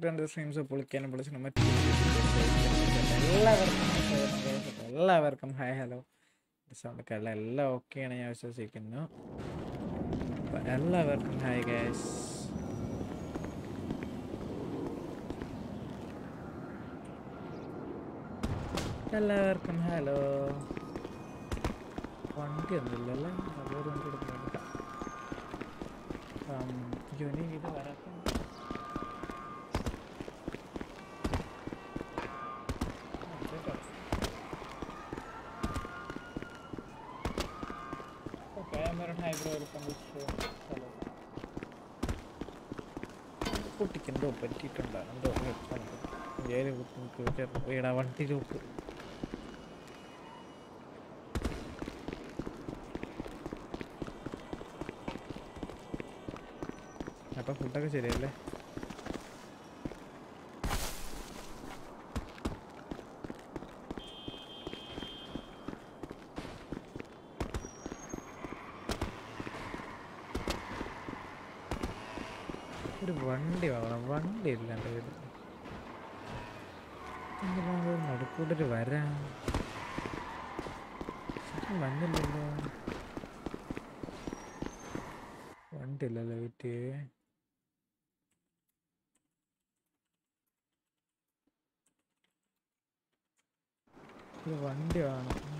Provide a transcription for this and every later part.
Guys welcome back to under streams പൊളിക്കാനും പൊളിച്ചിനും മറ്റു എല്ലാവർക്കും എല്ലാവർക്കും ഹായ് ഹലോ സൗണ്ട് കേരള എല്ലാം ഓക്കെയാണ് ഞാൻ വിശ്വസിക്കുന്നു. എല്ലാവർക്കും ഹായ് ഗൈസ് എല്ലാവർക്കും ഹലോ വണ്ടി ഒന്നുമില്ലല്ലേ? ജോലി ഇത് വരാത്ത കുട്ടിക്ക് എന്തോ പറ്റിയിട്ടുണ്ടോ? എന്തോ വീടാ വണ്ടി ലൂപ്പ് അപ്പൊ ഫുഡൊക്കെ ശരിയല്ലേ? ഒരു വണ്ടി വാങ്ങണം. വണ്ടി ഇല്ല എന്റെ വീട്ടിൽ നടുക്കൂട്ടൊരു വരാം? വന്നില്ലല്ലോ വണ്ടി ഇല്ലല്ലോ വണ്ടി വേണം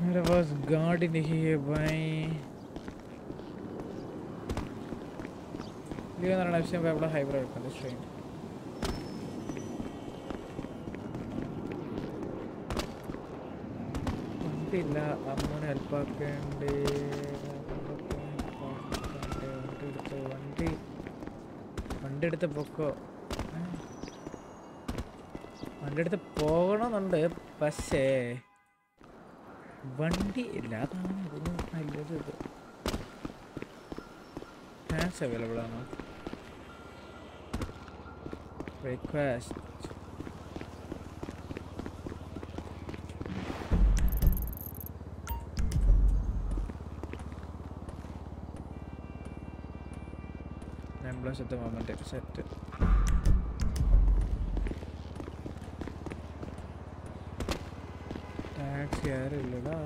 मेरे पास गाड़ी नहीं है भाई ലിയോ എന്ന് പറയുന്ന വിഷയം ഇവിടെ ഹൈബ്രിഡ് എടുക്കുന്നത് സ്ട്രെയിൻ വണ്ടിയില്ല അമ്മനെ ഹെൽപ്പാക്കേണ്ടേ വണ്ടി എടുത്ത് വണ്ടി വണ്ടി എടുത്ത് പൊക്കോ ഏ? വണ്ടി എടുത്ത് പോകണമെന്നുണ്ട് പക്ഷേ വണ്ടി ഇല്ല. അതാണ് ഇതിന് നല്ലത് ഇത്. ഹാൻഡ്സ് അവൈലബിൾ ആണോ? Request employees at the moment set taxi ആരും ഇല്ലടാ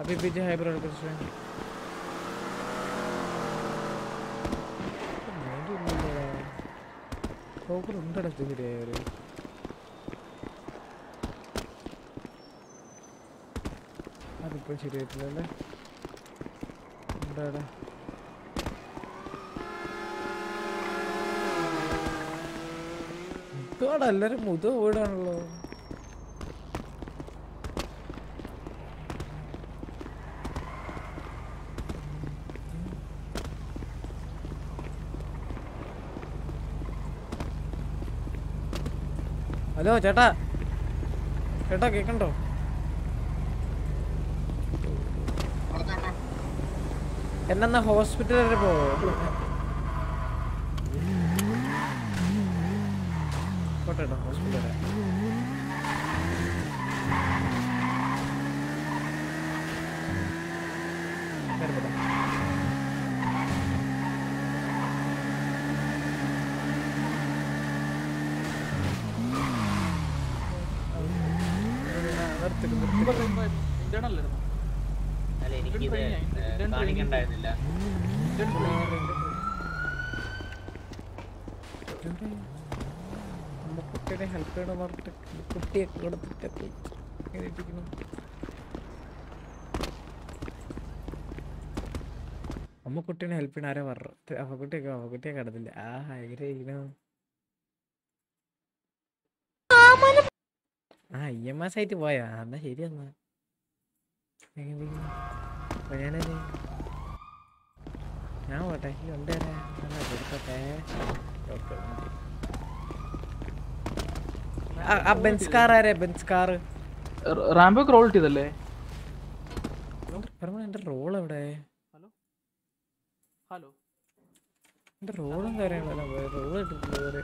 अभी भी जो है ब्रो रेस्टोरेंट ഓഫർ ഉണ്ടടച്ചു ശരിയായവര് അതിപ്പോൾ ശരിയായിട്ടില്ലല്ലേ ഉണ്ടാടാ ആടാ എല്ലാരും മുതു വീടാണല്ലോ. ഹലോ ചേട്ടാ. ചേട്ടാ കേക്കണ്ടോ? എന്നാ ഹോസ്പിറ്റലിൽ പോവോ? പോട്ടെ ഹോസ്പിറ്റൽ അല്ല എനിക്കിത് കാണിക്കണ്ടായിരുന്നില്ല നമ്മുടെ ചെയ്യണം പറഞ്ഞിട്ട് കുട്ടിയൊക്കെ കൊടുത്തിട്ട് പോയി ഇങ്ങനെ. അമ്മ കുട്ടീനെ ഹെൽപ്പ് ചെയ്യണ ആരാ പറഞ്ഞു അവക്കുട്ടിയൊക്കെ അവക്കുട്ടിയെ കടന്നില്ല ആ ഭയങ്കര ആ ഇ എം എസ് ആയിട്ട് പോയാ? എന്നാ ശരി എന്നാ ഞാനത് ഞാൻ പോട്ടെ. കൊണ്ടുവരാ കൊടുക്കട്ടെ ഓക്കെ ആ ബെൻസ് കാർ ആരെ ബെൻസ് കാർ റാംബോ റോൾ ചെയ്തല്ലേ എന്റെ റോൾ എവിടെ? ഹലോ? എന്റെ റോളും കാര്യങ്ങളെല്ലാം റോൾ ഇട്ടിട്ടില്ല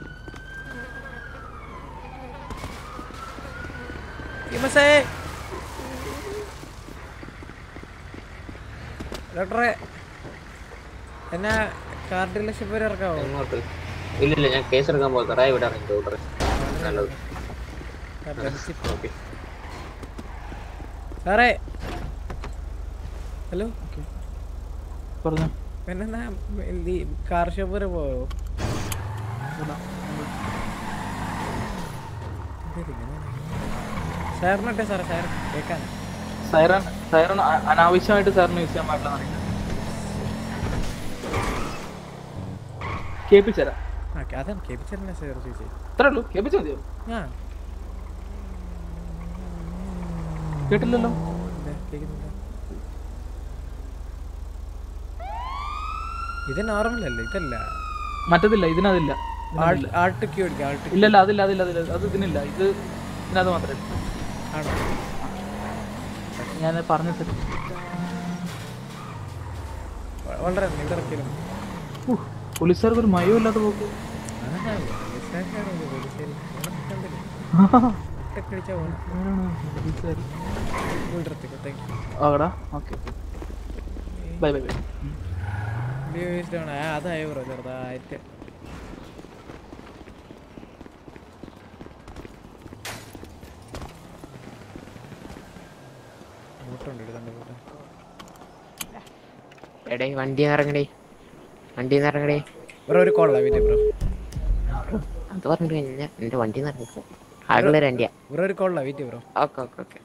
ഡോക്ടറെ എന്നാ കാർ ഡീലർഷിപ്പ് വരെ ഇറക്കാവോ? ഞാൻ കേസ് എടുക്കാൻ പോയി കറായി ഇറങ്ങി ഡോക്ടറെ. നല്ലത്. സാറേ. ഹലോ. പറഞ്ഞു. എന്നാ കാർ ഷോപ്പ് വരെ പോയോ? സാറിനട്ടെ സാറേ സാർ കേൾക്കാൻ. സൈറൺ സൈറൺ അനാവശ്യമായിട്ട് സാറിന് യൂസ് ചെയ്യാൻ പാടില്ല കേൾപ്പിച്ചു കേൾപ്പിച്ചരാം അതാണ് കേൾപ്പിച്ചല്ലേ സാർ. ചേച്ചി ഇത്രേ ഉള്ളൂ. കേൾപ്പിച്ചാൽ മതിയോ? ആ. കേട്ടില്ലല്ലോ? ഇത് നോർമൽ അല്ലേ ഇതല്ല. മറ്റതില്ല ഇതിനതില്ല. ഇല്ലല്ല അതില്ല അതില്ല അതില്ല. അത് ഇതിനില്ല. ഇത് ഇതിനകത്ത് മാത്രമേ. ആണോ? ഞാൻ പറഞ്ഞു വ- വളരെ പോലീസുകാർക്ക് ഒരു മയവും ഇല്ലാത്ത പോക്ക് ആകടാ ഓക്കെ ബൈ ബൈ ബൈ അതായോ ബ്രോ ചെറുതായിട്ട്. എടേ വണ്ടി ഇറങ്ങടേ. വണ്ടി ഇറങ്ങടേ. ബ്രോ ഒരു കോളാ വീട്ടിൽ ബ്രോ അത് പറഞ്ഞിട്ട് കഴിഞ്ഞാൽ എന്റെ വണ്ടി ഇറങ്ങി. ആകെ രണ്ടിയാ. ബ്രോ ഒരു wait bro. Okay okay okay.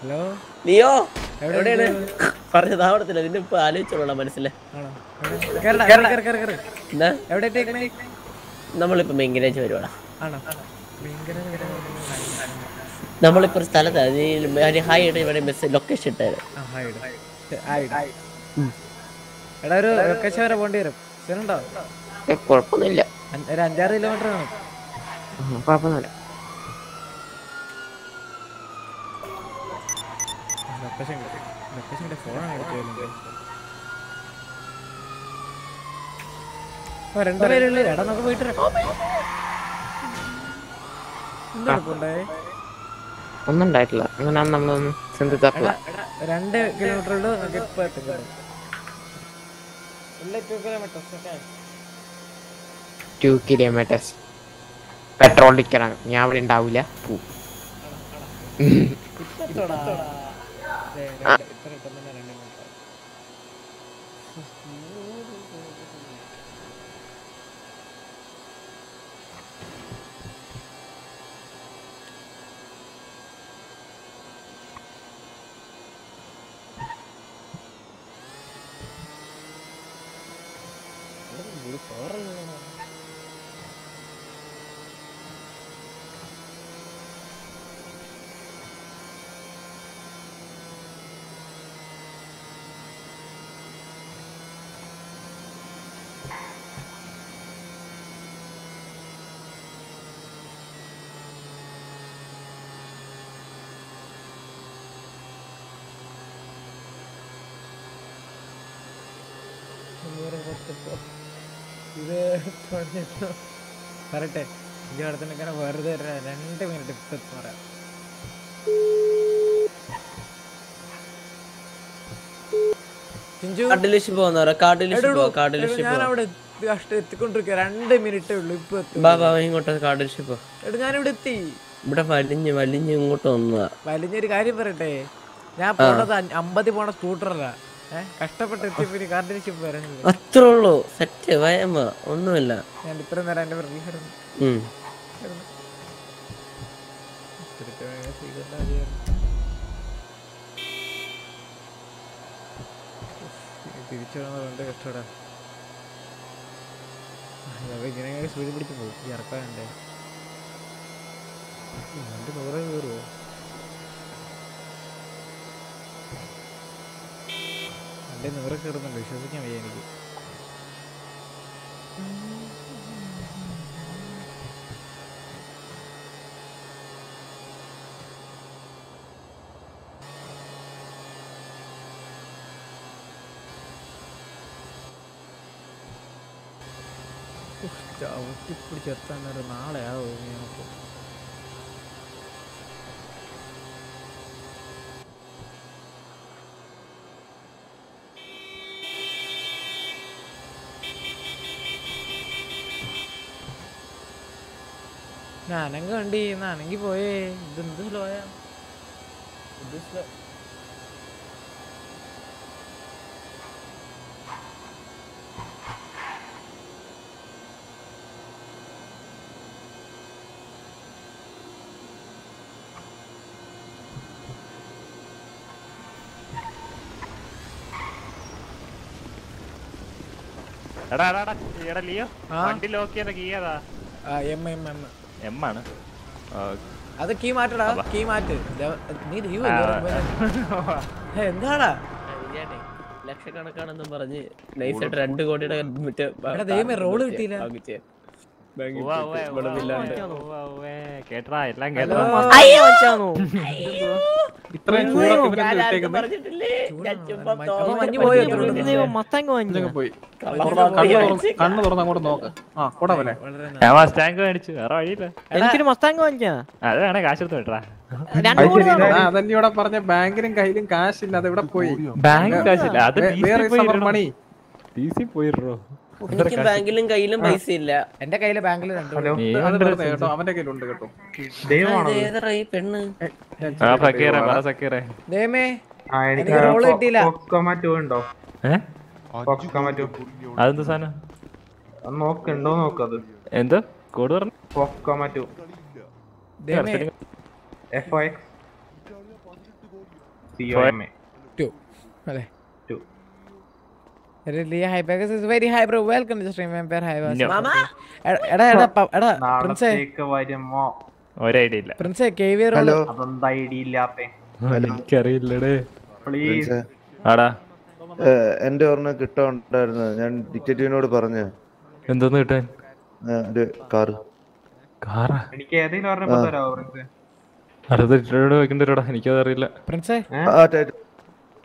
Hello? നീയോ? എവിടെയാണ്? പറഞ്ഞത് ആവണത്തില്ല നിന്നെ ഇപ്പൊ ആലോചിച്ചോളാം മനസ്സിലെ. നമ്മളിപ്പോ മെങ്കിനേജ് വരുവാടാ. നമ്മളിപ്പോ ഒരു സ്ഥലത്താണ് നീ ഹായ് ഇട ഇവിടെ മെസ്സേജ് ലൊക്കേഷൻ ഇട്ടാரு എടാ ഒരു ലൊക്കേഷൻ വരെ പോണ്ടി വരും. സീനുണ്ടോ കുഴപ്പമൊന്നുമില്ല. ഒരു അഞ്ചാറ് കിലോമീറ്റർ ആണ്. കുഴപ്പമൊന്നുമില്ല. ലൊക്കേഷൻ ലൊക്കേഷൻ ഫോണാണ് എടുക്കുന്നത് ഓ രണ്ടുപേരുള്ളൂ എടാ നമുക്ക് പോയിട്ട് ഒന്നും ഉണ്ടായിട്ടില്ല. അങ്ങനെ നമ്മളൊന്നും ചിന്തിച്ചിട്ടില്ല രണ്ട് കിലോമീറ്റർ ഉള്ളൂ ഇപ്പൊ എത്തുന്നത് ടു കിലോമീറ്റേഴ്സ് പെട്രോൾ അടിക്കണം ഞാൻ അവിടെ ഉണ്ടാവില്ല പോ ഇപ്പത്തോടാ ദേ, രണ്ട്- ഇത്ര ഇട്ടം തന്നെ രണ്ട് കിലോമീറ്റർ ഒരു പോറല്ലോ ഇത് തുടങ്ങിയപ്പോ പറയട്ടെ ഈ ഇങ്ങനെ വെറുതെ രണ്ട് മിനിറ്റ് ഇപ്പം പറയാം. പോകുന്നവരാ ഞാൻ പോ അവിടെ എത്തി- കഷ്ടം എത്തിക്കൊണ്ടിരിക്കുക രണ്ട് മിനിറ്റേ ഉള്ളൂ ഇപ്പൊ എത്തും. ബാ ബാ ഇങ്ങോട്ട് കാട്ടിലിശി പോ. എടോ ഞാനിവിടെ എത്തി. ഇവിടെ വലിഞ്ഞ് വലിഞ്ഞ് ഇങ്ങോട്ട് വന്നതാ. വലിഞ്ഞൊരു കാര്യം പറയട്ടെ ഞാൻ പോണത് അമ്പതി പോണ സ്കൂട്ടറല്ല അത്രേ ഉള്ളൂ. സെറ്റ് വയമ്മ ഒന്നുമില്ല. ഞാൻ ഇത്ര നേരം എന്റെ. തിരിച്ചു വന്നത് ഇങ്ങനെ സ്പീഡ് പിടിച്ച് പോകും ഇറക്കാനുണ്ടേ രണ്ട് നൂറ് കയറുമോ എന്റെ നൂറ് കയറുന്നുണ്ട് വിശ്വസിക്കാൻ വയ്യ എനിക്ക്. ചവിട്ടിപ്പിടിച്ചെത്താൻ നേരം നാളെ ആവും ഞാനങ്ങ് കണ്ടി നാനെങ്കി പോയേ. ഇതെന്ത് സ്ലോയാ ഇത് സ്ലോ എടാ എടാ എടാ എടാ ലിയോ? വണ്ടി ലോക്ക് ചെയ്ത കീ ഏതാ? ആ എം എം എം എം ആണ്. അത് കീ മാറ്റടാ കീ മാറ്റ്. നീ നീ ദൈവം എന്താടാ? ലക്ഷക്കണക്കാണെന്നും പറഞ്ഞ് നൈസായിട്ട് രണ്ട് കോടിയുടെ മറ്റേ ദൈവമേ, റോൾ കിട്ടിയില്ല. കേട്ടടാ എല്ലാം ഹലോ. കണ്ണ് തുറന്ന് അങ്ങോട്ട് നോക്ക്. ആ കൂടെ പോലെ വളരെ ഞാൻ മസ്താങ്ക് മേടിച്ചു. വേറെ വഴിയില്ല. എനിക്കൊരു മസ്താങ്ക് വാങ്ങിക്കാ? അത് വേണേ കാശ് എടുത്ത് വിട്ടടാ രണ്ടു കോടി അതന്നെ ഇവിടെ പറഞ്ഞ ബാങ്കിലും കയ്യിലും കാശില്ല അത് ഇവിടെ പോയി. ബാങ്ക് കാശില്ല. അത് വേറെ മണി ടി സി പോയിട്ടോ എനിക്ക് ബാങ്കിലും കയ്യിലും പൈസ ഇല്ല എന്റെ കയ്യിൽ ബാങ്കിൽ അത് അവന്റെ കയ്യിലുണ്ട് കേട്ടോ. പെണ്ണ്. അതെന്ത് സാധനം? നോക്കുണ്ടോ നോക്കത് എന്ത്? കോഡ് പറഞ്ഞു. F O X. C O M two. Really high Pegasus is very high bro. Welcome stream Vampire High. was- No. മാമാ എടാ എടാ എടാ പ്രിൻസേ. വരുമോ? ഒരു ഐഡിയ ഇല്ല. പ്രിൻസേ കെ വി റോൾ അതെന്താ ഐഡി ഇല്ലാത്ത എനിക്കറിയില്ലടേ. പ്ലീസ് ആടാ. എന്റെ ഓർമ്മ കിട്ടാണ്ടായിരുന്നു. ഞാൻ ടിക്കറ്റിനോട് പറഞ്ഞു. എന്തോന്ന് കിട്ടാൻ? ഒരു കാറ്. കാറാ? എനിക്ക് ഏതെങ്കിലും അറിയില്ല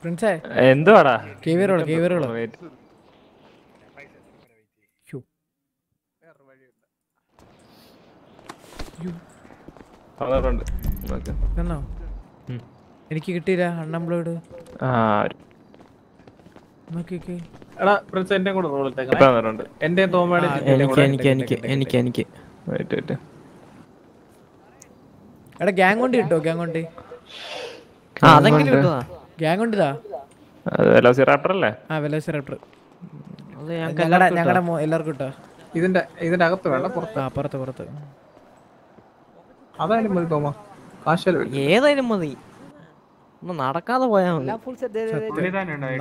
പ്രിൻസേ എന്തുവാടാ. എനിക്ക് കിട്ടിയില്ല അൺഎംപ്ലോയിഡ് എടാ ഗ്യാങ് കൊണ്ട് കിട്ടോ ഗ്യാങ് കൊണ്ട് അതെങ്ങനെ ഗ്യാങ് വെലോസിറാപ്റ്റർ അല്ലേ? ആ വെലോസിറപ്റ്റർ അത് ഞങ്ങൾക്ക് ഞങ്ങളുടെ എല്ലാവർക്കും ഞങ്ങളുടെ എല്ലാവർക്കും കിട്ടോ ഇതിന്റെ ഇതിന്റെ അകത്ത് വേണ്ട പുറത്ത്. ആ പുറത്ത് പുറത്ത്. അതായാലും മതി തോമാ. കാശാലും കിട്ടും. ഏതായാലും മതി. ഒന്ന് നടക്കാതെ പോയാ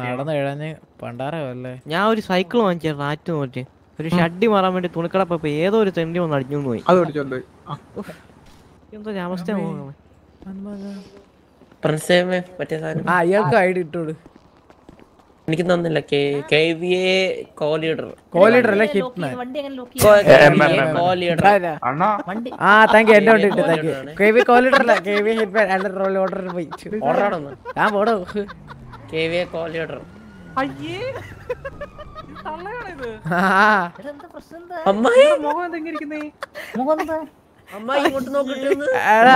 നടന്ന് പണ്ടാരമല്ലേ ഞാൻ ഒരു സൈക്കിൾ വാങ്ങിച്ചു ആറ്റ് നോറ്റ്. ഒരു ഷഡ്ഡി മാറാൻ വേണ്ടി തുണിക്കട പോയപ്പോ ഏതോ ഒരു തെണ്ടി ഒന്ന് അടിഞ്ഞു പോയി. എന്തോ അവസ്ഥ ഇയാൾക്ക് ഐഡി ഇട്ടോട്. എനിക്ക് തന്നില്ല K V A co leader co leader അല്ലേ ഹിറ്റ്മാൻ ആ താങ്ക് യു എന്റെ വണ്ടി ഇട്ട് thank. You K V co leader അല്ല കെ വി ഹിറ്റ്മാൻ അല്ല റോൾ ഓർഡർ പോയി. ഞാൻ പോടോ K V A co leader ആ. അമ്മായി. മുഖം എന്തെങ്കിലും ഇരിക്കുന്നേ? അമ്മായി ഇങ്ങോട്ട് നോക്കിട്ട് എടാ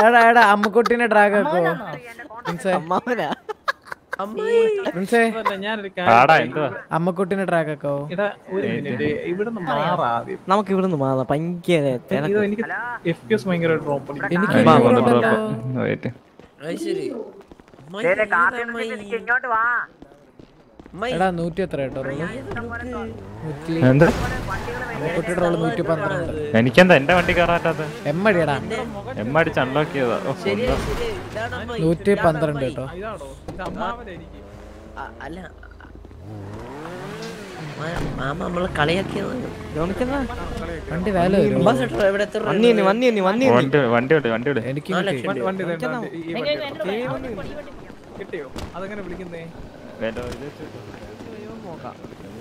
എടാ എടാ അമ്മുക്കുട്ടീനെ ഡ്രാഗ് ആക്കോ? അമ്മക്കുട്ടിനെ ഡ്രാഗ് ആക്കോ? നമുക്ക് ഇവിടുന്ന് മാറാം. ഭയങ്കര. എനിക്ക് ഇങ്ങോട്ട് പി എടാ നൂറ്റി എത്ര കേട്ടോ റോൾ നൂറ്റി പന്ത്രണ്ട് എനിക്കെന്താ എന്റെ വണ്ടി കയറാറ്റാത്ത എം അടിയടാ. എം അടിച്ച് അൺലോക്ക് നൂറ്റി പന്ത്രണ്ട് കേട്ടോ. അല്ല. മാമ നമ്മളെ? വണ്ടി വേല വരും എവിടെ എത്ര വന്നി തന്നെ, വന്നി തന്നെ, വന്നി വണ്ടി വണ്ടി വണ്ടി എനിക്ക് കിട്ടിയോ? അതെങ്ങനെ വിളിക്കുന്നേ.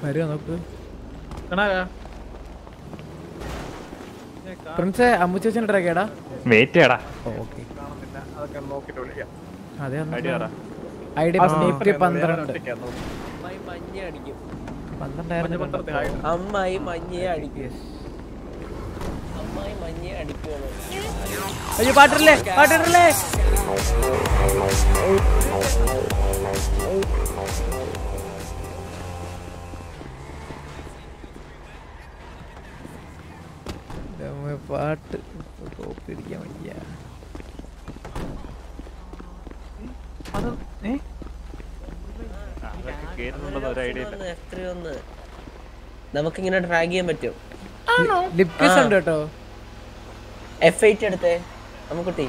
വരുമോ നോക്ക് കണാ പ്രിൻസേ അമ്മു ചേച്ചിനെ വെയിറ്റ് ചെയ്യടാ. ഓക്കെ. കാണുന്നില്ല. അതൊക്കെ നോക്കിട്ട് വിളിക്കാം. അതെ ഐ ഡി നൂറ്റി പന്ത്രണ്ട്. അമ്മായി മഞ്ഞ അടിക്കും പന്ത്രണ്ടായിരം പത്രത്തിൽ ഹായ് അമ്മായി മഞ്ഞയെ അടിക്കും അമ്മായി മഞ്ഞയെ അടിക്കുവാണ്. അയ്യോ പാട്ടില്ലേ പാട്ടില്ലേ ദമ്മേ, പാട്ട്. കോപ്പി അടിക്കാൻ വയ്യ. അത് ഏ? നമുക്കിങ്ങനെ ഡ്രാഗ് ചെയ്യാൻ പറ്റും. ലിപ് ഉണ്ട് കേട്ടോ. എഫ് എയ്റ്റ് എടുത്തേ. നമുക്കുട്ടി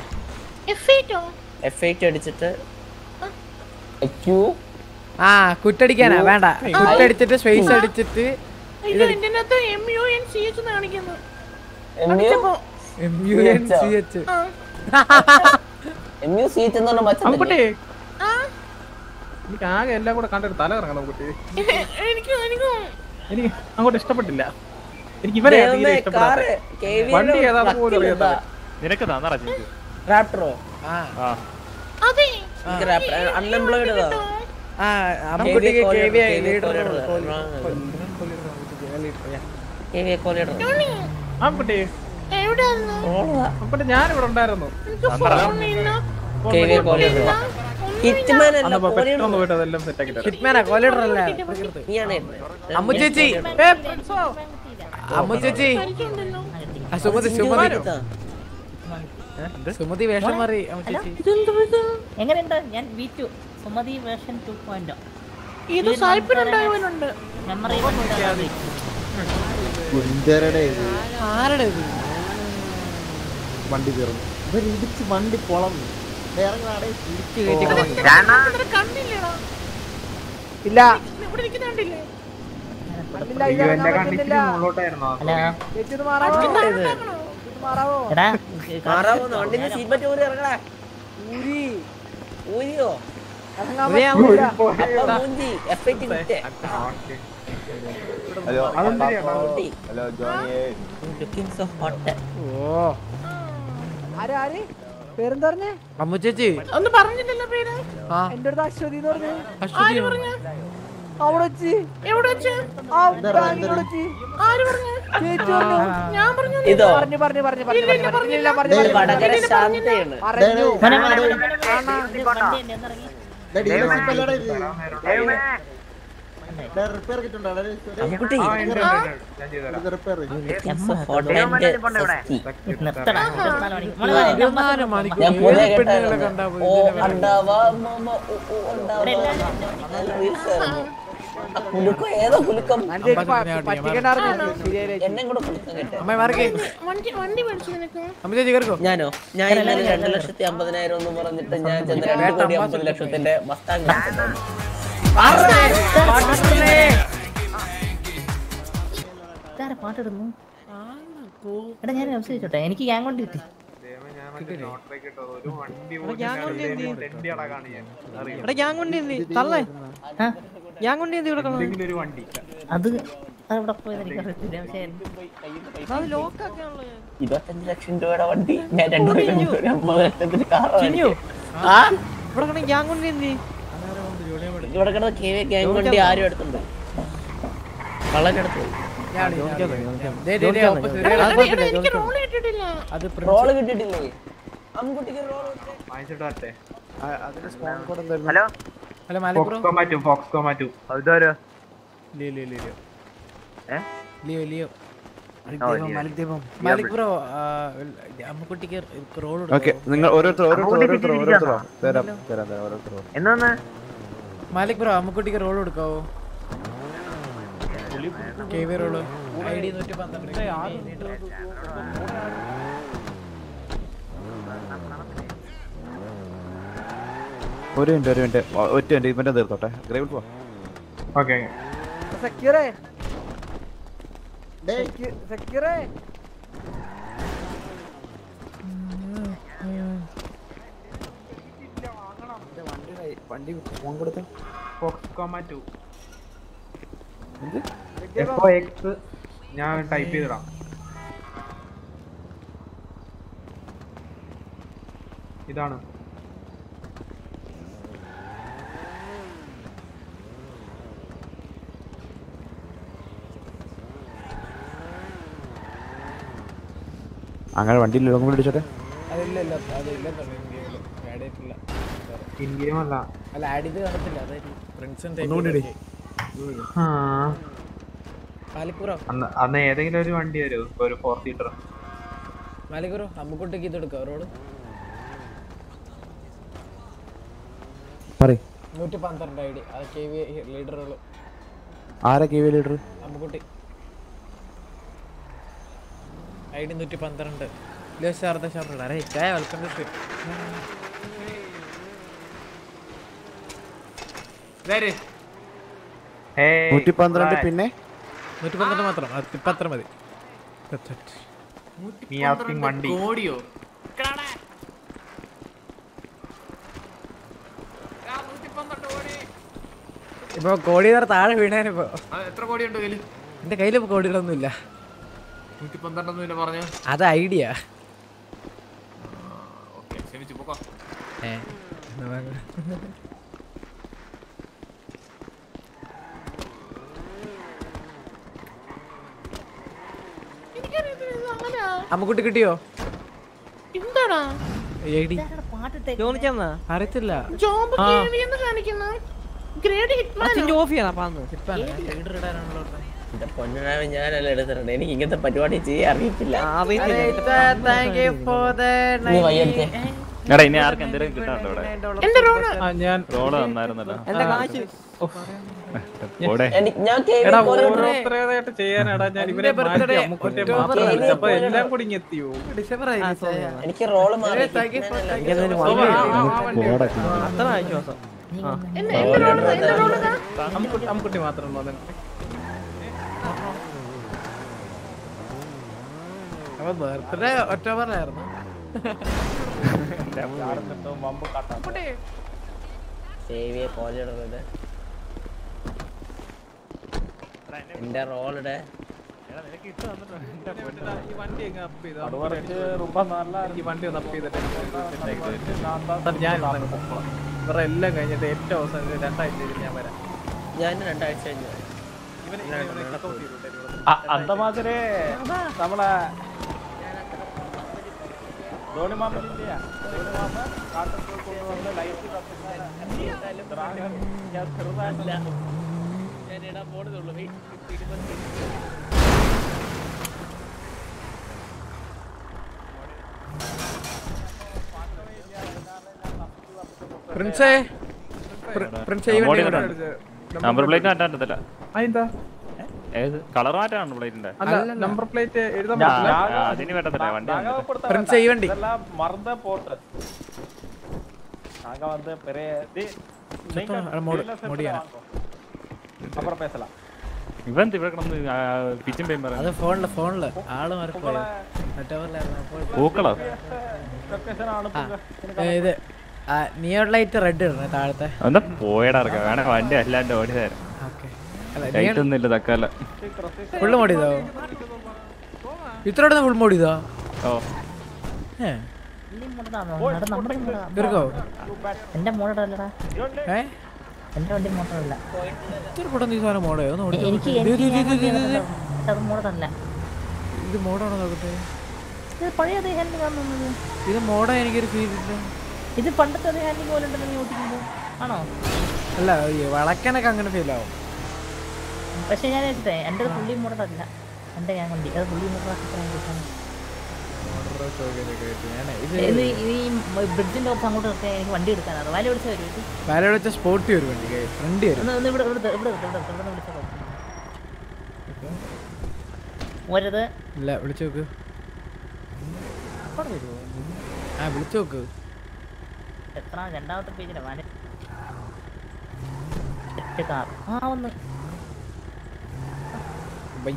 എഫ് എയ്റ്റ് അടിച്ചിട്ട് q. ആ കുട്ടടിക്കാനാ വേണ്ട. കുട്ടടിച്ചിട്ട് സ്പേസ് അടിച്ചിട്ട് ആകെ എല്ലാം കൂടെ കണ്ടിട്ട് തല കറങ്ങണം കുട്ടി എനിക്ക് അങ്ങോട്ട് ഇഷ്ടപ്പെട്ടില്ല. എനിക്ക് തീരെ ഇഷ്ടപ്പെടാത്ത വണ്ടി പോലും അറിയാത്ത നിനക്ക് റാപ്റ്ററോ അൺഎംപ്ലോയിഡ് ഞാനിവിടെ ഉണ്ടായിരുന്നു. അമ്മു ചേച്ചി ഏ, അമ്മു ചേച്ചി സുമതി സുമതി. സുമതി വേഷം മാറി എങ്ങനെയുണ്ട്? ഞാൻ V Sumathi version two point. ഇത് സായിപ്പിനുണ്ടാകുവാനുണ്ട് മെമ്മറി ആരുടെ ഇത്? വണ്ടി കയറുന്നു ഇടിച്ച് വണ്ടി പൊളന്നു. കയറ്റി കണ്ടില്ലേടാ? ഇല്ല. ഇവിടെ ഇരിക്കുന്ന ഹലോ സോ ഹോട്ട് ഓ. ആര് ആര് പേരെന്താ പറഞ്ഞേ? അമ്മു ചേച്ചി ഒന്ന് പറഞ്ഞില്ലല്ലോ പേര്. എന്റെ അടുത്ത് അശ്വതി എന്ന് പറഞ്ഞു. അശ്വതി അവിടെ വെച്ച് എവിടെ വെച്ച് പറഞ്ഞു പറഞ്ഞു ഞാൻ പറഞ്ഞു ഇതോ പറഞ്ഞു പറഞ്ഞു പറഞ്ഞു പറഞ്ഞു പറഞ്ഞു പറഞ്ഞില്ല പറഞ്ഞു പറഞ്ഞു മോനെ മോനെ മോനെ കുലുക്കം ഏതോ കുലുക്കം? എന്നെ കൂടെ കുലുക്കം കേട്ടെ. ഞാനോ? ഞാൻ ഇന്നലെ രണ്ട് ലക്ഷത്തി അമ്പതിനായിരം എന്ന് പറഞ്ഞിട്ട് ഞാൻ ചെന്ന് രണ്ട് കോടി അമ്പത് ലക്ഷത്തിന്റെ മസ്താങ് പാട്ടിടുന്നു? എടാ ഞാൻ ചോദിച്ചോട്ടെ? എനിക്ക് ഗ്യാങ് കൊണ്ട് കിട്ടി ഞാൻ കൊണ്ട് തള്ളേ? ഞാൻ കൊണ്ട് എന്ത് ഇവിടെ അത് അവിടെ പോയത് എനിക്ക് അറിയത്തില്ല പക്ഷേ അത് ലോക്കാക്കാണല്ലോ ഇതാ ഇരുപത്തഞ്ച് ലക്ഷം രൂപയുടെ വണ്ടി. ഞാൻ രണ്ട് അമ്പത് ലക്ഷത്തിന് കാർ ഇവിടെ കിടന്ന് ഞാൻ കൊണ്ട് എന്ത് ഇവിടെ കിടന്ന് കെ വി ഗ്യാങ് വണ്ടി ആരും എടുത്തുണ്ട് കള്ളനെടുത്ത് റോൾ കിട്ടിട്ടില്ല ജോണിക്കാൻ role role role hello? Hello Malik bro ഫോക്സ്കോ മാറ്റു ഫോക്സ്കോ മാറ്റു ഇതാരോ ലിയോ ലിയോ ലിയോ ഏ? ലിയോ ലിയോ ഓ, ദേവം മാലിക് ബ്രോ ആ, അമ്മുക്കുട്ടിക്ക് റോൾ ഓക്കെ നിങ്ങൾ ഓരോരുത്തർ ഓരോരുത്തർ ഓരോരുത്തർ തരാം തരാം തരാം ഓരോരുത്തർ എന്നാന്ന് മാലിക് ബ്രോ അമ്മുക്കുട്ടിക്ക് role കൊടുക്കാവോ K V role I D നൂറ്റി പന്ത്രണ്ട് ഒരു മിനിറ്റ് ഒരു മിനിറ്റ്. ഒറ്റ മിനിറ്റ് ഇവന്റെ തീർത്തോട്ടെ. ഗ്രേവിൽ പോ ഓക്കെ സെക്യൂറേ. സെക്യൂറേ. വണ്ടി ഫോൺ കൊടുത്തേ. ഫോക്സ്കോ മാറ്റു എഫ് എക്സ് ഞാൻ ടൈപ്പ് ചെയ്തിടാം. ഇതാണ് അങ്ങനെ വണ്ടിയിൽ ലോകം കൂടി അടിച്ചോട്ടെ അതില്ല ഇല്ല അതില്ല ആഡ് ചെയ്തിട്ടില്ല ഇൻ ഗെയിം അല്ല അല്ല ആഡ് ചെയ്ത് കാണത്തില്ല അതായത് ഫ്രണ്ട്സും ഒന്നുകൂടി ഇടി. ആ. മാലിക് ബ്രോ അന്ന് അന്ന് ഏതെങ്കിലും ഒരു വണ്ടി വരും? ഒരു ഫോർ സീറ്റർ മാലിക് ബ്രോ അമ്മുക്കുട്ടിക്ക് ഇത് എടുക്കാം റോൾ പറയ്. നൂറ്റി പന്ത്രണ്ട് ഐ ഡി അത് കെ വി ലീഡർ റോൾ ആരാ K V leader Ammukutty. I D നൂറ്റി പന്ത്രണ്ട് ലിയോ ശാരദ ശാരദ അരേ ചായ വെൽക്കം ടു നൂറ്റി പന്ത്രണ്ട് പിന്നെ? നൂറ്റി പന്ത്രണ്ട് മാത്രം. ഇപ്പം അത്ര മതി. നീ ആസ്കിങ് വണ്ടി. കോടിയോ? ഇപ്പൊ കോടി താഴെ വീണേനിപ്പോ എത്ര കോടിയുണ്ട് എന്റെ കയ്യിലിപ്പോ ഇപ്പൊ അത് ഐഡിയ. അമ്മക്കുട്ടി കിട്ടിയോ? അറിയത്തില്ല. ജോബ് ആ. എന്ന് കാണിക്കുന്നു. ഗ്രേഡ് ഓഫ് ചെയ്യണം പാന്ന് ലീഡർ ഇടാനാണല്ലോ എന്റെ പൊന്നിനാവ് ഞാനല്ല എടുത്തിട്ടുണ്ട് എനിക്ക് ഇങ്ങനത്തെ പരിപാടി ചെയ്യാൻ അറിയത്തില്ല എടാ ഇനി ആർക്കും എന്തെങ്കിലും കിട്ടാനുണ്ടോ ഇവിടെ റോൾ ഞാൻ റോൾ തന്നായിരുന്നല്ലോ എന്റെ കാശ് പോടെ എനിക്ക് ഞാൻ കേറി എടാ പോലെ ഓരോരുത്തരേതായിട്ട് ചെയ്യാനാടാ ഞാൻ ചെയ്തിട്ട് എന്നിട്ട് ഞാൻ ഇവിടെ എന്റെ റോളിടെ ഇവരുടെ എല്ലാം കഴിഞ്ഞിട്ട് ഏറ്റവും അവസാനം രണ്ടാഴ്ച കഴിഞ്ഞ്. ഞാൻ വരാം ഞാൻ രണ്ടാഴ്ച കഴിഞ്ഞു അന്തമാതിരെ ഇവനെ ഇവിടെ kick out ചെയ്തു വിട്ടേര് ഇവിടെ. അന്തമാതിരെ നമ്മളെ ധോണി മാമനില്ല ധോണി മാമ കാട്ടിൽ പോയി കൊണ്ടുവന്ന് ലൈറ്റ് കത്തുന്ന ഞാൻ ചെറുതായിട്ടില്ല. പ്രിൻസേ പ്രിൻസേ ഈ വണ്ടി കൊണ്ടുവാ. നമ്പർ പ്ലേറ്റ് മാറ്റാൻ പറ്റത്തില്ല അതെന്താ കളർ മാറ്റാണ് പ്ലേറ്റിന്റെ അല്ല നമ്പർ പ്ലേറ്റ് എഴുതാൻ ആ, പറ്റില്ല ആ, അതിന് പറ്റത്തില്ല വണ്ടി വന്നിട്ട്. പ്രിൻസേ ഈ വണ്ടി இதெல்லாம் மறந்த போட்டு நாங்க வந்து பெரிய தி- நீங்க சுத்தம், மோடு- dealers எடுத்து மோடியா? வாங்கோ. அப்புறம் பேசலாம் ഇവൻ ഇവിടെ കിടന്ന് പിച്ചും പേയും അത് പറയുന്നത് ഫോണില് ഫോണില് ആള് മാറിപ്പോയി ഒക്ടോബറിലായിരുന്നു അപ്പോൾ പൂക്കളോ லொகேஷன் அனுப்புங்க ഏ, ഇത് നിയോൺ ലൈറ്റ് റെഡ് ഇടണേ താഴത്തെ എന്താ പോയടാ ഇറക്കാം വേണേ വണ്ടി അല്ലാണ്ട് ഓടിയതായിരുന്നു ഓക്കെ അല്ല ലൈറ്റ് തക്കാല. ഫുൾ മോഡ് ചെയ്തോ ഇത്ര ഫുൾ മോഡ് ചെയ്തോ തീർക്കോ എന്റെ മോഡല്ലടാ എന്റെ വണ്ടി മോട്ടറല്ല ഇത്ര പെട്ടെന്ന് ഈ സാധനം മോഡയോ എനിക്ക് നോക്ക്. എനിക്ക് ഇത് അത് മോഡാണോ നോക്കട്ടെ? ഇത് പഴയ അതേ ഹാൻഡിൽ കാണുന്നത് ഇത് മോഡാ എനിക്കൊരു ഫീൽ ഇല്ല. ഇത് പണ്ടത്തെ അതേ ഹാൻഡിൽ പോലെ ഉണ്ടല്ലോ നീ ഓടിക്കുമ്പോൾ ആണോ? അല്ല വളക്കാനൊക്കെ അങ്ങനെ ഫീൽ ആവും. പക്ഷെ ഞാൻ എടുത്തേ എന്റെ പുള്ളി മോഡറല്ല എന്റെ ഞാൻ കൊണ്ടി. അത് പുള്ളി ബ്രിഡ്ജിന്റെ ഒപ്പം അങ്ങോട്ട് നിർത്തിയാൽ എനിക്ക് വണ്ടി എടുക്കാനാണ് വാല വിളിച്ചാൽ വരും. പാല വിളിച്ച സ്പോട്ടി ഒരു വണ്ടി ഫ്രണ്ട് ഇവിടെ ഇവിടെ ഇവിടെ ഇവിടെ ഇവിടെ വിളിച്ചാൽ ഒരത് ഇല്ല വിളിച്ചു നോക്ക് ആ വിളിച്ചു നോക്ക് എത്ര രണ്ടാമത്തെ പേജിലെ വാല ഒറ്റ കാർ. ആ ഒന്ന് ബൈ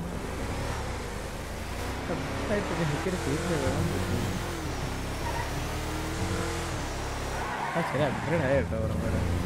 എനിക്കൊരു ഫീൽ ആ ശരി അപ്ഗ്രേഡ് ആയ കേട്ടോ ഉറപ്പാണ് ഒരേ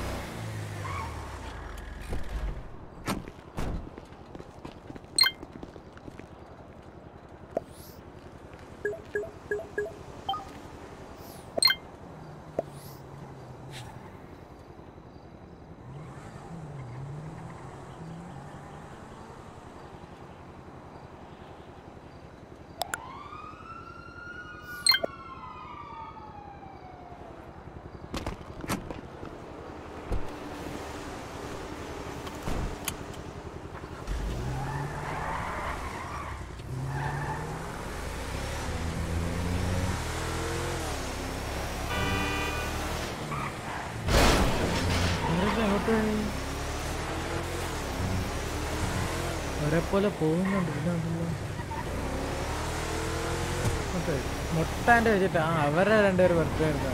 പോലെ പോകുന്നുണ്ട്. ഇതുണ്ടല്ലോ മുട്ടാന്റെ വെച്ചിട്ട് ആ അവരുടെ രണ്ടുപേർ ബർത്ത്ഡേ ആയിരുന്നു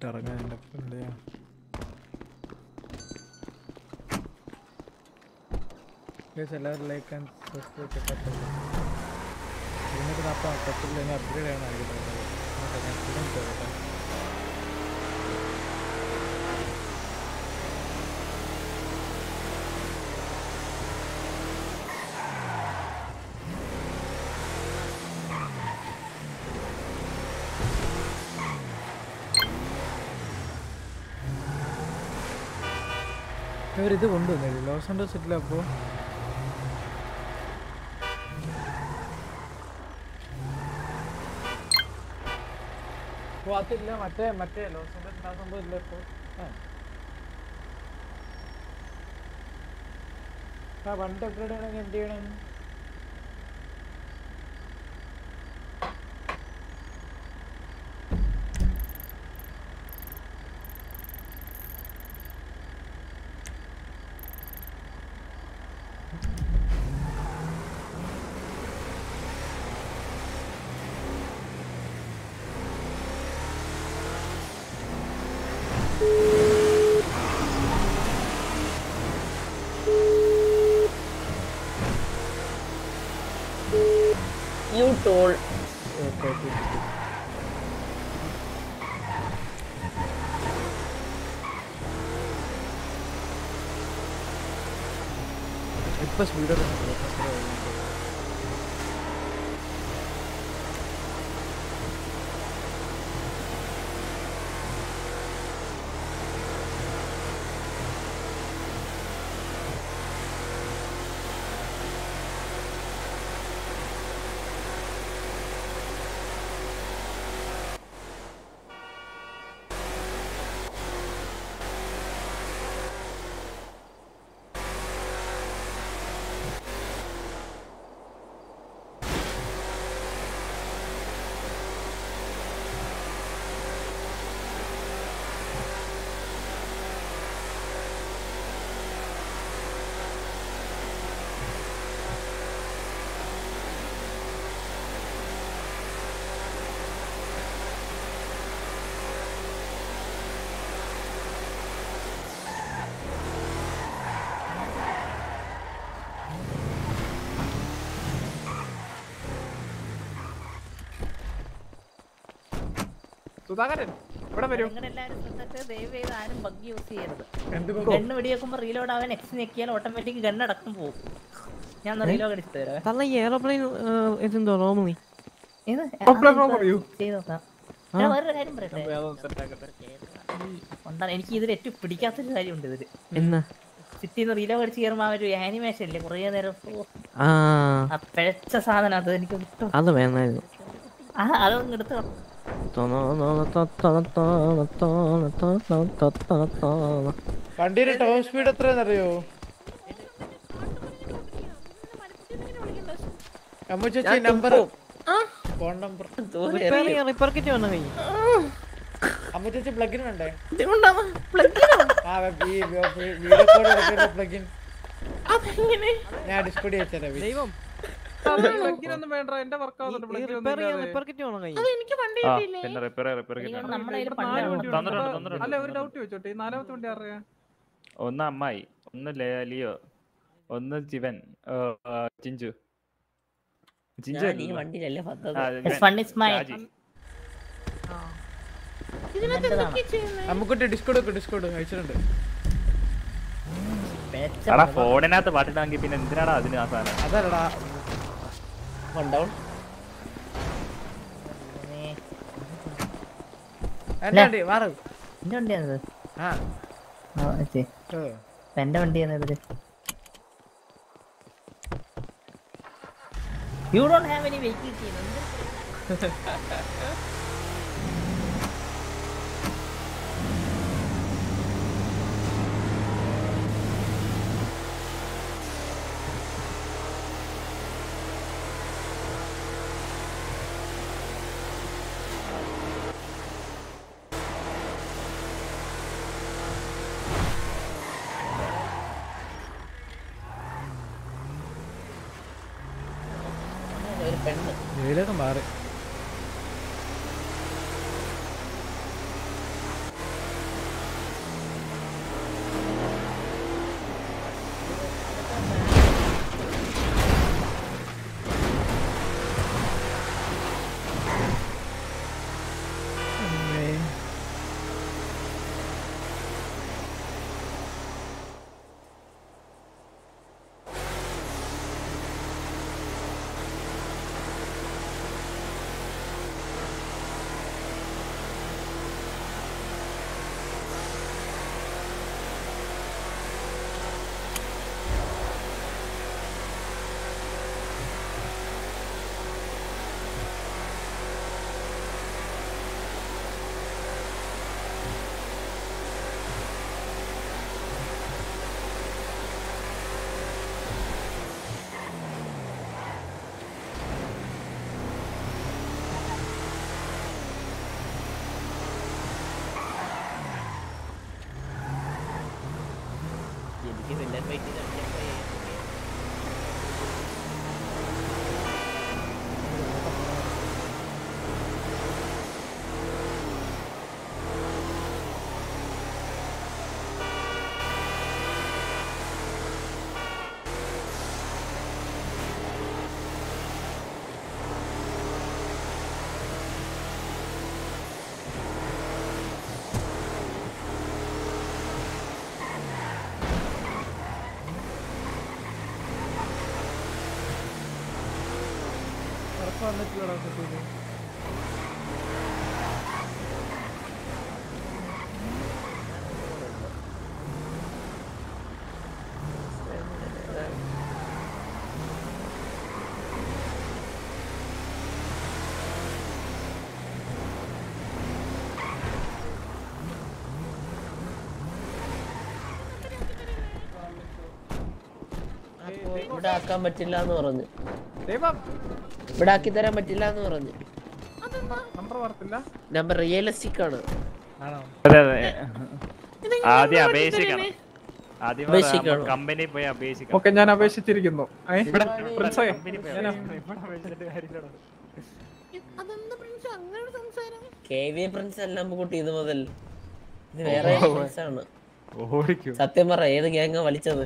ഇട്ടിറങ്ങാൻ എന്റെ പിള്ളയാ എല്ലാവരും ലൈക്ക് ആൻഡ് സബ്സ്ക്രൈബ് ചെയ്യപ്പെട്ടു ഇതിനൊക്കെ അപ്പം ഇനി അപ്ഗ്രേഡ് ചെയ്യണം ഇവരിത് കൊണ്ടുവന്നില്ല? ലോസ് ആൻഡോസ് ഇല്ല അപ്പോ? അതില്ല മറ്റേ മറ്റേ ലോസ് ആൻഡോസ് ആ സംഭവം ഇല്ല ഇപ്പോൾ ആ. വണ്ടി അപ്ഗ്രേഡ് എന്ത് ചെയ്യണം You told. ഓക്കെ ഓക്കെ ഇപ്പൊ സ്പീഡ് സുധാകരൻ ഇവിടെ വരൂ? ഗണ്ണ് വെടിവെക്കുമ്പോ റീലോഡ് അവൻ എക്സ് ഞെക്കിയാൽ ഓട്ടോമാറ്റിക് ഗണ്ണ് അടക്കം പോകും. ഞാൻ റീലോഡ് അടിച്ചു തരാം ഈ എയർപ്ലെയിൻ വേറൊരു കാര്യം പറയട്ടെ. എനിക്ക് ഇതിൽ ഏറ്റവും പിടിക്കാത്തൊരു കാര്യമുണ്ട് ഇതിൽ. എന്നാ? സിറ്റിന്ന് റീലോഡ് അടിച്ച് കയറുമ്പോ ആ ഒരു ആനിമേഷൻ ഇല്ലേ? കുറേ നേരം ആ. പിഴച്ച സാധനം അത് എനിക്ക് അത് വേണമായിരുന്നു. ആ അതൊന്നും എടുത്ത് വണ്ടിയുടെ ടോപ്പ് സ്പീഡ് എത്രയാണെന്ന് അറിയോ അമ്മ ചേച്ചി number phone number repair kit വേണം കൈ അമ്മ ചേച്ചി പ്ലഗിൻ വേണ്ടേ? വീഡിയോ എടുക്കുന്ന പ്ലഗിൻ ഞാൻ ഡിസ്കോഡ് ചെയ്തരാം ദൈവം. ഒന്നും അമ്മായി ഒന്ന് ലേ- ലിയോ ഒന്ന് ജിവൻ ചിഞ്ചു ഡിസ്കോഡ് ഡിസ്കോഡ് അയച്ചിട്ടുണ്ട് എടാ ഫോണിനകത്ത് പാട്ടിട്ടാണെങ്കിൽ പിന്നെ എന്തിനാടാ അതിന് ആ സാധനം? അതല്ലടാ വണ്ടി മാറും. എന്റെ വണ്ടിയാണിത് എന്റെ വണ്ടിയാണ് ഇതിൽ you don't have any vehicle ഉറപ്പ് വന്നിട്ടില്ലടാ കുട്ടീന്. ഇവിടെ ആക്കാൻ പറ്റില്ല എന്ന് പറഞ്ഞു ദൈവം ഇവിടെ ആക്കി തരാൻ പറ്റില്ല എന്ന് പറഞ്ഞു. നമ്പർ വർത്തില്ല നമ്പർ റിയലിസ്റ്റിക് ആണ്. ആണോ? അതെ അതെ. ആദ്യം അപേക്ഷിക്കണം. കമ്പനി പോയി ഓക്കെ ഞാൻ അപേക്ഷിച്ചിരിക്കുന്നു. പ്രിൻസേ, കെ വി എല്ലാം കുട്ടി ഇത് മുതൽ ഇത് വേറെ ഓ. ആണ്. ഓടിക്കും. സത്യം പറ ഏത് ഗ്യാങ്ങാ വലിച്ചത്?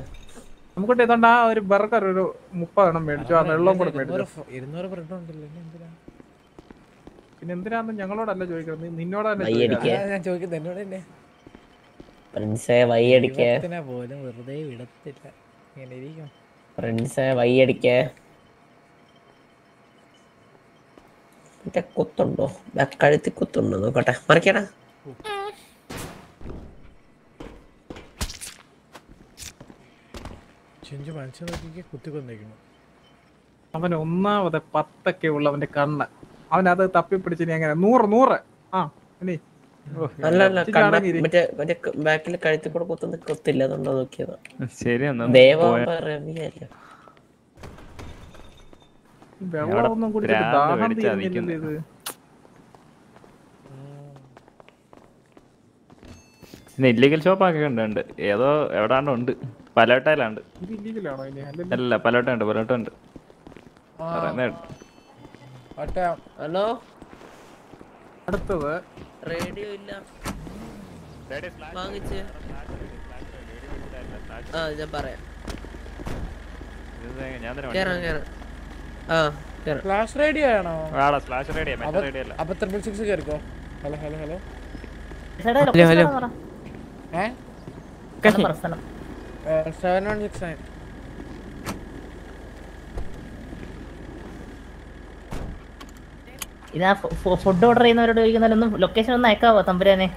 നമുക്കിട്ട് ഏതാണ്ട് ആ ഒരു ബർഗർ ഒരു മുപ്പതെണ്ണം മേടിച്ചു ആ വെള്ളം കൂടെ മേടിച്ചു. പിന്നെ എന്തിനാന്ന് ഞങ്ങളോടല്ല ചോദിക്കുന്നത് നിന്നോടല്ല. ഞാൻ ചോദിക്കുന്നത് എന്നോട് തന്നെ. വയ്യടിക്ക് പോലും വെറുതെ വിടത്തില്ല. ഇങ്ങനെ ഇരിക്കും. ഫ്രണ്ട്സേ വയ്യടിക്ക് മറ്റേ കുത്തുണ്ടോ? കഴുത്തി കുത്തുണ്ടോ? നോക്കട്ടെ. മറിക്കടാ. ചിഞ്ചു മനസ്സിൽ നോക്കി കുത്തിക്കൊന്നിരിക്കുന്നു അവൻ ഒന്നാമത് പത്തൊക്കെ ഉള്ള അവന്റെ കണ്ണ്. അവൻ അത് തപ്പിപ്പിടിച്ച് ഇനി അങ്ങനെ നൂറ് നൂറ്. ആ ഇനി. ബാക്കിൽ കഴുത്തിൽ കൂടെ കുത്തുന്ന കുത്തില്ല അതുകൊണ്ടോ നോക്കിയതാ. ശരി എന്നാ ദേവാമ്പ റവിയല്ല? വെള്ളം ഒന്നും കുടിച്ചിട്ട് ഭ്രാന്ത് ദാഹം പിടിച്ച് തീരുന്നില്ലല്ലോ ഇത്. ഇല്ലീഗൽ ഷോപ്പ് ആക്കി കണ്ടുണ്ട് ഏതോ എവിടാണ്ട് ഉണ്ട്. പലോട്ടയിലുണ്ട്. അല്ല പലോട്ട ഉണ്ട് പലോട്ട ഉണ്ട് ഹലോ? അടുത്തത്. റേഡിയോ ഇല്ല. വാങ്ങിച്ച്. ആ ഞാൻ പറയാം. ഫ്ലാഷ് റേഡിയോ ആണോ? ഫ്ലാഷ് സ്ലാഷ് റേഡിയോ റേഡിയോ അല്ല. അപ്പൊ ട്രിപ്പിൾ സിക്സ് കയറിക്കോ hello hello hello. Hello, hello. ഏ. സെവൻ വൺ സിക്സ് നയൻ ഇതാ ഫുഡ് ഓർഡർ ചെയ്യുന്നവരോട് ചോദിക്കുന്നതിലൊന്നും ലൊക്കേഷൻ ഒന്ന് അയക്കാവോ തമ്പുരാനെ?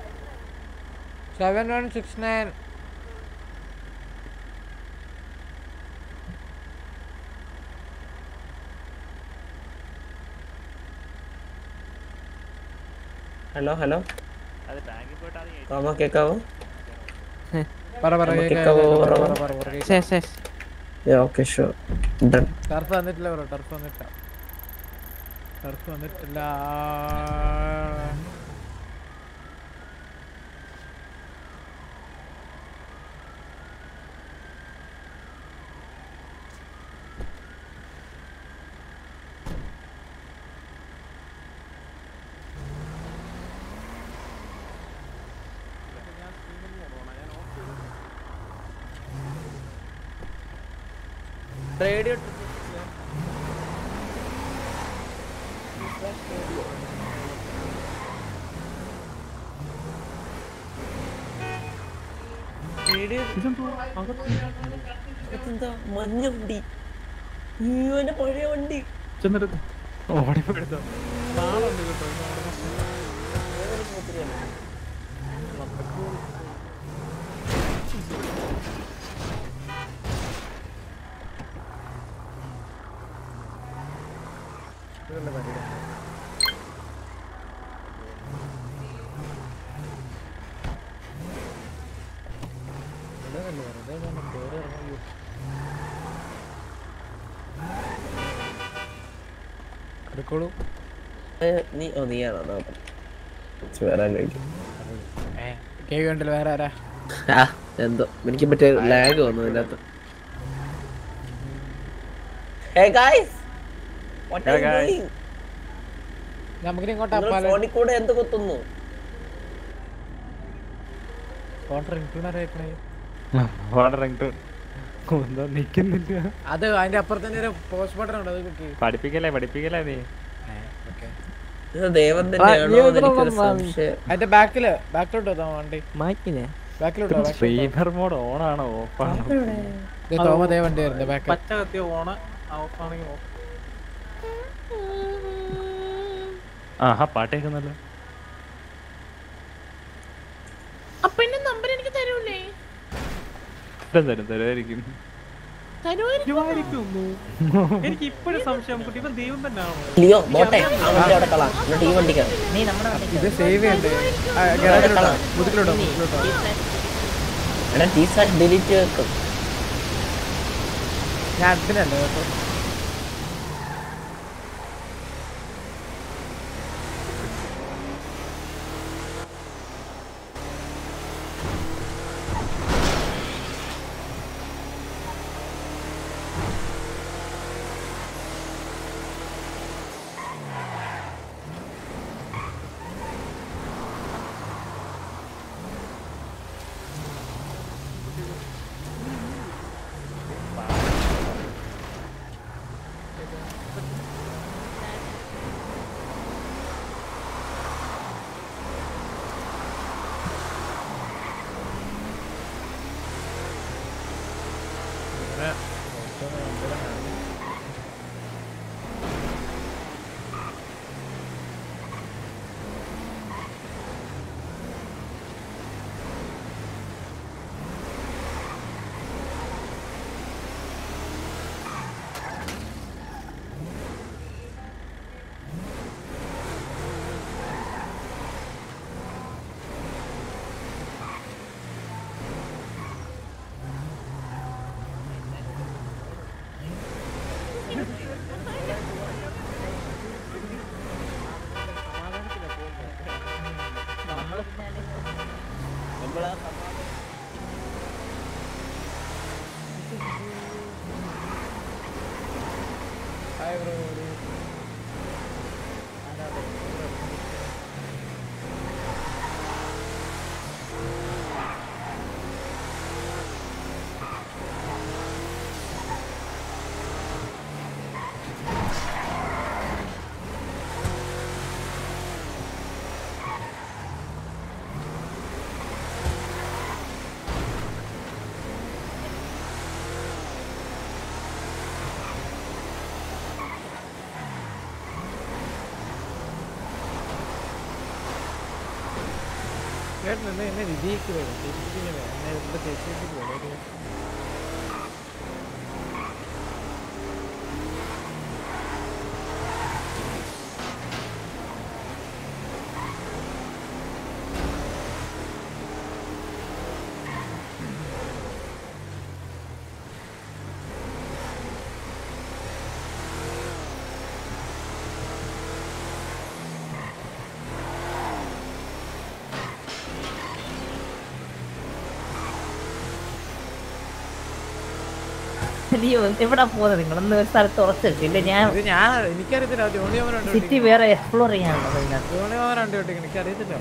Seven one six nine hello hello കേക്കാവോ? പറ പറ കേക്കാം. ശേഷ് ശേഷ് ഓക്കെ ഷുവർ ഡൺ ടർഫ് വന്നിട്ടില്ല ബ്രോ ടർഫ് വന്നിട്ടില്ല. ടർഫ് വന്നിട്ടില്ല. റേഡിയോ മഞ്ഞ വണ്ടി. എന്റെ പഴയ വണ്ടി. ചെന്നെടുത്ത് ഓടിപ്പെടുത്തോ എടുക്കോളൂ ഏ, നീ ഓ നീയാണോ കഴിക്കും വേറെ ആരാ? ആ എന്തോ എനിക്ക് മറ്റേ ലാഗ് വന്നു ഇതിനകത്ത് ഇങ്ങോട്ട് കൂടെ എന്ത് കുത്തുന്നു? അത് അതിന്റെ അപ്പുറത്തന്നെ ഒരു പോസ്റ്റ് ബട്ടൺ ഉണ്ട് അത് പഠിപ്പിക്കലേ പഠിപ്പിക്കലേ നീ? ദേവൻ അതിന്റെ ബാക്കിൽ ബാക്കിലോട്ട് വന്നോ വണ്ടി? മാറ്റിനെ ബാക്കിലോട്ടോ സ്ട്രീമർ മോഡ് ഓൺ ആണോ ഓഫ് ആണോ വണ്ടി വരുന്നത് ബാക്കിൽ പച്ച ഓഫ് ആണെങ്കിൽ ഓഫ്. ആഹാ പാട്ടേക്കുന്നല്ലോ. അപ്പൊ എന്റെ നമ്പർ എനിക്ക് തരൂലേ? തരും തരും തരുമായിരിക്കും തരുമായിരിക്കും എനിക്ക് ഇപ്പോഴും സംശയം. കുട്ടി ഇവൻ ദൈവം തന്നെയാണോ? ലിയോ ബോട്ടെ ആ അവിടെ കളാം. എന്നിട്ട് ഈ വണ്ടി നീ നമ്മുടെ വണ്ടിക്ക് ഇത് സേവ് ചെയ്യണ്ടേ? ഗരാജിലോട്ടോ മുതുകിലോട്ടോ മുതുകിലോട്ടോ. എടാ ടീ സാറ്റ് ഡിലീറ്റ് വെക്കും. ഞാൻ അതിനല്ലേ കേട്ടോ. ചേട്ടൻ എന്നെ എന്നെ വിജയിക്ക് വേണം ചേച്ചിക്ക് വേണം എന്നെ ഇവിടെ ചേച്ചിക്ക് വേണം ഒരു അയ്യോ എവിടെ പോകുന്നത് നിങ്ങളൊന്ന് ഒരു സ്ഥലത്ത് ഉറച്ചിട്ടില്ല ഞാൻ എനിക്കറിയത്തില്ല. സിറ്റി വേറെ എക്സ്പ്ലോർ ചെയ്യാനുള്ളത് ഇതിനകത്ത് ജോണി അവനുണ്ട് കേട്ടോ എനിക്കറിയത്തില്ല.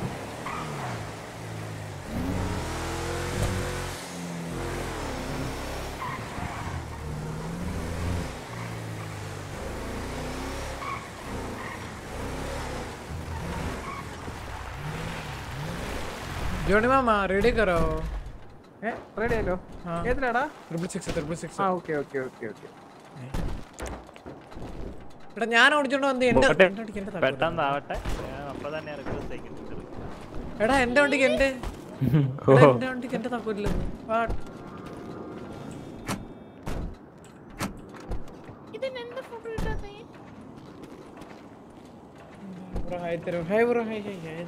ജോണി മാമ റെഡി കറോ? ഏ റെഡി ആയല്ലോ? ഏതിലാടാ ട്രിപ്പിൾ സിക്സ് ട്രിപ്പിൾ സിക്സ് ആ ഓക്കെ ഓക്കെ ഓക്കെ ഓക്കെ. എടാ ഞാൻ ഓടിച്ചോണ്ട് വന്ന് എന്റെ പോട്ടെ. എന്റെ വണ്ടിക്ക് എന്റെ താക്കോൽ. ഞാൻ അപ്പൊ തന്നെ റിക്വസ്റ്റ് അയക്കുന്നുണ്ട്. എടാ എന്റെ വണ്ടിക്ക് എന്റെ എന്റെ വണ്ടിക്ക് എന്റെ ഇടാതെ ബ്രോ ഹായ് തരൂ. Hi bro hi hi hi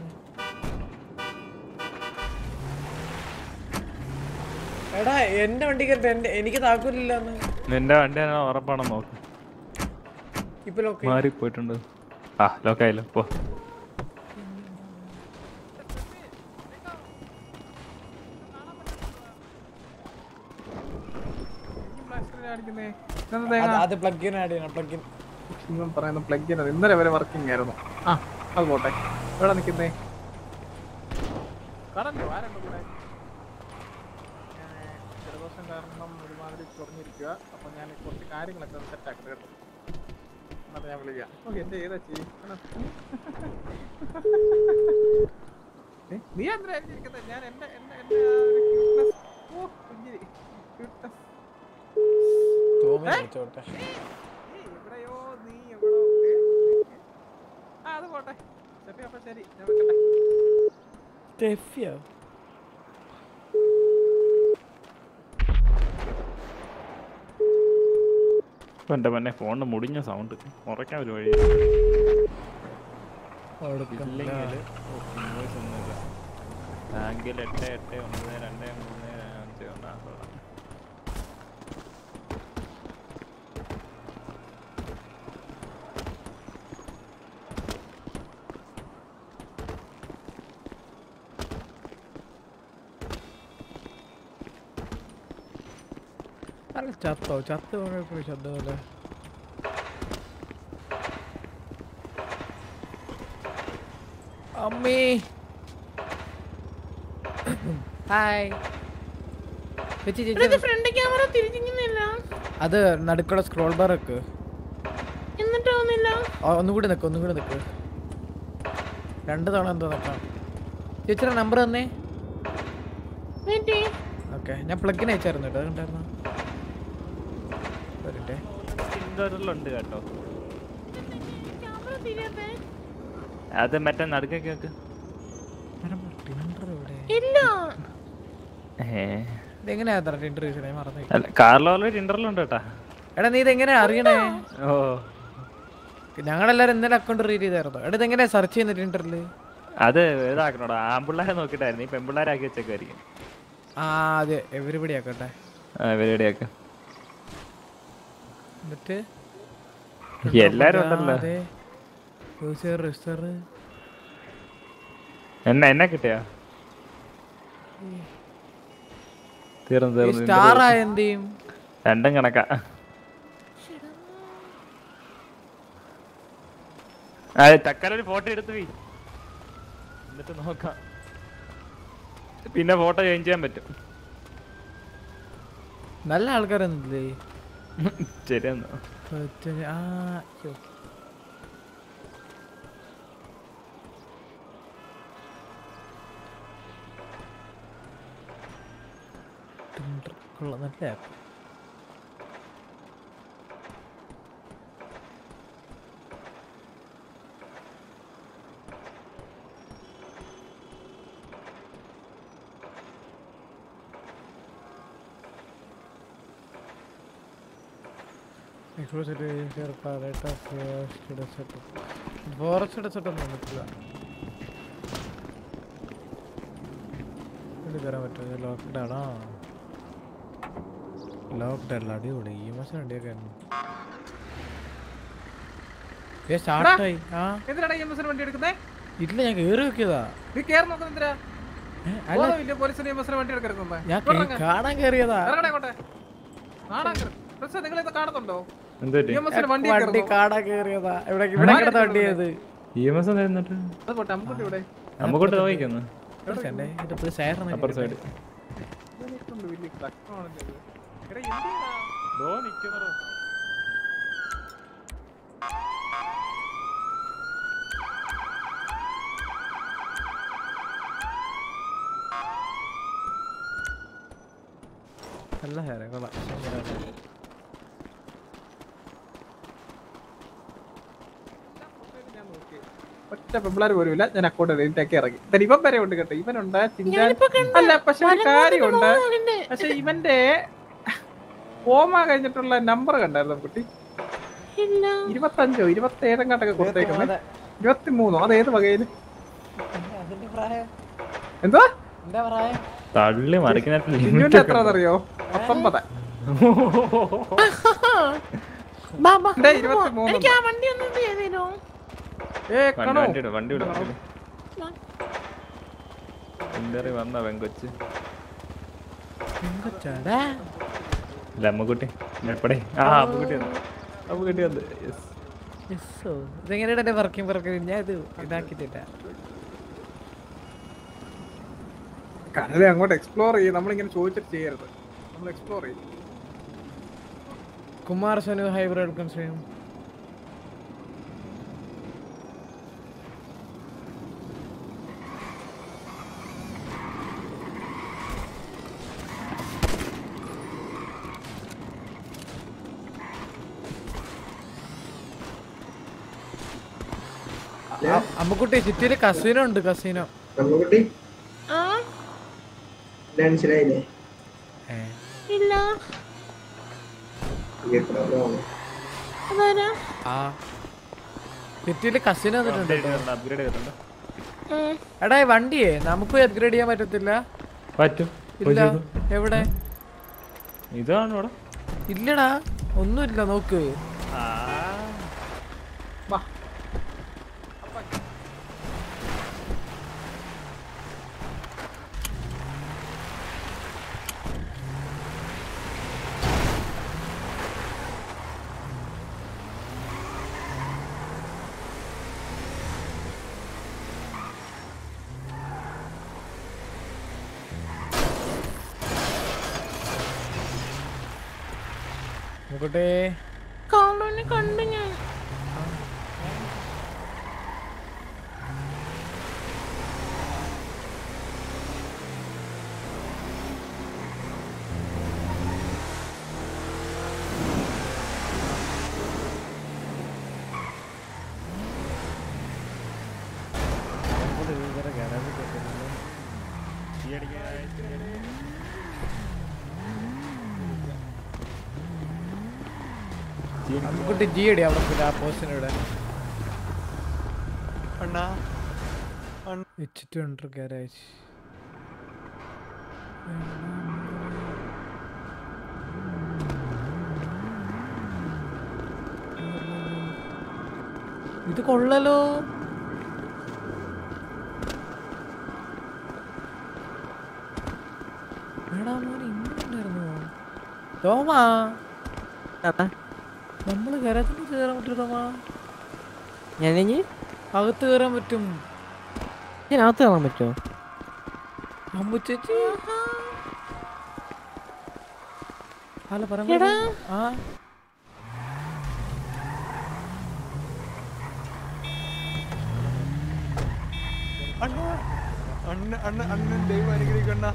എടാ എന്റെ വണ്ടി എന്റെ എനിക്ക് താക്കോലില്ലെന്ന് നിന്റെ വണ്ടി ഞാൻ ഉറപ്പാണെന്ന് നോക്ക്. ഇപ്പൊ ലോക്ക് മാറി പോയിട്ടുണ്ട് ആ ലോക്കായല്ലോ പോ. അത് ആഡ് ചെയ്യണം പറയുന്ന ഇന്നലെ വരെ വർക്കിംഗ് ആയിരുന്നു. ആ. അത് പോട്ടെ. എവിടെ നിൽക്കുന്നേ? കടന്നു ആരുണ്ട് കൂടെ ഞാൻ ജലദോഷം കാരണം ഒരുമാതിരി അപ്പം ഞാൻ കുറച്ച് കാര്യങ്ങളൊക്കെ സെറ്റ് ആക്കട്ടെ കേട്ടോ. എന്നിട്ട് ഞാൻ വിളിക്കാം. ഓക്കെ എന്റെ ഏതാ ചെയ്യും നീ എന്തായിരിക്കുന്നത് ഞാൻ എന്റെ എന്റെ cuteness- ഓ ഏയ്, എവിടെയോ നീ എവിടോ ഏ? ആ അത് പോട്ടെ. ശരി അപ്പൊ ശരി. ഞാൻ വെക്കട്ടെ. സ്റ്റെഫിയോ? എന്റെ പിന്നെ ഫോണിന് മുടിഞ്ഞ സൗണ്ട് ഉറക്കാൻ ഒരു വഴി ആംഗിൾ ബാങ്കിൽ എട്ട് എട്ട് ഒമ്പത് രണ്ട് മൂന്ന് അഞ്ച് ഒന്ന് ആ, കൊള്ളാം. അല്ല ചത്തോ? ചത്ത് പോയപ്പോഴും ശബ്ദമല്ലേ അമ്മേ. ഹായ് ഫ്രണ്ട് ക്യാമറ തിരിച്ചിരിക്കുന്നില്ല അത് നടുക്കുള്ള സ്ക്രോൾ ബാർ വെക്ക് എന്നിട്ടാവുന്നില്ല ഒന്നുകൂടി ഒന്നും കൂടി നിൽക്ക് ഒന്നും കൂടി നിൽക്ക് രണ്ട് തവണ എന്തോ നിൽക്കാം ചേച്ചിയുടെ നമ്പർ തന്നേ. ഓക്കെ ഞാൻ പ്ലഗിന് അയച്ചായിരുന്നു കേട്ടോ അതുണ്ടായിരുന്നു വരട്ടെ എന്തോരിലുണ്ട് കേട്ടോ. അത് മറ്റേ നടുക്കൊക്കെ ടിൻഡറിലുണ്ട് കേട്ടാ. എടാ നീ ഇതെങ്ങനെയാ അറിയണേ? ഓ. ഞങ്ങളെല്ലാരും ഇന്നലെ അക്കൗണ്ട് റീഡ് ചെയ്തായിരുന്നു. എടാ ഇതെങ്ങനെയാ സെർച്ച് ചെയ്യുന്ന ടിൻഡറിൽ? അത് ഇതാക്കണോടാ. ആമ്പിള്ളേരെ നോക്കിട്ടായിരുന്നു ഈ പെമ്പിള്ളേരാക്കി വെച്ചേക്കുമായിരിക്കും ആ അതെ. എവരിബഡി ആക്കട്ടെ. ഇവരുടെയൊക്കെ എന്നിട്ട് എല്ലാരും എന്നെ എന്നെ കിട്ടിയാ? തീർന്നു തീർന്നു സ്റ്റാർ ഇതിന്റെ ആയ എന്ത് ചെയ്യും? രണ്ടും കണക്കാ. തക്കാലം ഒരു ഫോട്ടോ എടുത്ത് പോയി എന്നിട്ട് നോക്കാം. പിന്നെ ഫോട്ടോ ചേഞ്ച് ചെയ്യാൻ പറ്റും. നല്ല didn't though. But didn't. Ah, forest set ഒന്നും പറ്റില്ല ഇവിടെ കയറാൻ പറ്റുമോ? ലോക്ക്ഡ് ആണോ? ലോക്ക്ഡ് അല്ല അടിപൊളി. ഈ മാസം വണ്ടിയൊക്കെ സ്റ്റാർട്ടായി. ആ? എന്തിനാണ് വണ്ടി എടുക്കുന്നേ? ഇല്ല ഞാൻ കേറി നോക്കിയതാ നീ കേറി ഞാൻ കാണാൻ കേറിയതാ. കാണാൻ നിങ്ങൾ ഇത് കാണുന്നുണ്ടോ? വണ്ടി. കാണാൻ കേറിയതാ. ഇവിടെ ഇവിടെ കിടന്ന വണ്ടി ഏത് ഇ എം എസ് എന്നിട്ട് അത് നമ്മക്കൊണ്ട് നോക്കിക്കുന്നു അപ്പുറ സൈഡ്. ഇവനെക്കൊണ്ട് വലിയ കഷ്ടമാണല്ലോ ഇത്. എടാ, എന്തിനാ? ദോ നിക്കുന്നതോ നല്ല ഹെയർ കൊള്ളാം ഞാൻ നോക്കി. ഒറ്റ പെമ്പിളാർ പോലും ഇല്ല ഞാൻ അക്കൗണ്ട് എഴുതിട്ടൊക്കെ ഇറങ്ങി. ഇവൻ വരെ ഉണ്ട് കേട്ടോ. ഇവനുണ്ട് ഞാനിപ്പോ അല്ല പക്ഷെ ഒരു കാര്യമുണ്ട്. പക്ഷെ ഇവന്റെ ഹോമ കഴിഞ്ഞിട്ടുള്ള നമ്പർ കണ്ടായിരുന്നു കുട്ടി. ഇരുപത്തഞ്ചോ ഇരുപത്തി കണ്ടൊക്കെ കൊടുത്തേക്കുന്നത് ഇരുപത്തി മൂന്നോ അത് ഏത് വകയിൽ? എന്തോ എന്താ പറയാ തള്ളി മറിക്കുന്ന എത്ര അറിയോ പത്തൊമ്പത്. ബാബാ വണ്ടി ചെയ്ത് വണ്ടി വണ്ടി വണ്ടി വിടും എന്തറി വന്ന വെങ്കൊച്ച്. പെങ്കൊച്ചാടാ അല്ല അമ്മക്കുട്ടി. എപ്പടേ ആ അമ്മക്കുട്ടി വന്നു. അമ്മക്കുട്ടി വന്നു. യെസ് യെസ്സോ ഇതെങ്ങനെയാണ് എന്റെ വർക്കിംഗ് വർക്കിംഗ് ഞാൻ ഇത് ഇതാക്കിയിട്ടില്ല. കടലെ അങ്ങോട്ട് എക്സ്പ്ലോർ ചെയ്യും. നമ്മളിങ്ങനെ ചോദിച്ചിട്ട് ചെയ്യരുത്. നമ്മൾ എക്സ്പ്ലോർ ചെയ്യും. കുമാർ സനു ഹൈബ്രിഡ് വെൽക്കം അമ്മുക്കുട്ടി സിറ്റിയിൽ കസീനോ. ഉണ്ട് കസീനോ ചിറ്റിയിൽ മനസ്സിലായില്ലേ ഇല്ല. അതാരാ? ആ. സിറ്റിയിൽ കസീനോ വന്നിട്ടുണ്ട്. എടാ വണ്ടിയെ നമുക്ക് അപ്ഗ്രേഡ് ചെയ്യാൻ പറ്റത്തില്ല. പറ്റും. ഇല്ല. എവിടെ? ഇതാണ് ഇവിടെ. ഇല്ലടാ ഒന്നുമില്ല നോക്ക്. നോക്കട്ടെ. കണ്ടു ഞാൻ. നമുക്കിട്ട് ജി അടി അവിടെ പോയി ആ പോസ്റ്റിനിവിടെ അണ്ണാ വെച്ചിട്ട് ഉണ്ട് ഗാരേജ് ഇത് കൊള്ളലോ. എടാ മോനെ ഇന്നുണ്ടായിരുന്നു തോമാ നമ്മൾ ഗരാജിന് കയറാൻ പറ്റുമോ ഞാൻ ഇനി അകത്ത് കയറാൻ പറ്റും. ഞാൻ അകത്ത് കയറാൻ പറ്റുമോ അമ്മു ചേച്ചി എടാ. പറയാ ആ. അണ്ണ അണ്ണ അണ്ണ അണ്ണൻ ദൈവം അനുഗ്രഹിക്കണ്ണ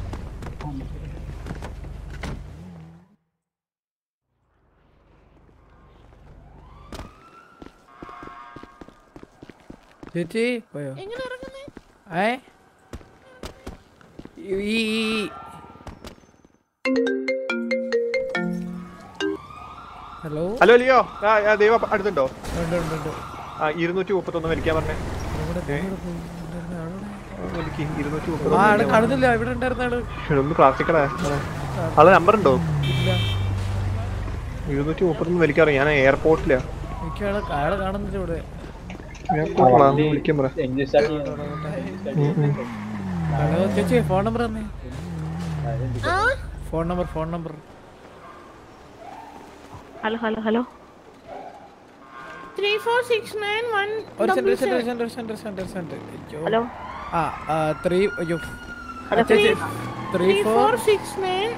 ചേച്ചി പോയോ എങ്ങനെ ഇറങ്ങുന്നേ ഏ? ഈ ഹലോ ഹലോ ലിയോ ദൈവം അടുത്തുണ്ടോ? ഉണ്ട് ഉണ്ട് ഉണ്ട്. ആ ഇരുന്നൂറ്റി മുപ്പത്തൊന്ന് വലിക്കാൻ പറഞ്ഞേ. ആൾ. നമ്പർ ഉണ്ടോ? ഇരുന്നൂറ്റി മുപ്പത്തൊന്ന് വലിക്കാറ് ഞാൻ എയർപോർട്ടിലാ എനിക്ക് ആളെ ആളെ കാണുന്നില്ല ഇവിടെ. ഒന്ന് വിളിക്കാൻ പറ. ഹലോ ചേച്ചി ഫോൺ നമ്പർ തന്നെ. ആ? Phone number phone number. Hello hello hello. Hello. ആ ത്രീ അയ്യോ. ത്രീ ഫോർ സിക്സ് നയൻ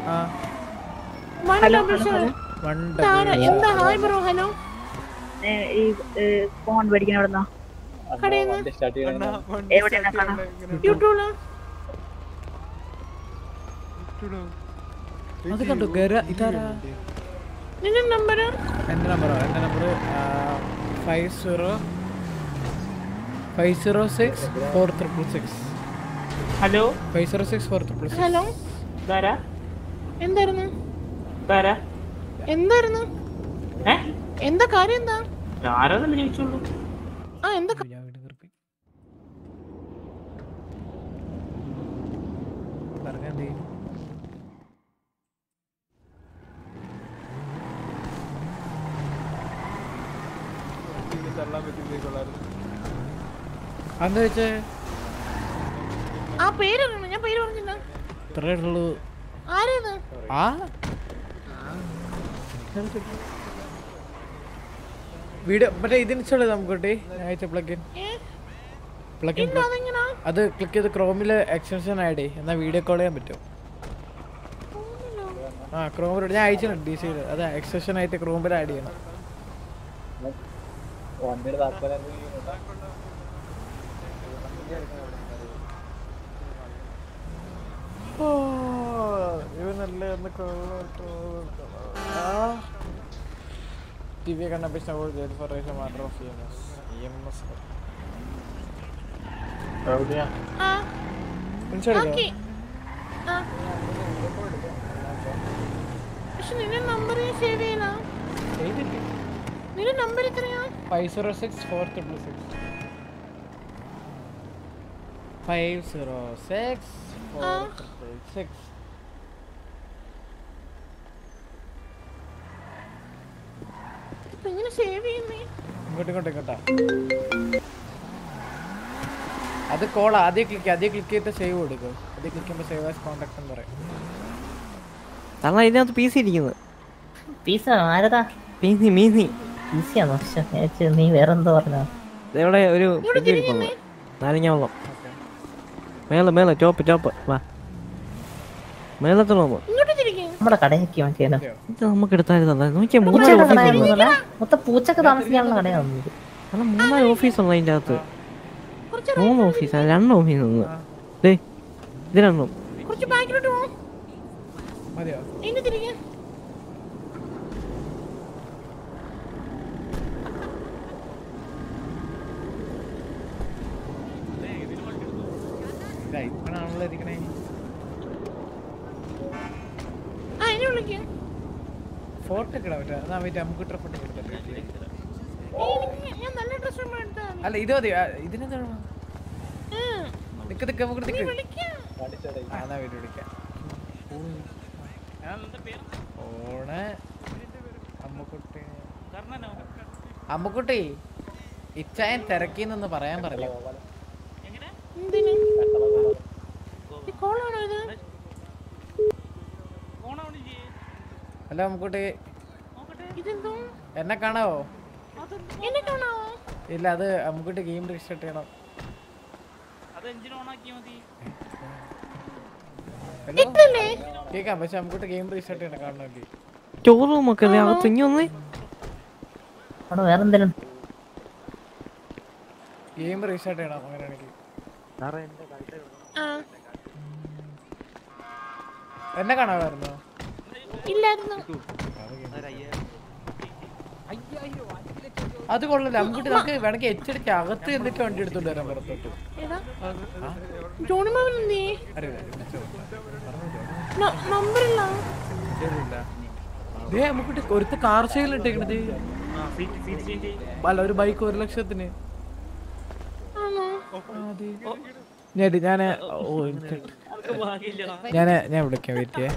എന്താ? Hi bro hello. ഈ ഫോൺ മേടിക്കാൻ എവിടുന്നാ? അത് കണ്ടു? ഗര ഇതാരാ? നിന്റെ നമ്പർ എന്റെ നമ്പറോ എന്റെ number five zero five zero six four triple six hello five zero six four triple six hello ഇതാരാ? എന്തായിരുന്നു? ഇതാരാ? എന്തായിരുന്നു? എന്താ കാര്യം എന്താ? ആരാന്നല്ലേ ചോദിച്ചോളൂ ആ എന്താ ക- അന്ന് വെച്ചേ ആ പേര് ഞാൻ പേര് പറഞ്ഞില്ല ഇത്രേ ഉള്ളൂ. ആരാണ്? ആ? വീഡിയോ മറ്റേ ഇത് ഇൻസ്റ്റാൾ നമുക്ക് ഞാൻ അയച്ച പ്ലഗിൻ പ്ലഗിൻ അത് ക്ലിക്ക് ചെയ്ത് ക്രോമിൽ എക്സ്റ്റൻഷൻ ആഡ് എന്നാൽ വീഡിയോ കോൾ ചെയ്യാൻ പറ്റും. ആ ക്രോമിൽ ഞാൻ അയച്ചിട്ടുണ്ട് ഡി സിയിൽ അത് എക്സ്റ്റൻഷൻ ആയിട്ട് ക്രോമിൽ ആഡ് ചെയ്യണം. ടി എന്ന് ദിവ്യ കണ്ണപ്പിച്ച ഫോർ റേഷൻ ആ. പക്ഷെ നിന്റെ നമ്പർ സേവ് നിന്റെ നമ്പർ എത്രയാ? Five zero six four triple six five zero six four triple six ഇപ്പൊ സേവ് ചെയ്യുന്നേ? ഇങ്ങോട്ട് ഇങ്ങോട്ട് ഇങ്ങോട്ടാ. അത് കോൾ ആദ്യം ക്ലിക്ക് ആദ്യം ക്ലിക്ക് ചെയ്തിട്ട് സേവ് കൊടുക്കും. ആദ്യം ക്ലിക്ക് ചെയ്യുമ്പോൾ സേവ് ആസ് കോൺടാക്ട് എന്ന് പറയും. കാരണം ഇതിനകത്ത് പി സി ഇരിക്കുന്നത് പീസ ആരതാ? മീസി മീസി ഈസിയാണോ നീ വേറെന്തോ പറഞ്ഞോ ഇവിടെ ഒരു നാരങ്ങ വെള്ളം. മേലെ മേലെ ടോപ്പ് ചോപ്പ് വാ. മേലത്തെ റൂം. ഇങ്ങോട്ട് തിരികെ നമ്മുടെ കടയൊക്കെ നോക്കിയാലോ ഇത് നമുക്ക്. കാരണം മൂന്നാൽ ഓഫീസ് ഉണ്ട് അതിന്റെ അകത്ത് മൂന്ന് ഓഫീസാ. രണ്ട് ഓഫീസ് നിന്ന്. ഡേ ഇത് രണ്ടും കുറച്ച് ബാക്കിലോട്ട് പോകാം ഫോട്ടോ അതാ നമുക്ക് അല്ല ഇത് മതി ഇതിനെന്താണ് നിക്ക് നിക്ക് നമുക്ക് നിക്ക്. ആ, എന്നാ വീട്ടിൽ വിളിക്കാം. ഓണ്. അമ്മുക്കുട്ടി. അമ്മക്കുട്ടി ഇച്ചായൻ തിരക്കിന്നൊന്ന് പറയാൻ പറഞ്ഞു. ഹലോ അമ്മക്കുട്ടി. ഇതെന്തോ? എന്നെ കാണാവോ? എന്നെ കാണാവോ? ഇല്ല അത് അമ്മക്കുട്ടി ഗെയിം രജിസ്റ്റർ ചെയ്യണം? കേക്കാം പക്ഷെ അമ്മുക്കുട്ടി ഗെയിം റീസ്റ്റാർട്ട് ചെയ്യണം കാണണമെങ്കിൽ ചോറ് അല്ലേ? അകത്ത് ഇനി ഒന്ന് അവിടെ വേറെ എന്തെങ്കിലും ഗെയിം റീസ്റ്റാർട്ട് ചെയ്യണം അങ്ങനെയാണെങ്കിൽ എന്നെ കാണാമായിരുന്നോ ഇല്ലായിരുന്നു. അത് കൊള്ളല്ല അമ്മൂട്ടി നമുക്ക് വേണമെങ്കിൽ എച്ചടിച്ച് അകത്ത് എന്നിട്ട് വണ്ടി എടുത്തോണ്ട് വരാൻ പുറത്തോട്ട്. അമ്മുക്കുട്ടി ഒരുത്ത കാർ സെയിൽ ഇട്ടേക്കണത്. അല്ല ഒരു ബൈക്ക് ഒരു ലക്ഷത്തിന്. ആണോ? ഞാൻ ഞാൻ ഓ ഞാൻ ഞാൻ വിളിക്കാം വെയിറ്റ് ചെയ്യേ.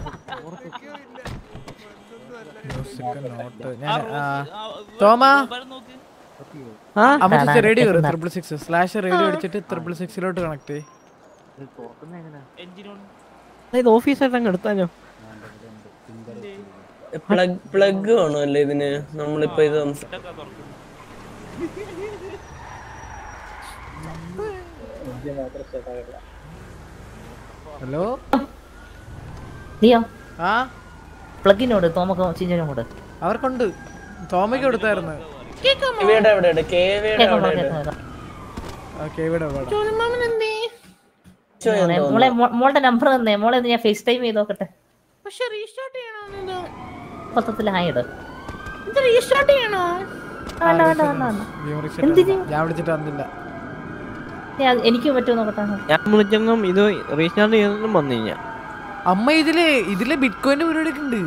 Radio triple six slash radio അടിച്ചിട്ട് ട്രിപ്പിൾ സിക്സിലോട്ട് കണക്ട് ചെയ്യ്. ഇത് ഓഫീസായിട്ട് അങ്ങ് എടുത്താഞ്ഞോ പ്ലഗ് പ്ലഗ് വേണമല്ലേ ഇതിന്? നമ്മളിപ്പോ ഇത് ഹലോ നീയോ? ആ? പ്ലഗിനോട് തോമക്കോ ചിഞ്ചനും കൂടെ അവർക്കുണ്ട്. തോമയ്ക്ക് കൊടുത്തായിരുന്നു. മോളുടെ നമ്പർ തന്നേ. മോളെ ഞാൻ ഫേസ് ടൈം ചെയ്ത് നോക്കട്ടെ. പക്ഷെ റീസ്റ്റാർട്ട് ചെയ്യണോ? മൊത്തത്തിൽ ഹായ് റീസ്റ്റാർട്ട് ചെയ്യണോ എനിക്ക് പറ്റുമോ നോക്കട്ടെ. ഞാൻ വിളിച്ചെങ്കും ഇത് റീസ്റ്റാർട്ട് ചെയ്തൊന്നും വന്നു കഴിഞ്ഞാ. അമ്മ ഇതിൽ ഇതിൽ ബിറ്റ് കോയിന്റെ പരിപാടിയൊക്കെ ഉണ്ട്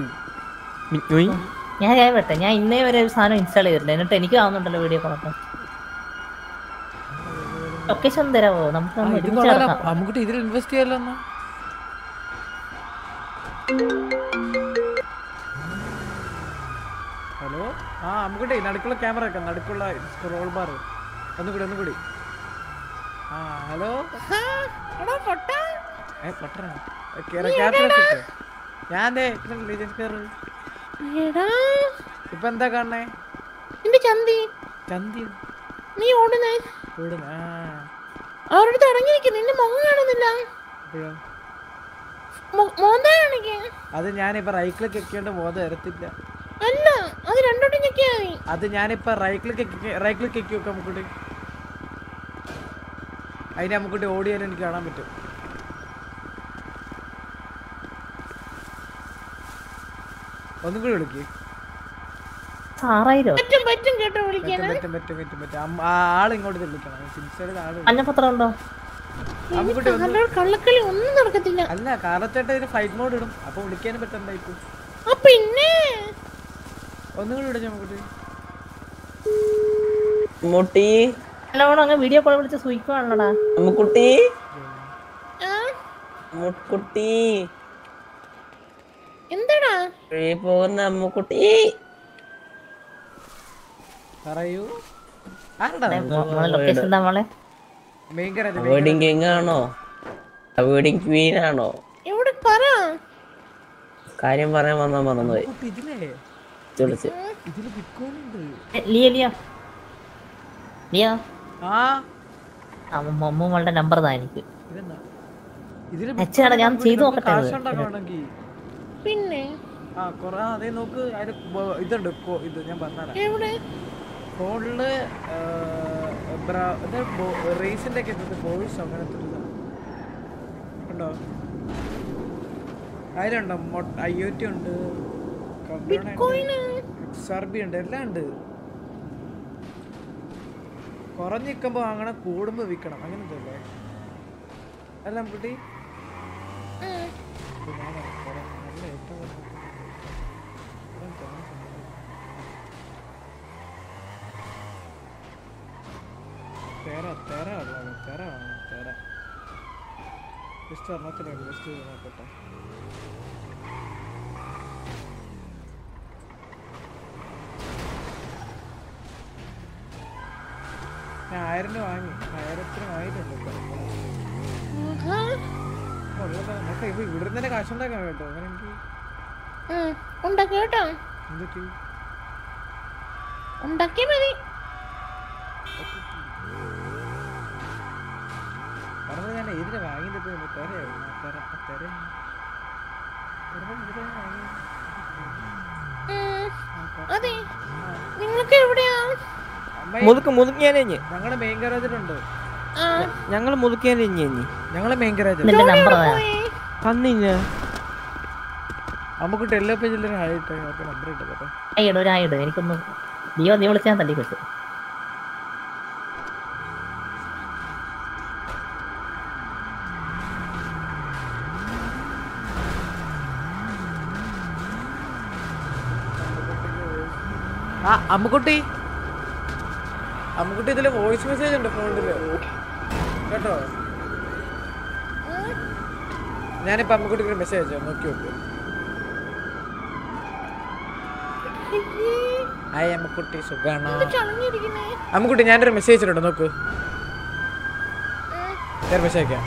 ഞാൻ ഞാൻ പെട്ടെ ഞാൻ ഇന്നേ വരെ ഒരു സാധനം ഇൻസ്റ്റാൾ ചെയ്തിട്ടില്ല. എന്നിട്ട് എനിക്ക് ആവുന്നുണ്ടല്ലോ വീഡിയോ കാണാൻ ലൊക്കേഷൻ തരാമോ നമുക്ക് അമ്മുക്കുട്ടി ഇതിൽ ഇൻവെസ്റ്റ് ചെയ്യാലോ എന്നാ? ഹലോ ആ നമുക്കിട്ടേ നടുക്കുള്ള ക്യാമറ ഒക്കെ നടുക്കുള്ള സ്ക്രോൾ ബാർ ഒന്നുകൂടി ഒന്നുകൂടി ആ ഹലോ എടാ പൊട്ട. ഏ ക്യാപ്ചർ ഞാൻ ഇപ്പൊ എന്താ കാണണേ? ചന്തി. ചന്തി. നീ ഓടുന്നേ. അവരുടെ നിന്റെ മുഖം കാണുന്നില്ല. അത് ഞാനിപ്പോ റൈറ്റ് ക്ലിക്ക് ബോധം വരത്തില്ല. അല്ല അത് രണ്ടോട്ടും അത് ഞാനിപ്പോ റൈറ്റ് ക്ലിക്ക് റൈറ്റ് ക്ലിക്ക് അതിന് നമുക്കുട്ടി ഓടിയാലും എനിക്ക് കാണാൻ പറ്റും. ഒന്നും കൂടി വിളിക്ക്. പറ്റും പറ്റും കേട്ടോ പറ്റും വിളിക്കാന് പറ്റും പറ്റും പറ്റും. പറ്റും ആൾ ഇങ്ങോട്ട് വിളിക്കണം. സിൻസിയറിൽ ആൾ. മഞ്ഞപ്പത്രം ഉണ്ടോ? കള്ളക്കളി ഒന്നും നടക്കത്തില്ല. അല്ല കാലത്തേട്ട ഇതിന് ഫ്ലൈറ്റ് മോഡ് ഇടും. അപ്പൊ വിളിക്കാനും പറ്റണ്ടായിരിക്കും പിന്നെ? ഒന്നും കൂടി വിളിച്ചു മുട്ടി. നല്ലോണം അങ്ങ് വീഡിയോ കോൾ വിളിച്ച് സൂയിക്കുവാണല്ലോടാ. അമ്മുക്കുട്ടി ആ? അമ്മുക്കുട്ടി എന്താടാ? പോകുന്ന അമ്മുക്കുട്ടി. പറയൂ. വേർഡിങ് കിങ് ആണോ? വേർഡിങ് ക്വീൻ ആണോ? എവിടെ പറ. കാര്യം പറയാൻ വന്നാ മറന്നുപോയി. ഇതിലേ? വിളിച്ച്. ഇതിൽ ബിറ്റ്കോയിൻ ലിയ ലിയ. ലിയ. ആ. മോളുടെ നമ്പർ താ എനിക്ക്. ഞാൻ ചെയ്തു നോക്കട്ടെ പിന്നെ? ആ കൊറേ അതെ നോക്ക് അതിന് ഇതുണ്ട് ഇത് ഞാൻ പറഞ്ഞാ എവിടെ? ഫോണിൽ റേസിന്റെ ഒക്കെ ബോയ്സ് അങ്ങനത്തെ. ഉണ്ടോ അതിലുണ്ടോ? ഐ ഒ ടി ഉണ്ട്. സർബി ഉണ്ട്. എല്ലാം ഉണ്ട്. കുറഞ്ഞിക്കുമ്പോ അങ്ങനെ കൂടുമ്പോ വിൽക്കണം. അങ്ങനത്തെ അല്ലേ അല്ല കുട്ടി തെര തെര ഉള്ളത് തെര വേണം തെര ലിസ്റ്റ് ഒരെണ്ണത്തിനുണ്ട് ലിസ്റ്റ് ചെയ്ത് നോക്കട്ടെ ഞാൻ ആയിരം വാങ്ങി ആയിരത്തിന് വാങ്ങിയിട്ടുണ്ട്. അപ്പൊ ഇപ്പൊ ഇവിടെ തന്നെ കാശുണ്ടാക്കാൻ കേട്ടോ അങ്ങനെ എനിക്ക് ഉണ്ടാക്കി കേട്ടോ എന്തിട്ട് ഉണ്ടാക്കിയ മതി പറഞ്ഞത് ഞാൻ ഇതിന് വാങ്ങിയത് തെരയായിരുന്നു തെര തെര അതെ. നിങ്ങൾക്ക് എവിടെയാ? മുതുക്ക് മുതുക്കിയാലേ ഇഞ്ഞ് ഞങ്ങൾ മെയിൻ ഗാരേജിലുണ്ട് ആ. ഞങ്ങൾ മുതുക്കിയാലേ ഞങ്ങൾ മെയിൻ ഗാരേജ് നമ്പർ തന്നില്ല. നമുക്ക് ടെല്ലോ പേജിൽ ഒരു ഹായിട്ട് നമ്പർ ഇട്ടത് എനിക്കൊന്ന് നീ നീ വിളിച്ചാൽ തല്ലി കിട്ടും ആ അമ്മുക്കുട്ടി. അമ്മുക്കുട്ടി ഇതിൽ വോയിസ് മെസ്സേജ് ഉണ്ട് ഫോണിൽ കേട്ടോ? ഞാനിപ്പോ അമ്മുക്കുട്ടിക്ക് ഒരു മെസ്സേജ് അയച്ചോ. നോക്കി നോക്ക്. ഹായ് അമ്മുക്കുട്ടി. സുഖാണോ? അമ്മുക്കുട്ടി ഞാനൊരു മെസ്സേജ് അയച്ചിട്ടുണ്ട് നോക്ക്. ഞാൻ മെസ്സേജ് അയക്കാം.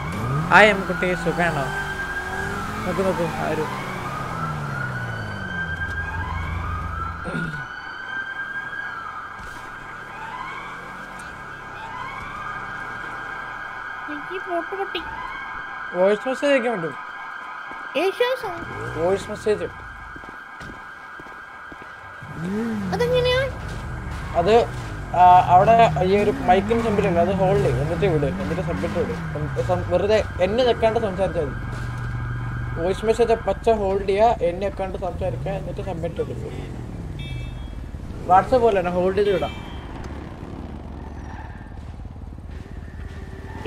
ഹായ് അമ്മുക്കുട്ടി. സുഖാണോ? നോക്ക് നോക്ക്. ആരും എനിക്ക് പോട്ട് പൊട്ടി വോയിസ് മെസ്സേജ് അയക്കാൻ പറ്റും വോയിസ് മെസ്സേജ് അത് അവിടെ ഈ ഒരു മൈക്കും സെമ്പിലല്ല അത് ഹോൾഡ് ചെയ്യും. എന്നിട്ട് വിട്. എന്നിട്ട് സബ്മിറ്റ് വിട്. വെറുതെ എന്നെ നിൽക്കാണ്ട് സംസാരിച്ചാൽ മതി. വോയിസ് മെസ്സേജ് പച്ച ഹോൾഡ് ചെയ്യുക എന്നെ നിൽക്കാണ്ട് സംസാരിക്കുക എന്നിട്ട് സബ്മിറ്റ് വിടും. വാട്സപ്പ് പോലെ തന്നെ ഹോൾഡ് ചെയ്ത് വിടാം.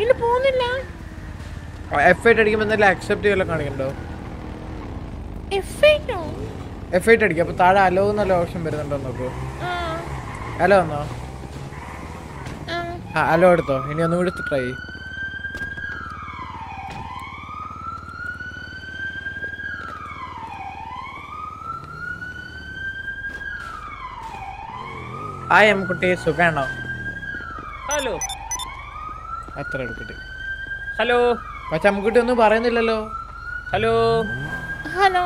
ഇല്ല പോകുന്നില്ല. എഫ് ഐറ്റ് അടിക്കുമ്പോൾ എന്തെങ്കിലും അക്സെപ്റ്റ് ചെയ്യലോ കാണിക്കണ്ടോ? എഫ് ഐറ്റ് അടിക്കുക അപ്പോൾ താഴെ അലോ എന്നുള്ള ഓപ്ഷൻ വരുന്നുണ്ടോ നോക്കൂ? ആ. അലോ എന്നോ ആ. ആ അലോ എടുത്തോ. ഇനി ഒന്നും കൂടി ട്രൈ ഹായ് എം കുട്ടി സുഖാണോ? ഹലോ അത്ര എടുക്കട്ടെ. ഹലോ പക്ഷെ അമ്മുക്കുട്ടി ഒന്നും പറയുന്നില്ലല്ലോ. ഹലോ. ഹലോ.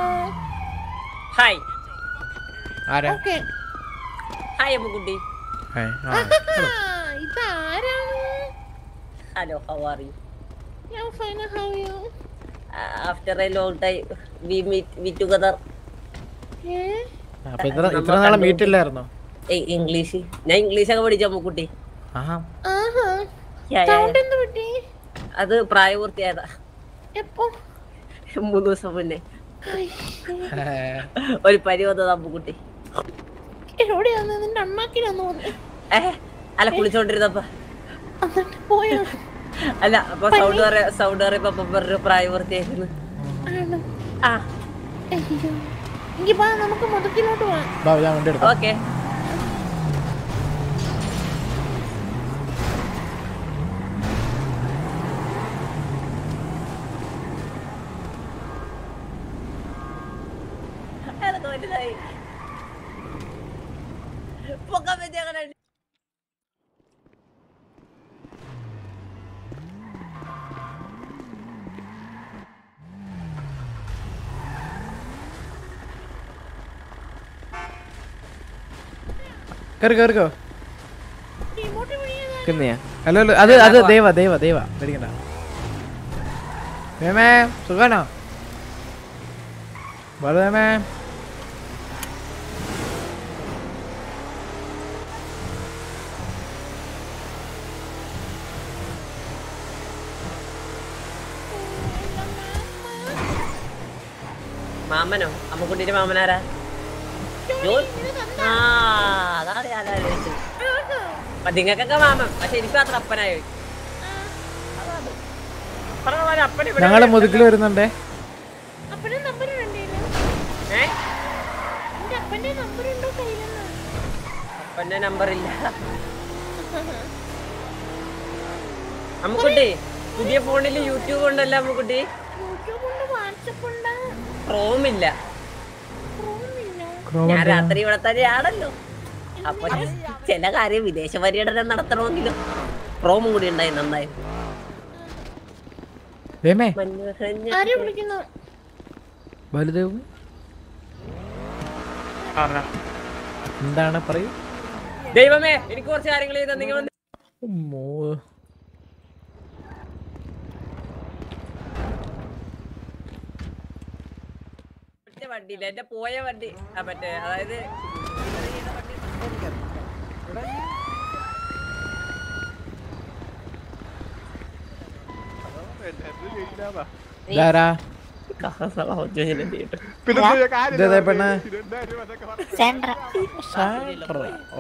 ഹായ്. ആരാ? ഹായ് അമ്മുക്കുട്ടി. ഹായ് ഇതാ ഇതാരാണ്? ഹലോ ഹൗ ആർ യു ഞാൻ fine how you after a long time we meet we together അപ്പൊ ഇത്ര ഇത്ര നാളെ മീറ്റ് ഇല്ലായിരുന്നോ ഇംഗ്ലീഷ്. ഞാൻ ഇംഗ്ലീഷ് ഒക്കെ പഠിച്ചു അമ്മുക്കുട്ടി. ആഹാ. ആഹാ. സൗണ്ട്. എന്ത് പറ്റി? അത് പ്രായപൂർത്തിയായതാ. എപ്പോ? മൂന്ന് ദിവസം മുന്നേ. ഒരു പരി വന്നത് അമ്മുക്കുട്ടി എവിടെയാന്ന് നിന്റെ അണ്ണാക്കിലാന്ന് തോന്നുന്നു ഏ അല്ല കുളിച്ചോണ്ടിരുന്നപ്പ. അല്ല അപ്പൊ സൗണ്ട് പറയാ സൗണ്ട് പറയുമ്പോ അപ്പൊ പറഞ്ഞു പ്രായപൂർത്തിയായിരുന്നു. ആ. നമുക്ക് പോവാം ഓക്കെ അതൊക്കെ വലുതായി പൊക്കാൻ പറ്റിയ അങ്ങനെ കയറിക്കോ നിക്കുന്നയാ ഹലോ ഹലോ അത് അത് ദേവ ദേവ ദേവ. പേടിക്കണ്ട. വേമേ സുഖാണോ? വേമേ മാമനോ? അമ്മക്കുട്ടിന്റെ മാമനാരാ? അതാണ് ഞാൻ ആലോചിച്ചത്. നിങ്ങൾക്കൊക്കെ മാമൻ പക്ഷെ എനിക്ക് മാത്രം അപ്പനായി ഞങ്ങൾ മുതുക്കിൽ വരുന്നുണ്ടേ? അപ്പന്റെ നമ്പർ ഉണ്ടല്ലോ ഏ? എന്റെ അപ്പന്റെ നമ്പർ ഉണ്ടോ കയ്യിലെന്ന്? അപ്പന്റെ നമ്പർ ഇല്ല അമ്മുക്കുട്ടി പുതിയ ഫോണിൽ യൂട്യൂബ് ഉണ്ടല്ലോ അമ്മുക്കുട്ടി. യൂട്യൂബ് ഉണ്ട് വാട്സപ്പ് ഉണ്ട് ക്രോം ഇല്ല ഞാൻ രാത്രി ഇവിടെ തന്നെയാണല്ലോ. അപ്പൊ ചില കാര്യം വിദേശ പര്യടനം നടത്തണമെങ്കിലും ക്രോമും കൂടി ഉണ്ടായി നന്നായി. എന്താണ് പറയൂ? ദൈവമേ എനിക്ക് കുറച്ച് കാര്യങ്ങൾ ചെയ്ത. നിങ്ങൾ വന്ന് ഉമ്മോ. ഒറ്റ വണ്ടിയില്ല. എന്റെ പോയ വണ്ടി ആ മറ്റേ അതായത് ഇതാരാ?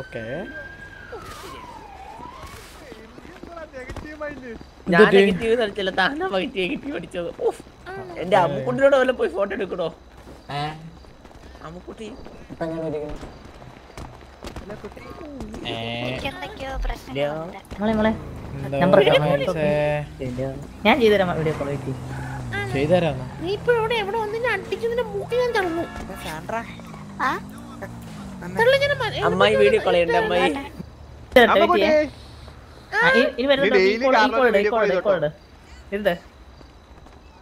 ഓക്കെ. ഞാൻ നെഗറ്റീവ് കളിച്ചില്ല താനാ നെഗറ്റീവ് അടിച്ചത്. ഉഫ്. എന്റെ അമ്മുക്കുട്ടിയോട് വല്ല പോയി ഫോട്ടോ എടുക്കണോ? ഞാൻ ചെയ്തുതരാം വീഡിയോ കോൾ വെച്ച് ചെയ്തുതരാന്നോ നീ ഇപ്പൊ ഇവിടെ എവിടെ വന്ന് ഞാൻ അടിച്ചതിന്റെ മൂട്ടി ഞാൻ തളർന്നു അമ്മായി വീഡിയോ കളയുണ്ട് അമ്മായി. ഇനി വരുന്നുണ്ടോ? ഈ കോൾ ഈ കോൾ ഈ കോൾ ഈ കോൾ ഇരുത്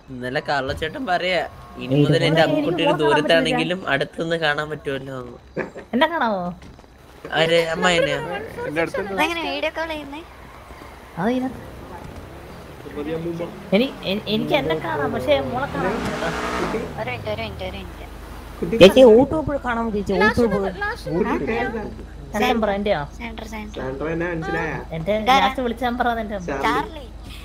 ഇന്നലെ കള്ളച്ചേട്ടൻ ചേട്ടൻ പറയാ ഇനി മുതൽ എന്റെ അമ്മക്കുട്ടി ഒരു ദൂരത്താണെങ്കിലും അടുത്തുനിന്ന് കാണാൻ പറ്റുമല്ലോ എന്നാ. കാണാവോ? അരെ അമ്മ അതെങ്ങനെ വീഡിയോ കോൾ ചെയ്യുന്നേ? അത് ഇതിനകത്ത് എനി- എനി- എനിക്ക് എന്നെ കാണാം പക്ഷെ മോളെ കാണാൻ ചേച്ചി ഊട്ടൂപ്പ് കാണാൻ ചേച്ചി? ഊട്ടൂപ്പ് എന്റെ നമ്പർ എന്റെയാ സെന്റർ സെന്റർ എന്റെ ലാസ്റ്റ് വിളിച്ച നമ്പർ എന്റെ നമ്പർ. ചാർലി.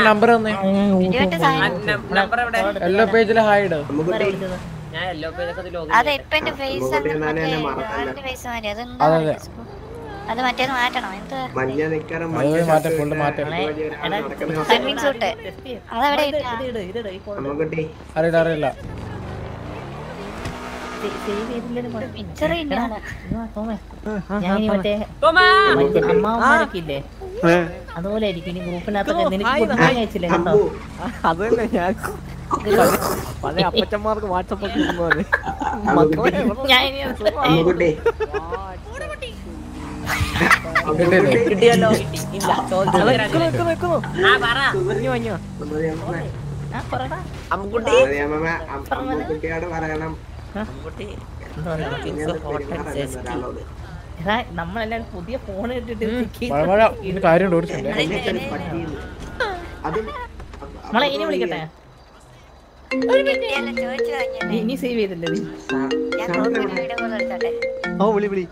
നമ്പർ തന്നെ നമ്പർ എവിടെ എല്ലാ പേജിലെ പേജൊക്കെ ലോഗിൻ അതെ ഇപ്പൊ എന്റെ ഫേസ് ഫേസ് മാറി അതെ അതെന്താ അതെ അത്. മറ്റേത് മാറ്റണം? എന്ത് കൺവിൻസ് തൊട്ട് അതവിടെ ഇട്ടാ. അറിയില്ല അറിയില്ല. ഇല്ലേ അതുപോലെ ആയിരിക്കും ഇനി ഗ്രൂപ്പിനകത്തൊക്കെ. നിനക്ക് അയച്ചില്ലേ കേട്ടോ അത് തന്നെ ഞാൻ പല അപ്പച്ചന്മാർക്ക് വാട്സപ്പ് ഒക്കെ ഇടുന്നത് കിട്ടിയല്ലോ അമ്മുക്കുട്ടി അമ്മുക്കുട്ടി എടാ നമ്മളെല്ലാരും പുതിയ ഫോൺ ഇട്ടിട്ട് നമ്മളെ ഇനി വിളിക്കട്ടെ കിട്ടിയല്ലോ ചോദിച്ചു നീ- നീ? സേവ് ചെയ്തില്ലേ നീ ഓ വിളി വിളി.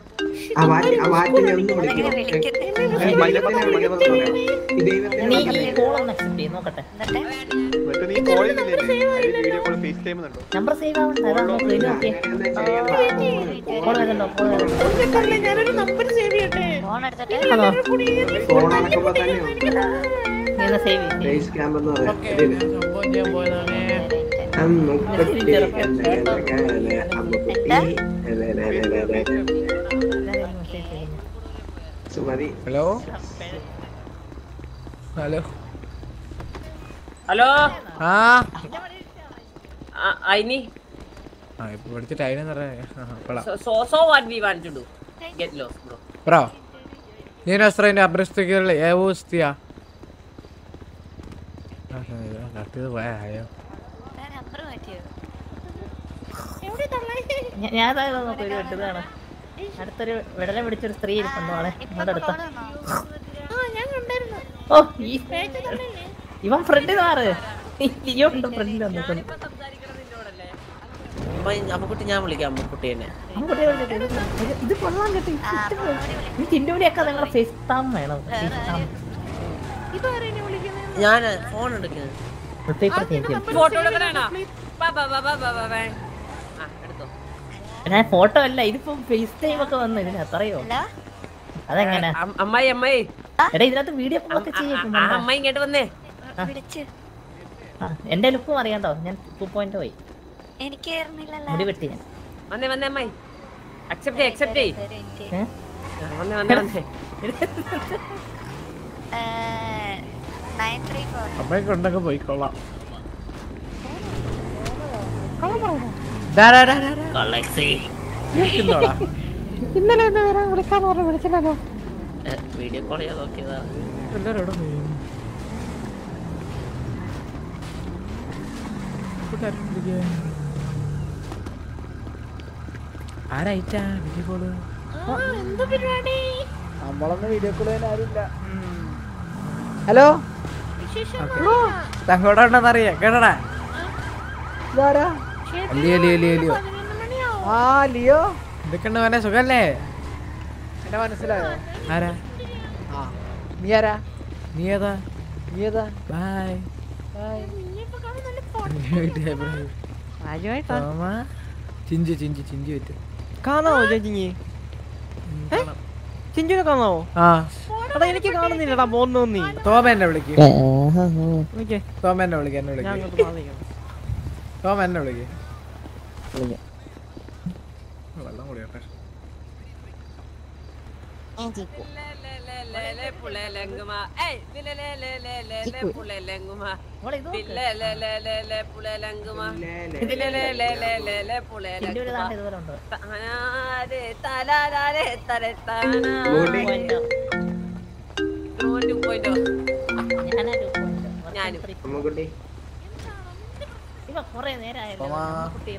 നമ്പർ സേവ് ആവണ്ട ഫോൺ എടുത്തിട്ട്. നീ ഹലോ ഹലോ ഹലോ ആ ഐനി ആ ഇപ്പൊ പഠിച്ചിട്ട് അതിനെന്ന് പറയാ so so what we want ഞാൻ അതാ നോക്ക് ഒരു വെട്ടതാണ് അടുത്തൊരു വിടലം പിടിച്ചൊരു സ്ത്രീ അടുത്ത കണ്ടായിരുന്നു ഓ ഈ ഇവൻ ഫ്രണ്ട് മാറ് ഫ്രണ്ടിൽ വന്നിട്ടുണ്ട് അമ്മക്കുട്ടി ഞാൻ വിളിക്കാം അമ്മക്കുട്ടി തന്നെ ഇത് കൊള്ളാൻ കേട്ടോ എനിക്ക് ചിന്റുവിനെയൊക്കെ നിങ്ങളെ ഫേസ് വേണം. ഫേസ് ഞാൻ ഫോൺ എടുക്കുന്നത്. ഞാൻ ഫോട്ടോ അല്ല ഇതിപ്പോ ഫേസ് ടൈം ഒക്കെ വന്നു ഇതിന് അത്രയോ. അതെങ്ങനെ? അമ്മായി അമ്മായി. എടാ ഇതിനകത്ത് വീഡിയോ ഒക്കെ ചെയ്യും അമ്മായി ഇങ്ങോട്ട് വന്നേ. എന്റെ ലുക്കും അറിയാണ്ടോ ഞാൻ ടു പോയിന്റ് പോയി. എനിക്ക് മുടി വെട്ടി ഞാൻ. വന്നേ വന്നേ അമ്മായി. അക്സെപ്റ്റ് ചെയ്യ് അക്സെപ്റ്റ് വന്നേ വന്നേ വന്നേ. അമ്മയൊക്കെ ഉണ്ടൊക്കെ പോയിക്കോളാം. ഇരിക്കുന്നോടാ. ഇന്നലെ എന്നെ വരാൻ വിളിക്കാന്ന് പറഞ്ഞു വിളിച്ചില്ലല്ലോ. വീഡിയോ കോൾ ചെയ്യാൻ നോക്കിയതാ. എല്ലാരും. ആരായിട്ടാ വീഡിയോ കോൾ. നമ്മളൊന്നും വീഡിയോ കോൾ ചെയ്യാൻ ആരുമില്ല. ഹലോ? തങ്ങോടെ ഉണ്ടെന്നറിയാം കേട്ടടാ. ഇതാരാ? ലിയോ ലിയോ ലിയോ ലിയോ ആ ലിയോ എന്തൊക്കെയുണ്ട് മോനെ? സുഖല്ലേ എന്നെ മനസ്സിലായോ? ആരാ? ആ നീ ആരാ? നീ ഏതാ? നീ ഏതാ? ബൈ ചിഞ്ചു ചിഞ്ചു ചിഞ്ചു പറ്റും കാണാവോ ചേച്ചിങ്ങി ചിഞ്ചുനെ കാണാവോ എടാ എനിക്ക് കാണുന്നില്ലടാ പോന്നു നീ തോമ എന്നെ വിളിക്ക്. തോമ എന്നെ വിളിക്ക് എന്നെ ഞാൻ വിളിക്ക്. തോമ എന്നെ വിളിക്ക്. വിളിക്കാം. വെള്ളം കുടിയോട്ടെ.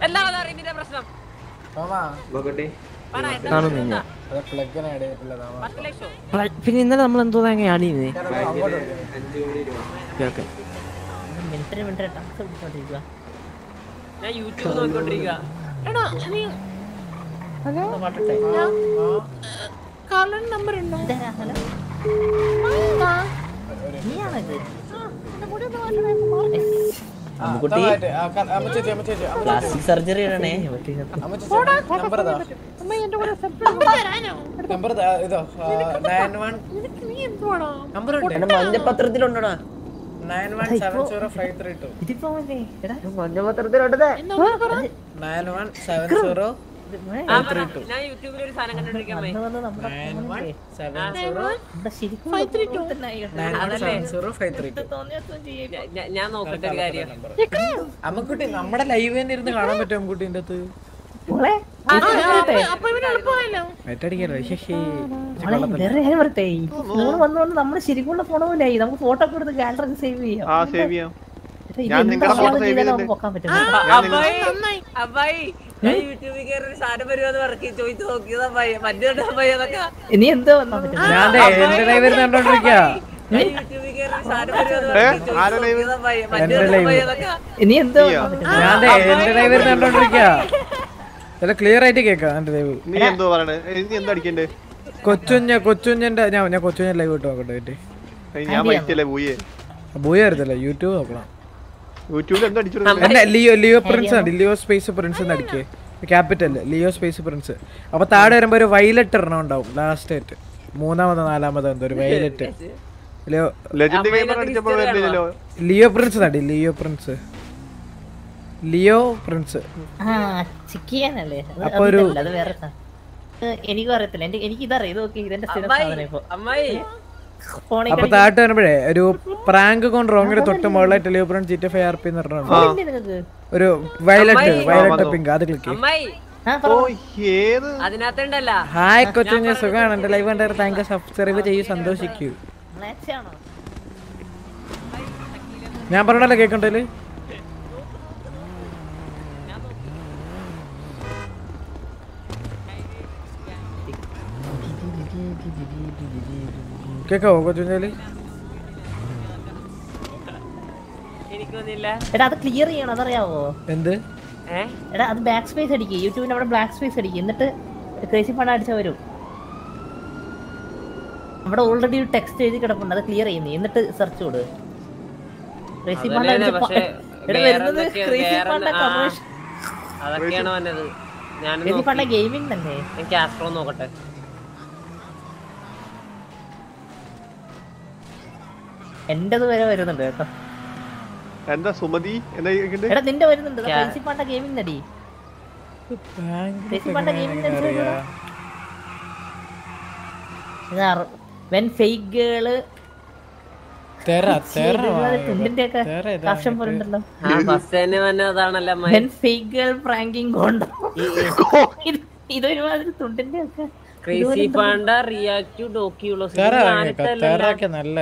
എല്ലാവരും അറിയും നിന്റെ പ്രശ്നം പിന്നെ ഇന്നലെ നമ്മൾ എന്തോ തേങ്ങ ആടിയിരുന്നേ അങ്ങോട്ട് വിളിക്ക്. ഓക്കെ മിനിറ്റിന് മിനിറ്റിന് ടാക്സ് പിടിച്ചോണ്ടിരിക്കുക ഞാൻ യൂട്യൂബ് നോക്കിക്കൊണ്ടിരിക്കുക എടാ നീ ഹലോ? പാട്ടട്ടെ കാലൻ നമ്പർ ഉണ്ടോ? ഇതാരാ? ഹലോ? ആ, നീയാണത് പ്ലാസ്റ്റിക് സർജറി ഉണ്ട്. എന്റെ മഞ്ഞപ്പത്രത്തിലുണ്ടോടാ? നയൻ വൺ സെവൻ സീറോ ഞാൻ യൂട്യൂബിൽ ഒരു സാധനം ഞാൻ നോക്കട്ടെ ഒരു കാര്യം. അമ്മക്കുട്ടി നമ്മുടെ ലൈവ് തന്നെ ഇരുന്ന് കാണാൻ പറ്റും അമ്മക്കുട്ടിന്റെ നമ്മുടെ ശരിക്കുള്ള ഫോണോ നമുക്ക് ഫോട്ടോ ഒക്കെ എടുത്ത് ഗാലറി സേവ് ചെയ്യാം. ആ സേവ് ചെയ്യാം. ഞാൻ നിങ്ങളുടെ ചെയ്തിട്ടുണ്ട്. എന്തോ വന്നാ പറ്റും? ഇനി എന്തോ വന്നാ ഞാൻ എന്റെ ലൈവ് ക്ലിയർ ആയിട്ട് കേക്കാം എന്റെ ലൈവ് നീ എന്തോ പറയണേ കൊച്ചുഞ്ഞ കൊച്ചുഞ്ഞന്റെ ഞാൻ ഞാൻ കൊച്ചുഞ്ഞ ലൈവ് ഇട്ട് നോക്കട്ടെ ഞാൻ ബോയ് അറിയത്തില്ല യൂട്യൂബ് നോക്കണം യൂട്യൂബിൽ എന്തോ അടിച്ചു എന്നെ ലിയോ ലിയോ പ്രിൻസ് ആണ്. ലിയോ സ്പേസ് പ്രിൻസ് എന്ന് അടിക്കേ. ക്യാപിറ്റൽ ലിയോ സ്പേസ് പ്രിൻസ് അപ്പൊ താഴെ വരുമ്പോ ഒരു വയലറ്റ് എണ്ണം ഉണ്ടാവും ലാസ്റ്റ് ആയിട്ട്. മൂന്നാമതോ നാലാമതോ എന്തോ ഒരു വയലറ്റ് ലിയോ ലെജൻഡ് ഗെയിമർ അടിച്ചപ്പോൾ വരുന്നില്ലല്ലോ. ലിയോ പ്രിൻസ് നടി ലിയോ പ്രിൻസ് ലിയോ പ്രിൻസ് അപ്പൊ ഒരു- എനിക്കും അറിയത്തില്ല. എനിക്ക് ഇതറിയാം. ഇത് നോക്കി ഇതെന്റെ സ്ഥിരം സാധനം ഇപ്പൊ. അപ്പൊ താഴ്ത്ത് വരുമ്പോഴേ ഒരു പ്രാങ്ക് കൊണ്ട് റോങ്ങിന്റെ തൊട്ട് മുകളിലായിട്ട് Leo prince G T five R P എന്ന് പറഞ്ഞിട്ടുണ്ട്. ഒരു വയലറ്റ് വയലറ്റ് പിങ്ക് അത് ക്ലിക്ക് ഹായ് കൊച്ചു സുഖമാണ് എന്റെ ലൈവ് കണ്ടായിരുന്നു താങ്ക് സബ്സ്ക്രൈബ് ചെയ്യൂ സന്തോഷിക്കൂ. ഞാൻ പറഞ്ഞല്ലോ കേക്കണ്ടേൽ കേക്കാവോ കൊച്ചുഞ്ഞാൽ എടാ അത് ക്ലിയർ ചെയ്യണം അതറിയാവോ? എന്ത്? എടാ അത് ബാക്ക് സ്പേസ് അടിക്കുക യൂട്യൂബിന് അവിടെ ബ്ലാക്ക് സ്പേസ് അടിക്കുക എന്നിട്ട് ക്രേസി ഫണ്ട് അടിച്ചാൽ വരും. അവിടെ ഓൾറെഡി ഒരു ടെക്സ്റ്റ് എഴുതി കിടപ്പുണ്ട്. അത് ക്ലിയർ ചെയ്യുന്നു. എന്നിട്ട് സെർച്ച് കൊടു ക്രേസി വരുന്നത് ക്രേസി പണ്ട ഞാൻ ക്രേസി ഫണ്ട് ഗെയിമിംഗ് തന്നെ. എനിക്ക് ആസ്ട്രോ നോക്കട്ടെ. എന്റേത് വരെ വരുന്നുണ്ട് കേട്ടോ. എന്താ സുമതി? എടാ നിന്റെ വരുന്നുണ്ട്. ഫണ്ട് ഗെയിമിംഗ് നടി. Crazy fund gaming when fake girl ഇതൊരുമാതിരി തുണ്ടിന്റെ ഒക്കെ ക്രേസി പാണ്ട ഇറങ്ങിയേക്കാം. തെറ നല്ല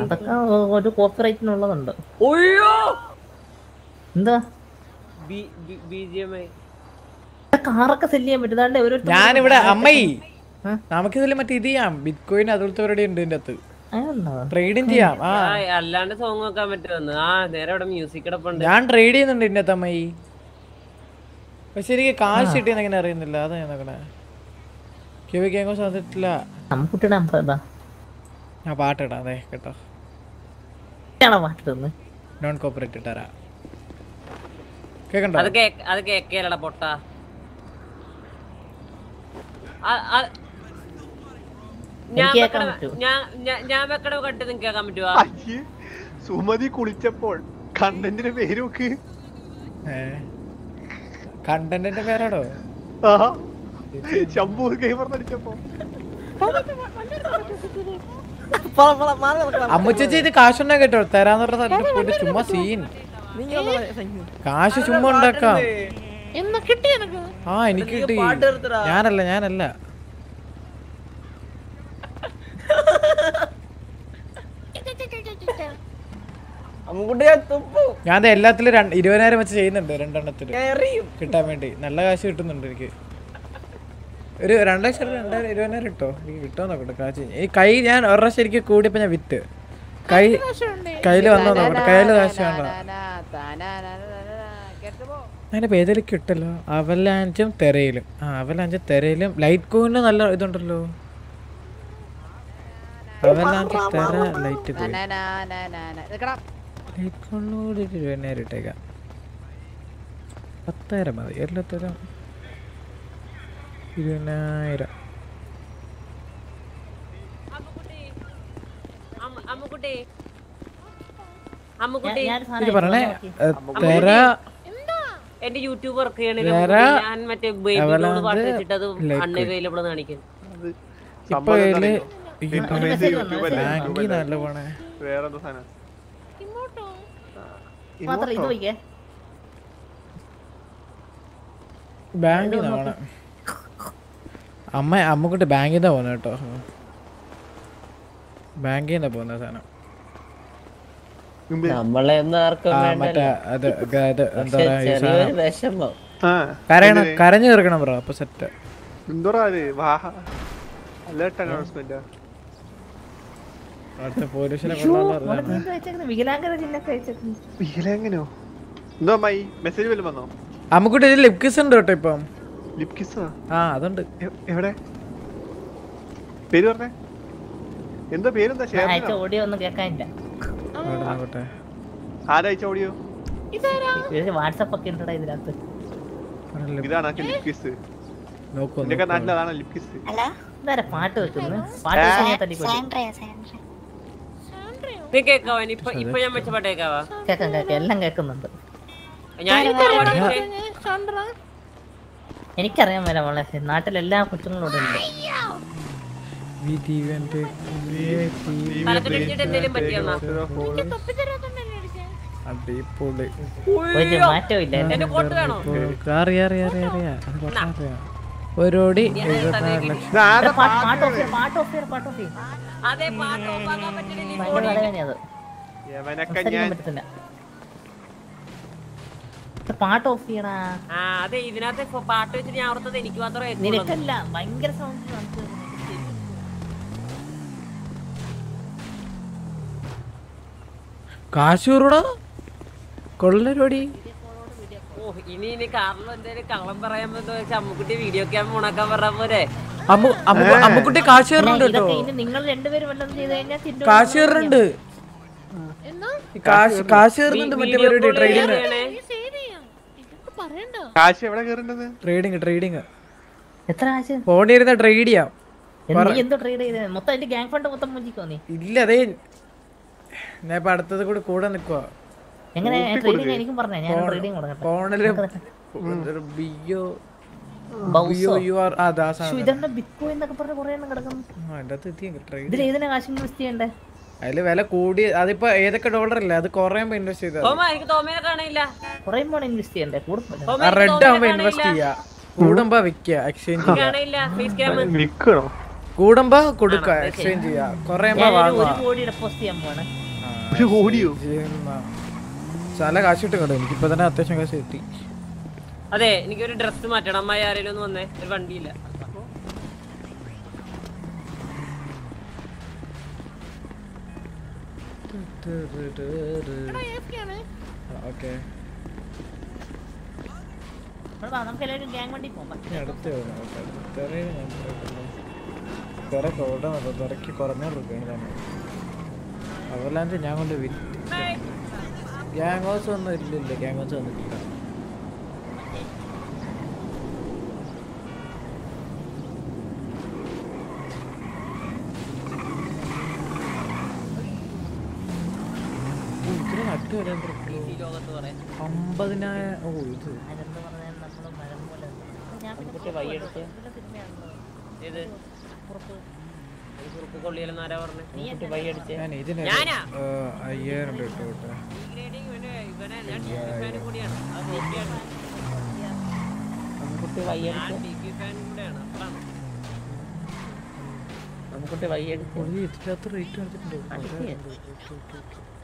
അതൊക്കെ ഒരു കോപ്പറേറ്റിനുള്ളതുണ്ട്. ഒയ്യോ എന്താ? B G M I. കാറൊക്കെ സെല്ല് ചെയ്യാൻ പറ്റും. ഒരു ഞാനിവിടെ അമ്മയി നമുക്ക് മറ്റേ ഇത് ചെയ്യാം. ബിറ്റ് കോയിൻ അതുപോലത്തെ പരിപാടി ഉണ്ട് ഇതിന്റെ അകത്ത്. ട്രേഡിങ് ചെയ്യാം. ആ. അല്ലാണ്ട് സോങ് വെക്കാൻ പറ്റുമെന്ന്. ആ നേരെ അവിടെ മ്യൂസിക് കിടപ്പുണ്ട് ഞാൻ ട്രേഡ് ചെയ്യുന്നുണ്ട് ഇതിന്റെ അകത്ത് അമ്മയി പക്ഷെ എനിക്ക് കാശ് കിട്ടിയെന്ന് എങ്ങനെ അറിയുന്നില്ല. അതാ ഞാൻ നോക്കണേ. നമ്പർ എന്താ ഞാൻ പാട്ടിടാം. അതെ കേട്ടോ. പാട്ട് നോൺ കോപ്പറേറ്റ് ഇട്ടാരാ. കേക്കണ്ടോ? അത് കേക്ക് അത് കേക്കേലടാ പൊട്ട. ഞാൻ വെക്കണ നിങ്ങൾക്ക് കേൾക്കാൻ സുമതി കുളിച്ചപ്പോൾ കണ്ടന്റിന്റെ പേര് നോക്ക് കണ്ടന്റിന്റെ. ശംഭു ഗെയിമർ അമ്മച്ചേച്ചി ഇത് കാശുണ്ടാ കേട്ടോ തരാന്ന് പറഞ്ഞ സ്ഥലത്ത് പോയിട്ട് ചുമ്മാ സീൻ. കാശ് ചുമ്മാ ഉണ്ടാക്കാം. ആ എനിക്ക് കിട്ടി. ഞാനല്ല ഞാനല്ല. ഞാൻ ദേ എല്ലാത്തിലും രണ്ട് ഇരുപതിനായിരം വെച്ച് ചെയ്യുന്നുണ്ട് രണ്ടെണ്ണത്തിൽ. എറിയും. കിട്ടാൻ വേണ്ടി. നല്ല കാശ് കിട്ടുന്നുണ്ട് എനിക്ക്. ഒരു രണ്ട് ലക്ഷം രണ്ടായിരം ഇരുപതിനായിരം കിട്ടോ? എനിക്ക് കിട്ടോ നോക്കട്ടെ കാശ്. ഈ കൈ ഞാൻ ഒരു പ്രാവശ്യം എനിക്ക് കൂടിയപ്പോ ഞാൻ വിറ്റ് കൈ കയ്യിൽ വന്നോ നോക്കട്ടെ കയ്യിൽ കാശ് വേണ്ട. അതിന്റെ പേരിൽ കിട്ടല്ലോ. അവലാഞ്ചും തെരയിലും. ആ അവലാഞ്ചും തെരയിലും. ലൈറ്റ് കോയിന് നല്ല ഇതുണ്ടല്ലോ. അവലാഞ്ച് തെര ലൈറ്റ് കോയിൻ. ലൈറ്റ് കോണിനോട് ഒരു ഇരുപതിനായിരം ഇട്ടേക്കാം. പത്തായിരം മതി. എല്ലാത്തരം ഇരുപതിനായിരം. പറഞ്ഞേ തെര എന്റെ യൂട്യൂബ് വർക്ക് ഞാൻ മറ്റേ അവലാഞ്ച് പാട്ട് വെച്ചിട്ട് അത്. അൺഅവൈലബിൾ കാണിക്കും. ഇപ്പൊ നല്ല പോണേ വേറെന്താ സാധനം? ബാങ്കിൽ അമ്മ അമ്മക്കുട്ടി ബാങ്കിൽ നിന്നാ പോകുന്നത് കേട്ടോ ബാങ്കിൽ നിന്നാ പോകുന്ന സാധനം കരഞ്ഞു തീർക്കണം ബ്രോ അപ്പൊ സെറ്റ് അമ്മക്കുട്ടി ഇതിൽ ലിപ് കിസ് ഉണ്ട് കേട്ടോ ഇപ്പം. ലിപ് കിസ് ആ? അതുണ്ട്. എവിടെ? പേര് പറഞ്ഞേ. എന്താ പേരെന്താ? ഷെയർ ഓഡിയോ ഒന്നും കേൾക്കാനില്ല. ആരയച്ച ഓഡിയോ? വാട്സപ്പ് ഒക്കെ ഉണ്ടടാ ഇതിനകത്ത്. ഇതാണ് ലിപ് കിസ് ലിപ് പാട്ട് വെക്കുന്നത് പാട്ട് ഏ? വെച്ച് ഞാൻ തട്ടിക്കൊണ്ടു സാൻഡ്രയാ സാൻഡ്ര നീ കേക്കാവോ ഇപ്പൊ ഇപ്പൊ ഞാൻ വെച്ച പാട്ട് കേക്കാവാ കേക്കാം കേക്കാം എല്ലാം കേൾക്കുന്നുണ്ട്. ഞാൻ. എനിക്കറിയാൻ വരാം മോളെ നാട്ടിലെല്ലാ ഇവിടെ ഉണ്ട് ഒരോടി പാട്ട് പാട്ട് ഓഫ് ചെയ്യ്, പാട്ട് ഓഫ് ചെയ്യ്, പാട്ട് ഓഫ് ചെയ്യ്. അതെ ഇതിനകത്ത് പാട്ട് വെച്ചിട്ട് ഞാൻ ഓർത്തത് എനിക്ക് മാത്രമേ. നിനക്കല്ല ഭയങ്കര സൗണ്ട് കാശൂറൂടാ കൊള്ളൊരുപടി ഓ ഇനി ഇനി കാറിൽ എന്തേലും കള്ളം പറയാൻ അമ്മുക്കുട്ടി വീഡിയോ ക്യാമ്പ് ഉണക്കാൻ പറഞ്ഞ പോലെ അമ്മു അമ്മു- അമ്മുക്കുട്ടി കാശ് കേട്ടോ. ഇനി നിങ്ങൾ രണ്ടുപേരും വല്ലതും ചെയ്ത് കഴിഞ്ഞാൽ ചിന്തു കാശ് കയറുന്നുണ്ട് ഈ കാശ് കാശ് മറ്റേ പരിപാടി ട്രേഡിങ് കാശ് എവിടെ കയറേണ്ടത് ട്രേഡിങ് ട്രേഡിങ് എത്ര കാശ്? ഫോണിൽ ഇരുന്ന ട്രേഡ് ചെയ്യാം. എന്തോ ട്രേഡ് ചെയ്തത് മൊത്തം അതിന്റെ ഗ്യാങ് ഫണ്ട് മൊത്തം മുഞ്ചിക്കോ നീ? ഇല്ല അതേ. ഞാൻ ഇപ്പൊ അടുത്തത് കൂടെ കൂടെ നിക്കുവാ. എങ്ങനെ? ട്രേഡിങ് എനിക്കും പറഞ്ഞേ ഞാൻ ട്രേഡിങ് കൊടുക്കട്ടെ. ഫോണിൽ ബിയോ ഏതിനാ കാശ് ഇൻവെസ്റ്റ് ചെയ്യണ്ടേ? അതിൽ വില കൂടി അതിപ്പോ ഏതൊക്കെ ഡോളർ അല്ലേ അത് കുറയുമ്പോ ഇൻവെസ്റ്റ് ചെയ്താൽ റെഡ് ആവുമ്പോ ഇൻവെസ്റ്റ് ചെയ്യാ. കൂടുമ്പോ വിക്ക എക്സ്ചേഞ്ച് വിൽക്കണോ കൂടുമ്പോ കൊടുക്ക എക്സ്ചേഞ്ച് ചെയ്യാ. കുറയുമ്പോ ചില കാശ് കിട്ടും കേട്ടോ എനിക്കിപ്പോ തന്നെ അത്യാവശ്യം കാശ് കിട്ടി. അതെ എനിക്കൊരു ഡ്രസ് മാറ്റണം. അമ്മായി ആരെങ്കിലും ഒന്ന് വന്നേ. ഒരു വണ്ടിയില്ല. അടുത്ത് കുറെ കുറഞ്ഞ റുക്കാണ് തന്നെ അവലാൻഡ് ഞാൻ. കൊണ്ട് വിറ്റ്. ഗ്യാങ്ങോസ് ഒന്നും ഇല്ലില്ല. ഗ്യാങ്ങോസ് വന്നിട്ടില്ല. ഓ, ഇത്ര നട്ട് വരാൻ ഈ ലോകത്ത് പറയാം അമ്പതിനായിരം ഓ ഇത് അതെന്താ പറഞ്ഞാൽ നമ്മൾ മരം പോലെ ഞാൻ പിന്നെ കുട്ടി വയ്യെടുത്ത് ഏത് ഈ കുറുക്ക് കൊള്ളിയല്ലെന്ന് ആരാ പറഞ്ഞു കുട്ടി വയ്യടിച്ച് ഞാൻ ഇതിന് ഞാനാ? അയ്യായിരം ഉണ്ട് കേട്ടോ കേട്ടോ. ഗ്രേഡിങ് ഇവനെ ഇവനെ ഞാൻ ടി വി ഫാനും കൂടിയാണ്. അത് നോക്കിയാണ്. നമുക്കുട്ടി ഞാൻ വയ്യടിച്ച്. ടി വി ഫാനും കൂടെയാണ്. അതാണ്. നമുക്കുട്ടി വയ്യടിച്ച്. ഒരു ഇതിനകത്ത് റേറ്റ് കാണിച്ചിട്ടുണ്ടോ.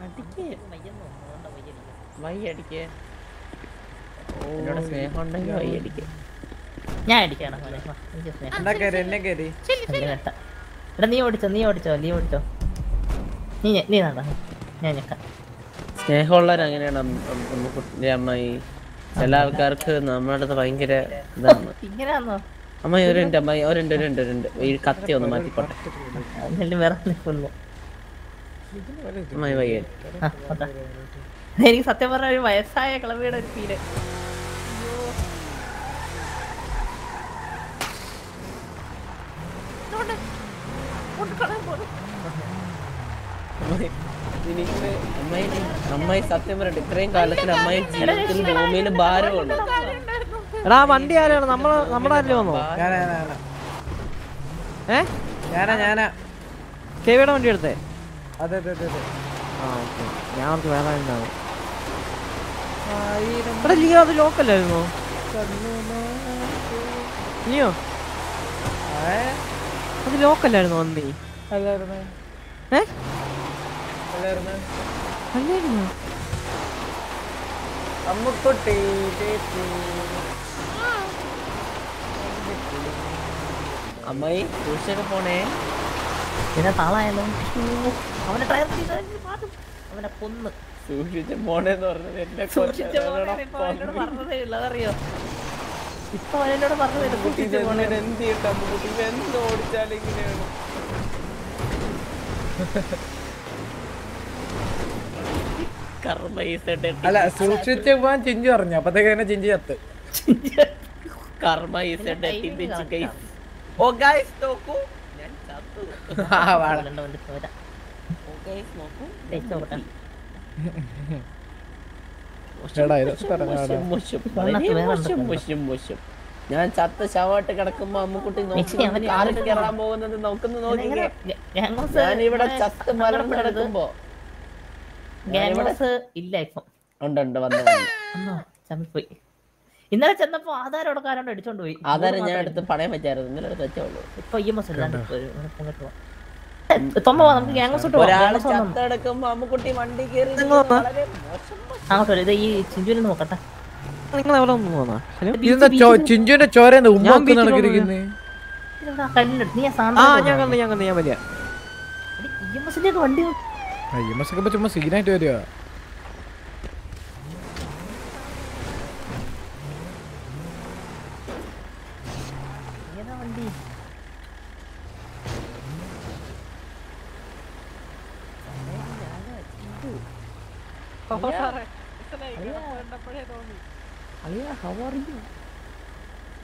അടിക്ക്. വയ്യടിക്ക്. എന്നോട് സ്നേഹം ഉണ്ടെങ്കിൽ വയ്യടിക്ക്. ഞാൻ അടിക്കണം. എടാ നീ ഓടിച്ചോ നീ ഓടിച്ചോ നീ ഓടിച്ചോ. നീ നീ നടാ ഞാൻ ഞെക്കാം. സ്നേഹമുള്ളവർ അങ്ങനെയാണ് അമ്മക്കുട്ടി അമ്മായി ചില ആൾക്കാർക്ക് നമ്മുടെ അടുത്ത് ഭയങ്കര ഇതാണ്. അമ്മായി ഒരു മിനിറ്റ് അമ്മായി ഒരു മിനിറ്റ് ഈ കത്തി ഒന്ന് മാറ്റിക്കോട്ടെ. അമ്മായി വയ്യ. എനിക്ക് സത്യം പറഞ്ഞ ഒരു വയസ്സായ കിളവിയുടെ ഒരു ഫീൽ അമ്മായി, എനിക്ക് അമ്മായി അമ്മായി സത്യം പറയട്ടെ ഇത്രയും കാലത്തിൽ അമ്മായി ജീവിതത്തിൽ ഭൂമിയിൽ ഭാരമുണ്ട്. എടാ വണ്ടി ആരാണ്? നമ്മൾ നമ്മുടെ ആരിൽ വന്നോ? ഏ? ഞാനാ ഞാനാ. കെവിയുടെ വണ്ടി എടുത്തേ? അതെ അതെ അതെ അതെ. ആ ഓക്കെ. ഞാൻ അവർക്ക് വേറെ ഉണ്ടാവും എടാ ലിയോ അത് ലോക്കല്ലായിരുന്നോ ലിയോ? അത് ലോക്കല്ലായിരുന്നോ വന്നി അല്ലായിരുന്നു. അമ്മുക്കുട്ടി അമ്മായി സൂക്ഷിച്ചൊക്കെ പോണേ. പിന്നെ താളായാലോ അവനെ ട്രയൽ അവനെ കൊന്ന്. സൂക്ഷിച്ച് മോനെന്ന് പറഞ്ഞത് എന്നെ സൂക്ഷിച്ച അവനോട് പറഞ്ഞതേ ഉള്ളൂ അതറിയോ? ഇപ്പൊ അവനോട് സൂക്ഷിച്ചു പോണേ എന്ത് ചെയ്യട്ടെ കുട്ടി എന്ത് ഓടിച്ചാലും ഇങ്ങനെയാണ്. അല്ല സൂക്ഷിച്ച് പോവാൻ ചിഞ്ചു പറഞ്ഞു. അപ്പത്തേക്ക് തന്നെ ചിഞ്ചു ചത്ത്. കർമ്മ ഈ സെഡ് എത്തിച്ച് ഗൈസ് ഓ ഗൈസ് നോക്കൂ. ഞാൻ ചത്തു. നോക്കൂ. ഞാൻ ചത്ത ശവമായിട്ട് കിടക്കുമ്പോ അമ്മുക്കുട്ടി നോക്കി കാറിൽ കയറാൻ പോകുന്നത് നോക്കുന്നു നോക്കി ഞാൻ ഇവിടെ ഇവിടെ ചത്ത് മലം. കിടക്കുമ്പോ ഇല്ല ഇപ്പം. ഉണ്ട് ഉണ്ട് വന്നു ചമ്മിപ്പോയി. ഇന്നലെ ചെന്നപ്പോ ആധാരം എടുക്കാനോട് അടിച്ചോണ്ട് പോയി. ആധാരം ഞാൻ എടുത്ത് പണയം വെച്ചായിരുന്നു. ഇന്നലെ എടുത്ത് വെച്ചേ ഉള്ളൂ. ഇപ്പൊ ഇ എം എസ് നമുക്ക് ഗ്യാങ്സ് വണ്ടി ഇത് ഈ ചിഞ്ചുവിനെ നോക്കട്ടെ. നിങ്ങൾ എവിടെ ഒന്ന് പോന്നാ? ചിഞ്ചുവിന്റെ ചോര ഉമ്മ ഞാൻ ഒക്കെ ബീച്ചിൽ നടക്കിരിക്കുന്നേ ഇതെവിടാ കണ്ണിലെടുത്ത് സീനായിട്ട് ആ ആ സാധനം ഞാൻ കണ്ടു ഞാൻ കണ്ടു ഞാൻ വലിയ ഇ എം എസിന്റെ ഒക്കെ വണ്ടി അയ്യോ മസൊക്കെ ചുമ്മാ സീനായിട്ട് വരിക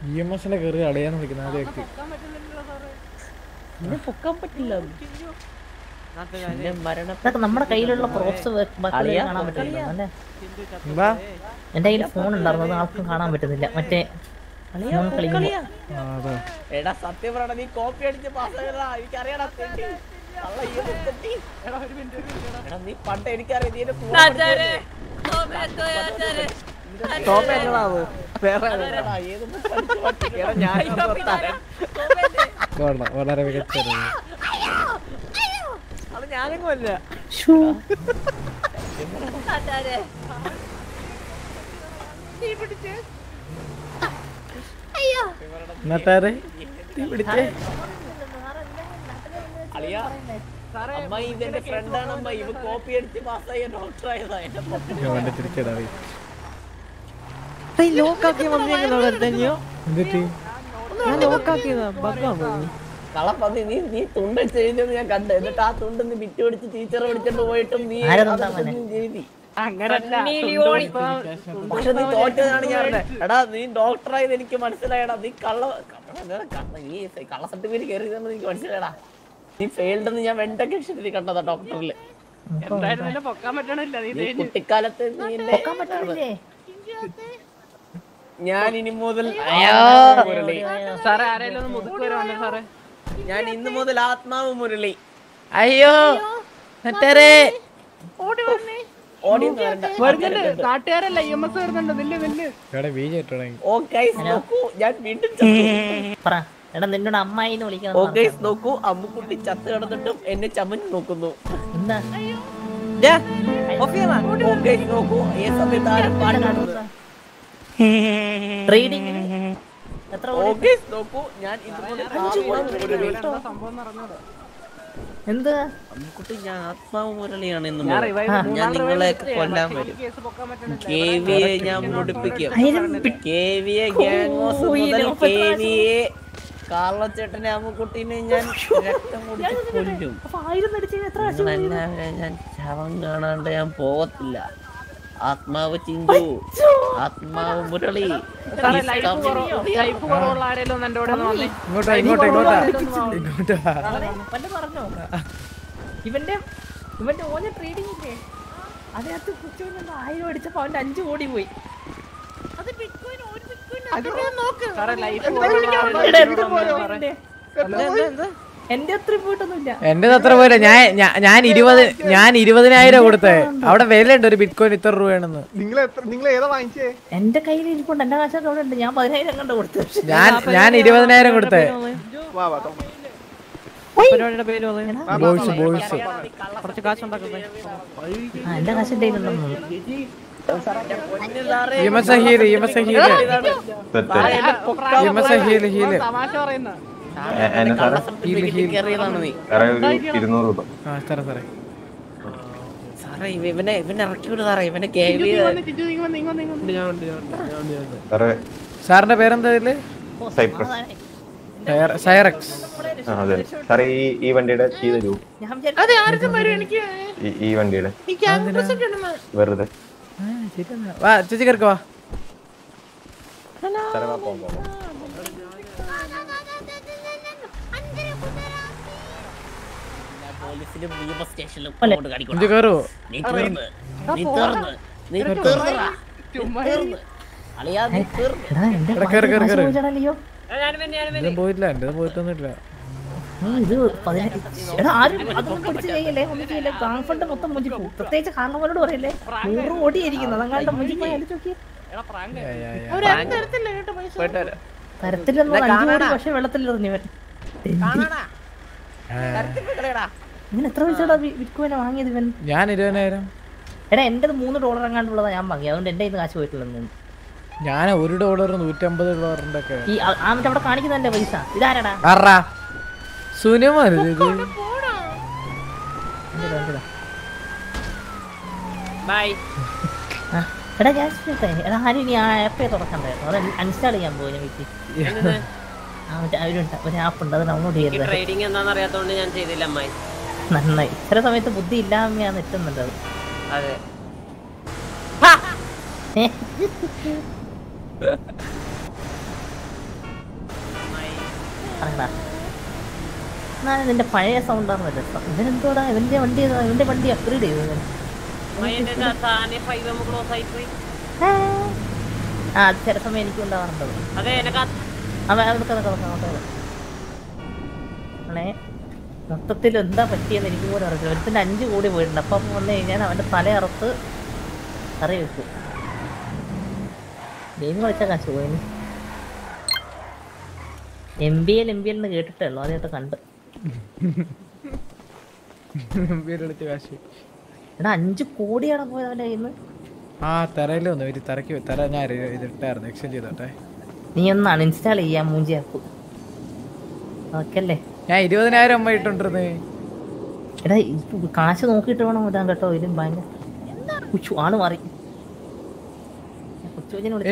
ഇ എം എസിനെ കയറി അടയാന്ന് വിളിക്കുന്ന ആദ്യ വ്യക്തി പൊക്കാൻ പറ്റില്ല. നമ്മുടെ കയ്യിലുള്ള പ്രോപ്സ് കാണാൻ പറ്റില്ല അല്ലേ? എന്താ? എന്റെ കയ്യിൽ ഫോൺ ഉണ്ടായിരുന്നു ആർക്കും കാണാൻ പറ്റുന്നില്ല. മറ്റേ എടാ സത്യം പറയണ നീ കോപ്പി അടിച്ച് പാസ് എനിക്കറിയാടാ നീ പണ്ട് എനിക്കറിയാം? ടോപ്പ് എന്നതാവോ വേറെ അതെടാ, ഏതൊന്നും പഠിച്ച് പഠിച്ച് എടാ, ഞാനിപ്പോ അളിയാ, അമ്മ ഇതെന്റെ ഫ്രണ്ടാണ് അമ്മ. ഇവ കോപ്പി അടിച്ച് പാസ്സായ ഡോക്ടറായതാ എന്റെ ലോക്കാക്കിയ മമ്മി എങ്ങനെ ഞാൻ ലോക്കാക്കിയതാ. നീ നീ തുണ്ടടിച്ച് ഞാൻ കണ്ടു. എന്നിട്ട് ആ തുണ്ട് നീ വിറ്റ് പിടിച്ച് ടീച്ചറെ വിളിച്ചിട്ട് പോയിട്ടും നീ എഴുതി പക്ഷെ നീ തോറ്റതാണ് ഞാൻ. എടാ നീ ഡോക്ടറായത് എനിക്ക് മനസ്സിലായടാ നീ കള്ള കള്ള- കള്ള- നീ കള്ള സർട്ടിഫിക്കറ്റ് കയറിയതെന്ന് എനിക്ക് മനസ്സിലായടാ നീ ഫെയിൽഡ് എന്ന് ഞാൻ വെണ്ടൊക്കെ അക്ഷരത്തിൽ കണ്ടതാ ഡോക്ടറിൽ എന്തായാലും നിന്നെ പൊക്കാൻ പറ്റണില്ല. നീ കുട്ടിക്കാലത്ത് നീ പൊക്കാൻ ഞാൻ ഇനി മുതൽ മുരളി. സാറേ ആരെങ്കിലും ഒന്ന് മുതുക്ക് വരുവാണ് സാറേ? ഞാൻ ഇന്ന് മുതൽ ആത്മാവ് മുരളി. അയ്യോ. മറ്റേ ഓടി വന്നേ ഞാൻ വീണ്ടും എടാ നിന്നോട് അമ്മായി എന്ന് വിളിക്കണം നോക്കൂ അമ്മുക്കുട്ടി ചത്ത് കിടന്നിട്ടും എന്നെ ചമഞ്ഞ് നോക്കുന്നു. എന്താ? നോക്കൂ സമയത്ത് ആരും നോക്കൂ ഞാൻ എന്ത്? അമ്മുക്കുട്ടി ഞാൻ ആത്മാവ് മുരളിയാണ് ഇന്ന് ഞാൻ കൊല്ലാൻ വരും. ഞാൻ മുടിപ്പിക്കും. കാർലച്ചേട്ടനെ അമ്മുക്കുട്ടീനെ ഞാൻ രക്തം കുടിച്ച് കൊല്ലും? ഞാൻ ശവം കാണാണ്ട് ഞാൻ പോവത്തില്ല. ആത്മാവ് ചിന്തു ആത്മാവ് മുരളി. ഇവന്റെ ഇവന്റെ ഓനെ ട്രേഡിംഗ് ഇല്ലേ അതിനകത്ത് കുച്ചുവിനുള്ള ആയിരം അടിച്ചപ്പോ അവന്റെ അഞ്ചു കോടി പോയി. അത് എന്റെ അത്ര പോയില്ല. ഞാൻ ഞാൻ- ഞാൻ ഇരുപത് ഞാൻ ഇരുപതിനായിരം കൊടുത്തേ. അവിടെ വിലയുണ്ട് ഒരു ബിറ്റ്കോയിൻ ഇത്ര രൂപയാണെന്ന്. നിങ്ങൾ എത്ര നിങ്ങൾ ഏതാ വാങ്ങിച്ചേ? എന്റെ കയ്യിൽ ഇരിപ്പുണ്ട്. എന്റെ കാശൊക്കെ അവിടെ ഉണ്ട്. ഞാൻ പതിനായിരം കണ്ട് കൊടുത്തു. ഞാൻ ഞാൻ ഇരുപതിനായിരം കൊടുത്തേ. വാ വാ ട്ടോ. പരിപാടിയുടെ പേര് ബോയ്സ് ബോയ്സ്. കുറച്ച് കാശുണ്ടാക്കുന്നേ ആ എന്റെ കാശ് യമസ ഹീൽ. യമസ ഹീൽ യമസ ഹീൽ ഹീൽ. ഇവനെ ഇവനെ ഇറക്കി വിട് സാറേ. ഇവനെ സാറിന്റെ പേരെന്താ ഇതിൽ? സൈറക്സ്. സാറേ ഈ ഈ വണ്ടിയുടെ കീ ഞാൻ വിചാരിച്ചു അതെ ആർക്കും വരും എനിക്ക് ഈ വണ്ടിയുടെ. വെറുതെ. വാ ചേച്ചി വാ. പോയിട്ടില്ല എന്റെ പോയിട്ടൊന്നുമില്ല. നീ ഇത് പതിനായിരം എടാ ആരും അതൊന്നും പിടിച്ച് ചെയ്യല്ലേ ഒന്നും ചെയ്യല്ലേ കാൺഫണ്ട് മൊത്തം മുഞ്ചി പോകും പ്രത്യേകിച്ച് കാരണവരോട് പറയല്ലേ? നൂറ് ഓടിയിരിക്കുന്നത് അതങ്ങാണ്ട് മുഞ്ചി പോയി അടിച്ചു നോക്കി തരത്തില്ലെന്ന് അഞ്ചു കോടി പക്ഷെ വെള്ളത്തിലെറിഞ്ഞവൻ ഇങ്ങനെ എത്ര പൈസടാ ബിറ്റ്കോയിനെ വാങ്ങിയത് ഇവൻ? ഞാൻ ഇരുപതിനായിരം. എടാ എന്റെ മൂന്ന് ഡോളർ എങ്ങാണ്ടുള്ളതാ ഞാൻ വാങ്ങി. അതുകൊണ്ട് എന്റെ കയ്യിൽ കാശ് പോയിട്ടില്ലെന്ന്. ഞാൻ ഒരു ഡോളർ നൂറ്റമ്പത് ഡോളറിന്റെ ഒക്കെ അവിടെ കാണിക്കുന്നതിന്റെ പൈസ? ഇതാരടാ? ആറാ സുനിമല്ലേ ഇത്? ബൈ. എടാ ഞാൻ? എടാ ആരും ഇനി ആ ആപ്പേ തുറക്കണ്ടായിരുന്നു അത് അൺസ്റ്റാൾ ചെയ്യാൻ പോയി വീട്ടിൽ. ഒരു ആപ്പ് ഉണ്ട്. അത് ഡൗൺലോഡ് ചെയ്തത് ട്രേഡിംഗ് എന്താണെന്ന് ഞാൻ ചെയ്തില്ല അമ്മായി. നന്നായി. ചില സമയത്ത് ബുദ്ധി ഇല്ലായ്മയാണ് എത്തുന്നുണ്ട് അത്. അതെ എന്നാലും നിന്റെ പഴയ സൗണ്ടാണ് രസം. ഇവനെന്തോടാ ഇവന്റെ വണ്ടി? ഇവന്റെ വണ്ടി അപ്ഗ്രേഡ് ചെയ്തു. ആ ചില സമയം എനിക്ക് ഉണ്ടാവാറുണ്ട് അതെ എനക്ക് അവൻ അവിടെ അങ്ങോട്ട് ആണേ മൊത്തത്തിൽ എന്താ പറ്റിയെന്ന് എനിക്ക് പോലും അറിയില്ല ഒരുത്തിന്റെ അഞ്ച് കോടി പോയിട്ടുണ്ട്. അപ്പം വന്നു കഴിഞ്ഞാൽ അവന്റെ തല അറുത്ത് കറി വെക്കും. ഗെയിം കളിച്ചാൽ കാശ് പോയിന് M B L M B L എന്ന് കേട്ടിട്ടേ ഉള്ളൂ. ആദ്യമായിട്ട് കണ്ട്. എടാ അഞ്ച് കോടിയാണ് പോയത് അവന്റെ കയ്യിൽ ആ തറയിൽ വന്നു. ഒരു തറയ്ക്ക് തറ ഞാൻ ഇത് ഇതിട്ടായിരുന്നു. എക്സ്ചേഞ്ച് ചെയ്തോട്ടെ. നീ ഒന്ന് അൺഇൻസ്റ്റാൾ ചെയ്യാൻ മൂഞ്ചി ആപ്പ് ഓക്കല്ലേ? ഞാൻ ഇരുപതിനായിരം അമ്മ ഇട്ടോണ്ടിരുന്നേ എടാ കാശ് നോക്കിയിട്ട് വേണം വിടാൻ കേട്ടോ. ഇതിലും ഭയങ്കര ആൾ മാറി.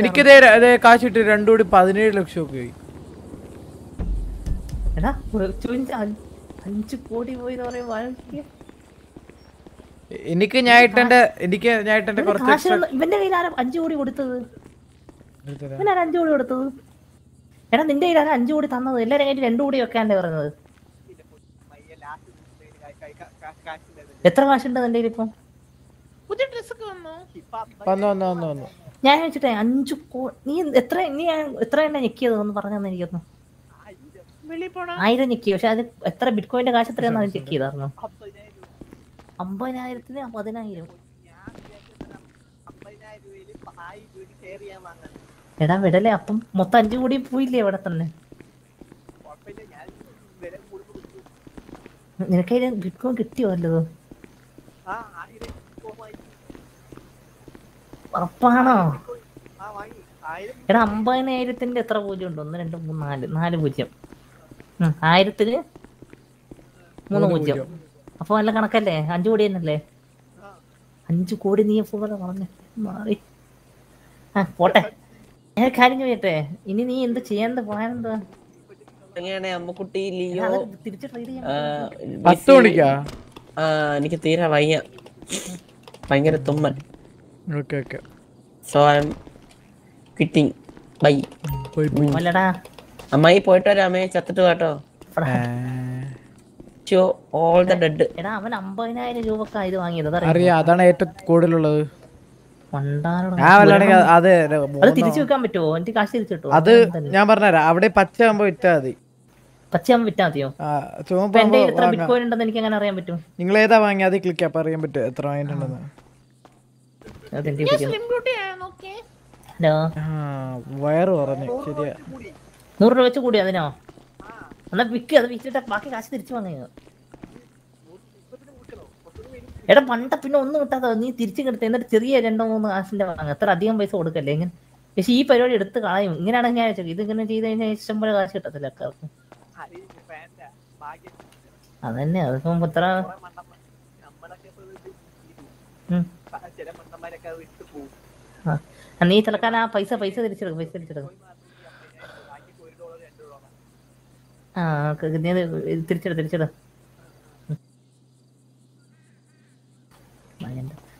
എനിക്കിതേ കാശ് ഇട്ട് രണ്ടു കൂടി പതിനേഴ് ലക്ഷം ഒക്കെ ആയി. എടാ അഞ്ച് അഞ്ച് കോടി പോയി എന്ന്. എനിക്ക് ഞാൻ ഇട്ടെന്റെ എനിക്ക് ഞാൻ കുറച്ച് ഇവന്റെ കയ്യിൽ ആരാ അഞ്ചു കോടി കൊടുത്തത്? ഇവനാരാ അഞ്ചു കോടി കൊടുത്തത്? എടാ നിന്റെ കയ്യിൽ ആരാ അഞ്ചു കോടി തന്നത്? എല്ലാരും കയ്യിൽ രണ്ടു കോടി വെക്കാനല്ലേ പറഞ്ഞത്? എത്ര കാശുണ്ട് നിന്റെ കയ്യിൽ ഇപ്പം ഞാൻ വെച്ചിട്ടേ അഞ്ചു കോ നീ എത്ര നീ എത്ര എണ്ണ ഞെക്കിയത് ഒന്ന് പറഞ്ഞു തന്നെ എനിക്കൊന്ന് ആയിരം ഞെക്കി പക്ഷെ അത് എത്ര ബിറ്റ് കോയിന്റെ കാശ് എത്രയാണെന്ന് ചെക്ക് ചെയ്തായിരുന്നു? അമ്പതിനായിരത്തിന് പതിനായിരം എടാ വിടലേ അപ്പം മൊത്തം അഞ്ചു കൂടി പോയില്ലേ ഇവിടെ തന്നെ? നിനക്കതിന് ബിറ്റ് കോയിൻ കിട്ടിയോ വല്ലതും? ഉറപ്പാണോ? എടാ അമ്പതിനായിരത്തിന്റെ എത്ര പൂജ്യം ഉണ്ട് ഒന്ന് രണ്ട് മൂന്ന് നാല്. നാല് പൂജ്യം. ഉം, ആയിരത്തിന് മൂന്ന് പൂജ്യം. അപ്പൊ നല്ല കണക്കല്ലേ? അഞ്ചു കോടി തന്നെയല്ലേ അഞ്ചു കോടി നീ എപ്പോ പോലെ പറഞ്ഞു മാറി. ആ പോട്ടെ. ഞാൻ കാര്യം ചോദിക്കട്ടെ? ഇനി നീ എന്ത് ചെയ്യാൻ പ്ലാൻ എന്താ എനിക്ക് തീരെ വയ്യ. ഭയങ്കര തുമ്മൽ. Okay okay. So I'm quitting bye അല്ലടാ അമ്മായി പോയിട്ട് വരാം അമ്മയെ ചത്തിട്ട് കേട്ടോ. ഓൾ ദ ഡെഡ് എടാ അവൻ അമ്പതിനായിരം രൂപക്കാ ഇത് വാങ്ങിയത്? അറിയാം അതാണ് ഏറ്റവും കൂടുതലുള്ളത്. അത് പറ്റുമോ ഞാൻ പറഞ്ഞു അവിടെ പച്ച ആകുമ്പോ വിറ്റാ മതി. പച്ചയാകുമ്പോ വിറ്റാ മതിയോ? എത്ര ബിറ്റ് കോയിൻ ഉണ്ടെന്ന് എനിക്ക് എങ്ങനെ അറിയാൻ പറ്റും. നിങ്ങൾ ഏതാ വാങ്ങിയത് ക്ലിക്ക് അപ്പൊ അറിയാൻ പറ്റും എത്ര വാങ്ങിയിട്ടുണ്ടെന്ന്. ആ വയറ് പറഞ്ഞു ശരിയാ. നൂറ് രൂപ വെച്ച് കൂടി അതിനോ? എന്നാ വിക്ക് അത് വിറ്റിട്ട് ബാക്കി കാശ് തിരിച്ചു വാങ്ങിയത് എടാ പണ്ട പിന്നെ ഒന്നും കിട്ടാത്ത നീ തിരിച്ചു കിടത്ത എന്നിട്ട് ചെറിയ രണ്ടോ മൂന്ന് കാശിന്റെ വാങ്ങുക അത്ര അധികം പൈസ കൊടുക്കല്ലേ ഇങ്ങനെ? പക്ഷെ ഈ പരിപാടി എടുത്ത് കളയും. ഇങ്ങനെയാണ് ഞാൻ ഇത് ഇങ്ങനെ ചെയ്ത് കഴിഞ്ഞാൽ ഇഷ്ടം പോലെ കാശ് കിട്ടത്തില്ല ആൾക്കാർക്ക് അതന്നെ അതിപ്പോ ഇത്ര നീ തൽക്കാലം ആ പൈസ പൈസ തിരിച്ചെടുക്കും പൈസ തിരിച്ചെടുക്കും ആ ക- നീ അത് തിരിച്ചെടു തിരിച്ചെടു.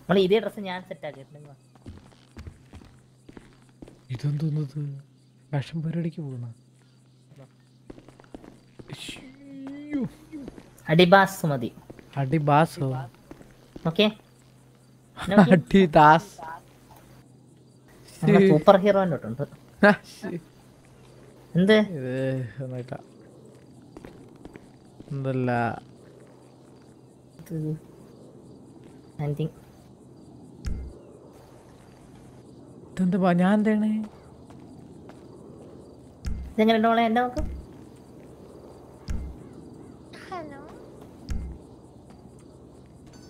നമ്മൾ ഇതേ ഡ്രസ് ഞാൻ സെറ്റ് ആക്കിയിട്ടുണ്ട്. ഇതെന്തോന്നത്? ഫാഷൻ പരിപാടിക്ക് പോകുന്ന? അടിബാസ് മതി. അടിബാസ്? ഓക്കെ അടിദാസ്. സൂപ്പർ ഹീറോന്റെ ഉണ്ട് എന്ത്? എന്തല്ല Anything. ഇതെന്താ ഞാൻ എന്താണ്? ഇതെങ്ങനെ മോളെ? എന്നെ നോക്ക് ഹലോ.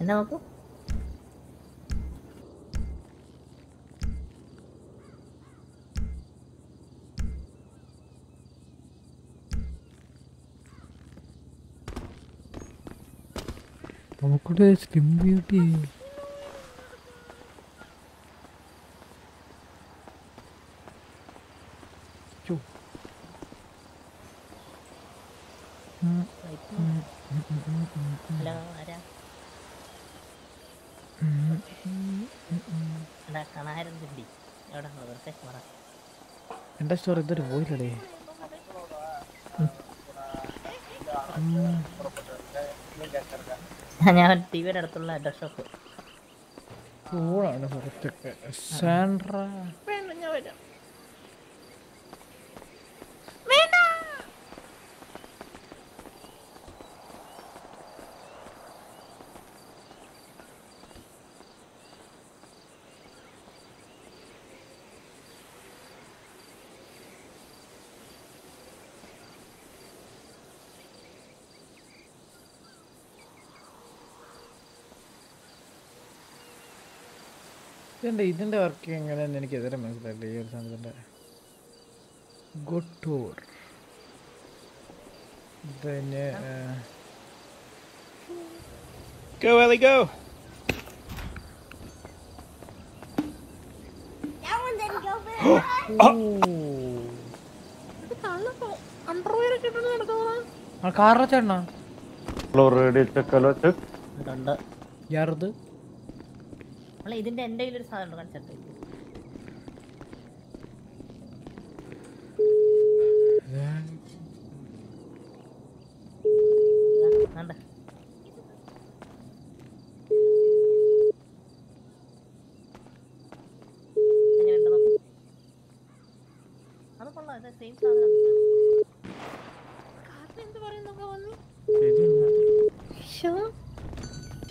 എന്നെ നോക്ക് നമുക്കൂടെ സ്ലിം ബ്യൂട്ടി എന്റെ സ്റ്റോറി ഇതൊരു പോയില്ലടേ. ഞാൻ ടി വിയുടെ അടുത്തുള്ള അഡ്രസ് ഷോപ്പ് കൂളാണ് പുറത്തൊക്കെ സാൻഡ്ര വേണ്ട ഞാൻ വരാം വേണ്ട ഇതിന്റെ ഇതിന്റെ വർക്ക് എങ്ങനെയാണെന്ന് എനിക്ക് ഇതുവരെ മനസ്സിലായില്ല ഈ ഒരു സാധനത്തിന്റെ ഗുഡ് ടൂർ പിന്നെ Go, Ellie, go. That one didn't go very ആ കാറിലെ ചേട്ടനാ? ചെക്കലോ ചെക്ക് യാറത് നമ്മളെ ഇതിന്റെ എന്റെ ഒരു സാധനം ഉണ്ട് കാണിച്ചിട്ട് വേണ്ട എങ്ങനെയുണ്ട് നോക്ക്. അത് കൊള്ളാം ഇത് സെയിം സാധനം കാരണം എന്ത് പറയുന്നൊക്കെ വന്നു ശ്ശോ.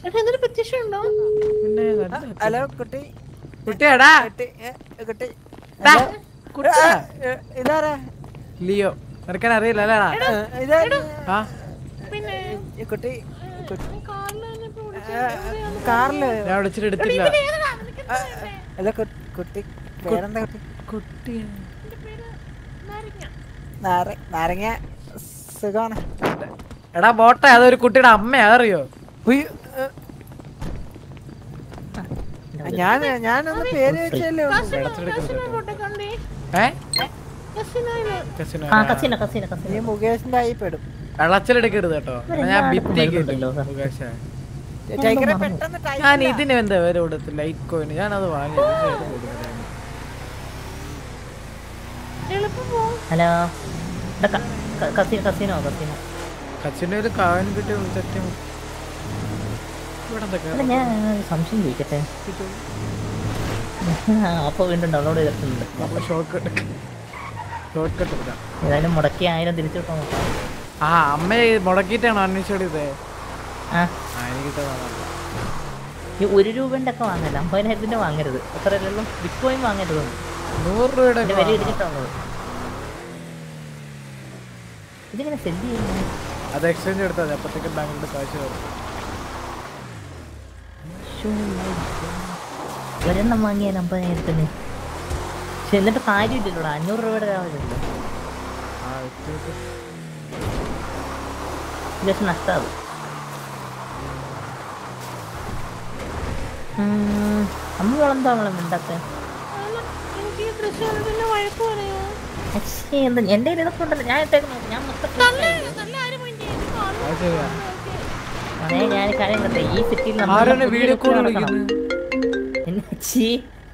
എടാ എന്തൊരു പ്രത്യക്ഷം ഉണ്ടോ ഹലോ കുട്ടി. കുട്ടിയാടാ. കുട്ടി ഇതാരാ? ലിയോ. നിനക്കാൻ അറിയില്ല അല്ലേടാ കുട്ടി കാറിൽ ഞാൻ വിളിച്ചിട്ട് എടുത്തില്ല അല്ല കുട്ടി. പേരെന്താ കുട്ടി? കുട്ടി നാര- നാരങ്ങ. സുഖമാണ് എടാ ബോട്ടെ അതൊരു കുട്ടിയുടെ അമ്മയാ അറിയോ ഞാൻ ഞാനൊന്ന് പേര് വെച്ചല്ലേ നീ മുകേഷിന്റെ ആയി പെടും. വെള്ളച്ചിലെടുക്കരുത് കേട്ടോ. ഞാൻ ഭിത്തി. പെട്ടെന്ന് ടൈപ്പ് ഞാൻ. ഇതിന് എന്താ വില കൊടുത്ത് ലൈറ്റ് കോയിന് അത് വാങ്ങി ഹലോ. കസിനോ കസിനോ കസിനോ. ഒരു കാവൻ കിട്ടി വിളിച്ചിട്ട് ഇവിടെ എന്തൊക്കെ അല്ല ഞാൻ സംശയം ചോദിക്കട്ടെ? അപ്പൊ വീണ്ടും ഡൗൺലോഡ് ചെയ്തിട്ടുണ്ട്. ഷോർട്ട് കട്ട് ഏതായാലും മുടക്കി ആയിരം തിരിച്ചു കിട്ടാൻ ആ അമ്മ മുടക്കിയിട്ടാണ് അന്വേഷിച്ചത് ഈ ഒരു രൂപന്റെ ഒക്കെ വാങ്ങല്ല? അമ്പതിനായിരത്തിന്റെ വാങ്ങരുത്. അത്രയല്ലല്ലോ? ബിറ്റ്കോയിൻ വാങ്ങരുത്. നൂറ് രൂപയുടെ വില ഇടിച്ചിട്ടുള്ളത് ഇതിങ്ങനെ സെൽ ചെയ്യുന്നത്? അത് എക്സ്ചേഞ്ച് എടുത്താൽ മതി. താങ്കളുടെ കാശ് വരും ഒരെണ്ണം വാങ്ങിയ അമ്പതിനായിരത്തിന്. പക്ഷെ എന്നിട്ട് കാര്യമില്ലല്ലോ അഞ്ഞൂറ് രൂപയുടെ രാവിലെ ആ വ്യക്തിക്ക് ജസ്റ്റ് നഷ്ടമാകും അമ്മ വളർന്നോ മിണ്ടാത്തെ. എന്റെ കയ്യിൽ ഇതൊക്കെ ഉണ്ടല്ലോ? ഞാൻ ഇട്ടേക്കുന്നു ഞാൻ മൊത്തം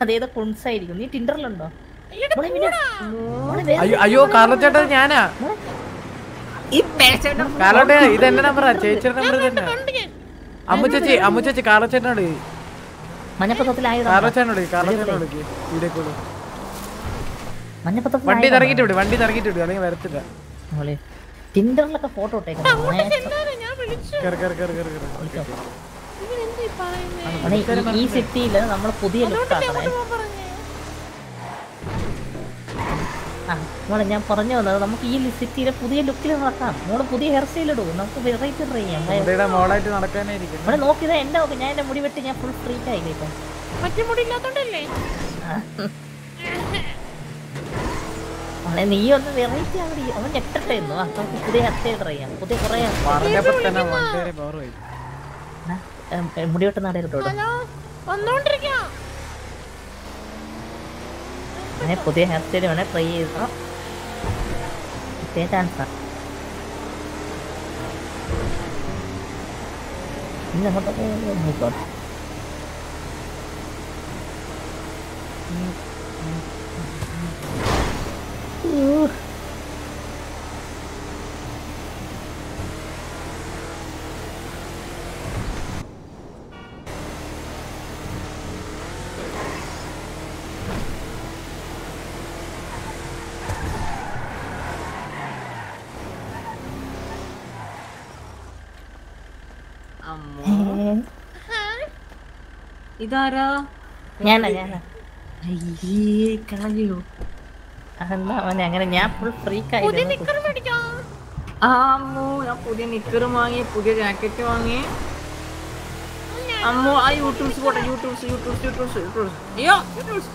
അതേതോ കുൺസായിരിക്കും. നീ ടിൻഡറിലുണ്ടോ? അയ്യോ അയ്യോ കാർലച്ചേട്ടാ ഞാനാ? കാർലോട്ടെ ഇത് എന്റെ നമ്പറാ ചേച്ചിയുടെ നമ്പർ തന്നെ അമ്മച്ചേച്ചി അമ്മച്ചേച്ചി അമ്മു ചേച്ചി കാർലച്ചേട്ടനോട് കാർലച്ചേട്ടനോട് കാർലച്ചേട്ടനോട് വീഡിയോ കോൾ വണ്ടി തിറങ്ങിട്ട് വിട് വണ്ടി തിറങ്ങിട്ട് വിട് അല്ലെങ്കിൽ വരത്തില്ല. ടിൻഡറിലൊക്കെ ഫോട്ടോ ഇട്ടേക്കാം ഈ സിറ്റിയിൽ നമ്മൾ പുതിയ മോളെ ഞാൻ പറഞ്ഞു വന്നത് നമുക്ക് ഈ സിറ്റിയിലെ പുതിയ ലുക്കിൽ നടക്കാം. മോൾ പുതിയ ഹെയർ സ്റ്റൈൽ ഇടൂ. നമുക്ക് വെറൈറ്റി ട്രൈ ചെയ്യാം. ഇവിടെ നോക്കിയത് എന്റെ നോക്കി ഞാൻ എന്റെ മുടി വെട്ടി ഞാൻ ഫുൾ ഫ്രീ ആയില്ലേ ഇപ്പം. മറ്റേ മുടി ഇല്ലാത്തോണ്ടല്ലേ? മോളെ നീ ഒന്ന് വെറൈറ്റി ആവടി അവൻ ഞെട്ടട്ടായിരുന്നു ആ നമുക്ക് പുതിയ സ്റ്റൈൽ ട്രൈ ചെയ്യാം പുതിയ കുറെ മുടിയോട്ട് വന്നോണ്ടിരിക്കാം. അങ്ങനെ പുതിയ ഹെയർ സ്റ്റൈൽ വേണേ ട്രൈ ചെയ്തോ. പ്രത്യേക ചാൻസാ ഇനി അങ്ങോട്ടൊക്കെ നോക്കാം ഇതാരാ ഞാനാ ഞാനാ അയ്യേ കളയോ അതെന്താ അങ്ങനെ ഞാൻ ഫുൾ ആ ഞാൻ പുതിയ നിക്കർ വാങ്ങി പുതിയ ജാക്കറ്റ് വാങ്ങി. അമ്മു ആ യൂട്യൂബ്സ് പോട്ടെ യൂട്യൂബ്സ് യൂട്യൂബ്സ് യൂട്യൂബ്സ് യൂട്യൂബ്സ് അയ്യോ യൂട്യൂബ്സ്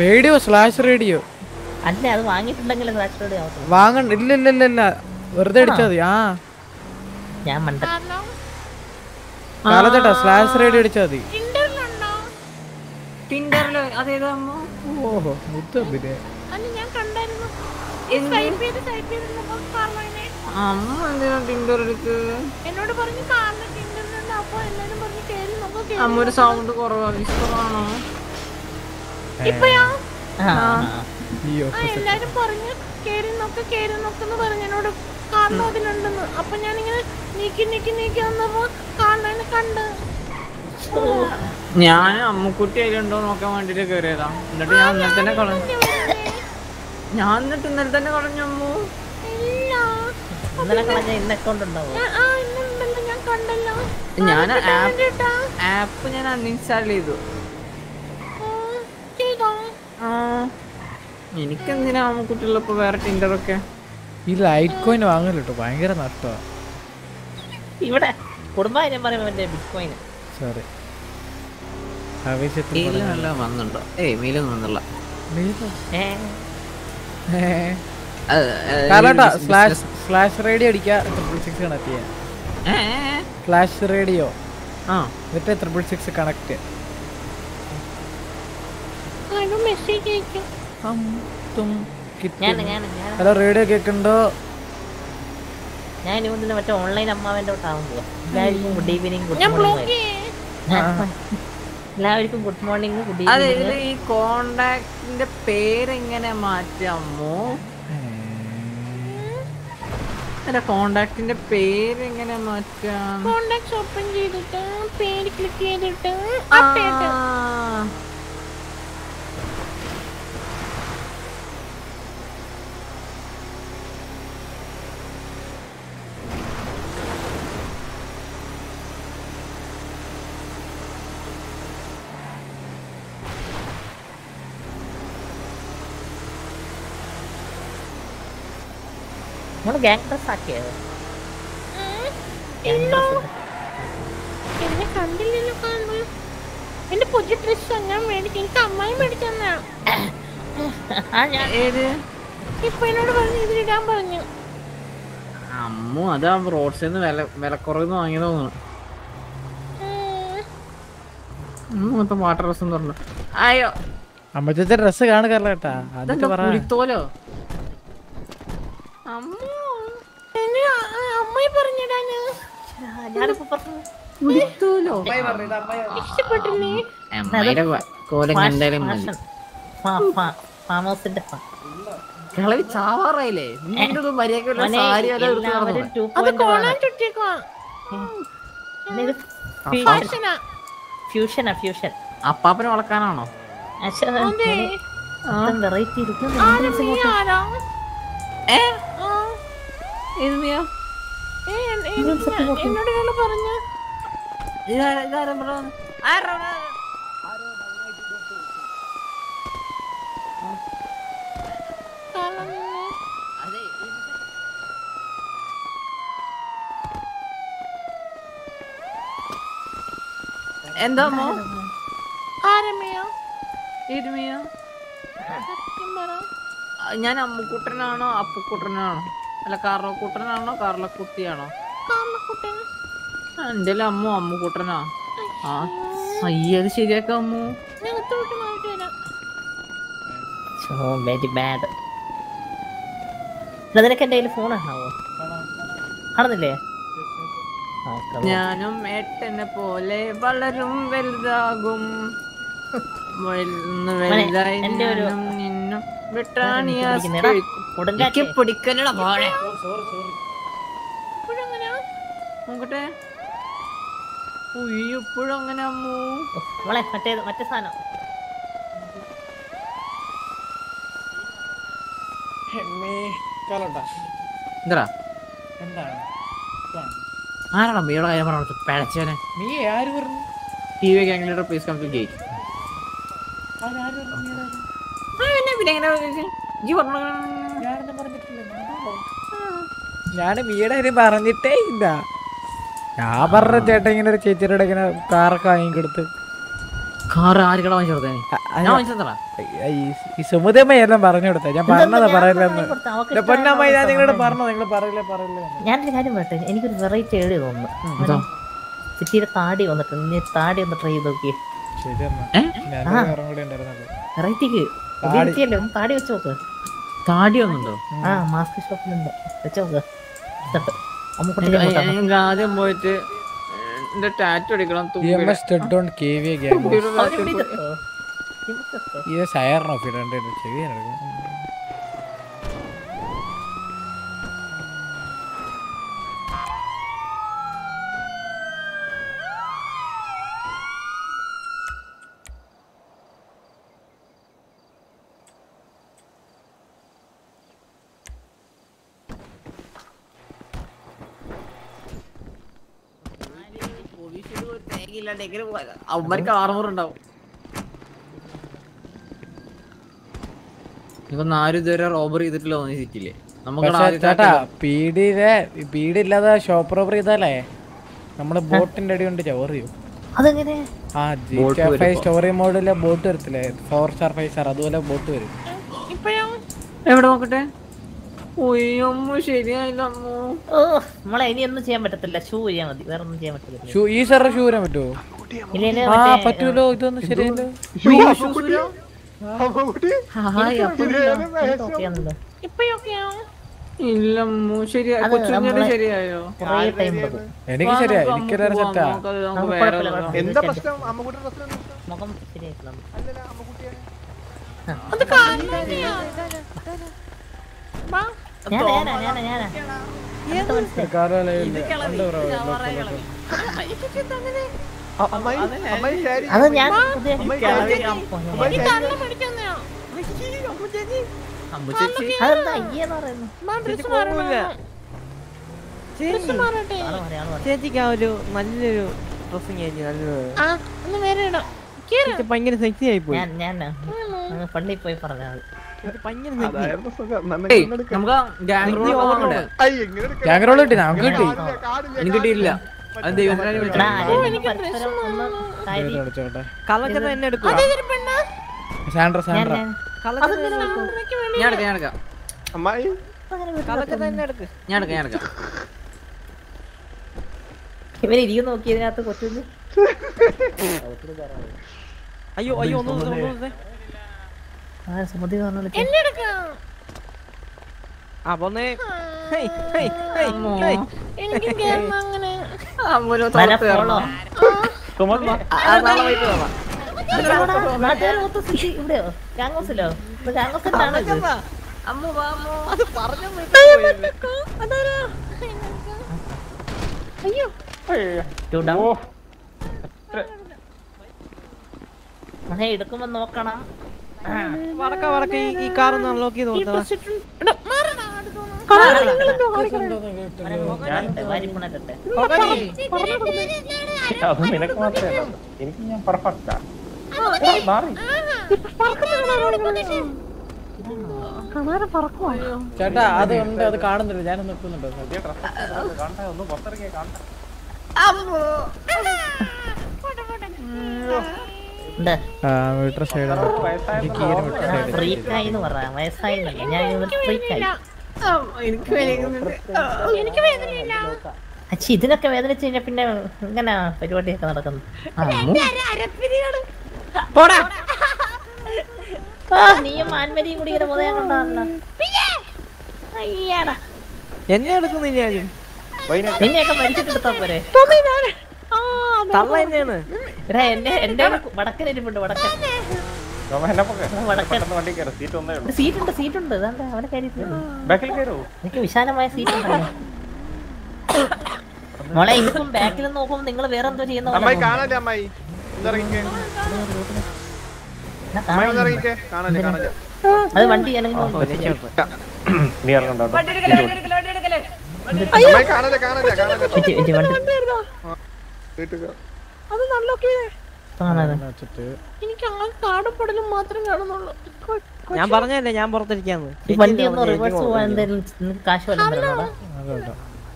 റേഡിയോ സ്ലാഷ് റേഡിയോ അല്ല അത് വാങ്ങിയിട്ടുണ്ടെങ്കിൽ സ്ലാഷ് റേഡിയോ വാങ്ങണ്ട ഇല്ല ഇല്ല ഇല്ല ഇല്ല. വെറുതെ അടിച്ചാ മതി. ആ. ഞാൻ മണ്ട കാലത്തേട്ടാ സ്ലാഷ് റേഡിയോ അടിച്ചാ മതി. ഓഹോ മുത്തം പിന്നെ. അല്ല ഞാൻ കണ്ടായിരുന്നു. ടൈപ്പ് ചെയ്ത് ടൈപ്പ് ചെയ്തിരുന്നപ്പോ പറഞ്ഞേ അമ്മ എന്തിനാ ടിൻഡർ പറഞ്ഞു കാണുന്ന ടിൻഡറിലുണ്ട് അപ്പൊ എല്ലാരും പറഞ്ഞു കേറി അമ്മ ഒരു സൗണ്ട് കുറവാ വിസ്തമാണോ ഇപ്പഴാ? അയ്യോ ആ. എല്ലാരും പറഞ്ഞു കേറി നോക്ക് കേറി നോക്കെന്ന് പറഞ്ഞു എന്നോട് കാരണം അതിലുണ്ടെന്ന് അപ്പൊ ഞാനിങ്ങനെ നീക്കി നീക്കി നീക്കി വന്നപ്പോ കാണാൻ കണ്ട്. ഞാൻ അമ്മുക്കുട്ടി അതിലുണ്ടോ നോക്കാൻ വേണ്ടിട്ട് കേറിയതാ. എന്നിട്ട് ഞാൻ ഇന്നലെ തന്നെ കളഞ്ഞു. ഞാൻ എന്നിട്ട് ഇന്നലെ തന്നെ കളഞ്ഞു അമ്മു. ഇല്ല. ഇന്നലെ കളഞ്ഞ ഇന്ന അക്കൗണ്ട് ഉണ്ടാവോ? ഞാൻ- ആ ഇന്നുണ്ടല്ലോ ഞാൻ കണ്ടല്ലോ. ഞാൻ ആ, ആപ്പ് ഞാൻ അൺഇൻസ്റ്റാൾ ചെയ്തു. എനിക്കെന്തിനാ അമ്മുക്കുട്ടിയുള്ളപ്പോ വേറെ ടിൻഡറൊക്കെ ഈ ലൈറ്റ് കോയിൻ വാങ്ങല്ലോ കേട്ടോ ഭയങ്കര നഷ്ടമാ ഇവിടെ കുടുംബകാര്യം പറയുമ്പോ എന്റെ ബിറ്റ് കോയിൻ സോറി ആവേശത്തിൽ വന്നുണ്ടോ ഏയ് മീലൊന്നും വന്നില്ല കാലട്ടാ സ്ലാഷ്. സ്ലാഷ് റേഡിയോ അടിക്കുക ട്രിപ്പിൾ സിക്സ് കണക്ട് ചെയ്യാൻ. ഏ, ഏ, ഏ. ഫ്ലാഷ് റേഡിയോ ആ. എന്നിട്ട് ട്രിപ്പിൾ സിക്സ് കണക്ട് ആരും മെസ്സേജ് അയക്കും. ഞാൻ ഞാൻ ഞാൻ ഹലോ റേഡിയോ കേൾക്കുന്നുണ്ടോ ഞാൻ ഇനി മുതൽ മറ്റേ ഓൺലൈൻ അമ്മാവന്റെ തൊട്ടാവാൻ പോവാ. എല്ലാവർക്കും ഗുഡ് ഈവനിങ് ഗുഡ് ഞാൻ ബ്ലോക്ക് മോർണിംഗ് എല്ലാവർക്കും ഗുഡ് മോർണിംഗ് ഗുഡ് അതെ ഈവനിങ് ഈ കോണ്ടാക്ടിന്റെ പേരെങ്ങനെ മാറ്റാമോ അല്ല കോണ്ടാക്ടിന്റെ പേരെങ്ങനെ മാറ്റാം? കോണ്ടാക്ട്സ് ഓപ്പൺ ചെയ്തിട്ട് പേര് ക്ലിക്ക് ചെയ്തിട്ട് അപ്ഡേറ്റ് ഡ്രസ് എന്നെ കണ്ടില്ലല്ലോ കാണുന്നു എന്റെ പുതിയ ഡ്രസ് ഞാൻ മേടിച്ചു എനിക്ക് അമ്മായി മേടിച്ചെന്നാ ഏത് ഇപ്പൊ എന്നോട് പറഞ്ഞു ഇതിലിടാൻ പറഞ്ഞു അമ്മു അതാ റോഡ് സൈഡ് വില വിലക്കുറവെന്ന് വാങ്ങിയത് തോന്നുന്നു മൊത്തം വാട്ടർ ഡ്രസ് പറഞ്ഞു അയ്യോ അമ്മച്ചത്തെ ഡ്രസ് കാണു കറലേട്ടാ എന്നിട്ട് ഇതെന്താ പറ പുലിത്തോലോ അമ്മോ അമ്മായി പറഞ്ഞിടാന് ഞാനിപ്പോ പറഞ്ഞു. പുലിത്തോലോ ഇഷ്ടപ്പെട്ടില്ലേ? അമ്മയുടെ വ- കോലം കണ്ടാലും മതി. ഫാം ഹൗസിന്റെ കിളവി ചാവാറായില്ലേ? നിന്റെ മര്യാദ മോനെ, സാരി വരെ എടുത്ത് എല്ലാവരും നടന്നു. 2.0 അത് കോണാൻ ആണ്. ചുറ്റിക്കുവാ ഫ്യൂഷൻ ഫാഷനാ. ഫ്യൂഷനാ ഫ്യൂഷൻ. അപ്പാപ്പനെ വളക്കാനാണോ? വെറൈറ്റി ആരാ നീ ആരാ ഏ ആ. ഇത് നീയോ ഏ, എൻ- എൻ- ഞാൻ- എന്നോട് ഇയാൾ പറഞ്ഞു. ഇതാരാ ഇതാരാ ബ്രോ? ആരാ എന്താ അമ്മോ ആരമ്മയോ ഇരുമിയോ ഞാൻ അമ്മുക്കുട്ടനാണോ അപ്പുക്കുട്ടനാണോ? അല്ല കാർലക്കുട്ടനാണോ കാർലക്കുട്ടിയാണോ കുട്ടിയാണോ എന്റെ അമ്മു? അമ്മുക്കുട്ടനാ ആ അയ്യത് ശരിയാക്കാം അമ്മു. So very. ബാഡ് നിനക്ക് എന്റെ കയ്യിൽ ഫോൺ ഉണ്ടാവോ കാണുന്നില്ലേ? ഞാനും ഏട്ടനെ പോലെ വളരും വലുതാകും. എന്റെ ഒരു- നോക്കട്ടെ. ഇപ്പോഴും അങ്ങനെ അമ്മൂ? മോളെ മറ്റേ മറ്റേ സാധനം. എന്താ എന്താണ്? ആരാണ് മീയുടെ കാര്യം പറഞ്ഞു പിഴച്ചവനെ നീ ആര് പറഞ്ഞു? T V gang leader please come to gate ഞാൻ വീടെ പറഞ്ഞിട്ടേ ഇല്ല. ഞാൻ പറഞ്ഞ ചേട്ടൻ ഇങ്ങനെ ഒരു ചേച്ചിയുടെ ഇങ്ങനെ കാറൊക്കെ വാങ്ങിക്കൊടുത്ത്. കാർ ആരുകളെ വാങ്ങിച്ചു കൊടുത്തേ? ഞാൻ വാങ്ങിച്ചതാ ഈ സുമതിയമ്മ എല്ലാം പറഞ്ഞു കൊടുത്ത. ഞാൻ പറഞ്ഞതാ പറയില്ലെന്ന് പൊന്നമ്മ ഞാൻ നിങ്ങളോട് പറഞ്ഞു നിങ്ങൾ പറയില്ല പറയില്ല ഞാനൊരു കാര്യം പറട്ടെ എനിക്കൊരു വെറൈറ്റി എഴുതി തോന്നുന്നു സിറ്റിയുടെ താടി വന്നിട്ട് നീ താടി ഒന്ന് ട്രൈ ചെയ്ത് നോക്കിയേ. താടി. വെച്ച് നോക്ക്. താടി ഒന്നുണ്ടോ ആ മാസ്ക് ഷോപ്പിലുണ്ട്. വെച്ച് നോക്ക്. ആദ്യം പോയിട്ട് എന്റെ ടാറ്റു അടിക്കണം E M S stud on K V gang ഇത് സയറിന് ഓഫ് ചെവി അവന്മാർക്ക് ആർമർ ഉണ്ടാവും. ഇപ്പൊ ആരും ഇതുവരെ റോബർ ചെയ്തിട്ടില്ല തോന്നി സിറ്റിയിൽ. നമുക്ക് പക്ഷേ ചേട്ടാ പീഡിയിലെ പീഡി ഇല്ലാതെ ഷോപ്പ് റോബർ ചെയ്താലേ നമ്മൾ ബോട്ടിന്റെ അടി കൊണ്ട് ചവറിയോ അതെങ്ങനെ? ആ ജി ഫൈവ് സ്റ്റോറി മോഡിലെ ബോട്ട് വരത്തില്ലേ? ഫോർ സ്റ്റാർ ഫൈവ് സ്റ്റാർ അതുപോലെ ബോട്ട് വരും. ഇപ്പഴോ? എവിടെ നോക്കട്ടെ? നമ്മളെ ഇനി ഒന്നും ചെയ്യാൻ പറ്റത്തില്ല. ഷൂ ചെയ്യാൻ മതി. വേറെ ഒന്നും ചെയ്യാൻ പറ്റത്തില്ല. ഷൂ ഈ സാറ് ഷൂ വരാൻ പറ്റുമോ ആ പറ്റൂലോ? ഇതൊന്നും ശരിയല്ലോ. എനിക്ക് ശരിയാ എനിക്കൊരു സെറ്റാ. എന്താ പ്രശ്നം? മുഖം അമ്മക്കുട്ടിയെ. അത് ഞാൻ ചേച്ചി. ചേച്ചിക്ക് ആ ഒരു നല്ലൊരു ഡ്രസ്സിങ് ആയിരുന്നു നല്ലൊരു വേറെ ഇടാം കേറ് ഭയങ്കര സെക്സി ആയി പോയി ഞാൻ ഞാൻ പള്ളി പോയി പറഞ്ഞത് നമുക്ക് ഗ്യാങ് റോൾ എടുക്കാം? ഗ്യാങ് റോൾ കിട്ടി നമുക്ക് കിട്ടി എനിക്ക് കിട്ടിയില്ല അത് ദൈവത്തിനായി എടാ, വിളിച്ചാ ആരെങ്കിലും പരസ്പരം ഒന്ന് കാര്യം കളിച്ചോട്ടെ കള്ളച്ചത എന്നെ എടുക്കുക അതൊരു പെണ്ണ് സാൻഡ്ര സാൻഡ്ര ഞാൻ എടുക്കാം ഞാൻ എടുക്കാം അമ്മായി എന്നെ എടുക്ക് ഞാൻ എടുക്കാം ഞാൻ എടുക്കാം ഇവർ ഇരിക്കും നോക്കി ഇതിനകത്ത് കൊച്ചു അയ്യോ അയ്യോ ഒന്ന് ഗാംഗോസിലോ ഗാംഗോസിലാണ് അമ്മു. വാ, അമ്മു. അത് പറഞ്ഞു അതാരാ? അയ്യോ. എടുക്കുമ്പോ നോക്കണം. വടക്ക വടക്ക ഈ കാർ ഒന്ന് അൺലോക്ക് ചെയ്ത് നിനക്ക് മാത്രമേ എനിക്ക് ഞാൻ പെർഫെക്റ്റാ ചേട്ടാ അത് ഉണ്ട് അത് കാണുന്നില്ല ഞാൻ നിൽക്കുന്നുണ്ട് ഒന്ന് പുറത്തിറങ്ങിയ സൈഡാണ് ഫ്രീക്കായി എന്ന് പറയാം. വയസ്സായി ഞാൻ ഫ്രീക്കായി വേദനയില്ല. അച്ഛ ഇതിനൊക്കെ വേദനിച്ച് കഴിഞ്ഞാൽ പിന്നെ ഇങ്ങനെ പരിപാടിയൊക്കെ നടക്കുന്നു. നീയും ആൻമരിയും കൂടി ഇങ്ങനെ എന്നെ എടുക്കുന്നില്ല നിന്നെയൊക്കെ മരിച്ചിട്ടെടുത്താ പോരെ? തള്ള തന്നെയാണ് എടാ എന്നെ എന്റെ വടക്കൻ ഇരിപ്പുണ്ട് വടക്കൻ. വടക്കൻ. വണ്ടി കയറും സീറ്റ് ഒന്നേ ഉള്ളൂ. സീറ്റ് ഉണ്ട് സീറ്റ് അവനെ എനിക്ക് വിശാലമായ മോളെ ഇനിയിപ്പം ബാക്കിൽ നോക്കുമ്പോൾ നിങ്ങൾ വേറെ എന്തോ ചെയ്യുന്ന അത് വണ്ടി അല്ലെങ്കിൽ അത് എനിക്ക് ആ കാടും പടലും മാത്രം കാണുന്നുള്ളൂ. ഞാൻ പറഞ്ഞല്ലേ ഞാൻ പുറത്തിരിക്കാന്ന്.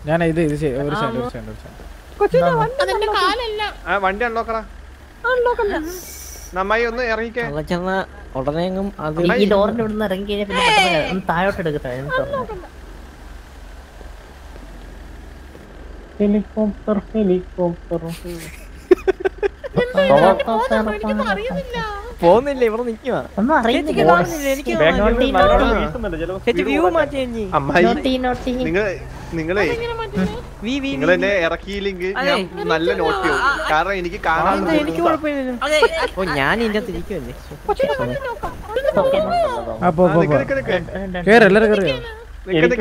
ഞാൻ ഇത് ഇത് ഒരു സെക്കൻഡ് ഒരു സെക്കൻഡ് ഒരു സെക്കൻഡ് വണ്ടി അൺലോക്കല്ല ഒന്ന് ഇറങ്ങിക്കേ. അവിടെ ചെന്ന ഉടനെ എങ്ങും അത് ഈ ഡോറിന്റെ ഇവിടുന്ന് ഇറങ്ങി കഴിഞ്ഞാൽ പിന്നെ താഴോട്ട് എടുക്കട്ടെ എന്നിട്ട് തുറന്ന്. ഹെലികോപ്റ്റർ ഹെലികോപ്റ്റർ പോകുന്നില്ല ഇവിടെ നിക്കുവാ ഒന്നും അറിയുന്നില്ല. ചേച്ചിക്ക് കാണുന്നില്ല എനിക്ക് ബാക്ക്ഗ്രൗണ്ടിൽ കാണുന്നില്ല. നല്ലോണം ആ. വീശുന്നുണ്ട്. ചിലപ്പോ ചേച്ചി speed വ്യൂ കൂട്ടാൻ. മാറ്റി ചേച്ചി ഹെലികോപ്റ്റർ നോട്ടി, നോട്ടി. നിങ്ങൾ നിങ്ങളെ വി വി നിങ്ങൾ എന്നെ ഇറക്കിയില്ലെങ്കിൽ ഞാൻ നല്ല നോട്ട് ചെയ്യും കാരണം എനിക്ക് കാണാൻ ഓ ഞാൻ ഇതിന്റെ തിരിക്കുമല്ലേ കേറ് എല്ലാരും കേറിയോ ഇവിടെ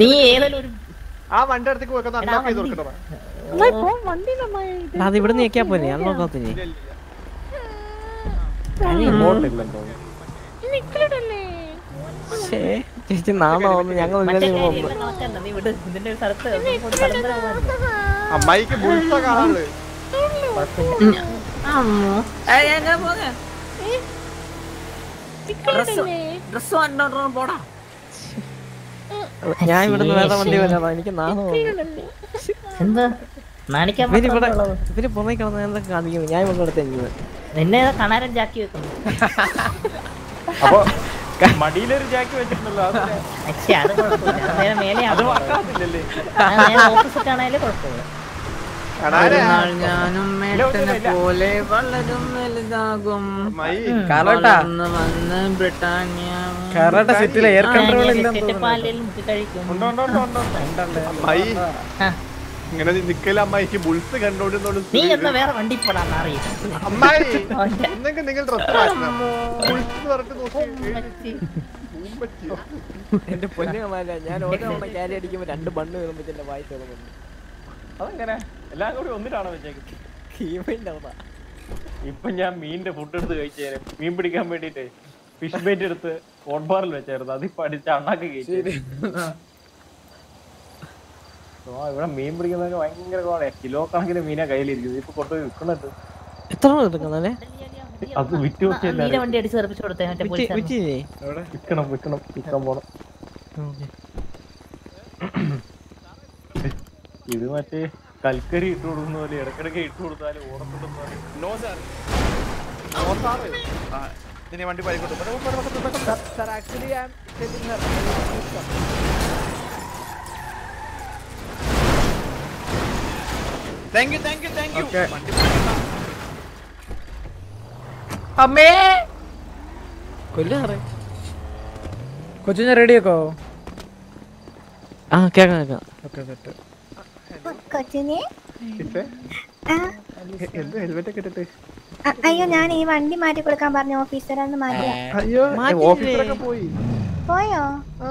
നീ ഏതെങ്കിലും ഒരു ആ വണ്ടി അടുത്തേക്ക് പോയി അൺലോക്ക് ചെയ്ത് കൊടുക്കട്ടെ വണ്ടിയിലമ്മായി അത് ഇവിടെ നീക്കിയാ പോലെ അന്നോക്കത്തിന് ബോട്ടില്ലെന്ന് നിക്കലിടല്ലേ? ചേച്ചി നാണോ? ഞങ്ങൾ നീ. അമ്മായിക്ക് കാണാനുള്ളത് ഡ്രസ് പോടാ. ഞാൻ ഇവിടുന്ന് വേറെ വണ്ടി വരാം എനിക്ക് ഇവർ പുറമെ കിടന്ന് എന്തൊക്കെ കാണിക്കുന്നു ഞാൻ ഇവിടെ അടുത്ത് എനിക്ക് നിന്നെ കണാരൻ ജാക്കി വെക്കുന്നു? അപ്പൊ മടിയിലൊരു ജാക്കി വെച്ചിട്ടുണ്ടല്ലോ അത് നേരെ ഓപ്പോസിറ്റ് ആണെങ്കിലും കുഴപ്പമില്ല. ഞാനും മേട്ടനെ പോലെ വളരും വലുതാകും. കാലോട്ടാ. വളർന്ന് വന്ന് ബ്രിട്ടാനിയ. കറട്ട എയർ കൺട്രോൾ ഇങ്ങനെ നിക്കല അമ്മായിക്ക് ബുൾസ് കണ്ടോണ്ടിരുന്നോണ്ട് നീ എന്നാ വേറെ വണ്ടി പോടാന്ന് അറിയില്ല. അമ്മായി ഒന്നെങ്കിൽ നിങ്ങൾ ഡ്രസ് ബുൾസ് പറഞ്ഞിട്ട് നോക്കി? എന്റെ പൊന്നു കമാല ഞാൻ ഓരോ തവണ ക്യാരി അടിക്കുമ്പോ രണ്ട് ബണ്ണ് വരുമ്പോ എന്റെ വായി അതെങ്ങനെ. എല്ലാം കൂടി ഒന്നിട്ടാണോ വെച്ചേക്കുന്നത് ഇപ്പൊ ഞാൻ മീനിന്റെ ഫുഡ് എടുത്ത് കഴിച്ചേനെ. മീൻ പിടിക്കാൻ വേണ്ടിട്ട് ഫിഷ് ബൈറ്റ് എടുത്ത് ഹോട്ട് ബാറിൽ വെച്ചായിരുന്നു. അതിപ്പോ അടിച്ച് അണ്ണാക്ക് ഓ ഇവിടെ മീൻ പിടിക്കുന്നതിന് ഭയങ്കര കോണേ. കിലോ കണക്കിന് മീനാ കയ്യിലിരിക്കുന്നത്. ഇപ്പൊ കൊണ്ടുപോയി വിൽക്കണത് എത്ര എടുക്കുന്നല്ലേ അത് വിറ്റ് ആ, നീല വണ്ടി അടിച്ച് തെറിപ്പിച്ച് കൊടുത്തേ മറ്റേ പോലീസ് വിറ്റില്ലേ? വിൽക്കണം വിൽക്കണം. വിൽക്കാൻ പോണം. ഇത് മറ്റേ കൽക്കരി ഇട്ട് കൊടുക്കുന്ന പോലെ ഇടക്കിടക്ക് ഇട്ട് കൊടുത്താൽ കൊച്ചു ഞാൻ വണ്ടി thank you thank you thank you അമ്മേ! കൊല്ലാറേ കൊച്ചിനെ റെഡി ആക്കോ? ആ കേക്കാം കേക്കാം ഓക്കെ സെറ്റ് കൊച്ചിനെ? എന്ത് ഹെൽമെറ്റ് ഒക്കെ ഇട്ടിട്ട്? അയ്യോ ഞാൻ ഈ വണ്ടി മാറ്റി കൊടുക്കാൻ പറഞ്ഞു ഓഫീസറാന്ന് മാറ്റിയ അയ്യോ മാറ്റിയില്ലേ? ഓഫീസറൊക്കെ പോയി. പോയോ? ആ.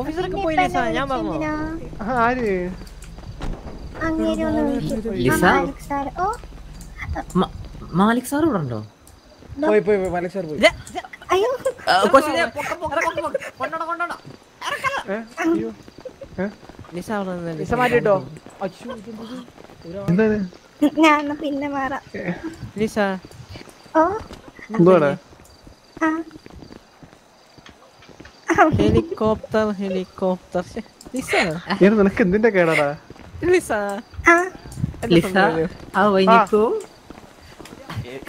ഓഫീസറൊക്കെ പോയില്ലേ സാർ? ഞാൻ ആര്? അങ്ങേര് ഒന്ന്. മാലിക് സാർ. ഓ. മാലിക് സാർ ഇവിടെ ഉണ്ടോ? പോയി പോയി മാലിക് സാർ പോയി. അയ്യോ. കൊച്ചിനെ പൊക്ക, പൊക്ക, പൊക്ക, പൊക്ക. കൊണ്ടോണം, കൊണ്ടോണം. അയ്യോ. ലിസ മാറ്റിട്ടോ ഞാൻ പിന്നെ മാറാം. ലിസ ഓ. Helicopter helicopter. ലിസ നിനക്ക് എന്തിന്റെ കേടാടാ? ലിസ ലിസ ആ വൈനിക്കോ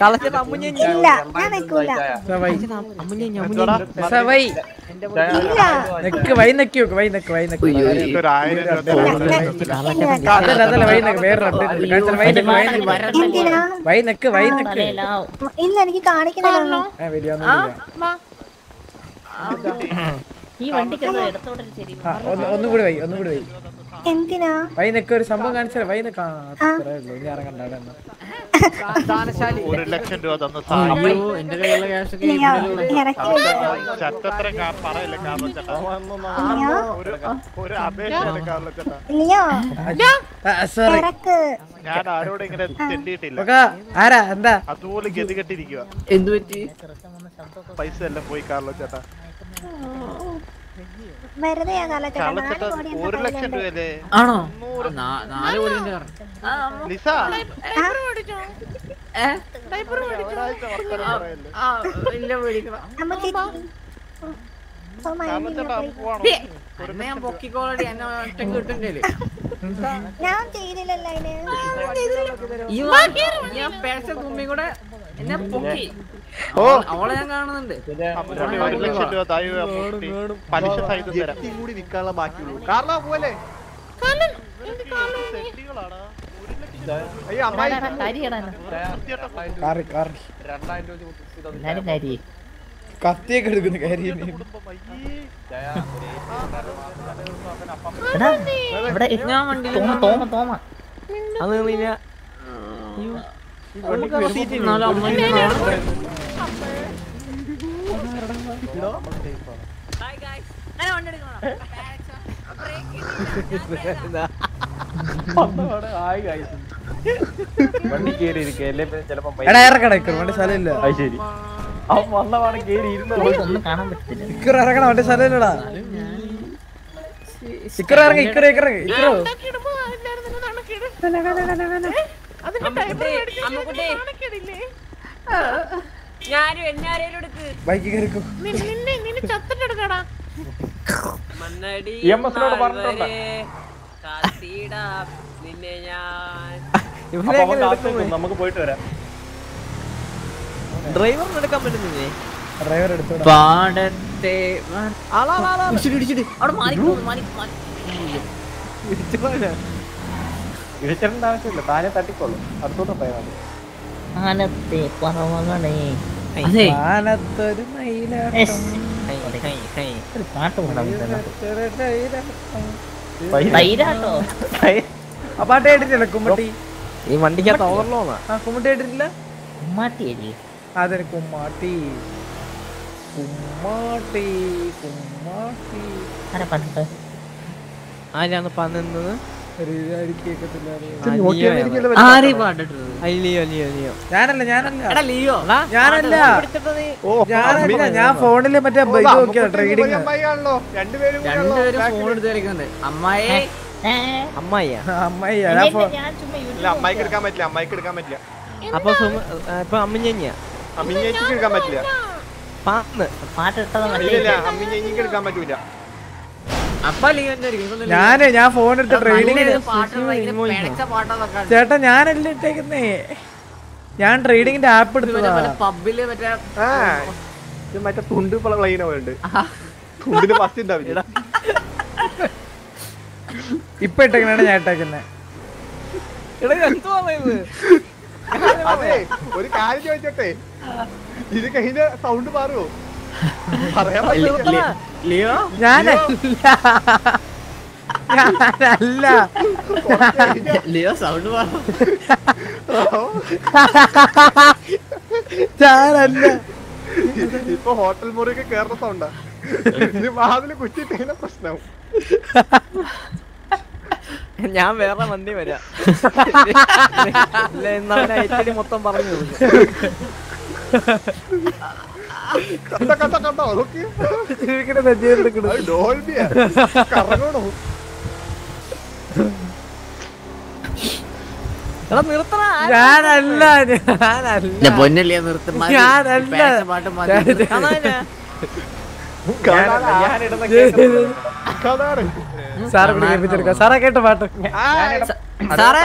കളച്ചിട്ട് അമ്മുഞ്ഞ ഇല്ല ഞാൻ നിൽക്കൂല സവൈ. അമ്മുഞ്ഞ സവൈ. ഇല്ല. നെക്ക് വൈ ഒന്നുകൂടി വെക്ക് വൈ നെക്ക്. വൈ നെക്ക് രൂപ അതല്ല അതല്ല വൈ നെക്ക്. വേറെ വൈ നെക്ക് വൈ നെക്ക്. ഇല്ല എനിക്ക് കാണിക്കണല്ലോ. ഈ വണ്ടിക്ക് എന്താ ഇടത്തോടെ ശരി ഒന്നും കൂടി വൈ ഒന്നും കൂടി വൈ. എന്തിനാ? വൈ നിക്ക ഒരു സംഭവം കാണിച്ചാൽ വൈ നിക്കാ ഇനി ഇറങ്ങണ്ട ഒരു ലക്ഷം രൂപ തന്ന ഞാൻ ആരോടും ഇങ്ങനെ തെണ്ടിയിട്ടില്ല. ആരാ? എന്താ? അതുപോലെ എന്തു പറ്റി? പൈസ എല്ലാം പോയി കാർലോ ചേട്ടാ വെറുതെ ആ കാലത്ത് കാർലോ നാല് ചേട്ടാ കോടി ഒരു ലക്ഷം രൂപയല്ലേ? ആണോ? നാല് കോടി ഉണ്ട് ലിസ? ഡൈപ്പർ മേടിച്ചോ? ഡൈപ്പർ മേടിച്ചോ? ഒരാഴ്ച വർത്തമാനം പറയല്ലേ ആ ഇല്ല മേടിക്കണം നമുക്ക് ഓ കാർലോ ചേട്ടാ മൈൻഡ് പോവാണോ? എന്നെ ഞാൻ പൊക്കിക്കോളടി എന്നെ ഒറ്റയ്ക്ക് ഞാൻ ചെയ്തില്ലല്ലോ ഞാൻ പേഴ്സ തുമ്പി കൂടെ എന്നെ പൊക്കി. അവളെ- ഞാൻ കാണുന്നുണ്ട്. പലിശ സഹിതം തരാം. കൂടി വിൽക്കാനുള്ള ബാക്കിയുള്ളൂ. കാർലോ പോലെ കത്തിയൊക്കെ എടുക്കുന്നു കാര്യം ഇവിടെ തോമ തോമ തോമ. അത് പിന്നെ വണ്ടി കേറി പിന്നെ ചിലപ്പോ വണ്ടി സ്ഥലമില്ല. അത് ശരി. അവൻ വന്നവാണ് കേറി ഇരുന്ന് കാണാൻ പറ്റത്തില്ല ഇക്കർ ഇറങ്ങണം വണ്ടി സ്ഥലമില്ലടാ. ഇക്കറ ഇറങ്ങി ഇക്കറ ഇക്കറ ഇക്കറോ. ഞാനും എന്നെ ആരേലും എടുക്ക്. ബൈക്ക് കയറിക്കോ. നിന്നെ നിന്നെ നിന്നെ ചത്തിട്ടെടുക്കടാ മണ്ണടി EMS നോട് പറഞ്ഞിട്ടുണ്ടോ? നിന്നെ ഞാൻ. നമുക്ക് പോയിട്ട് വരാം. ഡ്രൈവറിന് എടുക്കാൻ പറ്റുന്നില്ലേ? ഡ്രൈവർ എടുത്തോ പാടത്തെ ഇടിച്ചിട്ട് ഇടിച്ചിട്ട് അവിടെ മാറിക്കോ മാറി മാറി. ഇടിച്ചിടേണ്ട ആവശ്യമില്ല താനെ തട്ടിക്കോളും. അടുത്തോട്ട് പോയാൽ മതി. ആനത്തെ പറവകളെ. ആനത്തൊരു പാട്ട് പാട്ട് കേട്ടിട്ടില്ല? കുമ്മട്ടി? ഈ വണ്ടിക്കകത്ത് ഓവർലോണാ ആ കുമ്മട്ടി കേട്ടിട്ടില്ല? ഉമ്മാട്ടിയല്ലേ അതെ കുമ്മാട്ടി. കുമ്മാട്ടി കുമ്മാട്ടി. ആരാ പാട്ടിട്ട് ആരാണ് പന്നത് ഞാനല്ല ഞാനല്ല. എടാ ലിയോ ഞാനല്ല. ഞാൻ ഫോണിൽ മറ്റേ ബൈക്ക് നോക്കിയാ ട്രേഡിങ് അമ്മായെ. അമ്മായിയാ? അമ്മായിക്ക് എടുക്കാൻ പറ്റില്ല അമ്മായിക്ക് എടുക്കാൻ പറ്റില്ല. അപ്പൊ അമ്മിഞ്ഞ ഇപ്പൊ അമ്മിഞ്ഞേച്ചിക്ക് എടുക്കാൻ പറ്റില്ല. പാന്ന്. പാട്ട് ഇല്ല എടുക്കാൻ പറ്റൂല. ഞാൻ ഞാൻ ഫോൺ എടുത്ത് ട്രേഡിംഗ്. ചേട്ടാ ഞാനല്ല ഇട്ടേക്കുന്നേ? ഞാൻ ട്രേഡിങ്ങിന്റെ ആപ്പ് പോലെ പബ്ബിൽ മറ്റേ ഇത് മറ്റേ തുണ്ട് പ്ലെയിന തുണ്ടിന് ഫസ്റ്റ് ഉണ്ടാവില്ല? ഇപ്പൊ ഇട്ടേക്കണാണ് ഞാൻ ഇട്ടേക്കുന്നേ. അതെ ഒരു കാര്യം ചോദിച്ചോട്ടെ. ഇത് കഴിഞ്ഞ സൗണ്ട് മാറുമോ ലിയോ? ഞാനല്ല. ഞാനല്ല. ലിയോ സൗണ്ട് ഞാനല്ല. ഇപ്പൊ ഹോട്ടൽ മുറിയൊക്കെ കേറുന്ന സൗണ്ടാ വാതിൽ കുറ്റിട്ടേന പ്രശ്നവും ഞാൻ വേറെ വണ്ടി വരാം. മൊത്തം പറഞ്ഞു കണ്ടോ കണ്ടോ നോക്കി. ഡോൾബിയാ. കറങ്ങണോ ഞാനല്ല ഞാനല്ല. പൊന്നല്ലേ നിർത്തും ഞാനല്ല. പാട്ട് സാറേ കേട്ട പാട്ട്. സാറേ.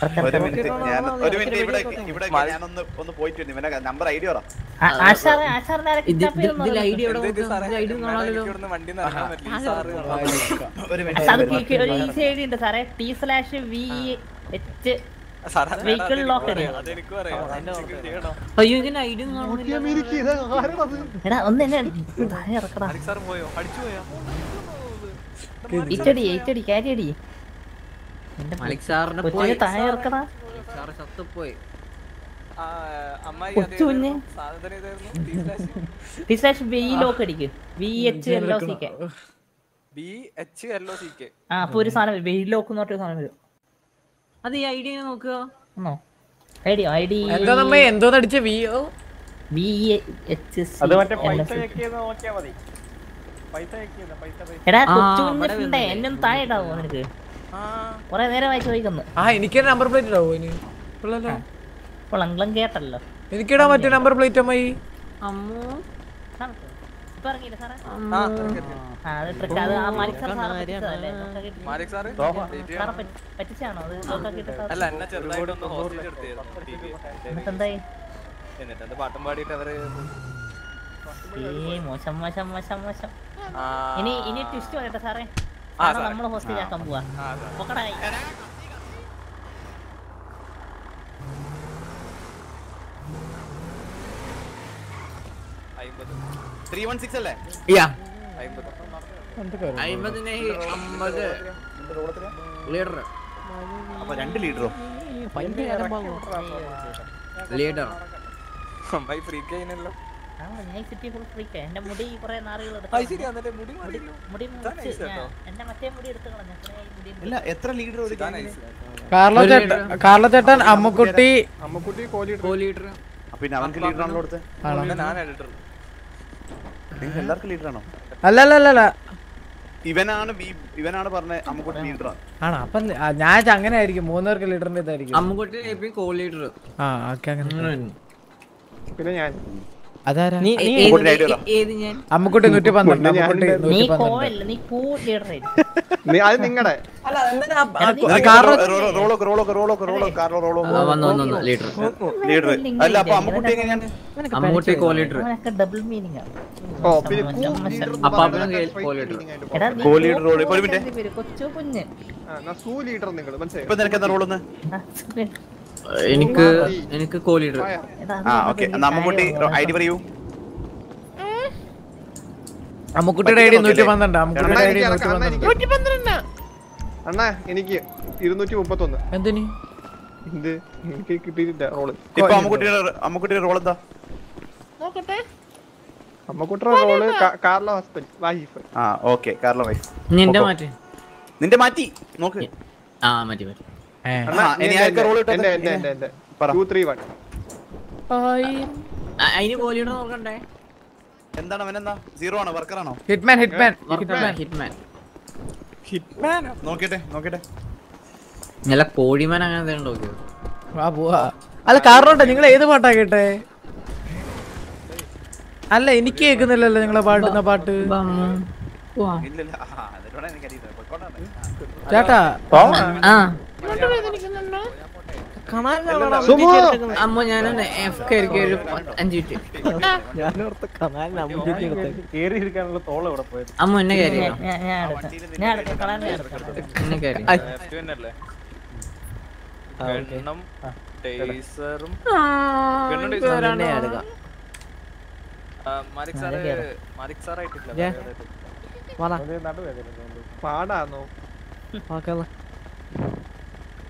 ഒരു മിനിറ്റ് ഞാൻ ഒരു മിനിറ്റ് ഇവിടെ ഇവിടെ ഞാനൊന്ന് ഒന്ന് പോയിട്ട് നമ്പർ ഐ ഡി പറ. അയ്യോ ഇതിന്റെ ഐഡിയ എടാ ഒന്ന് എന്നെ ഇറക്കടാ. ഇറ്റടി ഇറ്റടി മലിക് സാറിനെ പോയി. സാറ് ചത്തുപോയി ഒരു സാധനം വരും. അത് ഈ ഐഡിയ നോക്കുക. എന്തോ അടിച്ച കുഞ്ഞിട്ടുണ്ടേ എന്നെ താഴെ ഇടാവോ നിനക്ക്? കൊറേ നേരമായി ചോദിക്കുന്നു. ആ എനിക്ക് നമ്പർ പ്ലേറ്റ് ഇടാവോ ഇനി? കേട്ടല്ലോ. എനിക്കിടാൻ പറ്റിയ നമ്പർ പ്ലേറ്റ് അമ്മായി. അമ്മോ. അല്ല എന്നെ എന്നിട്ട് അത് പാട്ടും പാടിയിട്ട് അവർ മോശം മോശം മോശം. ഇനി ഇനി ട്വിസ്റ്റ് പറയട്ടെ സാറേ. നമ്മൾ ഹോസ്റ്റേജ് ആക്കാൻ പോവാ. പൊക്കടായി അമ്പത് ത്രീ വൺ സിക്സ് അല്ലേ? ലീഡർ അപ്പൊ രണ്ട് ലീഡറോ? ലീഡർ അമ്മായി ഫ്രീ കഴിഞ്ഞല്ലോ. ഞാൻ സിറ്റി ഫുൾ ഫ്രീക്ക് എന്റെ മുടി കുറെ നാറുകൾ അത് മുടി എന്റെ മറ്റേ എടുത്ത് കളഞ്ഞു. കാർലോ ചേട്ടൻ കാർലോ ചേട്ടൻ അമ്മുക്കുട്ടി അമ്മക്കുട്ടി കോലി കോ ലീഡർ പിന്നെ അവൻക്ക് ലീഡർ ആണല്ലോ കൊടുത്തത് ആണോ? ഞാൻ എഡിറ്റർ നിങ്ങൾ എല്ലാവർക്കും ലീഡർ ആണോ? അല്ല അല്ല അല്ല അല്ല ഇവനാണ് ഇവനാണ് പറഞ്ഞ അമ്മക്കുട്ടി ലീഡർ ആണോ? അപ്പം ഞാൻ അങ്ങനെ ആയിരിക്കും മൂന്ന് പേർക്ക് ലീഡറിന്റെ ഇതായിരിക്കും. കോ ലീഡർ ആ ഓക്കെ അങ്ങനെ. പിന്നെ ഞാൻ. അമ്മുക്കുട്ടി നൂറ്റി പന്ത്രണ്ട് അമ്മുക്കുട്ടി കോ അല്ല നീ കൂ ലീഡർ. ഡബിൾ മീനിങ് ആണ് ഓ പിന്നെ മോശം, കൂ. ലീഡർ അപ്പൊ അവനും കോ ലീഡർ എടാ കോ ലീഡർ റോൾ ഇപ്പൊ ഒരു കൂ minute. പേര്, കൊച്ചു കുഞ്ഞ്. സൂ ലീഡർ നിങ്ങൾ മനസ്സിലായോ? ഇപ്പൊ നിനക്ക് എന്താ റോളെന്ന് എനിക്ക് എനിക്ക് കോ ലീഡർ എടാ, ആ ഓക്കെ. അമ്മക്കുട്ടി ഐ ഡി പറയൂ. അമ്മക്കുട്ടിയുടെ ഐ ഡി നൂറ്റി പന്ത്രണ്ട് അമ്മുക്കുട്ടിയുടെ ഐ ഡി അണ്ണാ, നൂറ്റി പന്ത്രണ്ട് എനിക്ക് ഇരുന്നൂറ്റി മുപ്പത്തൊന്ന്. എന്തിന്? എന്ത്? എനിക്ക് കിട്ടിയിട്ടില്ല റോൾ. ഇപ്പൊ അമ്മക്കുട്ടിയുടെ അമ്മക്കുട്ടിയുടെ റോൾ എന്താ? നോക്കട്ടെ. അമ്മക്കുട്ടിയുടെ റോൾ കാർലോ ഹസ്ബൻഡ് വൈഫ്. ആ ഓക്കെ കാർലോ വൈഫ്. നിന്റെ മാറ്റി. നിന്റെ മാറ്റി. നോക്ക്. ആ മാറ്റി മാറ്റി. എന്താണ് അവനെന്താ? സീറോ ആണോ? വർക്കർ ആണോ? ഹിറ്റ്മാൻ ഹിറ്റ്മാൻ ഹിറ്റ്മാൻ ഹിറ്റ്മാൻ നോക്കട്ടെ നോക്കട്ടെ. നല്ല കോഴിമാൻ അങ്ങനെ വാ പോവാ. അല്ല കാരണോട്ടെ നിങ്ങൾ ഏത് പാട്ടാ കേട്ടെ അല്ല എനിക്ക് കേൾക്കുന്നില്ലല്ലോ നിങ്ങളെ പാടുന്ന പാട്ട്. ചേട്ടാ അമ്മ പോയത് അമ്മ എന്നെ കയറി ഞാൻ- ഞാൻ- ഞാൻ. ഞാൻ ഞാൻ ഗണ്ണും ടേസറും മാലിക് സാറ് മാലിക് സാറായിട്ടില്ല പാടാന്നോ?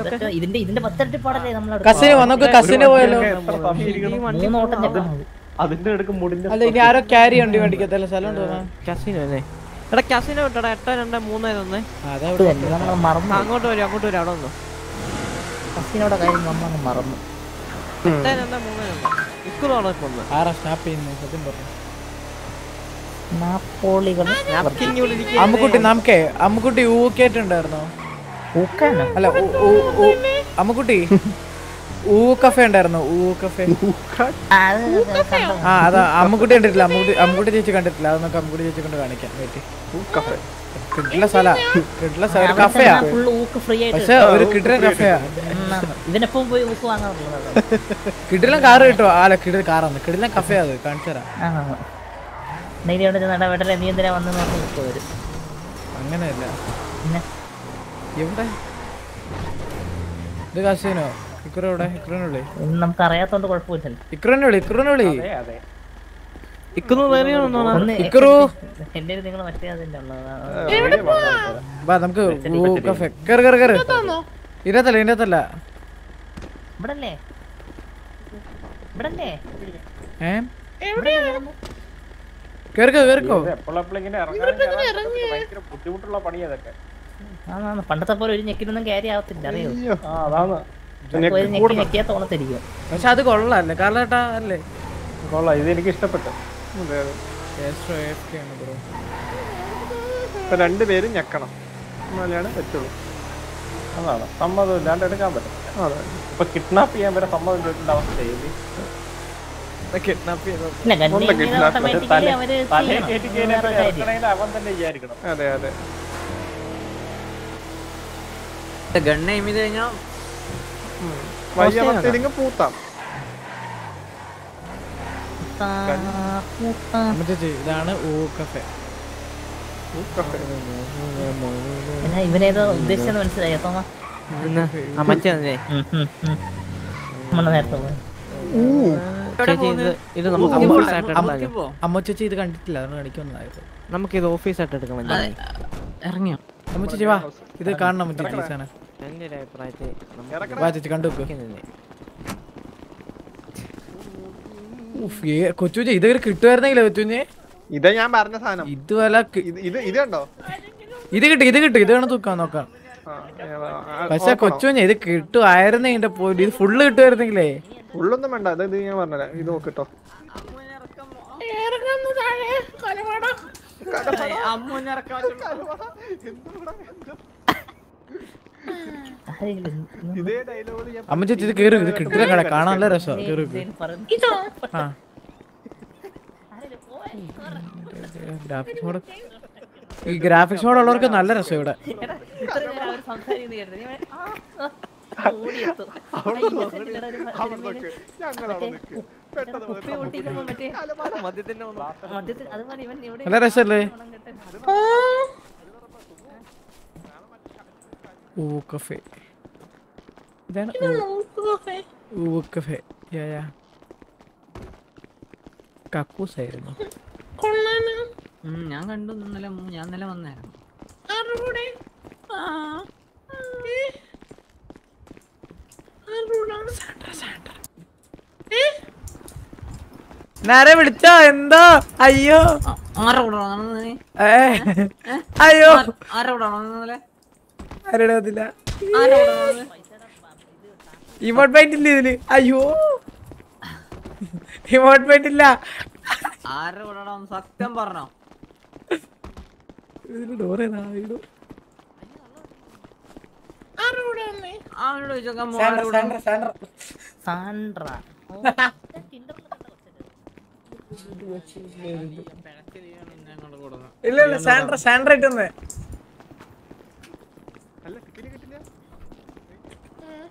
ഇതെന്റെ ഇതിന്റെ ഇതിന്റെ പത്തിരട്ടിപ്പാടല്ലേ നമ്മൾ കസിന് വന്നോക്ക് കസിന് പോയല്ലോ. എത്ര സമയം ഇരിക്കണം? മൂന്ന് ഓട്ടം ചെക്കണം അതിന്റെ അടുക്ക് മുടിന്റെ അല്ല ഇനി ആരോ ക്യാരി ഉണ്ട് മേടിക്കത്തല്ല സ്ഥലം കസിനോ അല്ലേ എടാ കസിനോ വിട്ടടാ. എട്ട് രണ്ട് മൂന്ന് ഒന്ന് തന്നെ അങ്ങോട്ട് വരും അങ്ങോട്ട് വരും അവിടെ ഒന്ന് കസിനോടെ കാര്യം നമ്മൾ മറന്നു. എട്ട് രണ്ട് മൂന്ന് രണ്ട് ഇക്കുറാണ് കൊന്ന് ആരാ സ്നാപ്പ് ചെയ്യുന്നത്? സത്യം പറഞ്ഞു. നാപ്പോളികൾ അമ്മുക്കുട്ടി നമുക്കേ അമ്മുക്കുട്ടി ഊക്കേറ്റുണ്ടായിരുന്നോ? അല്ല അമ്മക്കുട്ടി ഊ- ഊ- അമ്മുക്കുട്ടി ഊ കഫേ ഉണ്ടായിരുന്നോ ഊ കഫേ ആ അതാ അമ്മക്കുട്ടി കണ്ടിട്ടില്ല. അമ്മക്കുട്ടി അമ്മുക്കുട്ടി ചേച്ചി കണ്ടിട്ടില്ല. അത് നമുക്ക് അമ്മുക്കുട്ടി ചേച്ചി കൊണ്ട് കാണിക്കാം. വെയിറ്റ് കിട്ടില്ല സ്ഥല. കിട്ടില്ല സ്ഥലം. ഒരു ഫുൾ ഊക്ക് ഫ്രീ ആയിട്ട് പക്ഷെ ഒരു കഫേയാ. പോയി ഊക്ക് കിടിലം കാറ് കിട്ടുമോ ആല കിടില കാറാണ് കിടിലം കഫേ അത്. കാണിച്ചു തരാം. നീ അവിടെ നടപെടലെ നീ എന്തിനാ വന്നെന്ന് പറഞ്ഞ് ഊക്ക് വരും അങ്ങനെയല്ല. എവിടെ? ഇത് കസിനോ ഇക്രോ എവിടെ നമുക്ക് അറിയാത്തോണ്ട് കുഴപ്പമില്ല ഇക്രോനെ വിളി അതെ അതെ. നമുക്ക്? ഇതിനകത്തല്ല ഇതിനകത്തല്ല. ബുദ്ധിമുട്ടുള്ള പണ്ടത്തെ പോലെ ഒരു ഞെക്കിനൊന്നും ക്യാരി ആവത്തില്ല അറിയോ? ഞെക്കി ഞെക്കിയാ തോന്നത്തിരിക്കും. പക്ഷെ അത് കൊള്ളാല്ലേ? കാർലേട്ടാ അല്ലേ? കൊള്ളാം. ഇത് എനിക്ക് ഇഷ്ടപ്പെട്ടു അതെ bro. ഇപ്പൊ രണ്ടുപേരും ഞെക്കണം. എന്നാലാണ് പറ്റുള്ളൂ. അതാണ്. സമ്മതം ഇല്ലാണ്ട് എടുക്കാൻ പറ്റും. അതെ. ഇപ്പൊ കിഡ്നാപ്പ് ചെയ്യാൻ വരെ സമ്മതം ചോദിക്കേണ്ട അവസ്ഥ ചെയ്തി അവൻ. തന്നെ വിചാരിക്കണം അതെ അതെ. ഗണ്ണ് എയിം ചെയ്ത് കഴിഞ്ഞാൽ വയ്യമത്തില്ലെങ്കിൽ പൂത്താം. ഇതാണ് ഇവനേതോ ഉദ്ദേശിച്ചെന്ന് മനസ്സിലായോ. തോമ ആ മറ്റേ അതെ നമ്മൾ നേരത്തെ പോയി. ചേച്ചി ഇത് കണ്ടിട്ടില്ല. അതാണ് കാണിക്കുന്നതായത് നമുക്കിത് ഓഫീസായിട്ട് എടുക്കണം ഇറങ്ങിയോ? അമ്മച്ചേച്ചി വാ. ഇത് കാണണം ചേച്ചി ഈ സാധനം എന്റെ ഒരു അഭിപ്രായത്തിൽ നമുക്ക് വാ ചേച്ചി കണ്ടു വെക്ക്. നിന്നെ. ഉഫ്, ഏ- കൊച്ചുഞ്ഞെ ഇതൊരു കിട്ടുമായിരുന്നെങ്കിലോ കൊച്ചുഞ്ഞെ ഇതാ ഞാൻ പറഞ്ഞ സാധനം. ഇത് വല്ല ഇത് ഇത് ഇത് കണ്ടോ? ഇത് കിട്ടും ഇത് കിട്ടും ഇത് വേണം തൂക്കാൻ നോക്കാം. പക്ഷെ? കൊച്ചുഞ്ഞെ ഇത് കിട്ടുമായിരുന്നെ ഇത് ഫുള്ള് കിട്ടുമായിരുന്നെങ്കിലേ? ഫുള്ളൊന്നും വേണ്ട ഇത് ഇത് ഞാൻ പറഞ്ഞല്ലേ ഇത് നോക്കിട്ടോ ഇറങ്ങുന്നു കലവട ഇതേ ഇത് കേറി ഇത് കിട്ടില്ല കട കാണാൻ നല്ല കേറി ആ. ഗ്രാഫിക്സ് മോഡ് ഈ ഗ്രാഫിക്സ് മോഡ് ഉള്ളവർക്ക് നല്ല രസം ഇവിടെ. നല്ല രസല്ലേ? ഊ Cafe. ഇതാണ് ഊ- Cafe. യാ യാ കക്കൂസായിരുന്നു കൊള്ളാനാ ഉം, ഞാൻ കണ്ടു. ഇന്നലെ മൂ- ഞാൻ ഇന്നലെ വന്നായിരുന്നു. ആരുടെ? കൂടെ ആ? നേരെ വിളിച്ചോ എന്തോ? അയ്യോ. ആരോടാണോ അയ്യോ. ആർ- ആരുടെ വന്നില്ല? ഇമോട്ട് ഇല്ല ഇതിൽ? അയ്യോ. ഇമോട്ട് ഇല്ല? സത്യം പറഞ്ഞോ? ഡോർ ഏതാ? സാൻഡ്ര, സാൻഡ്രൈറ്റ് സാൻഡ്ര. സാൻഡ്ര. ഇല്ല ഇല്ല സാൻഡ്ര സാൻഡ്ര ഇട്ട് വന്നേ അമ്മ ഞങ്ങളെ കൊല്ലാം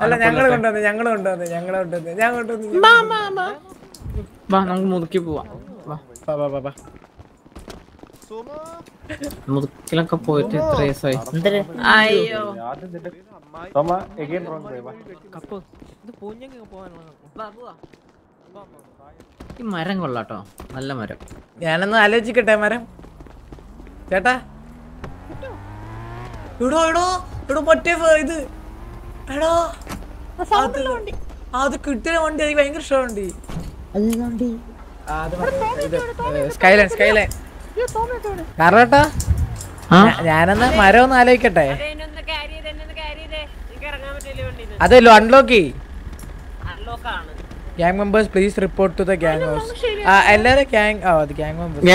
അല്ല ഞങ്ങൾ കൊണ്ടുവന്ന് ഞങ്ങൾ കൊണ്ടുവന്ന് ഞങ്ങൾ കൊണ്ടുവന്ന് ഞാൻ കൊണ്ടുവന്ന് വാ നമുക്ക് മുതുക്കി പോവാം. മുതുക്കിലൊക്കെ പോയിട്ട് എത്ര ദിവസമായി അയ്യോ. ഈ മരം കൊള്ളാട്ടോ. നല്ല മരം. ഞാനൊന്ന് ആലോചിക്കട്ടെ മരം. ചേട്ടാ. ഇടോ ഇടോ. ഇടോ മറ്റേ ഇത്. എടോ അത് അത് കിട്ടിയ വണ്ടി എനിക്ക് ഭയങ്കര ഇഷ്ടമുണ്ട്. സ്കൈലൈൻ സ്കൈലൈൻ കാരണട്ടാ ഞാനൊന്ന് മരം ഒന്ന് ആലോചിക്കട്ടെ അതല്ലോ unlock gang members please report to the gang house എല്ലാരും ഗ്യാങ് ആ അത് ഗ്യാങ് മെമ്പേഴ്സ്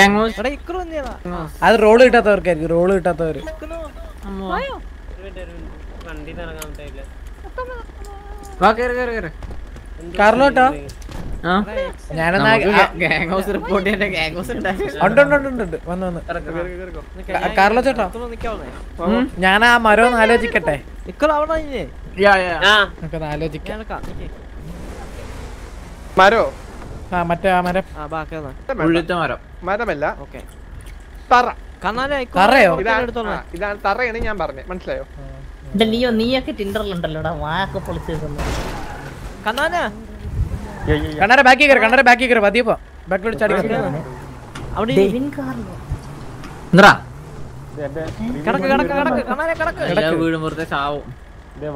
അത് റോൾ കിട്ടാത്തവർക്കായിരിക്കും റോൾ കിട്ടാത്തവര്. വണ്ടി ഇറങ്ങാൻ പറ്റില്ല. വാ കേറ് കേറ് കേറ്. കാറിലോട്ടോ? കാർലോ ചേട്ടാ ഞാൻ ആ മരം ഒന്ന് ആലോചിക്കട്ടെ. മരോ? ആ മറ്റേ ആ മരം. മരമല്ല. ഓക്കെ. തറ. കണ്ണാലെ തറയോ? ഇതാണ് തറയാണ് ഞാൻ പറഞ്ഞത് മനസ്സിലായോ? എന്റെ ലിയോ നീയൊക്കെ ടിൻഡറിലുണ്ടല്ലോടാ വായൊക്കെ പൊളിച്ച് കണ്ണാര ബാക്കി കയറി കണ്ണാര ബാക്കി കയറി പതിയപ്പോ ബാക്കിലോട്ട് ചാടി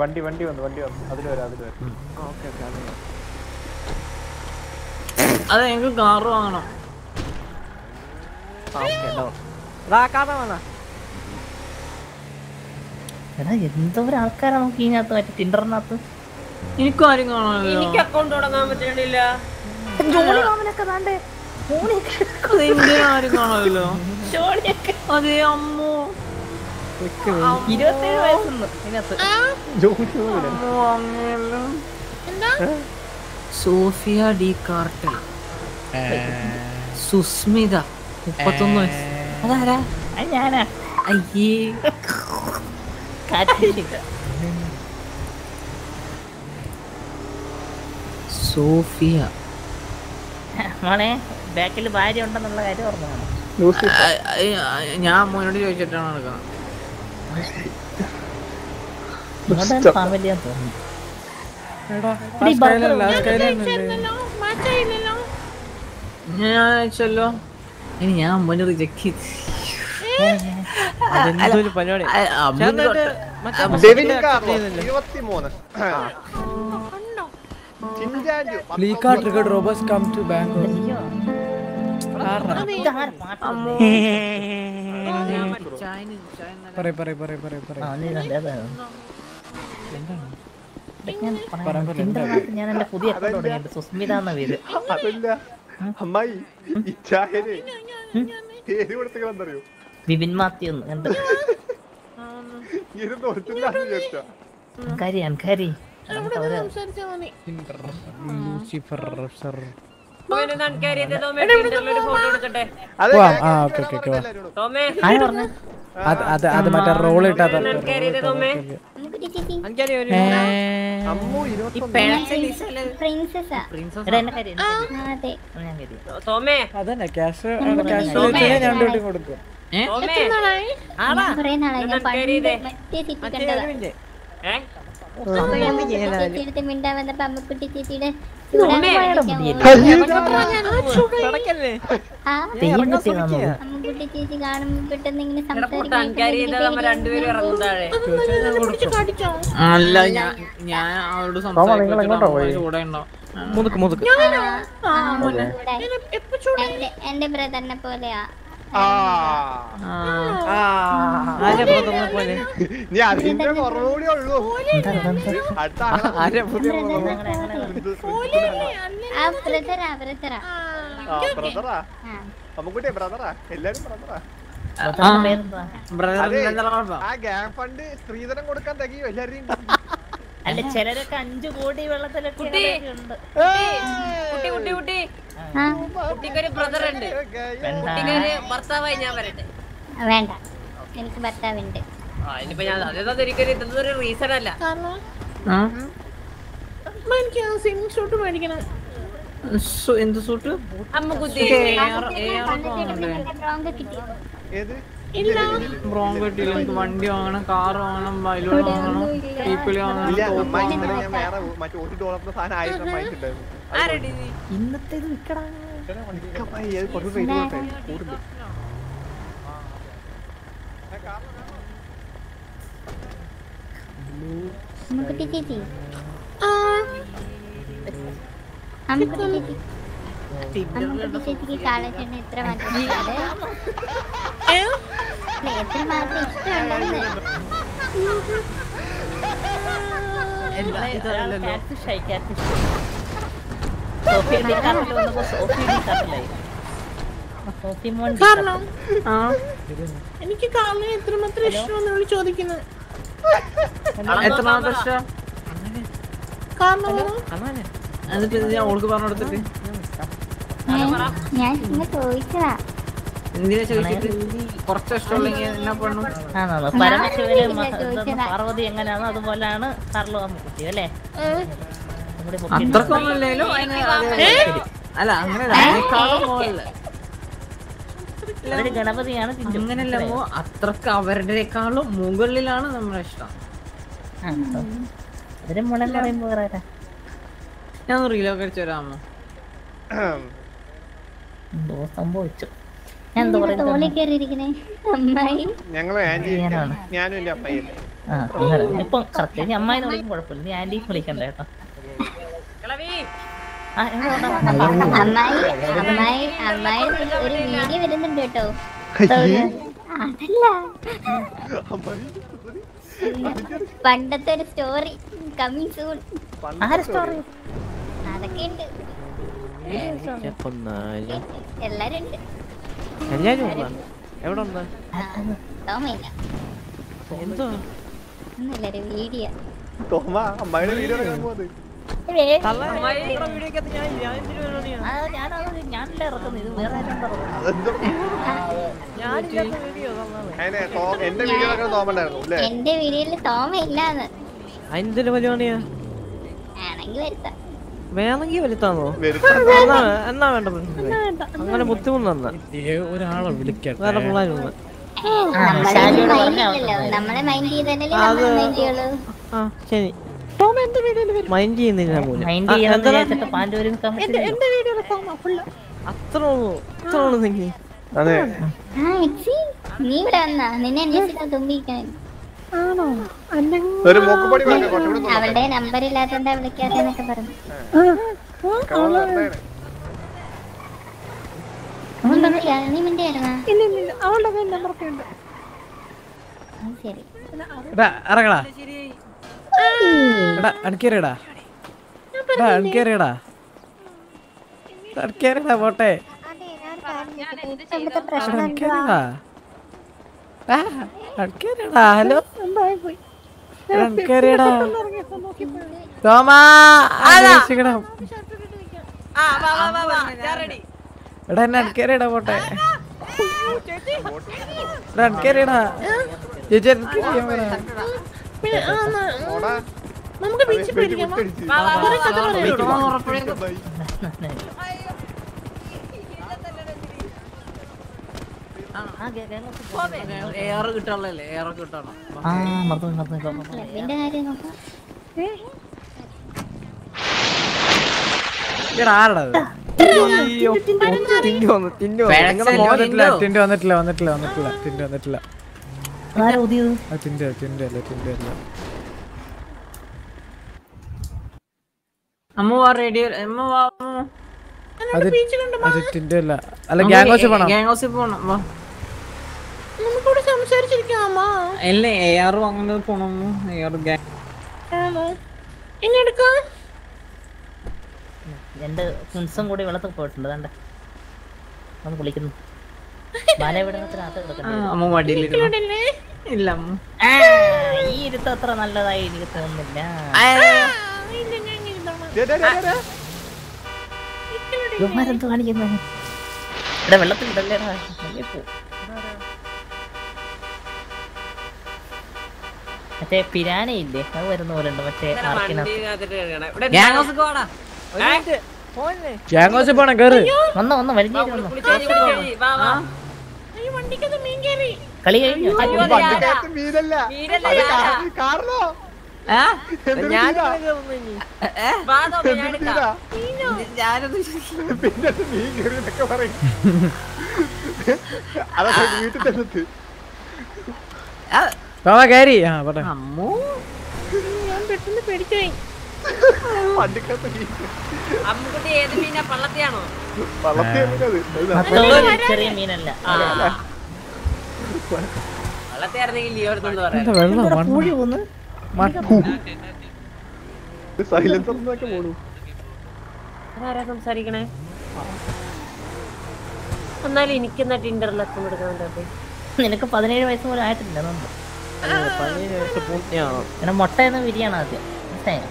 വണ്ടി വണ്ടി വന്നു വണ്ടി വന്നു. അതിൽ വരാം അതിൽ വരാം. ഓക്കെ ഓക്കെ അത് ഞങ്ങൾക്ക് കാറ് വാങ്ങണം. ഓക്കെ ഡൗൺ എടാ കാണാൻ വന്നാ എടാ എന്തോരം ആൾക്കാരാ നമുക്ക് ഇതിനകത്ത് മറ്റേ ടിൻഡറിനകത്ത് എനിക്കും ആരും കാണാനില്ല. എനിക്ക് അക്കൗണ്ട് തുടങ്ങാൻ പറ്റണില്ല. ജോണി മാമനൊക്കെ അതെന്തിനാ ആരും കാണാമല്ലോ അതെ അമ്മോ. ഇരുപത്തേഴ് വയസ്സുണ്ട് ഇതിനകത്ത്. Sophia D cartel. സുസ്മിത മുപ്പത്തൊന്ന് വയസ്സ്. അതാരാ? ഞാനാ. അയ്യേ. കാറ്റ് സോഫിയ. മോനെ ബാക്കിൽ ഭാര്യ ഉണ്ടെന്നുള്ള കാര്യം അ- ഞാൻ മോനോട് ചോദിച്ചിട്ടാണ് നടക്കുന്നത്. ഞാൻ അയച്ചല്ലോ. ഇനി ഞാൻ മോനെ റിജക്ട് ചെയ്ത് അതെന്തൊരു പരിപാടി. റോബോസ് കം ടു ബാംഗ്ലൂർ. പറയ് പറയ് പറയ് പറയ് പറയ്. ആ, നീ കണ്ടേ, അതെ. ഞാൻ എന്റെ പുതിയ സുസ്മിത എന്ന പേര്. അമ്മായി പേര് കൊടുത്തറിയോ വിപിൻ മാത്യു എന്ന്. പറഞ്ഞു? അത് മറ്റേ റോൾ ഇട്ടാത്ത അഞ്ചാരി ഒരു അമ്മു പ്രിൻസസാ എടാ, എന്നെ കാര്യം, എന്നെ കാര്യം. ആ, അതെ. ഞാൻ കാര്യം. ടോമേ. അതന്നെ ക്യാഷ് ക്യാഷ്. ഞാൻ ഡ്യൂട്ടി കൊടുക്കും. മിണ്ടാൻ വന്നപ്പോ അമ്മക്കുട്ടി ചേച്ചിയുടെ അമ്മക്കുട്ടി ചേച്ചി കാണുമ്പോ പെട്ടെന്ന് ഇങ്ങനെ അല്ല ഞാൻ ഞാൻ അവളോട് സംസാരിക്കും എന്റെ ബ്രദറിനെ പോലെയാ. നീ? അതിന്റെ കുറവുകൂടി ഉള്ളൂ. അടുത്ത ആരെ പുതിയ ബ്രദറാ. ബ്രദറാ ആ ബ്രദറാ. അമ്മുക്കുട്ടിയെ ബ്രദറാ. എല്ലാരും ബ്രദറാ. ആ ഗ്യാങ് ഫണ്ട് സ്ത്രീധനം കൊടുക്കാൻ തികയോ എല്ലാരെയും? അല്ല ചിലരൊക്കെ അഞ്ചു കോടി വെള്ളത്തിലെ കുട്ടി. ഉണ്ട്. കുട്ടി കുട്ടി കുട്ടി. കുട്ടിക്കൊരു ബ്രദർ ഉണ്ട്. കുട്ടിക്കൊരു ഭർത്താവായി ഞാൻ വരട്ടെ. വേണ്ട. എനിക്ക് ഭർത്താവുണ്ട്. ആ ഇനിയിപ്പോ ഞാൻ അതൊന്നും എനിക്കൊരു ഇതൊന്നും ഒരു റീസൺ അല്ല. എനിക്ക് ആ സിം ഷൂട്ട് മേടിക്കണം. എന്ത് സൂട്ട് അമ്മ കുത്തി. ഏത്? ഇല്ല. ബ്രോങ് കിട്ടിയില്ല എനിക്ക് വണ്ടി വാങ്ങണം കാർ വാങ്ങണം ബൈലോൺ വാങ്ങണം പീപ്പിളി ഇല്ല. വാങ്ങണം അമ്മ ഞാൻ വേറെ മറ്റേ ഒരു സാധനം ആയിരം വാങ്ങിച്ചിട്ടുണ്ടായിരുന്നു. ആരടി നീ ഇന്നത്തെ ഇത് വിൽക്കടാ അമ്മക്കുട്ടി ചേച്ചി ആ. അമ്മക്കുട്ടി ചേച്ചി അമ്മക്കുട്ടി ചേച്ചിക്ക് എത്ര മാത്രം എത്ര മാത്രം. എനിക്ക് കാർലിനെ എത്രമാത്രം ഇഷ്ടമെന്നാണ് ചോദിക്കുന്നത് എത്രമാത്രം ഇഷ്ടം? കാരണം എന്നിട്ട് ഇത് ഞാൻ ഓൾക്ക് പറഞ്ഞു കൊടുത്തിട്ട്. ഞാൻ ചോദിച്ചതാ. എന്തിനാ ചോദിച്ചിട്ട് കുറച്ച് എന്നാ ആണോ പരമശിവന് പാർവതി എങ്ങനെയാണോ അതുപോലെയാണ് കാർലോ അമ്മുക്കുട്ടി അല്ലേ? നമ്മുടെ പൊക്കി- അത്രക്കൊന്നുമില്ലേലും അതിന് അതേ അല്ല അങ്ങനെ ഗണപതിയാണ് അത്രയ്ക്ക് അവരുടെക്കാളും മുകളിലാണ് നമ്മുടെ ഇഷ്ടം. അവർ മുളന്ന് പറയുമ്പോ ഞാൻ റീലൊക്കെ കഴിച്ചു തരാമോ എന്തോ സംഭവിച്ചു ഞാൻ എന്തോ ഇപ്പൊ കറക്റ്റ് ഇനി വിളിക്കും കുഴപ്പമില്ല. നീ വിളിക്കണ്ട കേട്ടോ? അമ്മായി അമ്മായി ഒരു വീഡിയോ വരുന്നുണ്ട് കേട്ടോ. അയ്യേ. അതല്ല. പണ്ടത്തെ ഒരു സ്റ്റോറി. Coming soon. ആ സ്റ്റോറി? അതൊക്കെ ഉണ്ട്. എല്ലാരും? എവിടെ ഉണ്ട്? എന്തോ? വീഡിയോ. അമ്മായിയുടെ വീഡിയോ പോകുന്നത് എന്റെ വീഡിയോയിൽ തോമ ഇല്ലാന്ന് അതിന്റെ പരിപാടിയാ? ആണെങ്കി വരുത്താം. വേണമെങ്കിൽ വലുത്താന്നോ. എന്നാ എന്നാ വേണ്ട? അങ്ങനെ ബുദ്ധിമുട്ടൊന്നും ഒരാളെ വേറെ പിള്ളേരുണ്ട് മൈൻഡ് ശരി. ചെയ്യുന്നില്ല അത്ര ഉള്ളൂ. അത്ര നീ ഇവിടെ വന്നാ. നിന്നെ തുമ്പിക്കാൻ ആണോ? ഒരു മൂക്കുപൊടി. അവളുടെ നമ്പർ ഇല്ലാത്തോണ്ടാ പറഞ്ഞു. ഇല്ല ഇല്ല ഇല്ല. അവളുടെ കയ്യിൽ നമ്പറൊക്കെ ഉണ്ട്. ശരി. എടാ ഇറങ്ങടാ. എടാ അണക്കേറിയടാ എടാ അണക്കേറിയടാ അണക്കേറിയടാ പോട്ടെ. പ്രശ്നം എന്തുവാ അണക്കേറിയടാ ആ അണക്കേറിയടാ ഹലോ. എടാ എന്നെ അണക്കേറിയടാ പോട്ടെ. എടാ അണക്കേറിയടാ ചേച്ചി. നമുക്ക് ബീച്ചിൽ പോയിരിക്കാം വാ. കുറെ കഥ പറയാം എയർ എയർ വന്നിട്ടില്ല വന്നിട്ടില്ല വന്നിട്ടില്ല വന്നിട്ടില്ല അല്ല അല്ല അമ്മ വാ റേഡിയോ അമ്മ വാ. അത് അല്ല അല്ല ഗ്യാങ് പോണം ഗ്യാങ് ഹൗസിൽ പോണം വാ നമുക്കിവിടെ സംസാരിച്ചിരിക്കാം അമ്മ. അല്ല എടുക്കാം. എന്റെ ഫ്രണ്ട്സും കൂടി വെള്ളത്തിൽ പോയിട്ടുണ്ട് ഒന്ന് അമ്മ ആ, ഈ ഇരുത്തം അത്ര നല്ലതായി എനിക്ക് തോന്നുന്നില്ല. ഇല്ല, ഞാൻ ഇങ്ങനെ ഇരുന്നോളാം. ദേ, ദേ, ദേ, ദേ, ദേ. ഇവന്മാരെന്ത് കാണിക്കുന്നു? ഇവിടെ വെള്ളത്തിൽ ഇടല്ലേടാ പോ മറ്റേ പിരാനയില്ലേ അത് വരുന്ന പോലെ ഉണ്ട് മറ്റേ ഹൗസിൽ പോണം കേറ്. വന്നോ വന്നോ വലിഞ്ഞേരി വന്നോ. കളി കഴിഞ്ഞു? ഈ തോമ കയറി ആ പോട്ടെ ഞാൻ പെട്ടെന്ന് സംസാരിക്കണേ? എന്നാലും എനിക്കെന്നാ ടിൻഡറിലൊക്കെ എടുക്കാൻ നിനക്ക് പതിനേഴ് വയസ്സ് പോലും ആയിട്ടില്ല അതുകൊണ്ട് പിന്നെ മുട്ടയെന്ന് വിരിയാണ് ആദ്യം. മനസ്സിലായോ?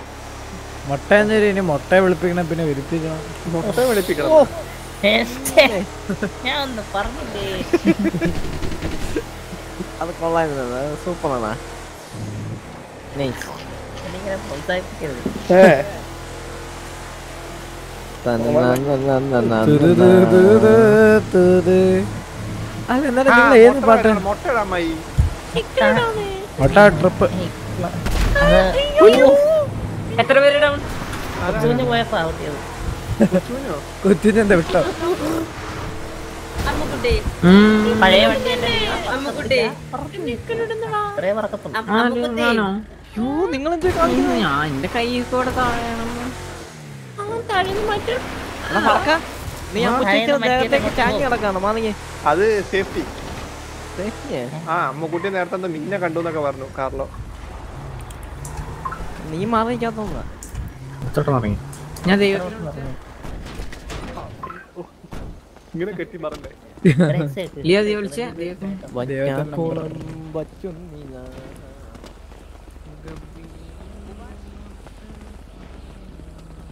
മുട്ട ഇനി മുട്ട വിളിപ്പിക്കണം പിന്നെ വിരിപ്പിക്കണം. മുട്ട വിളിപ്പിക്കണം. ഞാൻ ഒന്ന് പറഞ്ഞില്ലേ? അത് കൊള്ളായിരുന്നു. സൂപ്പറാണ്. അല്ല എന്നാലും നിങ്ങൾ ഏത് പാട്ടാണ് അമ്മായി മുട്ട ട്രിപ്പ്. എത്ര പേര് ഡൗൺ കൊച്ചുകുഞ്ഞ്? പോയപ്പോ ഔട്ടിയത് കൊച്ചിനെന്താ വിട്ടോ പഴയ വണ്ടി എന്താ ഞാൻ എന്റെ കൈ കൂടെ താഴെയാണ്. നീ ആ, നേരത്തേക്ക് മറ്റേ ചാങ്ങി കിടക്കാണ്. മാറിയേ അത് സേഫ്റ്റി ആ അമ്മക്കുട്ടി നേരത്തെ എന്താ മിന്നെ കണ്ടു എന്നൊക്കെ പറഞ്ഞു കാർലോ നീ മാറിക്കാത്തോണ്ടാ ഞാൻ ഇങ്ങനെ കെട്ടി മറന്നേ ലിയോ വിളിച്ചേ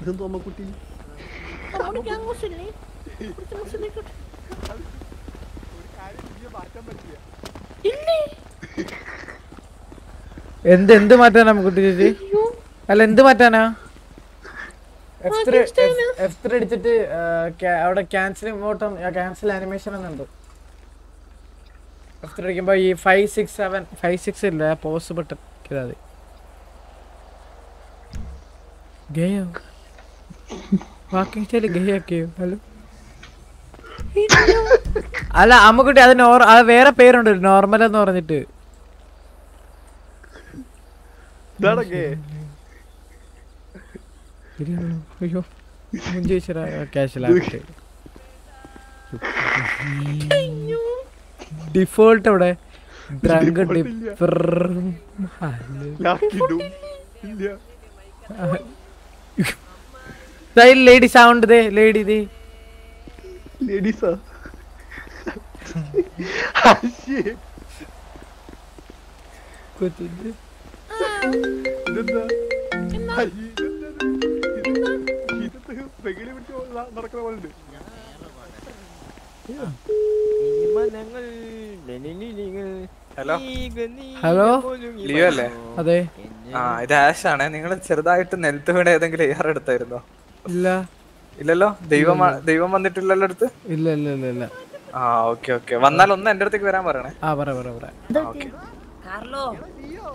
ഇതെന്തോ അമ്മക്കുട്ടി എന്ത് എന്ത് മാറ്റാനാ നമുക്ക് ചേച്ചി? അല്ല എന്ത് മാറ്റാനാ? എഫ് ത്രീ അടിച്ചിട്ട് അവിടെ ക്യാൻസൽ ഇമോട്ടം ക്യാൻസൽ ആനിമേഷൻ എന്നുണ്ട് എഫ് ത്രീ അടിക്കുമ്പോ ഈ five six seven five six ഇല്ല? പോസ് ബട്ടൺ ഇതാ മതി. ഗയോ. വാക്കിംഗ് സ്റ്റൈൽ ഗയോ ആക്കിയോ? ഹലോ അല്ല അമ്മക്കുട്ടി അത് നോർ അത് വേറെ പേരുണ്ട് നോർമൽ എന്ന് പറഞ്ഞിട്ട്? അയ്യോ മുഞ്ചേശ്വര ഡിഫോൾട്ട് അവിടെ ഡ്രങ്ക് ലേഡി സൗണ്ട് ദേ ലേഡി ദേ. ലേഡീസാ കൊച്ചിന്റെ ഇതെന്താ വെകിളി പിടിച്ച് നടക്കുന്ന പോലെ ഉണ്ട് ഹലോ ഹലോ ലിയോ അല്ലേ? അതെ. ആ ഇത് ആഷ് ആണ്. നിങ്ങൾ ചെറുതായിട്ട് നിലത്ത് വീണ ഏതെങ്കിലും എയർ എടുത്തായിരുന്നോ? ഇല്ല. ഇല്ലല്ലോ? ദൈവം ദൈവം വന്നിട്ടില്ലല്ലോ അടുത്ത്? ഇല്ല ഇല്ല ഇല്ല ഇല്ല. ആ ഓക്കെ ഓക്കെ. വന്നാൽ ഒന്ന് എന്റെ അടുത്തേക്ക് വരാൻ പറയണേ. ആ പറ പറ പറ. ഓക്കെ. Carlo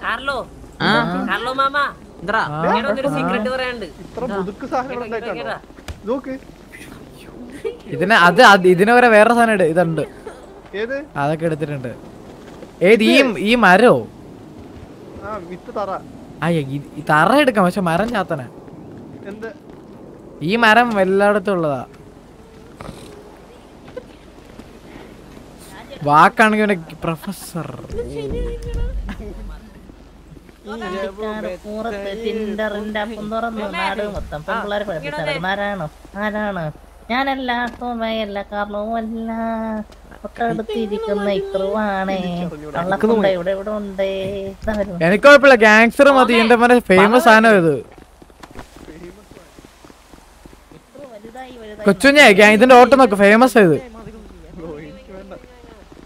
Carlo. ആ. കാർലോ മാമ. എന്താ ഇങ്ങനെ ഒരു സീക്രട്ട് പറയാനുണ്ട്. ഇത്ര പുതുക്ക് സാധനം ഉണ്ടായിട്ടാണ്? നോക്ക്. ഇതിനെ അത് ഇതിനെ വരെ വേറെ സാധനം ഇട്- ഇതുണ്ട്. ഏത്? അതൊക്കെ എടുത്തിട്ടുണ്ട്. ഏത് ഈ ഈ മരോ? ആ വിത്ത് തറ. ആ ഈ ഈ തറ എടുക്കാം. പക്ഷെ മരം ചാത്തന. എന്ത്? ഈ മരം എല്ലായിടത്തും ഉള്ളതാ. വാക്കാണെങ്കിൽ പ്രൊഫസർ. ആരാണ് ഞാനല്ല തോമയല്ല കാർലോ അല്ല തൊട്ടടുത്തിരിക്കുന്ന ഇക്രുവാണേ കള്ളക്കുണ്ട ഇവിടെ ഇവിടെ ഉണ്ട് എനിക്ക് കുഴപ്പമില്ല. ഗാങ്സ്റ്റർ മതി. എന്റെ മറ്റേ ഫേമസ് സാധനം ഇത്. കൊച്ചുഞ്ഞേ ഇതിന്റെ ഓട്ടം നോക്ക് ഫേമസ് ആയത്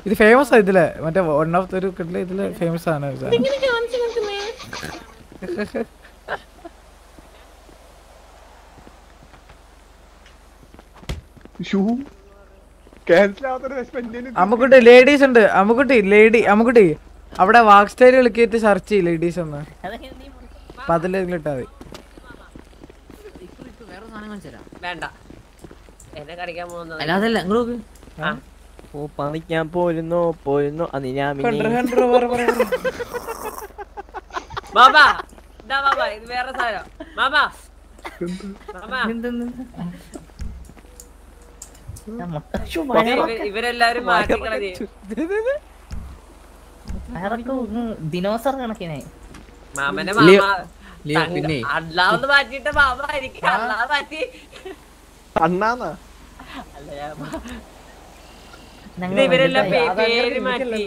ഇത്. ഫേമസ് ആയതില്ലേ ഇതിലെ മറ്റേ വൺ ഓഫ് ഒരു കിട്ടില്ല ഇതിൽ ഫേമസ് ആണ് അമ്മക്കുട്ടി ലേഡീസ് ഉണ്ട്. അമ്മുക്കുട്ടി ലേഡി അമ്മുക്കുട്ടി. അവിടെ വാക്ക് സ്റ്റൈൽ കളിക്കിട്ട് സെർച്ച് ചെയ്യും ലേഡീസ് ഒന്ന്. അപ്പൊ അതിലിട്ടാ മതി. വേണ്ട. അല്ലാതല്ല നിങ്ങൾ നോക്ക്. ഓ പണിക്കാൻ പോരുന്നോ പോരുന്നോ. അത് ഞാൻ. ബാബാ ബാബാ ഇത് വേറെ സാധനം. ബാബാ ബാബാ. ഇവ- ഇവരെല്ലാരും ദിനോസർ കണക്കിനെ. മാമനെ മാമ. അല്ലാന്ന് മാറ്റിയിട്ട് മാമ ആയിരിക്കും. അല്ലാതെ മാറ്റി അണ്ണാന്നാ? ഇവരെല്ലാം പേ- പേര് മാറ്റി.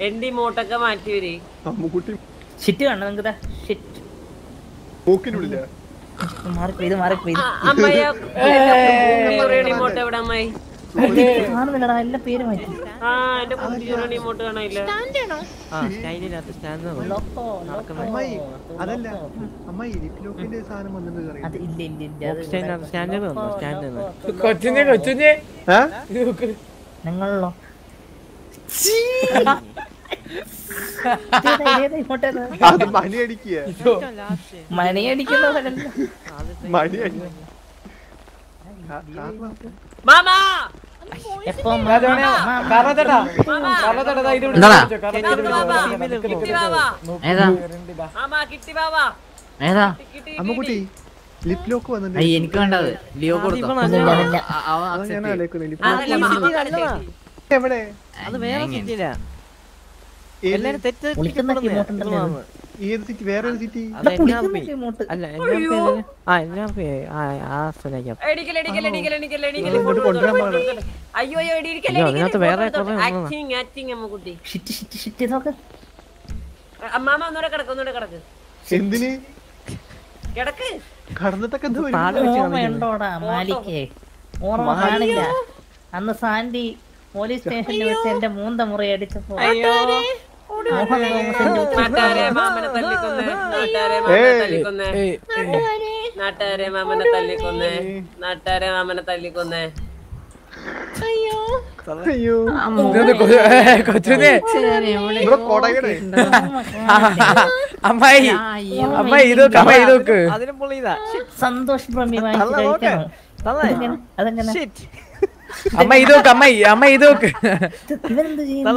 എന്റെ ഇമോട്ടൊക്കെ മാറ്റിയവര് അമ്മുക്കുട്ടി. ഷിറ്റ് കാണണം നിങ്ങൾക്ക് ഷിറ്റ് ഇത് മാറിപ്പോയി. ഇത്. അമ്മയ്യ ഏയ്. ഇമോട്ട് എവിടെ അമ്മായി? ഇത്. കാണുന്നില്ലടാ എല്ലാ പേര് മാറ്റി ആ എന്റെ കുട്ടിയുടെ ഇമോട്ട് കാണാനില്ല ആ സ്റ്റൈലിനകത്ത് സ്റ്റാൻഡ് അമ്മായി അതല്ല അമ്മായി ലിപ്ലോക്കിന്റെ സാധനം വന്നിട്ട് കൊച്ചിനെ കൊച്ചിനെ ഞങ്ങളോ അത് മണി അടിക്കുക മണി അടിക്കുന്നവരല്ല മണി അടി മാമാ! അമ്മുക്കുട്ടി ലിപ് ലോക്ക് വന്നിട്ടുണ്ട്. എനിക്ക് വേണ്ടത്. ലിയോ കൊടുത്തു? എവിടെ? അത് വേറെ? എല്ലാരും തെറ്റ്. ഏത് സിറ്റി വേറെ ഒരു സിറ്റി. അല്ല. അയ്യോ. അതിനകത്ത് വേറെ അമ്മാമ കിടക്ക് കിടക്ക്. എന്തിന്? കടന്നിട്ടൊക്കെ? ഓർമ്മ കാണില്ല. അന്ന് സാൻഡി പോലീസ് സ്റ്റേഷനിൽ വെച്ച് എന്റെ മൂന്ന മുറി അടിച്ചപ്പോ നാട്ടുകാരെ മാമനെ തല്ലിക്കൊന്ന്. നാട്ടുകാരെ മാമനെ തല്ലിക്കൊന്ന്. നാട്ടുകാരെ മാമനെ തല്ലിക്കൊന്ന്. നാട്ടുകാരെ മാമനെ തല്ലിക്കൊന്ന്. അയ്യോ. കൊച്ചിനെ അമ്മായി. അമ്മായി ഇത് നോക്ക് അമ്മായി ഇത് നോക്ക്. സന്തോഷ്. അതെങ്ങനെ? അതെങ്ങനെ ഇതോക്ക് അമ്മ അമ്മ ഇതോക്ക്. ഇവരെന്ത് ചെയ്യുന്നു.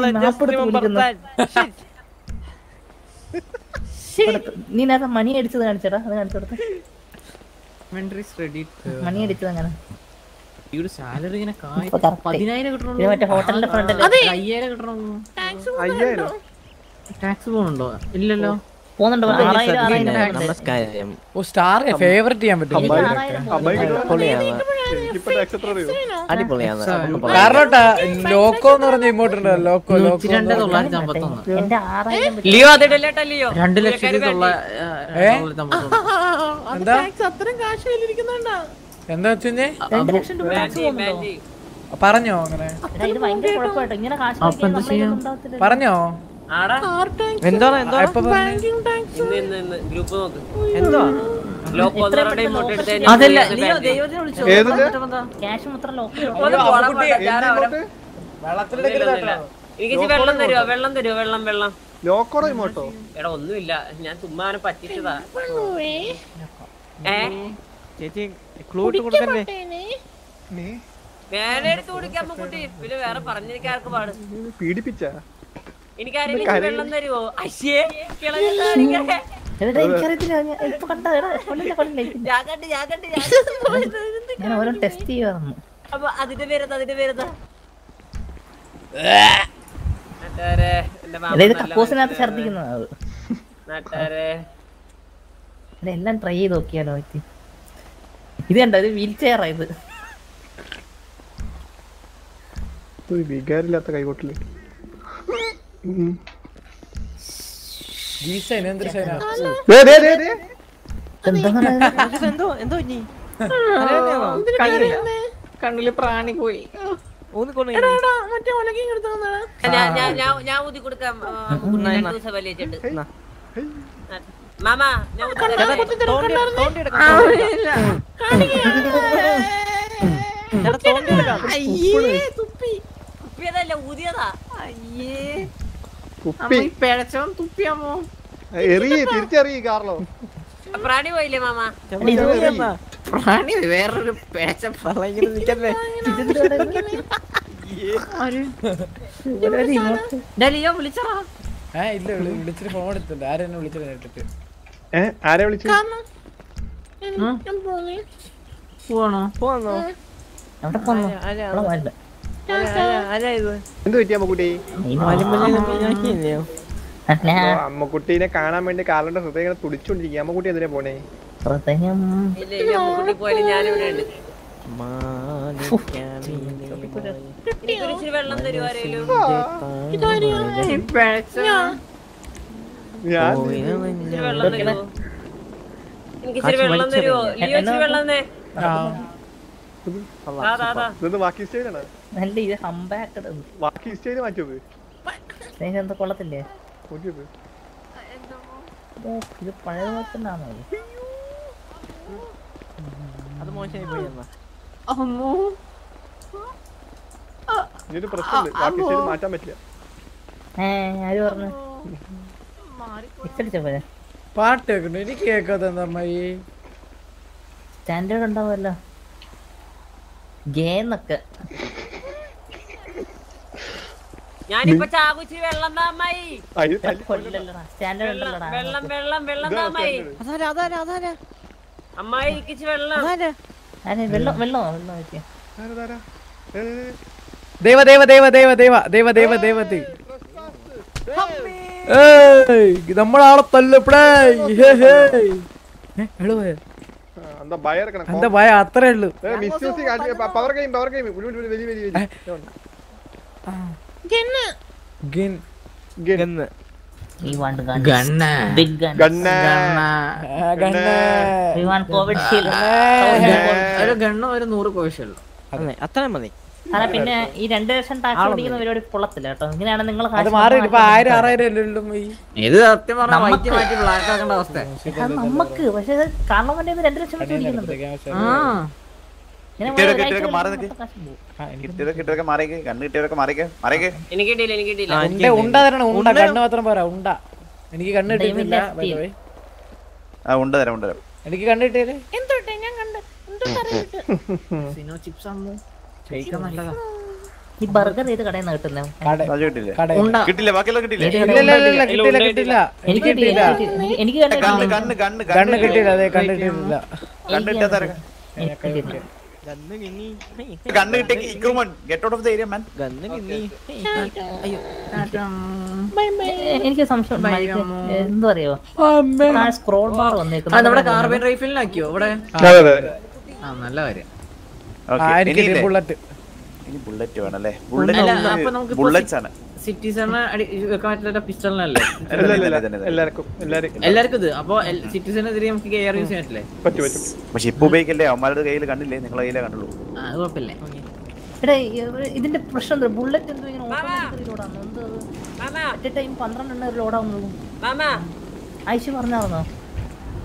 നീ നേരത്തെ മണി അടിച്ചത് കാണിച്ചടാ അത് കാണിച്ചു കൊടുത്ത്. റെഡി മണി അടിച്ചത് അങ്ങനെ. ഹോട്ടലിന്റെ ഫ്രണ്ടല്ലേ അയ്യായിരം കിട്ടണം? ടാക്സ് പോണുണ്ടോ ഇല്ലല്ലോ. ഓ സ്റ്റാർ ഫേവറേറ്റ് ചെയ്യാൻ പറ്റും കാരണോട്ടാ ലോക്കോ എന്ന് പറഞ്ഞ ഇമോട്ട് ലോക്കോ ലിയോ രണ്ട് ലക്ഷത്തി എന്താ? അത്രയും കാശ് കയ്യിലിരിക്കുന്നുണ്ടാ. വെച്ചേ പറഞ്ഞോ അങ്ങനെ. പറഞ്ഞോ? എനിക്ക് വെള്ളം വെള്ളം വെള്ളം വെള്ളം. ഇമോട്ടോ എടാ ഒന്നുമില്ല. ഞാൻ ചുമ്മാ അവനെ പറ്റിച്ചതാ. ഏ? ചേച്ചി ക്ലൂ ഇട്ട് കൊടുക്കല്ലേ നീ? വേറെ എടുത്ത് കുടിക്കാൻ കുട്ടി. പിന്നെ വേറെ പറഞ്ഞിരിക്കാർക്ക് പാട്? പീഡിപ്പിച്ച? എനിക്ക് ആരെങ്കിലും വെള്ളം തരുമോ കിളഞ്ഞിട്ടാ ഓരോ ടെസ്റ്റ് അപ്പൊ അതിന്റെ പേരെന്താ അതിന്റെ പേരെന്താ? കക്കൂസിനകത്ത് ഛർദിക്കുന്നത് ഇതെല്ലാം ട്രൈ ചെയ്ത് നോക്കിയാലോ പറ്റി ഇത് കണ്ടോ ഇത് വീൽ ചെയറാ ഇത്. വികാരില്ലാത്ത കൈകൊട്ടിൽ കണ്ണിൽ പ്രാണി പോയി ഞാൻ ഊതി കൊടുക്കാം മാമ ഞാൻ ഊതി തരാം. അയ്യേ തുപ്പി. പിഴച്ചവൻ തുപ്പിയാമോ എറിയേ തിരിച്ചറിയേ കാർലോ. പ്രാണി പോയില്ലേ മാമ? പ്രാണി വേറൊരു പേച്ച ഇങ്ങനെ നിക്കല്ലേ ലിയോ വിളിച്ചറാ ഏ ഇല്ല വിളി- വിളിച്ചിട്ട് ഫോൺ എടുത്തിട്ടുണ്ട്. ആരെന്നെ വിളിച്ചിട്ട് കേട്ടിട്ട്? ഏ ആരെ വിളിച്ചു? പോണോ പോണോ അവിടെ ആരാ അവിടെ പോയില്ല. എന്ത് പറ്റി അമ്മക്കുട്ടി? അമ്മക്കുട്ടീനെ കാണാൻ വേണ്ടി കാറിന്റെ ശ്രദ്ധ ഇങ്ങനെ തുടിച്ചോണ്ടിരിക്കുക അമ്മക്കുട്ടി എന്തിനാ പോണേ? എനിക്ക് വെള്ളം വെള്ളം നല്ല ഇത് ഹംബാക്കഡ് ബാക്കി സ്റ്റൈൽ മാറ്റിയത് സ്നേഹം എന്താ കൊള്ളത്തില്ലേ? നോക്കിയത് ഓ, ഇത് പഴയ പോലെ തന്നെ ആണോ ഇത്? അത് മോശമായി പോയി അമ്മോ. ബാക്കി മാറ്റാൻ പറ്റില്ല. ആര് പറഞ്ഞു? പാട്ട് കേൾക്കണു എനിക്ക് കേക്കാത്ത സ്റ്റാൻഡേർഡ് ഉണ്ടാവുമല്ലോ. ഗേന്നൊക്കെ. ഞാനിപ്പോ ചാകുച്ചി വെള്ളം താമായി വെള്ളം വെള്ളം വെള്ളം താമായി അമ്മായി. ഇച്ചിരി വെള്ളം. വെള്ളം വെള്ളം ദേവ ദേവ ദേവ ദേവ ദേവ ദേവ ദേവ ദേവ ദേവ ഏയ് നമ്മളാളെ തല്ലപ്പടേ ഹേ ഹേ. എളുവേ എന്താ അത്രേ ഉള്ളു. ഗണ്ണ. ഒരു നൂറ് കോവിഷ്യൂ അതെ. അത്രേ മതി. പിന്നെ ഈ രണ്ട് ലക്ഷം ടാക്സ് പിടിക്കുന്ന പരിപാടി പൊള്ളത്തില്ല കേട്ടോ. ഇങ്ങനെയാണ് നിങ്ങൾ സത്യം മാറ്റി നമുക്ക് പക്ഷെ കാരണം മറ്റേ രണ്ട് ലക്ഷം വെച്ച് പിടിക്കുന്നുണ്ട് എനിക്ക് കണ്ണ് കിട്ടിയില്ല എനിക്ക് കണ്ണ് കിട്ടിയത് എന്തോട്ടെ? ഞാൻ കണ്ടു. എന്തോ ചിപ്സ് ആണ്? ഈ കടയിൽ കിട്ടില്ല. കിട്ടില്ല എനിക്ക് എനിക്ക് കിട്ടില്ല get out of area man അയ്യോ. എനിക്ക് സംശയം എന്താ പറയുക സ്ക്രോൾ നമ്മുടെ കാർബൺ നല്ല കാര്യം. ബുള്ളറ്റ് ഇനി ബുള്ളറ്റ് വേണല്ലേ അല്ല, അപ്പൊ നമുക്ക് ബുള്ളറ്റ് ബുള്ളറ്റ്സ് ആണ്. സിറ്റിസണ് വെക്കാൻ എല്ലാവർക്കും എല്ലാവർക്കും എല്ലാവർക്കും ഇത്. അപ്പൊ സിറ്റിസണെതിരെ നമുക്ക് യൂസ് ചെയ്യാൻ പറ്റില്ലേ? പറ്റും പറ്റും. പക്ഷെ ഇപ്പൊ ഉപയോഗിക്കല്ലേ? അവന്മാരുടെ കയ്യിൽ കണ്ടില്ലേ? നിങ്ങളെ കയ്യിലേ കണ്ടുള്ളൂ. ആ അത് കുഴപ്പമില്ലേ. ഇതിന്റെ പ്രശ്നം എന്താ? ബുള്ളറ്റ് എന്തോ ഇങ്ങനെ ഓട്ടോമാറ്റിക്കലി ലോഡാണ് എന്തോ അറ്റ് ടൈം പന്ത്രണ്ട് എണ്ണം ലോഡാവുന്നുള്ളൂ മാമാ. ആയിഷ പറഞ്ഞാർന്നോ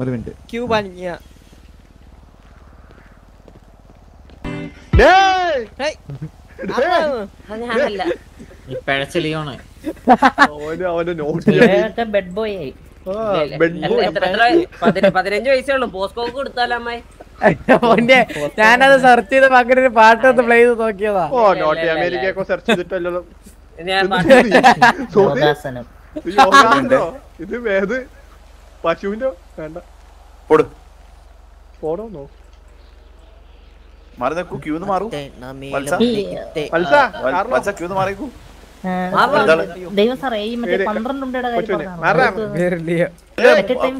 ഒരു മിനിറ്റ്. ക്യൂ വലിഞ്ഞ ഉള്ളൂ. പോസ്കോക്ക് ഓന്റെ ഞാനത് സെർച്ച് ചെയ്ത അങ്ങനെ ഒരു പാട്ട് പ്ലേ ചെയ്ത് നോക്കിയതാ. ഓ നോട്ടി സെർച്ച് ചെയ്തിട്ടല്ലോ. ഇത് പശുവിന്റെ വേണ്ട. പോട്. പോടോന്നോ മാറി നിൽക്കൂ ക്യൂന്ന് മാറൂ. മത്സ ക്യൂന്ന് മാറിക്കൂ. ദൈവം സാറേ ഈ മറ്റേ പന്ത്രണ്ട് ഉണ്ടയുടെ കാര്യം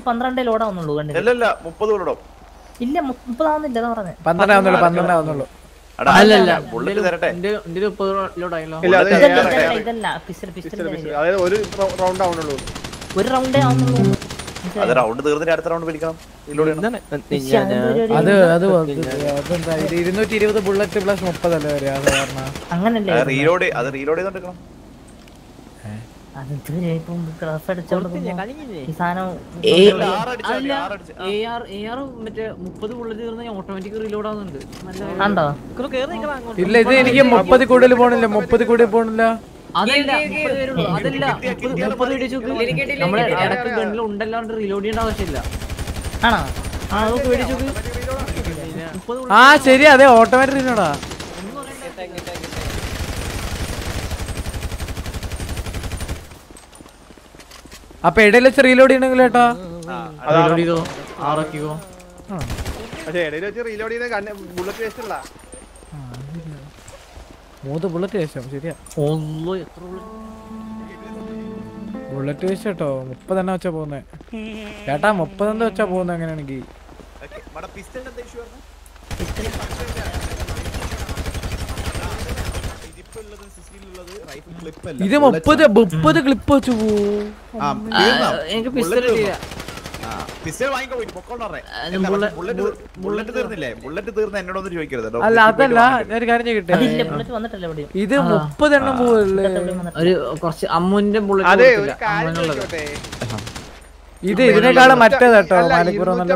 പന്ത്രണ്ടേ ലോഡാവുന്നുള്ളൂ കണ്ടില്ല? മുപ്പത് ലോഡോ ഇല്ല മുപ്പതാവുന്നില്ല അതാ പറഞ്ഞത് പന്ത്രണ്ടാവുന്നുള്ളൂ പന്ത്രണ്ടാവുന്നുള്ളൂ. ഒരു റൗണ്ടേ ആവുന്നുള്ളൂ. അത് റൗണ്ട് തീർന്നിട്ട് അടുത്ത റൗണ്ട് പിടിക്കണം. അത് അത് ഇരുന്നൂറ്റി ഇരുപത് ബുള്ളറ്റ് പ്ലസ് മുപ്പതല്ലേ അത് റീലോഡ് അത് റീലോഡ് ചെയ്തോണ്ടിരിക്കണം. ഇല്ല? ഇത് എനിക്ക് മുപ്പത് കൂടുതൽ പോണില്ല മുപ്പത് കൂടുതൽ പോണില്ല. അതല്ല അതല്ല മുപ്പത് മുപ്പത് വെടിച്ച് നോക്ക് നമ്മളെ ഇടയ്ക്ക് ഗണ്ണിൽ ഉണ്ടല്ലാണ്ട് റീലോഡ് ചെയ്യേണ്ട ആവശ്യമില്ല. ആണോ? ആ നോക്ക് ആ ശരി അതെ ഓട്ടോമാറ്റിക് അപ്പൊ ഇടയിൽ വെച്ച് റീലോഡ് ചെയ്യണമെങ്കിൽ ഏട്ടാ? റീലോഡ് ചെയ്തോ? പക്ഷേ ഇടയിൽ വെച്ച് റീലോഡ് ചെയ്യുന്ന കണ്ണ് ബുള്ളറ്റ് വേസ്റ്റ് ഉള്ള മൂന്ന് ബുള്ളറ്റ് ശേഷം ശരിയാ. ഒന്നോ എത്ര ബുള്ളറ്റ് വേസ്റ്റ് കേട്ടോ തന്നെ വെച്ചാ പോകുന്നേ ചേട്ടാ മുപ്പതെണ്ണം വെച്ചാ പോകുന്നത് എന്താ പറഞ്ഞു ഇത് മുപ്പത് മുപ്പത് ക്ലിപ്പ് വെച്ചു പോവും. എനിക്ക്. പിസ്റ്റൽ അല്ല അതല്ല ഒരു കാര്യം ചോദിക്കട്ടെ ഇത് മുപ്പത് എണ്ണം പോവല്ലേ ഒരു കുറച്ച് അമ്മുന്റെ ബുള്ളറ്റ് ഇത് ഇതിനേക്കാളും മറ്റേതാട്ടോ മലപ്പുറം തന്നേ.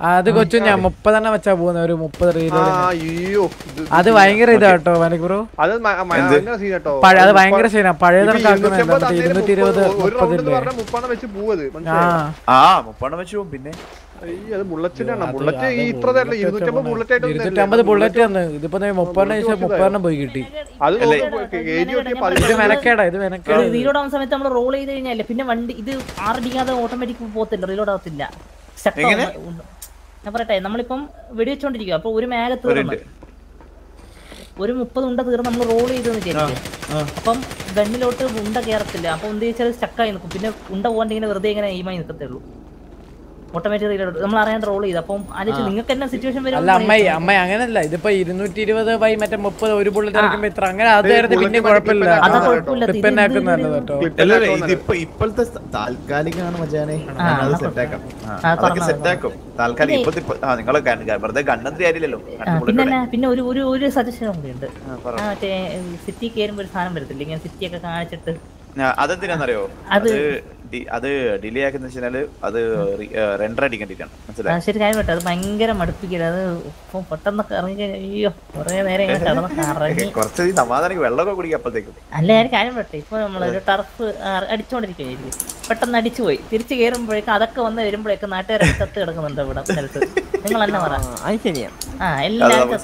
അത് കൊച്ചു ഞാൻ മുപ്പതെണ്ണം വെച്ചാ പോകുന്ന. ഒരു മുപ്പത് ആ അയ്യോ. അത് ഭയങ്കര ഇതാട്ടോ കേട്ടോ. പഴയ അത് ഭയങ്കര സീനാ തന്നേൽ ഇരുന്നൂറ്റി ഇരുപത് ഇരുന്നൂറ്റമ്പത് ബുള്ളറ്റ് ആണ് ഇതിപ്പോ മുപ്പതെണ്ണം വെച്ചാൽ മുപ്പതെണ്ണം പോയി കിട്ടി. ഇത് മെനക്കേടാ ഇത് മെനക്കേടാ. ഇത്. റീലോഡ് ആവുന്ന സമയത്ത് നമ്മൾ റോൾ ചെയ്ത് കഴിഞ്ഞാൽ പിന്നെ വണ്ടി ഇത് ആറടിക്കാതെ ഓട്ടോമാറ്റിക് പോകത്തില്ല റീലോഡ് ആവത്തില്ല? ഞാൻ പറയട്ടെ നമ്മളിപ്പം വെടിവെച്ചോണ്ടിരിക്കുക അപ്പൊ ഒരു മേഘത്ത് ഒരു മുപ്പത് ഉണ്ട തീർന്ന് നമ്മൾ റോൾ ചെയ്തെന്ന് വിചാരിക്കും. അപ്പം ഗണ്ണിലോട്ട് ഉണ്ട കയറത്തില്ല അപ്പൊ എന്ത് വെച്ചാൽ സ്റ്റക്കായി നിൽക്കും പിന്നെ ഉണ്ട പോകാണ്ട് ഇങ്ങനെ വെറുതെ ഇങ്ങനെ എയിമായി നിൽക്കത്തേ ഉള്ളൂ. ഓട്ടോമാറ്റിക് നമ്മൾ അറിയാൻ റോൾ ചെയ്ത്. അപ്പം ആലോചിച്ച് നിങ്ങൾക്ക് തന്നെ സിറ്റുവേഷൻ അല്ല അമ്മായി അമ്മായി അങ്ങനല്ല. ഇതിപ്പോ ഇരുന്നൂറ്റി ഇരുപത് ബൈ മറ്റേ മുപ്പത് ഒരു ബുള്ളറ്റ് ഇറക്കുമ്പോ ഇത്ര അങ്ങനെ പിന്നെ കുഴപ്പമില്ല. അതാ കുഴപ്പമില്ല. അല്ല, അല്ല, ഇതിപ്പോ ഇപ്പോഴത്തെ താൽക്കാലികമാണ് മച്ചാനെ. അത് സെറ്റാക്കാം അതൊക്കെ സെറ്റാക്കും താൽക്കാലികം ഇപ്പൊ- ഗൺ- വെറുതെ ഗണ്ണന്ത്രി ആയില്ലല്ലോ പിന്നെ പിന്നെ ഒരു ഒരു ഒരു സജഷൻ കൂടിയുണ്ട്. മറ്റേ സിറ്റി കയറുമ്പോ ഒരു സാധനം വരത്തില്ല? ഇങ്ങനെ സിറ്റി ഒക്കെ കാണിച്ചിട്ട് അതെന്തിനാന്നറിയോ? അത് അത് ഡിലേ ആക്കുന്ന വെച്ചാൽ അത് റെൻഡർ അടിക്കേണ്ടിട്ടാണ് ആ, മനസ്സിലായി? ശരി കാര്യം പറ്റും അത് ഭയങ്കര മടുപ്പിക്കില്ല അത് ഇപ്പൊ പെട്ടെന്നൊക്കെ ഇറങ്ങി അയ്യോ കുറെ നേരം കറങ്ങി കുറച്ച് സമാധാനം വെള്ളമൊക്കെ കുടിക്കും അപ്പോഴത്തേക്കും അല്ല ഞാൻ കാര്യം പറ്റേ ഇപ്പൊ നമ്മളൊരു ടർഫ് അടിച്ചോണ്ടിരിക്കുകയായിരിക്കും. പെട്ടെന്ന് അടിച്ചു പോയി. തിരിച്ചു കയറുമ്പോഴേക്കും അതൊക്കെ വന്ന് വരുമ്പോഴേക്കും നാട്ടുകാരൊക്കെ ചത്ത് കിടക്കുന്നുണ്ട് ഇവിടെ നിലത്ത് നിങ്ങൾ തന്നെ പറ. ആ എല്ലാവരും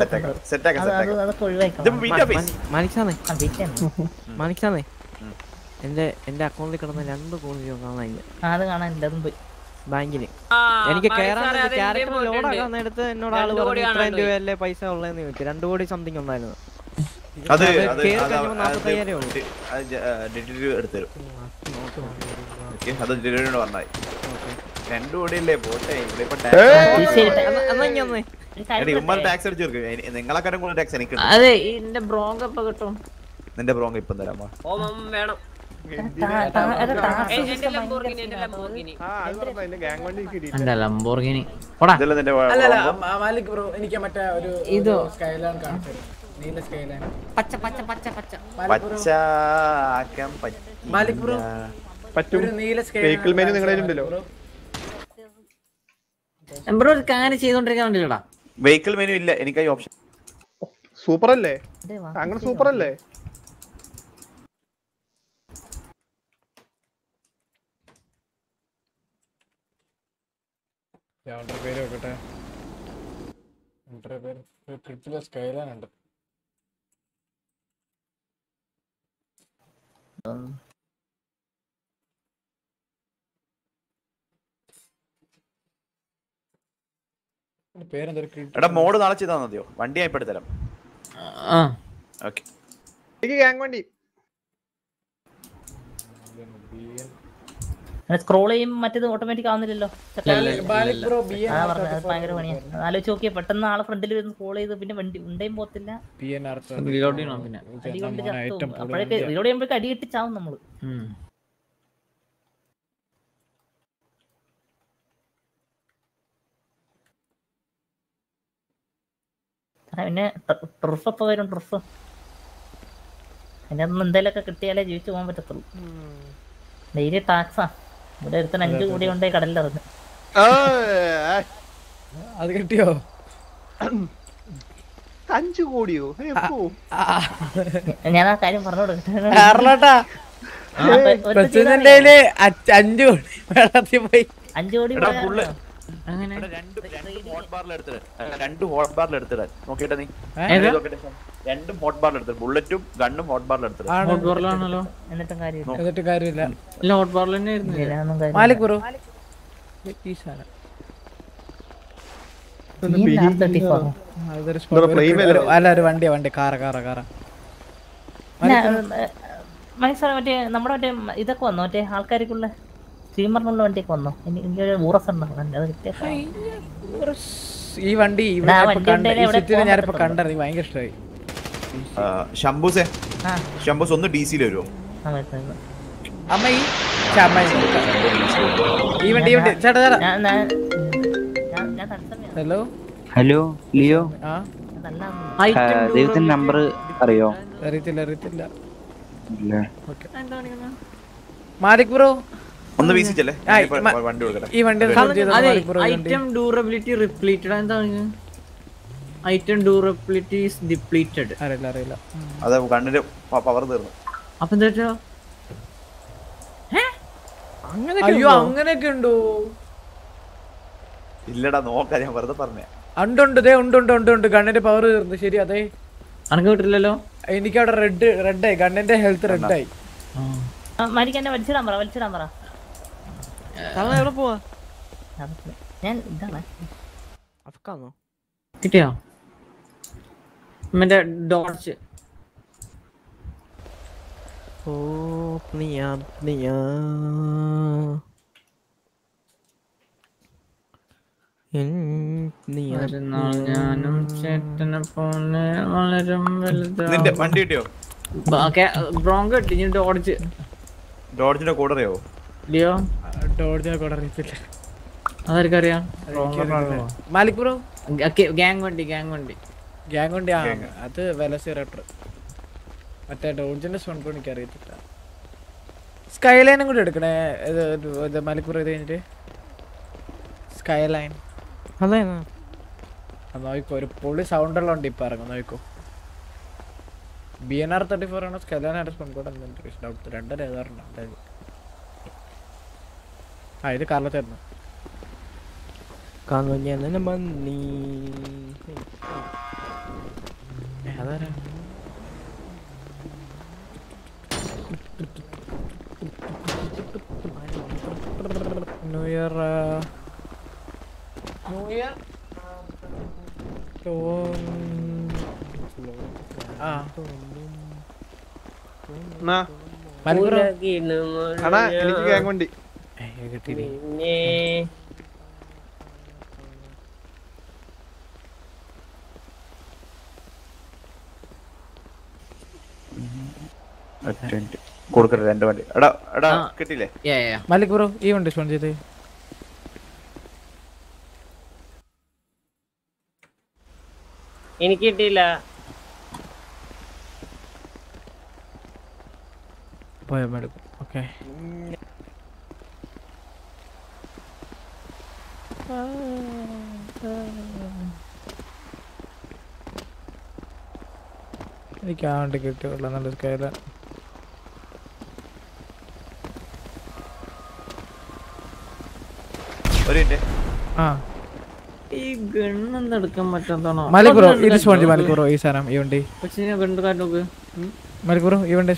അതൊക്കെ ഒഴിവാക്കണം ഇത് മീറ്റ് ഓഫീസ് മാണിക്സാന്നേ ആ, വീട്ടിലാണ്. മാണിക്സാന്നേ എന്റെ എന്റെ അക്കൗണ്ടിൽ കിടന്ന രണ്ട് കോടി രൂപ കാണാനില്ല അത് കാണാനില്ല അതും പോയി. ബാങ്കിൽ. എനിക്ക് ക്യാരക്ടർ ലോഡ്. ആക്കാൻ നേരത്ത് എന്നോട് ആൾ പറഞ്ഞു ഇത്രയും രൂപയല്ലേ പൈസ ഉള്ളതെന്ന് ചോദിച്ചു. രണ്ടു കോടി സംതിങ് ഉണ്ടായിരുന്നു അത് നാപ്പത്തയ്യായിരമേ ഉള്ളൂ. അത് പറഞ്ഞായി രണ്ടു കോടിയല്ലേ പോട്ടെ ഇപ്പൊ ടാക്സ് അടിച്ചു തീർക്കും. നിങ്ങളെക്കാരും കൂടുതൽ ടാക്സ് എനിക്ക് അതെ എന്റെ ബ്രോങ്ക് ഇപ്പൊ കിട്ടും? നിന്റെ ബ്രോങ് ഇപ്പം തരാമോ വേണം. ലംബോർഗിനി മാലിക് ബ്രോ എനിക്ക് മറ്റേ ഒരു ഇതോ? സ്കൈലാൻ കാണിച്ചു നീല സ്കൈലാൻ പച്ച പച്ച പച്ച പച്ച. പച്ച ആക്കാൻ മാലിക് ബ്രോ പറ്റും. നീല സ്കൈലാൻ വെഹിക്കിൾ മെനു നിങ്ങളുടെ കയ്യിലുണ്ടല്ലോ. ബ്രോ. ഒരു കാര്യം ചെയ്തോണ്ടിരിക്കാണ്ടില്ലടാ വെഹിക്കിൾ മെനു ഇല്ല. എനിക്ക് ഓപ്ഷൻ സൂപ്പർ അല്ലേ അങ്ങനെ സൂപ്പർ അല്ലേ അവന്റെ പേര് വെക്കട്ടെ? അവന്റെ പേര് ട്രിപ്പിലെ സ്കൈലാൻ ഉണ്ട്. എടാ മോഡ് നാളെ ചെയ്താൽ മതിയോ? വണ്ടി ഞാൻ ഇപ്പൊ എടുത്തരാം ഓക്കെ എനിക്ക് ഗ്യാങ് വണ്ടി. സ്ക്രോൾ ചെയ്യും മറ്റേത് ഓട്ടോമാറ്റിക് ആവുന്നില്ലല്ലോ. ഭയങ്കര പണിയാണ് ആലോചിച്ച് നോക്കിയാ പെട്ടെന്ന് ആളെ ഫ്രണ്ടിൽ വരുന്ന സ്ക്രോൾ ചെയ്ത് പിന്നെ വണ്ടി ഉണ്ടേം പോത്തില്ല അപ്പോഴേക്ക് റീലോഡ് ചെയ്യുമ്പോഴേക്ക് അടി ചാവും നമ്മൾ. പിന്നെ ട്രിഫ് എപ്പോ വരും ട്രിഫ് അതിനൊന്നും എന്തെങ്കിലുമൊക്കെ കിട്ടിയാലേ ജീവിച്ചു പോകാൻ പറ്റത്തുള്ളൂ. ഡെയിലി ടാക്സാ ഇവിടെ ഒരുത്തൻ അഞ്ചു കൂടി കൊണ്ടേ കടലിലിറങ്ങി. അത് കിട്ടിയോ? അഞ്ചു കോടിയോ? ഞാൻ ആ കാര്യം പറഞ്ഞോട് കാർലോട്ടാ പ്രസിഡന്റിന്റെ അഞ്ചു കോടി വെള്ളത്തിൽ പോയി. അഞ്ചു കോടി രണ്ട് ഹോട്ട് ബാറിൽ എടുത്തിട്ട് നോക്കിയിട്ട് നീ. ഏതാ? രണ്ടും ഹോട്ട് ബാറിൽ എടുത്തു ബുള്ളറ്റും ഗണ്ണും ഹോട്ട് ബാറിൽ എടുത്തു ആണ്. ഹോട്ട് ബാറിലാണല്ലോ എന്നിട്ടും കാര്യമില്ല. ഇല്ല ഹോട്ട് ബാറിൽ തന്നെ ആയിരുന്നു. കാര്യമില്ല. മാലിക് ബ്രോ ഈ സാധനം. നീ എന്താ R34? ആ, ഇതൊരു എന്താ സ്പോ- flame ഒരു- അല്ലേ? ഒരു- വണ്ടിയാ വണ്ടി. കാറ കാറ കാറ. മനസ്സിലായി മറ്റേ നമ്മുടെ മറ്റേ മ- ഇതൊക്കെ വന്നോ? മറ്റേ ആൾക്കാർക്കുള്ള സ്റ്റീമറിനുള്ള വണ്ടിയൊക്കെ വന്നോ? എനിക്ക് ഒരു ഊറസ് ഉണ്ടാവും അത് കിട്ടിയ ഈ വണ്ടി. കണ്ടത്. എനിക്ക് ഭയങ്കര ഇഷ്ടമായി ആ. ശംഭൂസ്. ഒന്ന് ഡി സിയിൽ വരുമോ. അമ്മ ഈ ഹലോ? Hello Leo? ദൈവത്തിന്റെ നമ്പർ അറിയോ? അറിയത്തില്ല അറിയത്തില്ല. ഇല്ല. ഓക്കെ. മാലിക് ബ്രോ ഒന്ന് വീസിച്ചല്ലേ ഈ വണ്ടി. ഡ്യൂറബിലിറ്റി റിപ്ലീറ്റഡ് എന്താണ് ഐറ്റം ഡ്യൂറബിലിറ്റി ഈസ് ഡിപ്ലീറ്റഡ് അറിയില്ല അറിയില്ല. അതെ കണ്ണിന്റെ പവർ തീർന്നു. അപ്പൊ എന്താ അയ്യോ അങ്ങനെയൊക്കെ ഉണ്ടോ? ഇല്ലടാ നോക്കാ ഞാൻ വെറുതെ പറഞ്ഞേ. ഉണ്ട് ദേ ഉണ്ട് ഉണ്ട് ഉണ്ട് ഉണ്ട്. കണ്ണിന്റെ പവർ തീർന്നു. ശരി അതെ. അനക്ക് കിട്ടില്ലല്ലോ? എനിക്ക് അവിടെ റെഡ് റെഡ് ആയി ഗണ്ണിന്റെ ഹെൽത്ത് റെഡ് ആയി. മരിക്ക് എന്നെ വലിച്ചിടാൻ പറ വലിച്ചിടാൻ പറ. എവിടെ പോവാ? ഞാൻ ഇതാണ്. കിട്ടിയോ? മറ്റേ ഡോഡ്ജ് ഓ ഒരു നാൾ ഞാനും ചേട്ടനെ പോലെ വളരും നിന്റെ വണ്ടി കിട്ടിയോ? ബ്രോങ്ക് കിട്ടി ഇനി ഡോഡ്ജ് ഡോഡ്ജിന്റെ കൂടെ അറിയോ? ലിയോ കൂടെ അറിയത്തില്ല. അതാർക്കറിയാം മാലിക് ബ്രോ? ഗ്യാങ് വണ്ടി ഗ്യാങ് വണ്ടി. ഗ്യാങ് കൊണ്ട് ആ. അത് വെലസിറേറ്റർ മറ്റേ ഡോഡ്ജിന്റെ സോൺ എനിക്ക് അറിയത്തില്ല. സ്കൈ ലൈനും കൂടി എടുക്കണേ. ഇത് മലപ്പുറം ഇത് കഴിഞ്ഞിട്ട്. സ്കൈ ലൈൻ നോക്കോ ഒരു പൊളി സൗണ്ട് എല്ലാം ഉണ്ട് ഇപ്പൊ ഇറങ്ങും നോക്കോ. B N R thirty four ആണോ സ്കൈ ലൈൻ ആയിട്ട് കൂടെ കോഡ് ഡൗട്ട് രണ്ടര ഏതാറുണ്ട് ആ ഇത് കാർലത്തായിരുന്നു കാണുന്നു ഞാൻ മന്നി. അതാരാ ന്യൂ ഇയർ ന്യൂ ഇയർ എനിക്ക് ഗ്യാങ് വണ്ടി. കിട്ടിയില്ലേ. കൊടുക്കട്ടെ രണ്ട് വണ്ടി. എടാ എടാ കിട്ടിയില്ലേ? മലിക് ബ്രോ ഈ വണ്ടി ചെയ്തേ. എനിക്ക് കിട്ടിയില്ല. പോയ മേഡം ഓക്കെ എനിക്ക് ആ വണ്ടി കിട്ടിയുള്ള നല്ല സ്കൈല ഒരു മിനിറ്റ് ആ ഈ ഗണ്ണെന്ന് എടുക്കാൻ പറ്റാത്തതാണോ മലിക് ബ്രോ ഇത് സ്പോൺ ചെയ്ത് ഈ സാധനം ഈ വണ്ടി. പക്ഷെ ഞാൻ ഗണ്ട് കാര്യം നോക്ക്. മലിക് ബ്രോ ഈ വണ്ടി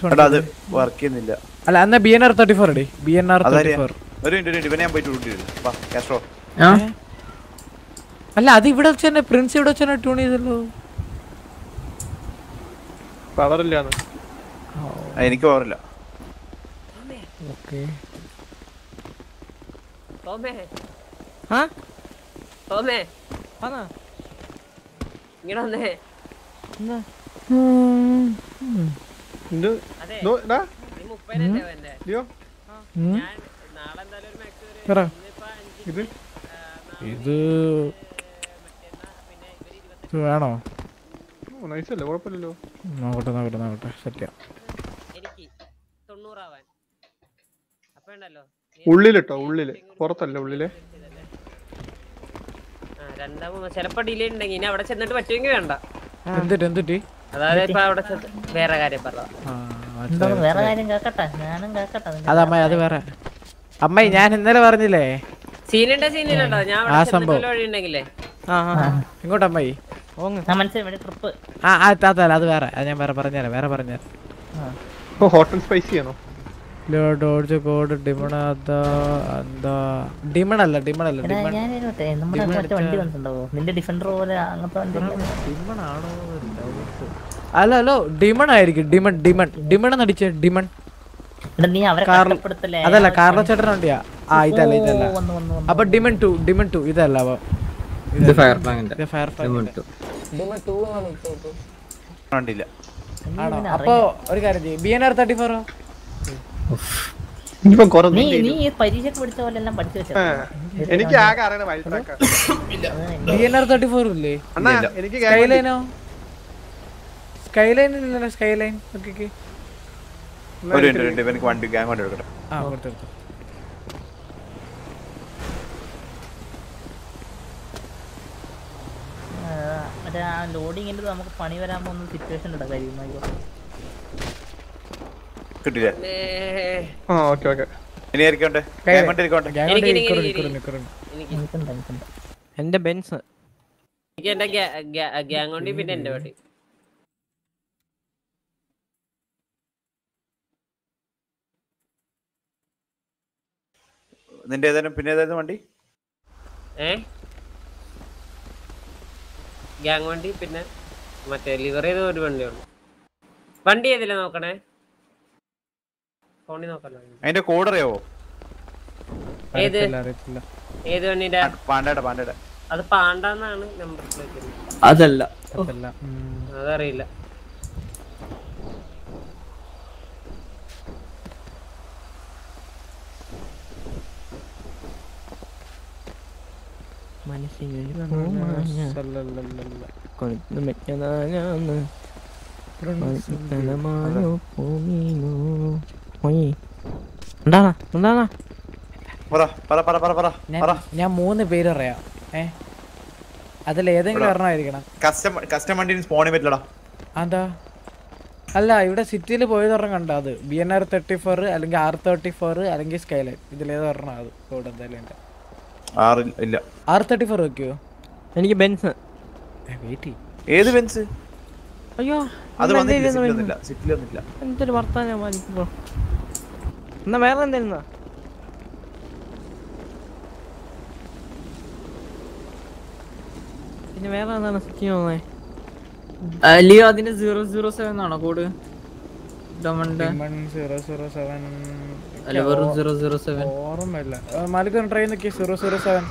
ചെയ്യുന്നില്ല. അല്ല എന്നാ B N R thirty four അടി. B N R thirty? Four ഒരു മിനിറ്റ് ഇവനെ ഞാൻ പോയിട്ട് കൂട്ടി വാ കാസ്ട്രോ അല്ല അത് ഇവിടെ വെച്ച് തന്നെ പ്രിൻസ് ഇവിടെ വെച്ച് തന്നെ ട്യൂൺ ചെയ്തല്ലോ. എനിക്ക് ഓർമ്മ ഓക്കെ. തോമേ ആണോ ഇങ്ങനെ വന്നേ? വന്നെ. ഇത്? ഇത് വേണോ? നൈസ് അല്ലേ കുഴപ്പമില്ലല്ലോ. നോക്കട്ടെ നോക്കട്ടെ നോക്കട്ടെ. സെറ്റ് എനിക്ക് തൊണ്ണൂറാവാൻ. അപ്പൊ ഉണ്ടല്ലോ. ഉള്ളിലിട്ടോ ഉള്ളിൽ. പുറത്തല്ല ഉള്ളിൽ. ചിലപ്പോ ഡിലേ ഉണ്ടെങ്കിൽ ഇനി അവിടെ ചെന്നിട്ട് പറ്റുമെങ്കിൽ വേണ്ട. എന്തിട്ട് എന്തിട്ട്? അതായത് ഇപ്പൊ അവിടെ വേറെ കാര്യം പറഞ്ഞു എന്തോ വേറെ കാര്യം കേക്കട്ടെ. ഞാനും കേക്കട്ടെ നിന്റെ അത് അത് വേറെ. അമ്മ ഞാൻ ഇന്നലെ പറഞ്ഞില്ലേ? സീനുണ്ടോ സീനിലുണ്ടോ? ഞാൻ ആ അവിടെ സംഭവം. ചെന്നിട്ടുള്ള വഴി ഉണ്ടെങ്കിലേ. ആ ആ ആ. ഇങ്ങോട്ട് അമ്മായി. ഞാൻ മനസ്സിലായി ട്രിപ്പ്. ആ ആ താത്തല്ല അത് വേറെ. ഞാൻ വേറെ പറഞ്ഞുതരാം വേറെ പറഞ്ഞുതരാം. ഓ ഹോട്ടൽ സ്പൈസി ആണോ? ഡോഡ്ജ് കോഡ് ഡിമൺ അതാ എന്താ ഡിമൺ അല്ല ഡിമൺ അല്ല അടിച്ച- അല്ല ഹലോ ഡിമൺ ആയിരിക്കും. ഡിമൺ ഡിമൺ ഡിമൺ നടിച്ച ഡിമൺ എടാ നീ അവരെ കാർല- കഷ്ടപ്പെടുത്തല്ലേ? അതല്ല കാർലോ ചേട്ടൻ വണ്ടിയാ. ആ ഇതല്ല ഇതല്ല. അപ്പൊ ഡിമൺ ടു ഡിമൺ ടു ഇതല്ല അപ്പൊ ഇത് ഫയർ ഫയർ ഡിമൺ ടാങ്കിന്റെ. ഡിമൺ ടു ആണ് ഇപ്പൊ ഇപ്പൊ. കണ്ടില്ല ആണോ? അപ്പൊ ഒരു കാര്യം ചെയ്യും. ബി എൻ ആർ തേർട്ടി ഫോറോ എനിക്ക് ആകെ അറിയണ വൈൽഡ്രാക്കാ B N R thirty four ഇല്ലേ? അണ്ണാ, എനിക്ക് സ്കൈലൈനോ സ്കൈലൈൻ ഇല്ലല്ലോ സ്കൈലൈൻ ഓക്കെ ഒരു മിനിറ്റ് മിനിറ്റ് എനിക്ക് വണ്ടി ഗ്യാങ് വണ്ടി എടുക്കട്ടെ. ആ കൊടുത്തെടുത്തു മറ്റേ ആ ലോഡിങ്ങിന്റെ നമുക്ക് പണി വരാൻ പോകുന്ന സിറ്റുവേഷൻ ഉണ്ട് കഴിയുമ്പോൾ കിട്ടില്ല ആ ഓക്കേ ഓക്കേ. ഇനി എന്റെ ബെൻസ്. എനിക്ക് എന്റെ ഗ്യാങ് വണ്ടി പിന്നെ എന്റെ വണ്ടി നിന്റെ ഏതായാലും പിന്നെ ഏതായാലും വണ്ടി? ഏ? ഗ്യാങ് വണ്ടി പിന്നെ മറ്റേ ലിവർ ചെയ്ത ഒരു വണ്ടിയുള്ളു. വണ്ടി ഏതില്ല നോക്കണേ? ഫോണിൽ നോക്കല്ലോ അതിന്റെ കോഡ് അറിയാവോ? ഏത്? ഏത് വണ്ടിയുടെ? പാണ്ടയുടെ പാണ്ടയുടെ അത് പാണ്ടെന്നാണ് നമ്പർ പ്ലേറ്റ് അതല്ല. അതല്ല. അതറിയില്ല. മനസ്സിനൊരു ഒയ്. എന്താണാ? എന്താണാ? പറ പറ പറ പറ പറ ഞാൻ- മൂന്ന് പേര് പറയാം. ഏ? അതിൽ ഏതെങ്കിലും. ഒരെണ്ണമായിരിക്കണം കസ്റ്റം കസ്റ്റം വണ്ടി ചെയ്യാൻ പറ്റില്ലടാ. അതാ അല്ല ഇവിടെ സിറ്റിയിൽ പോയത് ഒരെണ്ണം കണ്ട അത്? B N R thirty four അല്ലെങ്കിൽ ആർ തേർട്ടി ഫോർ അല്ലെങ്കിൽ സ്കൈലൈൻ ഇതിലേത് ഒരെണ്ണം അത് കോഡ് എന്തായാലും ഇല്ല. ആർ തേർട്ടി ഫോർ വെക്കുവോ? എനിക്ക് ബെൻസ് വെയിറ്റ് ഏത് ബെൻസ് അയ്യോ അത് വന്നില്ല? വന്നില്ല എന്തൊരു വർത്താനം എന്നാ വേറെ എന്തായിരുന്നാ പിന്നെ വേറെ എന്താണ് സിക്കി തോന്നേ ലിയോ അതിന്റെ സീറോ സീറോ സെവൻ ആണോ കോഡ്? ഡമണ്ട് സീറോ സീറോ സെവൻ. അല്ല, വെറും 007. ഓർമ്മയില്ല. മാലിക് ട്രൈ നോക്കി. Zero zero seven.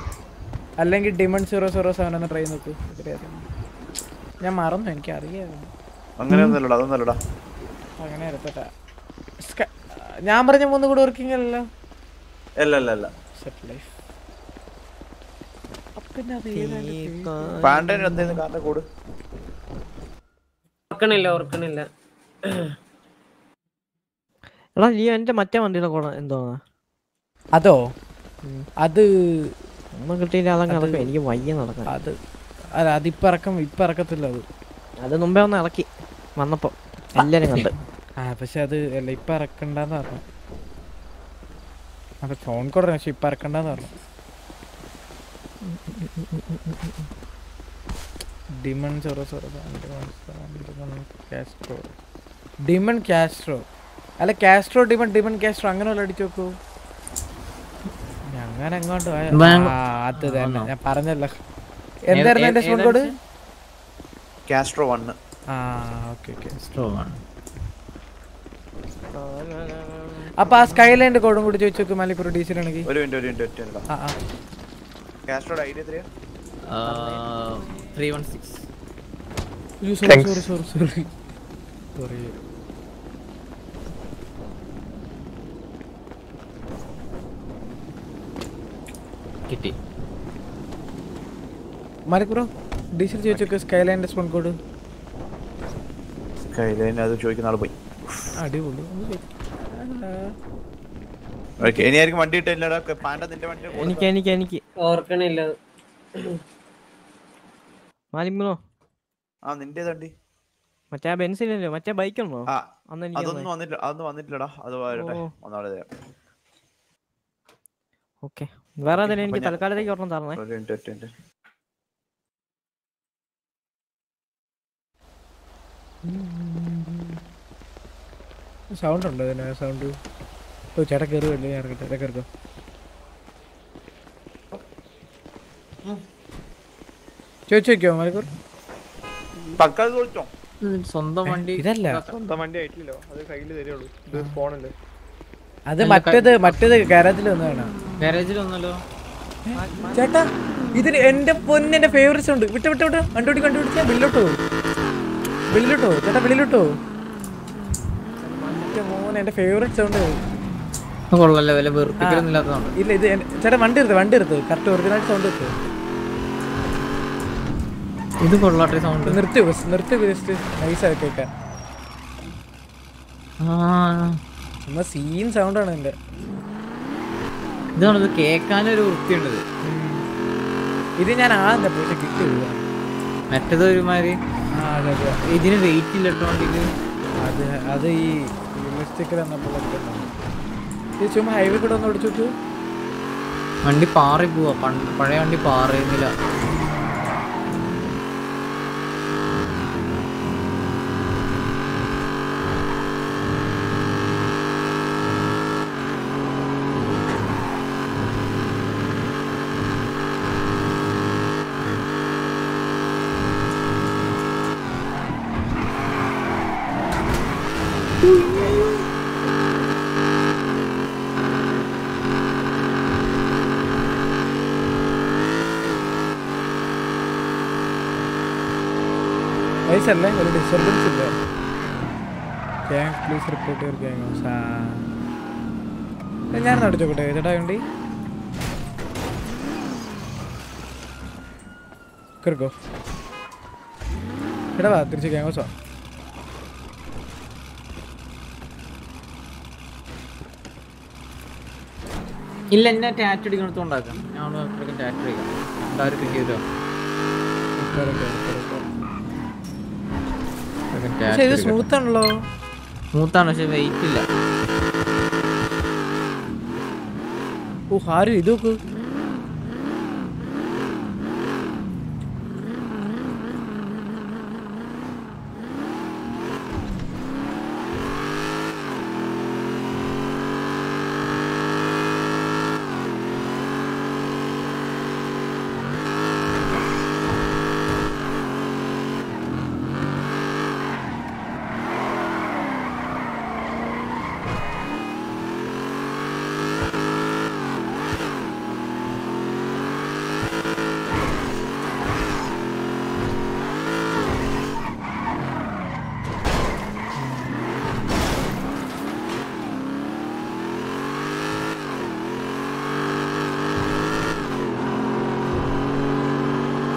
അല്ലെങ്കിൽ ഡിമൺ സീറോ സീറോ സെവൻ ഒന്ന് ട്രൈ നോക്കൂ. ഇതിലേതാണ്. ഞാൻ മറന്നു. എനിക്ക് അതൊന്നുമല്ലടാ. അങ്ങനെ എടുത്തട്ടെ. ഞാൻ പറഞ്ഞ മൂന്ന് കൂടെ വർക്കിംഗ് അല്ലല്ലോ. അല്ല ഓർക്കണില്ല ഓർക്കണില്ല എടാ നീ എന്റെ മറ്റേ വണ്ടിയുടെ കൂടെ എന്തോ അതോ? അത് ഒന്നും കിട്ടിയില്ല അതങ്ങ് നടക്കും എനിക്ക് വയ്യ നടക്കാൻ. അത് അല്ല അതിപ്പറക്കം ഇപ്പറക്കത്തില്ല അത്. അത് മുമ്പേ ഒന്ന് ഇറക്കി വന്നപ്പോ. എല്ലാരും കണ്ട്. ആ പക്ഷെ അത് അല്ല ഇപ്പം ഇറക്കണ്ടെന്ന് പറഞ്ഞു. അപ്പം ഫോൺ കൊടുക്കണം പക്ഷെ ഇപ്പം ഇറക്കണ്ടെന്ന് പറഞ്ഞു. Demon zero zero Castro. Demon Castro. അല്ല കാസ്ട്രോ ഡിമൺ ഡിമൺ കാസ്ട്രോ അങ്ങനെ വല്ല അടിച്ചു നോക്കൂ. ഞങ്ങൾ അങ്ങോട്ട് അത് തന്നെ. ഞാൻ പറഞ്ഞല്ലോ. എന്തായിരുന്നു എന്റെ ഫോൺ കോഡ് കാസ്ട്രോ വണ്. ആ ഓക്കെ കാസ്ട്രോ സ്ട്രോ ആണ് അപ്പൊ ആ സ്കൈലൈന്റെ കോഡും കൂടി ചോദിച്ചു നോക്ക് മലപ്പുറം ഡീസൽ ആണെങ്കിൽ ഒരു മിനിറ്റ് ഒരു മിനിറ്റ് ഒറ്റ മിനിറ്റ്. ആ ആ. കാസ്ട്രോയുടെ ഐഡി എത്രയാ? Three one six sorry sorry sorry sorry sorry കിട്ടി. മലപ്പുറം ഡീസൽ ചോദിച്ചു സ്കൈലൈന്റെ സ്പോൺ കോഡ് സ്കൈലൈൻ അത് ചോദിക്കുന്ന ആൾ പോയി. അടിപൊളി. ഓക്കേ ഇനി ആയിരിക്കും വണ്ടി ഇട്ടില്ലടാ പാണ്ട നിന്റെ വണ്ടി എനിക്ക് എനിക്ക് എനിക്ക്. ഓർക്കണില്ല മാലിമ്പോ ആ നിന്റെ വണ്ടി മറ്റേ ബെൻസിലല്ലോ? മറ്റേ ബൈക്ക് ഉണ്ടോ അന്ന് എനിക്ക് അതൊന്നും വന്നിട്ടില്ല അതൊന്നും വന്നിട്ടില്ലടാ. അത് വരട്ടെ തരാം ഓക്കെ. വേറെ എന്തെങ്കിലും എനിക്ക് തൽക്കാലത്തേക്ക് ഒരെണ്ണം തരണേ. മിനിറ്റ് സൗണ്ട് ഉണ്ട് ഇതിന് സൗണ്ട്. ഓ ചേട്ടാ കയറുമല്ലേ ഞാൻ ഇറക്കട്ടെ ചേട്ടാ കയറിക്കോ ചോദിച്ചോ മലക്കൂർ സ്വന്തം വണ്ടി ഇതല്ല. സ്വന്തം വണ്ടി ആയിട്ടില്ലല്ലോ. അത് കയ്യിൽ തരുള്ളൂ. ഇത് ഫോണല്ലേ. അത് മറ്റേത് മറ്റേത് ഗാരേജിൽ വന്നതാണ് ഗാരേജിൽ ഒന്നല്ലോ ചേട്ടാ ഇതിന് എന്റെ പൊന്നിന്റെ ഫേവറേറ്റ്സ് ഉണ്ട്. വിട്ടു വിട്ടു വിട്ട്. കണ്ടുപിടി കണ്ടുപിടിച്ചാ ബില്ലോട്ടോ ബില്ലോട്ടോ ചേട്ടാ ബില്ലോട്ടോ മോനെ എന്റെ ഫേവറേറ്റ് സൗണ്ട് കൊള്ളല്ലേ വില വെറുപ്പിക്കലൊന്നും ഇല്ലാത്തതാണ് ഇല്ല ഇത് ചേട്ടാ വണ്ടി എടുത്ത് വണ്ടി എടുത്ത്? കറക്റ്റ് ഒറിജിനൽ സൗണ്ട് എടുത്ത്? ഇത് കൊള്ളാട്ടെ സൗണ്ട് നിർത്തി നിർത്തി ജസ്റ്റ് നൈസായി കേൾക്കാൻ ചുമ്മാ സീൻ സൗണ്ടാണ് എന്റെ. ഇതാണത് കേൾക്കാനൊരു വൃത്തിയുണ്ടത്. ഇത് ഞാൻ ആദ്യം പക്ഷെ കിട്ടിയില്ല മറ്റേത് ഒരുമാതിരി ആ ഇതിന് വെയിറ്റ് ഇല്ല കേട്ടോ അത് അത് ഈ ഹൈവേ കൂടെ ഒന്ന് വണ്ടി പാറി പോവാ. പഴയ വണ്ടി പാറിയുന്നില്ല വയസ്സല്ലേ ഒരു ഡിസ്റ്റർബൻസ് ഇല്ല? Gang please report your gang ഞാൻ നടച്ചോട്ടെ ചേട്ടാ വേണ്ടി? കയറിക്കോ. എടാ വാ തിരിച്ച് ഗ്യാങ് ഹൗസാ ഇല്ല എന്നെ ടാറ്റ് അടിക്കണത്തോണ്ടാക്കാം ഞാൻ ടാറ്റ് അടിക്കാം. രണ്ടായിരം കിട്ടിയല്ലോ പക്ഷെ ഇത് സ്മൂത്ത് ആണല്ലോ. സ്മൂത്താണ് പക്ഷെ വെയിറ്റ് ഇല്ല. ഓ ആരും ഇത് നോക്ക്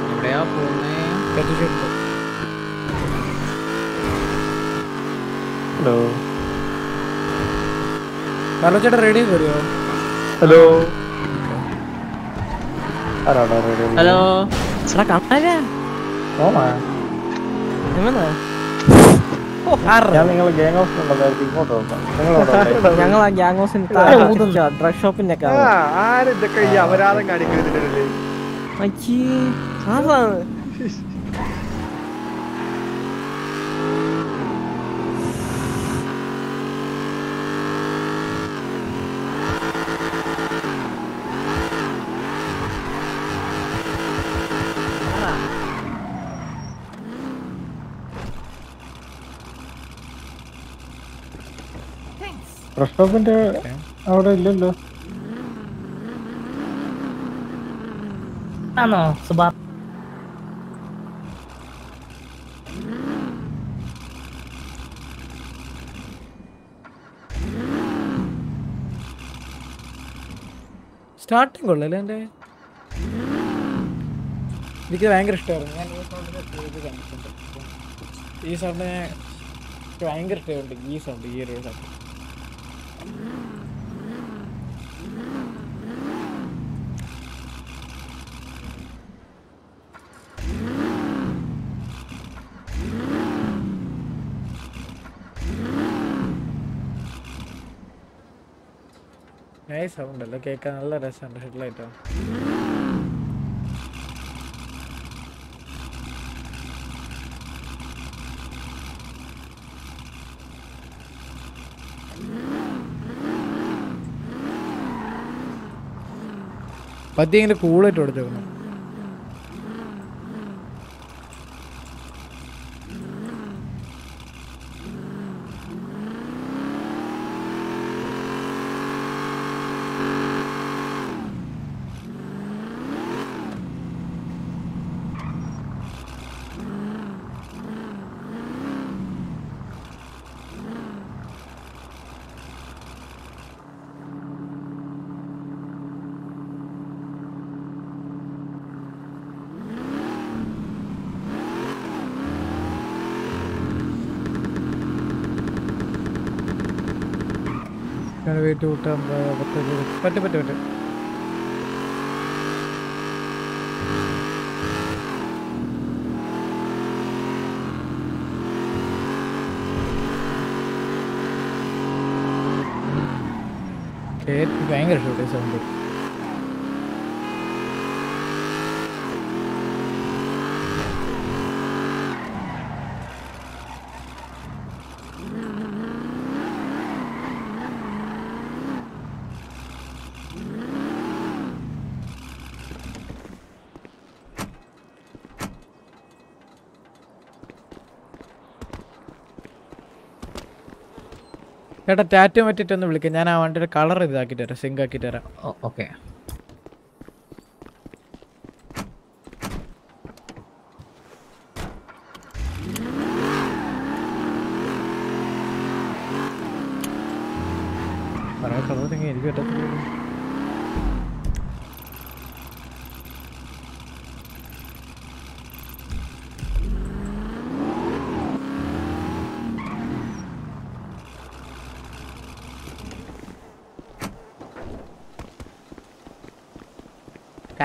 എവിടെയാ പോകുന്നേ ഹലോ കാർലോ ചേട്ടാ റേഡിയോ കയറിയോ ഹലോ ആരാടാ റേഡിയോ ഹലോ ഞങ്ങൾ ആ ഗ്യാങ് ഹൗസിന് ഡ്രഗ് ഷോപ്പിന്റെ ഒക്കെ അതാണ് ബസ് സ്റ്റോപ്പിന്റെ അവിടെ ഇല്ലല്ലോ. ആണോ? സുബാ സ്റ്റാർട്ടിങ് കൊള്ളല്ലേ എന്റെ? എനിക്ക് ഭയങ്കര ഇഷ്ടമായിരുന്നു. ഞാൻ ഈ സൗണ്ടിനെ കേട്ട് കണ്ടിട്ടുണ്ട്. ഈ സൗണ്ട് ഞാൻ ഭയങ്കര ഇഷ്ടമുണ്ട് ഈ സൗണ്ട് ഈ ഒരു സൗണ്ട് നൈസ് സൗണ്ട് അല്ലേ കേൾക്കാൻ നല്ല രസമുണ്ട് ഹെഡ്ലൈറ്റോ പറ്റി ഇങ്ങനെ കൂളായിട്ട് കൊടുത്തേക്കുന്നു. വെയിറ്റ് കൂട്ടാൻ പറ്റും പറ്റും പറ്റും ഭയങ്കര ഷൂട്ട് സൗണ്ട് ചേട്ടാ ടാറ്റു ഒന്ന് വിളിക്കാം. ഞാൻ ആ വണ്ടിയുടെ കളർ ഇതാക്കിട്ട് തരാം സിങ്ക് ആക്കിട്ട് തരാം ഓക്കെ. കളർ എനിക്ക് പറ്റത്തില്ല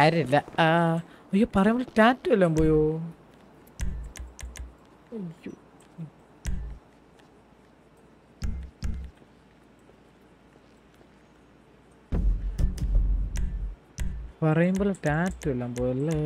കാര്യമില്ല അയ്യോ പറയുമ്പോൾ ടാറ്റു എല്ലാം പോയോ? പറയുമ്പോൾ ടാറ്റു എല്ലാം പോയല്ലേ?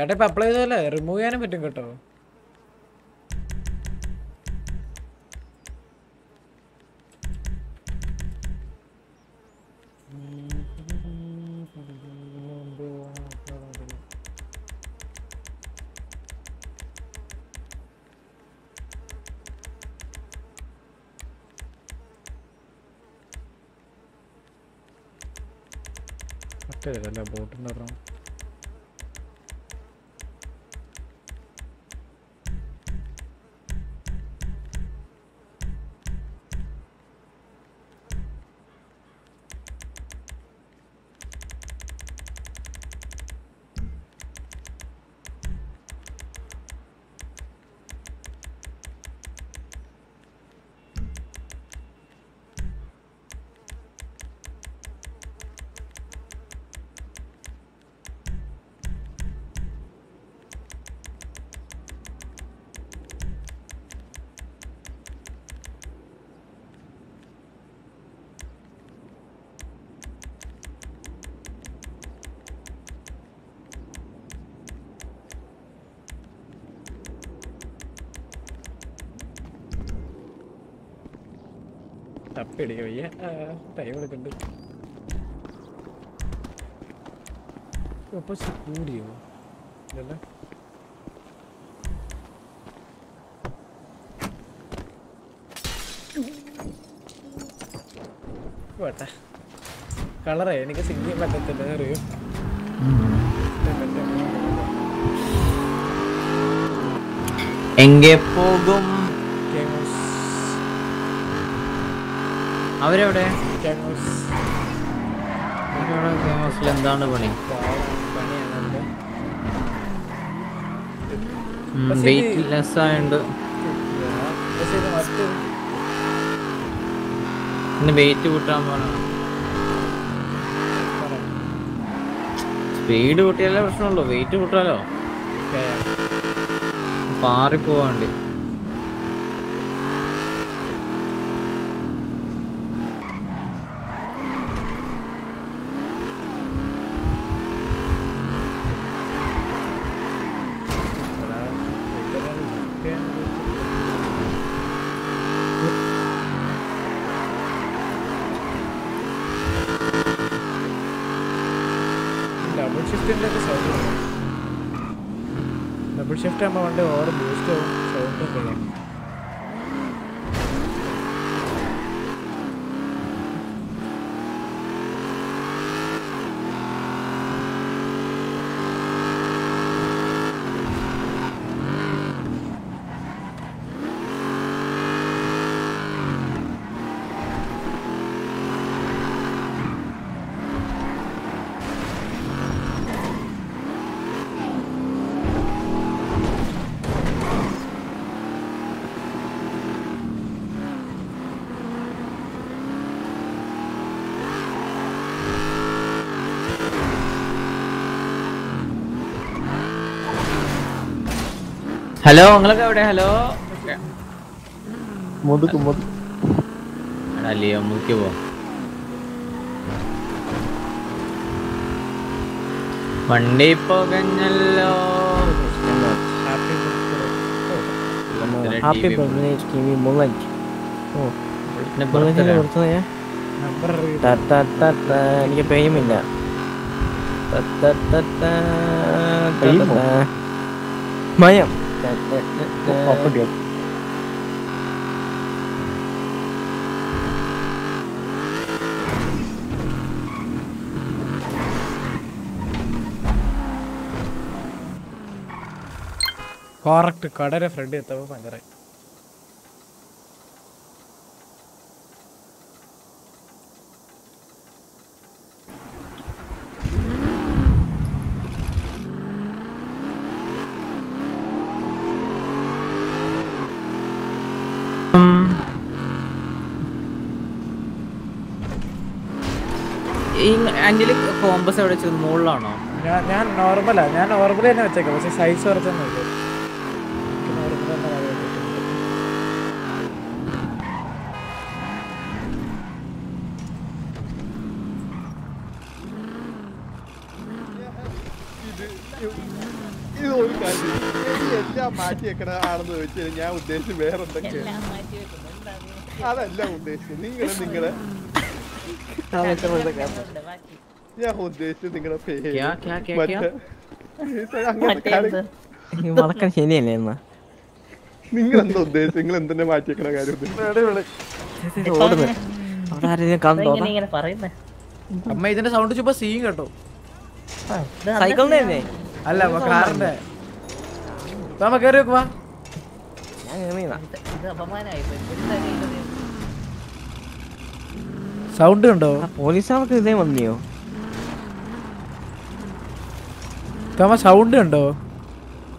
ചേട്ടാ ഇപ്പൊ അപ്ലൈ ചെയ്തല്ലേ റിമൂവ് ചെയ്യാനും പറ്റും കേട്ടോ മറ്റേതല്ല ബോട്ടിന്റെ ഒരെണ്ണം തപ്പി അടിക്കാൻ വയ്യ ടൈം എടുക്കണ്ട്. ഓപ്പോസിറ്റ് കൂടിയോ ഇല്ലല്ലോ പോട്ടെ. കളറേ എനിക്ക് സിംഗ് പറ്റത്തില്ല അറിയോ? എങ്കെ പോകും അവരെവിടെ? എന്താണ് പണി? വെയിറ്റ് ലെസ് ആയതുകൊണ്ട് ഇന്ന് വെയിറ്റ് കൂട്ടാൻ പോകണം സ്പീഡ് കൂട്ടിയാലേ പ്രശ്നമുള്ളൂ. വെയിറ്റ് കൂട്ടാലോ? പാറി പോവാണ്ട് ഡബിൾ ഷിഫ്റ്റിന്റെ ഒക്കെ സൗണ്ട് ഡബിൾ ഷിഫ്റ്റ് ആകുമ്പോൾ വണ്ടി ഓവർ ബൂസ്റ്റ് ആവും സൗണ്ട് ഒക്കെ ഹലോ നിങ്ങളൊക്കെ എവിടെ? ഹലോ? മുതുക്ക് മുതുക്ക്. എടാ ലിയോ മുതുക്കി പോ. വണ്ടി പോകഞ്ഞല്ലോ. ഹാപ്പി ബർത്ത്ഡേ കിമി ഓ. ബർത്ത്ഡേ എനിക്ക് പെയ്യുമില്ല മയം. ത- കറക്റ്റ് കടയുടെ ഫ്രണ്ട് എത്തപ്പോൾ ഭയങ്കര ഈ കോമ്പസ് എവിടെ വെച്ചത് മുകളിലാണോ ഞാൻ ഞാൻ നോർമലാ ഞാൻ നോർമൽ തന്നെ വെച്ചേക്കാം പക്ഷെ സൈസ് കുറച്ചൊന്നുമില്ല മാറ്റി വെക്കണ ആണെന്ന് ചോദിച്ചാൽ ഞാൻ ഉദ്ദേശിച്ചത് വേറെ എന്തൊക്കെയാണ് അതല്ല ഉദ്ദേശിച്ചത് നിങ്ങളെ നിങ്ങളെ ഞാൻ ഉദ്ദേശിച്ചത് നിങ്ങളുടെ പേര്. ക്യാ, ക്യാ, ക്യാ, ക്യാ? അങ്ങനത്തെ കാര്യം. ഈ വളക്കാൻ ശരിയല്ലേ എന്നാ നിങ്ങൾ എന്താ ഉദ്ദേശിച്ചത്? നിങ്ങൾ എന്തെന്നെ മാറ്റി വെക്കണ കാര്യം അമ്മ ഇതിന്റെ സൗണ്ട് ചുമ്മാ സീൻ കേട്ടോ. സൈക്കിളിന്റെ അല്ല കാറിന്റെ. നമ്മ കേറി വെക്കുവാ ഞാൻ കേറിയതാ. ഇത് അപമാനമായി പോയി. പുള്ളിക്കാരി ഇത് സൗണ്ട് ഉണ്ടോ പോലീസുകാർക്ക് ഇതേ വന്നിയോ? തോമ സൗണ്ട് ഉണ്ടോ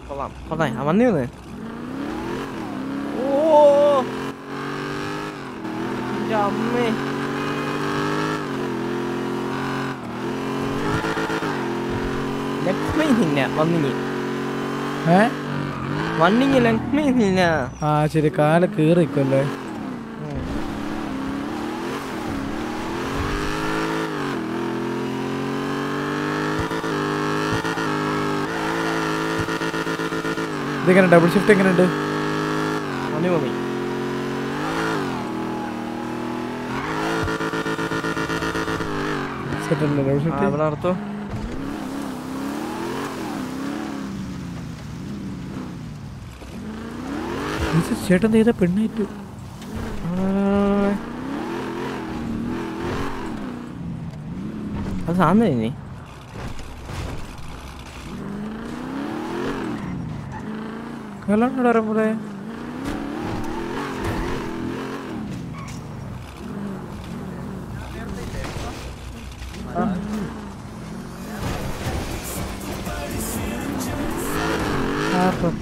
കൊള്ളാം കൊള്ളാം. ആ വന്നി ഓ ജമ്മേ അമ്മേ. ആ ശരി കാല കേറി ഇതെങ്ങനെ ഡബിൾ ഷിഫ്റ്റ് എങ്ങനെയുണ്ട്? ചേട്ടൻ ചെയ്ത പെണ്ണായിട്ട് അത് സാധനം കഴിഞ്ഞേ ഇനി കല്യാണം വരുമ്പോഴേ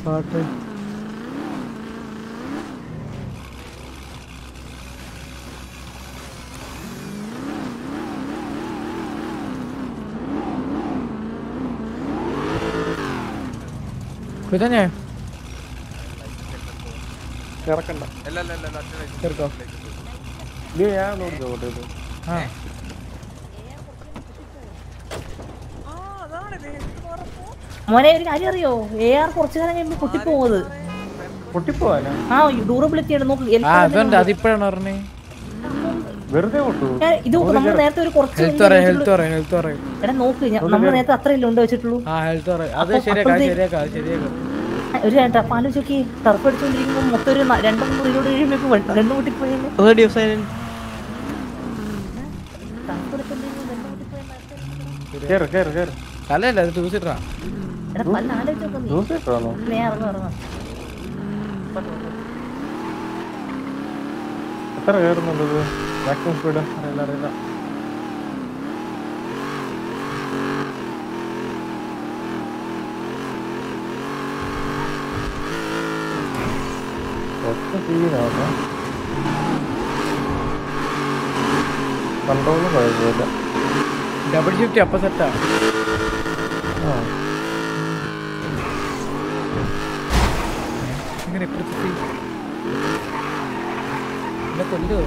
പാട്ട് കുതഞ്ഞേ ഇറക്കണ്ട അല്ല ഞാൻ നോക്കിക്കോട്ടെ ഇത്. മോനെ ഒരു കാര്യം അറിയോ? എ ആർ കുറച്ചു കാലം കഴിയുമ്പോ പൊട്ടിപ്പോകുന്നത്. പൊട്ടിപ്പോവാനാ? ആ ഡ്യൂറബിലിറ്റി ആണ് നോക്ക് ആ അതുണ്ട് അതിപ്പോഴാണ് പറഞ്ഞേ? വെറുതെ ഇത് നമ്മൾ നേരത്തെ ഒരു കുറച്ച് ഹെൽത്ത് പറയാം ഹെൽത്ത് പറയാം ഹെൽത്ത് പറയാം. എടാ നോക്ക് നമ്മൾ നേരത്തെ അത്രയല്ലേ ഉണ്ട് വെച്ചിട്ടുള്ളൂ? ആ ഹെൽത്ത് പറയാം. അത് ശരിയാക്കാം ശരിയാക്കാം. ഒരു ടർഫ് ചോക്കി ടർഫ് അടിച്ചുകൊണ്ടിരിക്കുമ്പോൾ മൊത്തം ഒരു രണ്ട് മൂന്ന് റീലോട് കഴിയുമ്പോൾ രണ്ട് പൊട്ടിപ്പോയി റേഡിയോ സൈലന്റ് കേറ് കേറ് കേറ്. അല്ലല്ല അത് ടൂ സീറ്ററാ എടാ പല ആലോചിച്ച് നോക്ക് നീ. Two seater ആണോ? നീ ഇറങ്ങ് ഇറങ്ങ്. എത്ര കയറുന്നുള്ളത് മാക്സിമം സ്പീഡ് അറിയില്ല അറിയില്ല. സീനാണ് കൺട്രോളും കുഴപ്പമില്ല ഡബിൾ ഷിഫ്റ്റ് അപ്പൊ സെറ്റാ ആ. ഇങ്ങനെ ഇപ്പുറത്ത് എന്നെ കൊല്ലുവോ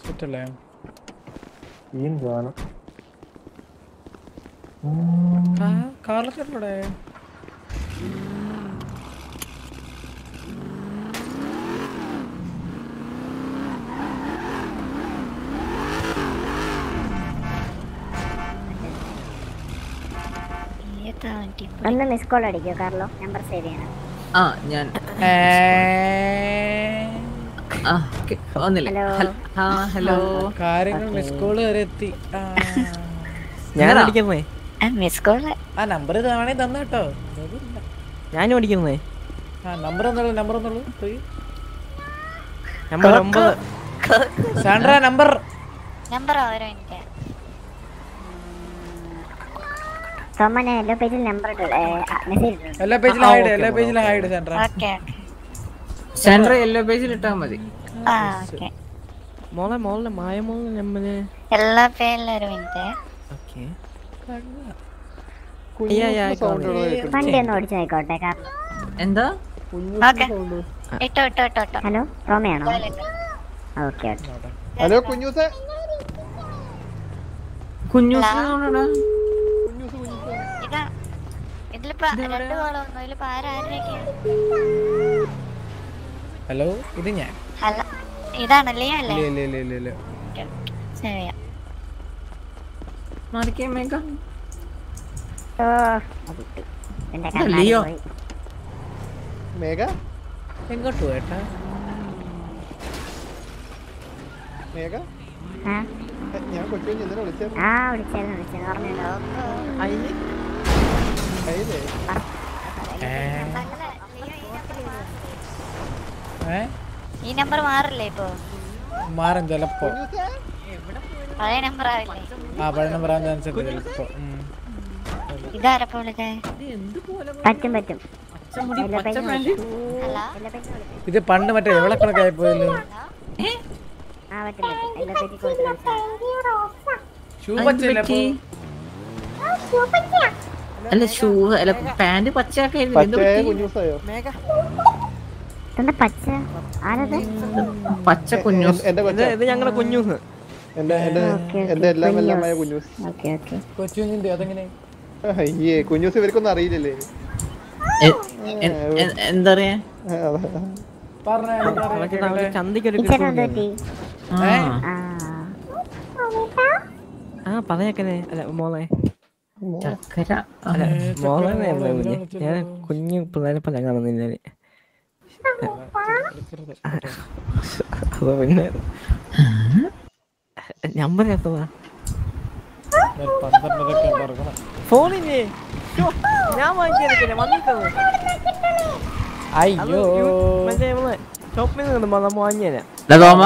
സെറ്റല്ലേ സീൻ കാണും. കാറിലൂടെ ഒന്ന് മിസ് കോൾ അടിക്കോ കാർലോ. നമ്പർ സേവ് ചെയ്യണം. ആ ഞാൻ ഒന്നില്ല ആ ഹലോ. കാര്യങ്ങൾ മിസ് കോൾ വരെ എത്തി. ഞാൻ അടിക്കുന്നേ മിസ് കോൾ ആ നമ്പർ ഞാനും അടിക്കുന്നേ ആ നമ്പർ എന്നുള്ളൂ നമ്പർ എന്നുള്ളൂ നമ്പർ ഒമ്പത്. സാൻഡ്ര നമ്പർ നമ്പർ ഓരോ എനിക്ക്. സോമനെ എല്ലാ പേജിൽ നമ്പർ മെസ്സേജ് എല്ലാ പേജിലും ഹൈഡ് എല്ലാ പേജിൽ ഹൈഡ് സാൻഡ്ര ഓക്കേ ഓക്കെ. സെൻട്ര യെല്ലോ പേജിൽ ഇട്ടാ മതി. മോളെ മോളെ മായ മോളെ നമ്മൾ എല്ലാ പേരിലും ഒരു മിനിറ്റ്. ഓക്കെ. വണ്ടി ഒന്ന് ഓടിച്ചായിക്കോട്ടെ എന്താ? ഇട്ടോ ഇട്ടോ ഇട്ടോ ഇട്ടോ. ഹലോ? റോമയാണോ? Okay okay. ഹലോ കുഞ്ഞൂസേ. കുഞ്ഞൂസേ ഇതാ. ഹലോ ഇത് ഞാൻ. ഇതാണല്ലേ അല്ലേ? ഇല്ല ഇല്ല ഇല്ല ഇല്ല ശരിയാ. മാറിക്കേ മേഘ. ഓ കുട്ടി എന്റെ കണ്ണാടി. പോയി. മേഘ? എങ്ങോട്ട് പോയേട്ടാ മേഘ? ഞാൻ കൊച്ചു കുഞ്ഞ് എന്തിനാ വിളിച്ചത് ആ വിളിച്ചായിരുന്നു വിളിച്ചായിരുന്നു ഓർമ്മയുണ്ടോ കയ്യിലേ ഏ? ഈ നമ്പർ മാറില്ലേ ഇപ്പോ? മാറും ചിലപ്പോ. പഴയ നമ്പർ ആവില്ലേ? ആ പഴയ നമ്പർ ആകാൻ ചാൻസ് ഉണ്ട് ചിലപ്പോ. ഉം. ഇതാരപ്പോ വിളിച്ചേ പറ്റും പറ്റും. ഇത് പണ്ട് മറ്റേ എവിടെ കണക്കായി പോയല്ലോ ആ പറ്റും പറ്റും. എന്നെ പറ്റി കൊടുത്ത് ഷൂ പച്ചല്ലേ അപ്പൊ? അല്ല ഷൂ അല്ല പാന്റ് പച്ചയൊക്കെ പച്ച? ഇത് ഞങ്ങളുടെ കുഞ്ഞൂസ്. കുഞ്ഞൂസ്. ഇവർക്കൊന്നും അറിയില്ലല്ലേ? എന്താ പറയാ? ആ. അല്ല മോളെ. ചക്കര. അല്ല മോളെ ഞാൻ കുഞ്ഞു. പിള്ളേരെ പല കാണുന്നില്ല അതോ പിന്നെ. നമ്പർ എത്തതാ ഫോണില്ലേ ഞാൻ വാങ്ങിക്കാൻ വന്നിട്ടത്. അയ്യോ. മറ്റേ നമ്മളെ ഷോപ്പിൽ നിന്ന് നമ്മൾ വാങ്ങിയതാ എടാ തോമ.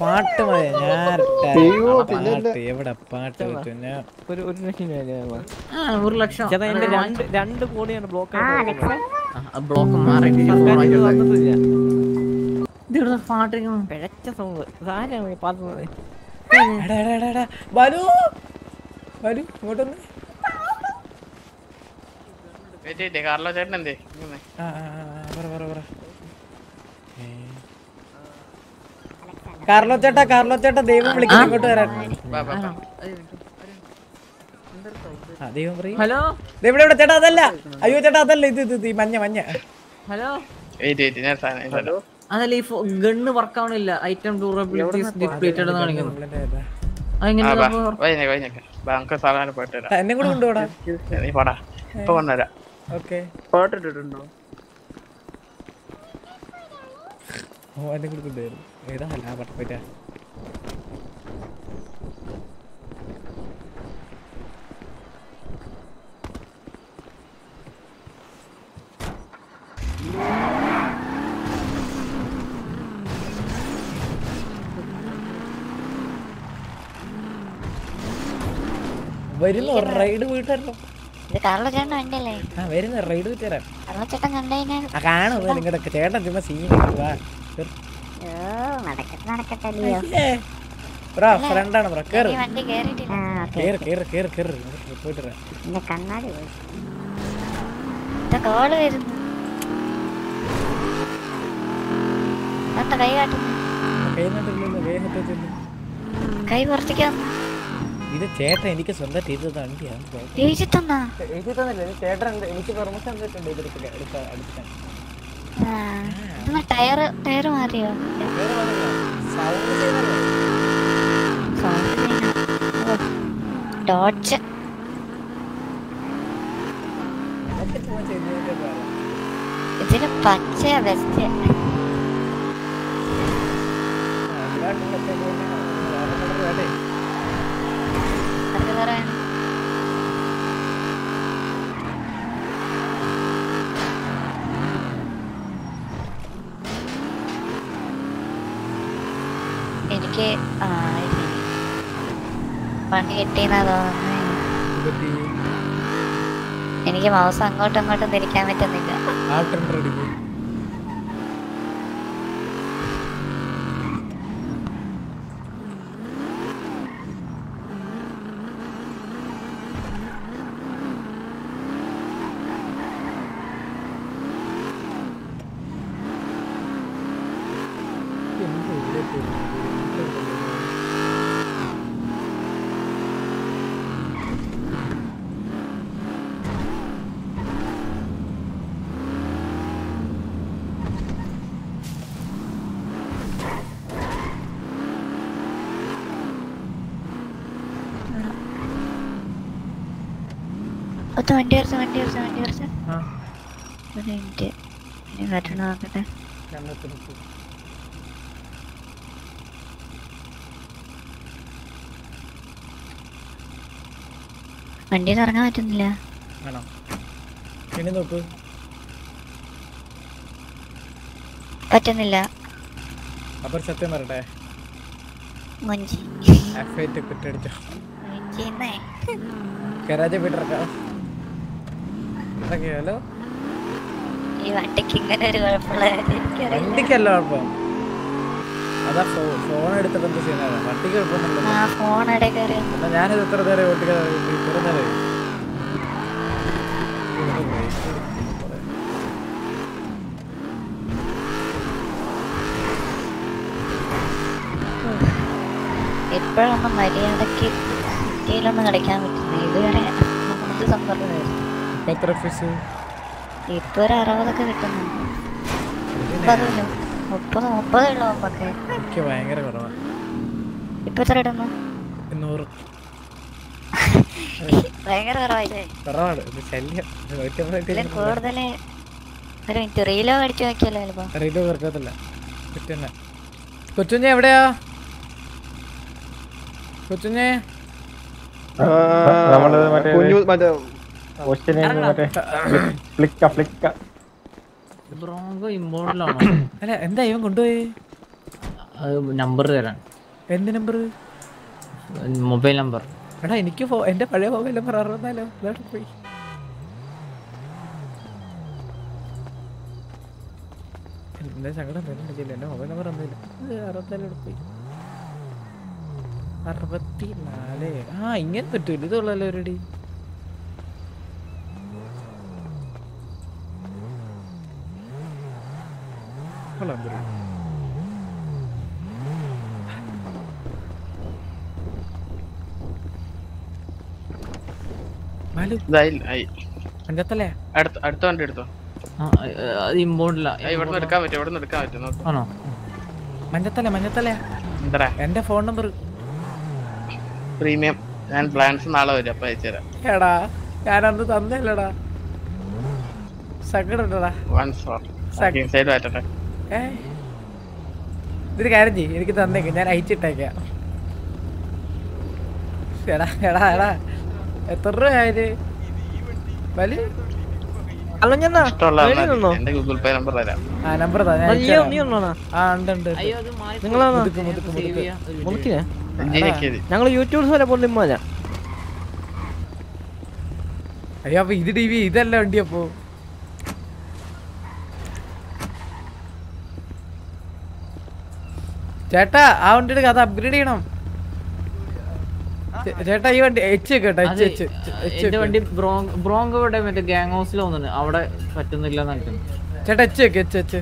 പാട്ട് മതി. ഞാൻ അയ്യോ, പാട്ട്? എവിടെ പാട്ട് വെച്ചു? ഞാൻ ഒരു ഒരു ലക്ഷം ആ ഒരു ലക്ഷം. ചേട്ടാ എന്റെ രണ്ട് രണ്ട് കോടിയാണ് ബ്ലോക്ക് ബ്ലോക്ക് മാറി. ഇതെവിടെ പാട്ടിരിക്കുന്നു പിഴച്ച സൗണ്ട്. ഇതാരാണ് ഈ പാടുന്നത്? എടാ, എടാ, കാർലോ ചേട്ടൻ എന്തേ ആ ആ ആ, ആ, പറ പറ പറ ഏ. കാർലോ ചേട്ടാ കാർലോ ചേട്ടാ ദൈവം വിളിക്കാൻ ഇങ്ങോട്ട് വരാൻ. ആ ദൈവം പറയും. ഹലോ? ഇവിടെ ഇവിടെ ചേട്ടാ അതല്ല. അയ്യോ ചേട്ടാ അതല്ല ഇത് ഇത് ഈ മഞ്ഞ മഞ്ഞ. ഹലോ? അതല്ല ഈ ഗണ്ണ് വർക്ക് ആവണില്ല ഐറ്റം ഡ്യൂറബിലിറ്റീസ് ഡിപ്ലീറ്റഡ് എന്ന് കാണിക്കുന്നു. എന്നെ കൂടെ കൊണ്ടുപോടാ. നീ പോടാ. ഇപ്പൊ കൊണ്ടുവരാം. ഓക്കെ ഓ എന്നെ കൊടുക്കുന്നുണ്ടായിരുന്നു ഏതാ? അല്ല പട്ടപ്പറ്റ വരുന്നു റൈഡ് വീട്ടുകാരല്ലോ വരുന്നു റൈഡ് ആ കാണും. നിങ്ങളുടെ ചേട്ടൻ ചുമ്മാ സീൻ ബ്രോ ഫ്രണ്ടാണ് ബ്രോ. കേറ്. കേറ് കേറ് കേറ് കേറ്. പോയിട്ട് കണ്ണാടി കോൾ വരുന്നു. കൈ കാട്ടുന്നു. കൈ നട്ടില്ലല്ലോ കൈ പുറത്തേക്ക് വന്നു. ഇത് ചേട്ടൻ എനിക്ക് സ്വന്തം. എഴുതി തന്നാ എഴുതി തന്നില്ല. ഇത് ചേട്ടൻ എനിക്ക് പെർമിഷൻ തന്നിട്ടുണ്ട് ഇത് എടുക്കാൻ എടുക്കാൻ ആ, ടയർ ടയർ മാറിയോ? ഡോഡ്ജ്. ഇതിന് പച്ചയാ ബെസ്റ്റ്? അത് വേറെ എനിക്ക്. പണി കിട്ടിയെന്നാ തോന്നുന്നത് എനിക്ക് മൗസ് അങ്ങോട്ടും ഇങ്ങോട്ടും തിരിക്കാൻ പറ്റുന്നില്ല. വണ്ടി വരച്ച വണ്ടി വരച്ച വണ്ടി വരച്ച വണ്ടി ഇറങ്ങാൻ പറ്റുന്നില്ല. പറ്റുന്നില്ല. സത്യം പറട്ടെ മുഞ്ചി. കുറ്റടിച്ചോ മുഞ്ചിന്നേ ഗരാജ് ഇറക്കാം ഹലോ ഈ വണ്ടിക്ക് ഇങ്ങനെ ഒരു കുഴപ്പമുള്ള കാര്യം എനിക്കറിയില്ല. വണ്ടിക്കല്ല കുഴപ്പം. അതാ ഫോൺ എടുത്തിട്ട് എന്ത് വണ്ടിക്ക് കുഴപ്പമൊന്നുമില്ല ഞാനിത് നേരം ഓട്ടിക്കാതെ ഇത്ര നേരം ഇപ്പോഴൊന്നും മര്യാദയ്ക്ക് ഇന്ത്യയിലൊന്നും കളിക്കാൻ പറ്റുന്നില്ല ഇതുവരെ നമുക്ക് സമ്മർദ്ദമായിരുന്നു ഇപ്പൊ എത്ര ഫീസ് ഇപ്പൊ ഒരു അറുപതൊക്കെ കിട്ടുന്നു. മുപ്പത് ഇല്ല. മുപ്പത് മുപ്പത് ഉള്ളു മുമ്പൊക്കെ. എനിക്ക് ഭയങ്കര കുറവാണ് ഇപ്പൊ എത്ര ഇടുന്നു നൂറ്. ഭയങ്കര കുറവായില്ലേ കുറവാണ്. ശല്യം. ഒരു മിനിറ്റ് റീലോ അടിച്ചു നോക്കിയല്ലോ ചിലപ്പോ. അറിയില്ല വർക്കത്തില്ല കുറ്റന്നെ. കൊച്ചുഞ്ഞെ എവിടെയാ? കൊച്ചുഞ്ഞെ. നമ്മൾ മറ്റേ അല്ല എന്താ ഇവൻ കൊണ്ടുപോയി? നമ്പർ തരാൻ. എന്ത് നമ്പർ മൊബൈൽ നമ്പർ എടാ എനിക്ക് എന്റെ പഴയ മൊബൈൽ നമ്പർ അറുപത്തിനാലോ പോയി. എന്റെ സങ്കടം വരുന്നില്ല എന്റെ മൊബൈൽ നമ്പർ ഒന്നുമില്ല അറുപത്തിനാലോടെ പോയി. അറുപത്തിനാല്. ആ ഇങ്ങനെ പറ്റൂല. ഇതുള്ളല്ലോ ഒരടി. ആയി അടുത്ത അടുത്ത വണ്ടി എടുത്തോ? അത് ഇമ്പോർട്ടില്ല. ആ, ഇവിടുന്ന് എടുക്കാൻ പറ്റും ഇവിടുന്ന് എടുക്കാൻ പറ്റും നോക്ക്. ആണോ? മഞ്ഞത്തല മഞ്ഞത്തല എന്റെ ഫോൺ നമ്പർ. പ്രീമിയം ഞാൻ പ്ലാൻസ് നാളെ വരും അപ്പൊ അയച്ചുതരാം എടാ ഞാനന്ന് തന്നല്ലടാ. സങ്കടണ്ടടാ വൺ സൈഡ് മാറ്റട്ടെ ഇതൊരു കാര്യം ചെയ്യും എനിക്ക് തന്നേക്ക്. ഞാൻ അയച്ചിട്ടേക്കാം എടാ എടാ എടാ. എത്ര രൂപയായത്? അല്ല ഞാൻ? ഗൂഗിൾ പേ നമ്പർ തരാം. ആ നമ്പർ. ഞങ്ങൾ യൂട്യൂബ്സ് വരെ പൊള്ളിമ്മാല അയ്യോ അപ്പൊ ഇത് ടി വി ഇതല്ല വണ്ടി അപ്പോ? ചേട്ടാ ആ വണ്ടിയുടെ കഥ അപ്ഗ്രേഡ് ചെയ്യണം. ചേട്ടാ ഈ വണ്ടി എച്ച് കേട്ടോ എച്ച് എച്ച് എച്ച് വണ്ടി ബ്രോങ് ബ്രോങ്ക് ഇവിടെ മറ്റേ ഗ്യാങ് ഹൗസിൽ അവിടെ പറ്റുന്നില്ല ചേട്ടാ എച്ച് വെക്ക് എച്ച് എച്ച്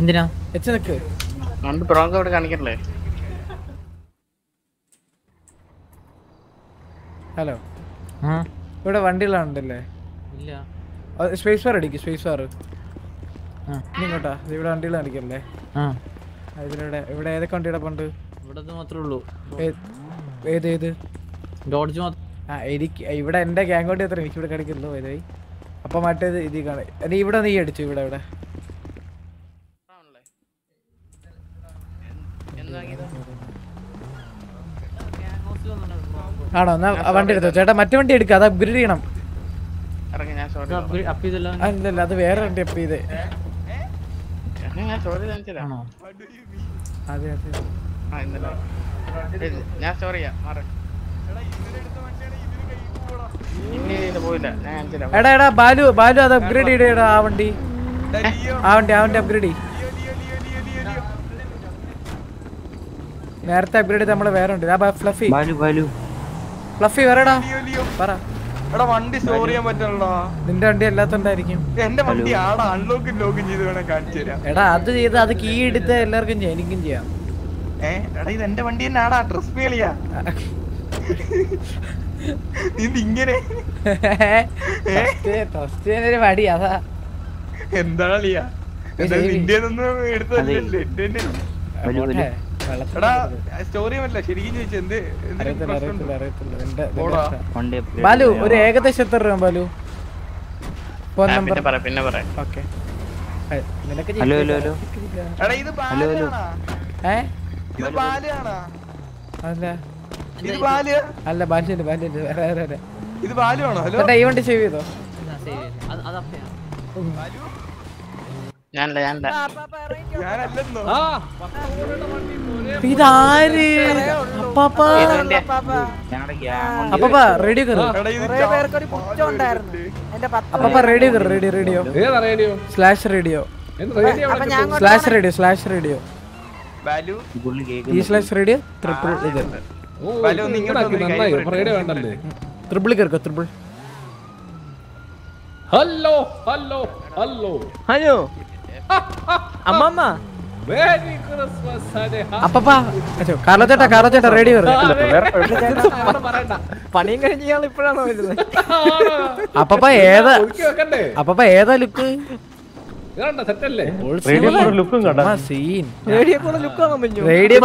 എന്തിനാ? എച്ച് നിക്ക്. രണ്ട് അവിടെ കാണിക്കണ്ടേ? ഹലോ ഇവിടെ വണ്ടികളാണല്ലേ ഇല്ല. സ്പേസ് ബാർ അടിക്കും സ്പേസ് ബാർ ഇങ്ങോട്ടാ ഇവിടെ വണ്ടികൾ അടിക്കല്ലേ ആ. ഇതിലൂടെ ഇവിടെ ഏതൊക്കെ വണ്ടിയുടെ പണ്ട്? ഇവിടെ മാത്രമേ ഉള്ളൂ. ഏത് ഏത്? ഡോഡ്ജ് മാത്രം ആ എനിക്ക് ഇവിടെ എന്റെ ഗ്യാങ് വണ്ടി അത്ര എനിക്ക് ഇവിടെ കിടക്കുന്നു ഇതായി അപ്പൊ മറ്റേത് ഇത് കാണാം നീ ഇവിടെ നീ അടിച്ചു ഇവിടെ ഇവിടെ. ആണോ? എന്നാ വണ്ടി എടുത്തോ. ചേട്ടാ മറ്റു വണ്ടി എടുക്കുക അത് അപ്ഗ്രേഡ് ചെയ്യണം. അല്ലല്ല അത് വേറെ വണ്ടി അപ്പ് ചെയ്തേ. ഞാൻ സ്റ്റോറി കാണിച്ചതാണോ അതെ അതെ. ആ ഇന്നലെ. ഞാൻ സ്റ്റോറി മാറി. എടാ എടാ ബാലു ബാലു അത് അപ്ഗ്രേഡ് ചെയ്യടാ ആ വണ്ടി. ആ വണ്ടി ആ വണ്ടി അപ്ഗ്രേഡ് ചെയ് നേരത്തെ അപ്ഗ്രേഡ് ചെയ്ത് നമ്മൾ വേറെ ഉണ്ട്. ഫ്ലഫി ബാലു ബാലു. ഫ്ലഫി വേറെടാ. പറ. എടാ വണ്ടി സ്റ്റോർ ചെയ്യാൻ പറ്റണല്ലോ നിന്റെ വണ്ടി അല്ലാത്തോണ്ടായിരിക്കും എന്റെ വണ്ടി ആടാ അൺലോക്കും ലോക്കും ചെയ്ത് വേണേ കാണിച്ചു തരാം എടാ അത് ചെയ്ത് അത് കീ എടുത്ത് എല്ലാവർക്കും ചെയ്യാം എനിക്കും ചെയ്യാം. ഏ എടാ ഇത് എന്റെ വണ്ടി തന്നെ ആടാ ഡ്രസ് മേളിയാ. ഇത് ഇങ്ങനെ. ട്രസ്റ്റ് ചെയ്യുന്നൊരു അതാ. എന്താ ശരി. നിന്റെ എടുത്തല്ലേ എന്റെ പോട്ടെ, ബാലു ഒരു ഏകദേശം എത്ര രൂപ ബാലു? പിന്നെ പറയാം ഓക്കെ. Hello hello hello. എടാ ഇത് ഹലോ ഹലോ. ഏ? അല്ല ഇത് ബാലു അല്ല വേറെ വേറെ ഈ വണ്ടി സേവ് ചെയ്തോ? ഞാനല്ല ഞാനല്ല. ഇതാര്? അപ്പാപ്പ. അപ്പാപ്പ. റേഡിയോ അപ്പാപ്പ റേഡിയോ കയറി റേഡിയോ റേഡിയോ. ഏതാ radio? Slash radio. Radio slash radio slash radio. ഈ സ്ലാഷ് റേഡിയോ? ട്രിപ്പിൾ ഇത്. ബാലു ഒന്ന് ഇങ്ങോട്ട് ഇങ്ങോട്ടാക്കി വന്നേ, നന്നായി കൈ അപ്പൊ റേഡിയോ വേണ്ടല്ലേ triple കേൾക്കോ triple hello hello hello. Hello. അമ്മമ്മ. അപ്പപ്പ കാർലോ ചേട്ടാ കാർലോ ചേട്ടാ കയറി പണിയും കഴിഞ്ഞ ഇയാൾ ഇപ്പോഴാണോ വരുന്നത്? അപ്പപ്പ ഏതാ? അപ്പപ്പ ഏതാ ലുക്ക്? ഇതാണ്ട സെറ്റല്ലേ? റേഡിയോ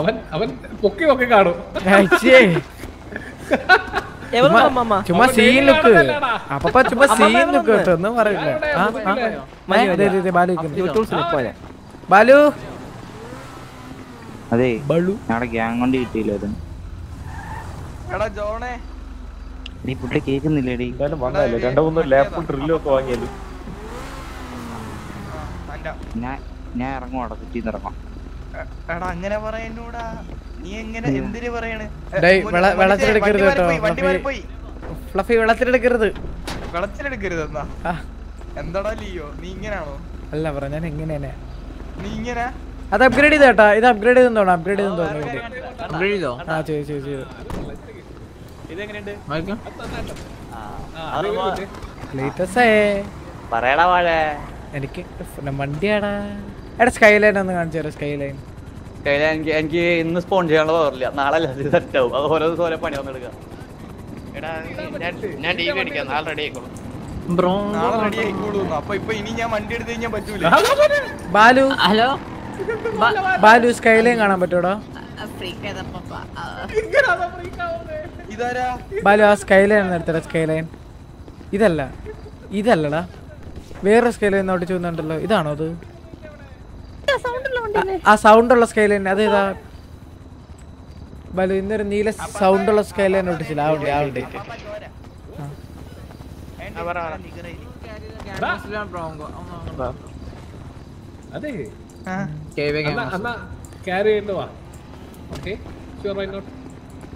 അവൻ അവൻ പൊക്കി പൊക്കി കാണും. ചുമ്മാ സീൻ ലുക്ക്. അപ്പപ്പ ചുമ്മാ സീൻ ലുക്ക് കേട്ടോ ഒന്നും പറയില്ല. ബാലു. ബാലു? അതെ. ഞങ്ങളുടെ ഗ്യാങ് കൊണ്ട് ജോണേ. നീ പുള്ളി കേക്കുന്നില്ലേടി? രണ്ടു മൂന്ന് ലാപ്പും ഡ്രില്ലും ഒക്കെ വാങ്ങിയാലും ഞാൻ ഞാൻ ഇറങ്ങും അവിടെ സിറ്റിന്ന് ഇറങ്ങാം. എടാ അങ്ങനെ പറയുന്നൂടാ. നീ എങ്ങനെ എന്തിനു പറയണ്? വെള്ളത്തിലെടുക്കരുത് കേട്ടോ. ഫ്ലഫി വെള്ളത്തിലെടുക്കരുത് വെള്ളത്തിലെടുക്കരുത് എന്നാ. ആ. എന്താടാ ലിയോ? നീ ഇങ്ങനാണോ? അല്ല പറ ഞാൻ എങ്ങനെയാണ് നീ ഇങ്ങനെ? അത് അപ്ഗ്രേഡ് ചെയ്തേട്ടാ ഇത് അപ്ഗ്രേഡ് അപ്ഗ്രേഡ്? ആ ചെയ്തു ചെയ്തു ചെയ്തു. എനിക്ക് വണ്ടിയാടാ. എടാ സ്കൈ ലൈൻ ഒന്ന് കാണിച്ചു തരാം സ്കൈ ലൈൻ കയ്യിൽ എനിക്ക് എനിക്ക് ഇന്ന് സ്പോൺ ചെയ്യാനുള്ള പവറില്ല നാളെ അല്ല സെറ്റ് ആവും. അത് ഓരോ ദിവസം ഓരോ പണി വന്നെടുക്കാം എടാ ഞാൻ- അടിക്കാം നാളെ റെഡി ആയിക്കോളും. Balu. Hello. Balu skyline കാണാൻ പറ്റൂടാ? ബാലു ആ സ്കൈലൈൻ എടുത്തടാ സ്കൈ ഇതല്ല. ഇതല്ലടാ. വേറെ സ്കൈലൈൻ അവിടെ നോട്ട് ചോദിക്കുന്നുണ്ടല്ലോ ഇതാണോ അത്? ആ സൗണ്ട് ഉള്ള സ്കൈ ലൈൻ അതേതാ ബലു ഇന്നൊരു നീല സൗണ്ട് ഉള്ള സ്കൈ ലൈൻ ഒട്ടിച്ചില്ല. ആ ഉണ്ട് ആ ഉണ്ട്. അതെ. ക്യാരി വാ. ഓക്കെ. ഷുവർ നോട്ട്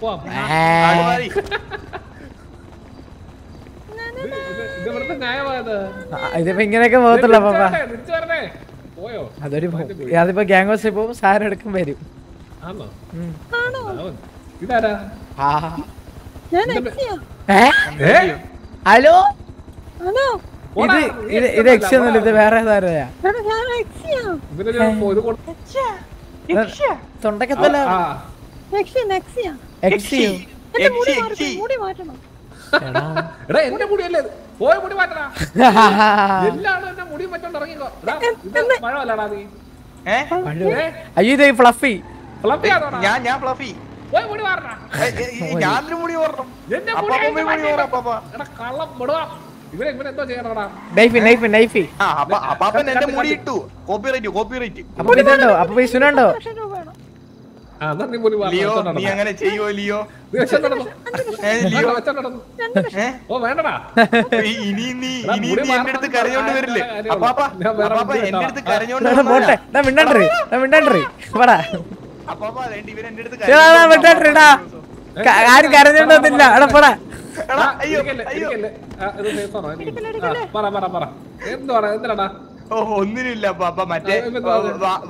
പോവാം ഇതിപ്പോ ഇങ്ങനെയൊക്കെ പോകത്തില്ല പാപ്പാ പോയോ? അതൊരു അതിപ്പോ ഗ്യാങ് ഹൗസിൽ പോകും സാധനം എടുക്കും വരും. ആണോ. ഇതാരാ? ഹലോ? ഹലോ ഇത് ഇത് ഇത് എക്സ് ഒന്നുമില്ല ഇത് വേറെ കൊടു- തൊണ്ടക്കത്തല്ല? എക്സിയോ എക്സി, എക്സിയാ. എക്സിയോ എന്റെ മുടി മാറ്റണം, മുടി മാറ്റണം. എടാ എന്റെ മുടിയല്ലേ ഇത്? പോയ മുടി മാറ്റടാ. എല്ലാണോ എന്റെ മുടി മറ്റോണ്ട് ഇറങ്ങിക്കോ. എടാ, ഇത് മഴ അല്ലടാ നീ. ഏ? അയ്യോ ഇത് ഫ്ലഫി. ഫ്ലഫി ആണോടാ ഞാൻ ഞാൻ ഫ്ലഫി. പോയി മുടി ഞാനൊരു മുടി ഓർണം എന്റെ മുടി എടാ കള്ളം വിടുവാ ഇവരെ ഇവരെ എന്തോ ചെയ്യണടാ. നൈഫി നൈഫി നൈഫി. ആ എന്റെ മുടി ഇട്ടു. കോപ്പിറൈറ്റ് കോപ്പിറൈറ്റ് അപ്പൊ സുനുണ്ടോ ആ എന്നാ നീ മുടി മാറ്, ലിയോ നീ. അങ്ങനെ ചെയ്യോ ലിയോ? വേണ്ട? ഓ വേണ്ടടാ. ഇനി നീ ഇനി നീ എന്റെ അടുത്ത് കരഞ്ഞോണ്ട് വരില്ലേ? അപ്പാപ്പ അപ്പാപ്പ എന്റെ അടുത്ത് കരഞ്ഞോണ്ട് പോട്ടെ. ഞാൻ മിണ്ടണ്ടറി. ഞാൻ മിണ്ടണ്ടറി. പറ അപ്പാപ്പ അതേണ്ടി ഇവൻ എന്റെ അടുത്ത് ഞാൻ ആരും കരഞ്ഞോണ്ടൊന്നില്ല എടാ പോടാ. എടാ, അയ്യോ ഇരിക്കല്ലേ, ഇരിക്കല്ലേ. ഇത് safe ആണോ? പറ പറ പറ. എന്തുവാണ് എന്തിനാടാ? ഓ ഒന്നിനുമില്ല മറ്റേ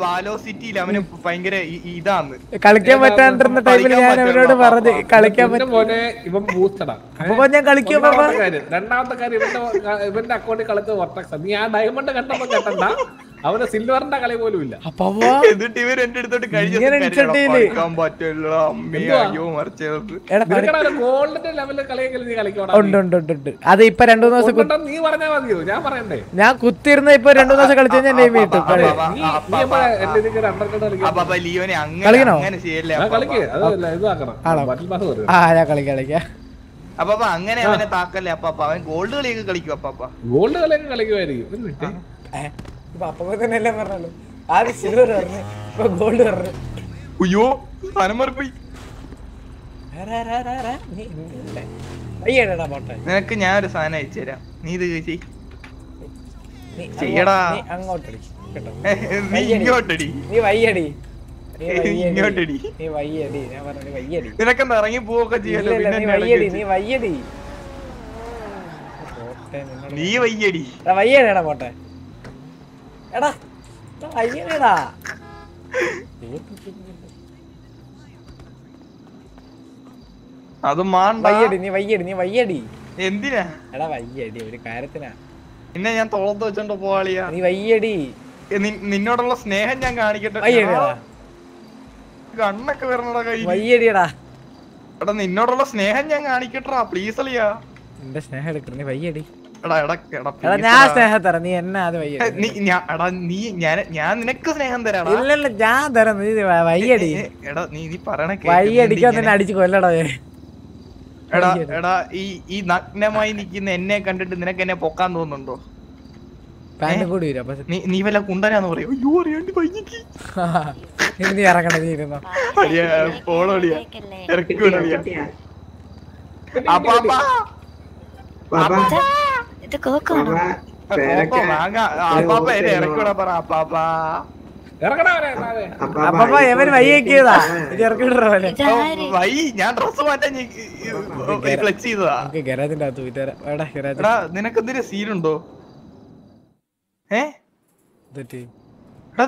വാലോ സിറ്റിയിൽ അവന് ഭയങ്കര ഇതാന്ന്. കളിക്കാൻ പറ്റാണ്ടിരുന്ന ടൈമിൽ ഞാൻ അവനോട് പറഞ്ഞു കളിക്കാൻ അപ്പൊ ഞാൻ കളിക്കും രണ്ടാമത്തെ കാര്യം ഇവന്റെ ഇവന്റെ അക്കൗണ്ടിൽ കളിച്ചത് ഞാൻ നീ ആ ഡയമണ്ട് കണ്ടപ്പോ കേട്ടണ്ട അവന് സിൽവറിന്റെ കളി പോലും ഇല്ല. അപ്പൊ എന്നിട്ട് ഇവർ എന്റെ അടുത്തോട്ട് ഗോൾഡിന്റെ ലെവലിൽ കളിയെങ്കിലും നീ കളിക്കോടാ ഉണ്ട് ഉണ്ട് ഉണ്ട് ഉണ്ട്. അത് ഇപ്പൊ രണ്ടു മൂന്ന് ദിവസം നീ പറഞ്ഞാ മതിയോ? ഞാൻ പറയണ്ടേ. ഞാൻ കുത്തിരുന്ന ഇപ്പൊ രണ്ടു മൂന്ന് ദിവസം കളിച്ചു കഴിഞ്ഞാൽ നെയ്മ് കിട്ടും കളിക്കണോ? ആ, ഞാൻ കളിക്കാം. കളിക്കാം അപ്പാപ്പ അങ്ങനെ അവനെ താക്കല്ലേ അപ്പാപ്പ അവൻ ഗോൾഡ് കളിയൊക്കെ കളിക്കും അപ്പാപ്പ ഗോൾഡ് കളിയൊക്കെ കളിക്കുമായിരിക്കും ഇപ്പൊ അപ്പൊ തന്നെ എല്ലാം പറഞ്ഞല്ലോ ആദ്യം സിൽവർ പറഞ്ഞു ഇപ്പൊ ഗോൾഡ് പറഞ്ഞു അയ്യോ? പോട്ടെ നിനക്ക് ഞാൻ ഒരു സാധനം അയച്ചു തരാം നീ ഇത് ചേച്ചി നീ ചെയ്യടാ. അങ്ങോട്ടടി കേട്ടോ നീ. ഇങ്ങോട്ടടി. നീ വയ്യടി നീ ഏ, വയ്യടി. ഇങ്ങോട്ടടി. നീ വയ്യടി ഞാൻ പറഞ്ഞു വയ്യടി നിനക്കെന്താ ഇറങ്ങി പോവൊക്കെ ചെയ്യല്ലോ നീ വയ്യടി നീ. വയ്യടി നീ വയ്യടി വയ്യടാ പോട്ടെ എടാ എടാ, അത് വയ്യടി നീ വയ്യടി നീ വയ്യടി. എന്തിനാ? എടാ വയ്യടി ഒരു കാര്യത്തിനാ. ഞാൻ തോളത്ത് വെച്ചോണ്ട് പോവാളിയാ. നീ വയ്യടി. നിന്നോടുള്ള സ്നേഹം ഞാൻ കാണിക്കട്ടെ. കണ്ണൊക്കെ വരണടാ കൈ വയ്യടിയടാ എടാ. നിന്നോടുള്ള സ്നേഹം ഞാൻ കാണിക്കട്ടാ പ്ലീസ് അളിയാ. എന്റെ സ്നേഹം എടുക്കണേ വയ്യടി. ഞാൻ സ്നേഹം തരാം നീ എന്നാ അത് ഏ, വയ്യടി നീ എടാ നീ ഞാൻ ഞാൻ നിനക്ക് സ്നേഹം തരാം ഇല്ലല്ല ഞാൻ തരാം നീ വയ്യടി. എടാ നീ നീ പറയണ നിന്നെ ഇങ്ങനെ- അടിച്ച് കൊല്ലടാ എടാ എടാ ഈ ഈ നഗ്നമായി നിൽക്കുന്ന എന്നെ കണ്ടിട്ട് നിനക്ക് എന്നെ പൊക്കാൻ തോന്നുന്നുണ്ടോ? പാന്റ് കൂടി വരും നീ വല്ല കുണ്ടനാന്ന് പറയും. അയ്യോ അറിയാണ്ട് നീ ഇറങ്ങണ്ട നീ ഇരുന്നോ. അളിയാ പോളോളിയാ ഇറക്കൂടിയാ അപ്പാപ്പാ. ഇത് കോക്കാണോ നിനക്കെന്തൊരു സീനുണ്ടോ? ഏ?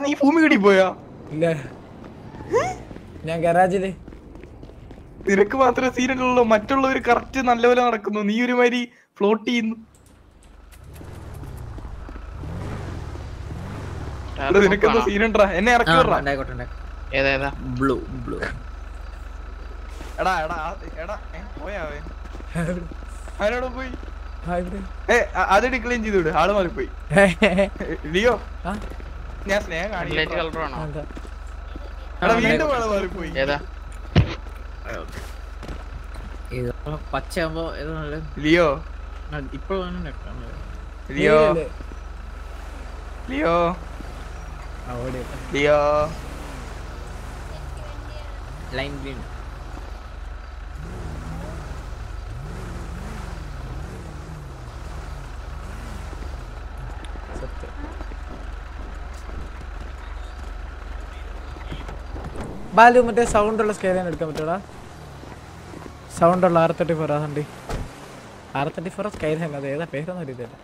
നീ ഭൂമി കടി പോയാ? ഇല്ല. ഞാൻ ഗരാജിൽ. നിനക്ക് മാത്രമേ സീനുള്ളൂ. മറ്റുള്ളവർ കറക്റ്റ് നല്ലപോലെ നടക്കുന്നു. നീ ഒരു ഒരുമാതിരി ഫ്ലോട്ട് ചെയ്യുന്നു. എടാ, നിനക്കെന്താ സീനുണ്ടാ എന്നെ ഇറക്കി ബ്ലൂ ബ്ലൂ എടാ എടാ എടാ പോയാവേ പോയാ പോയി. അത് ഡിക്ലൈൻ ചെയ്തു വിട്. ആൾ ലിയോ ഞാൻ സ്നേഹം കാണിക്കാം. കളർ എടാ വീണ്ടും ആൾ മാറി പോയി ഇത് പച്ചയാകുമ്പോ ലിയോ ഇപ്പോഴാണ് ലിയോ. ആണ് ലിയോ. ലിയോ ഓടി. ലിയോ. ലൈൻ ഗ്രീൻ സത്യം. ബാലു മറ്റേ സൗണ്ട് ഉള്ള സ്കെയിലാണ് എടുക്കാൻ പറ്റൂടാ സൗണ്ട് ഉള്ള ആർ തേർട്ടി ഫോർ ആണ്ടി ആർ തേർട്ടി ഫോർ സ്കൈലൈൻ അത് ഏതാ പേരൊന്നും അറിയത്തില്ല.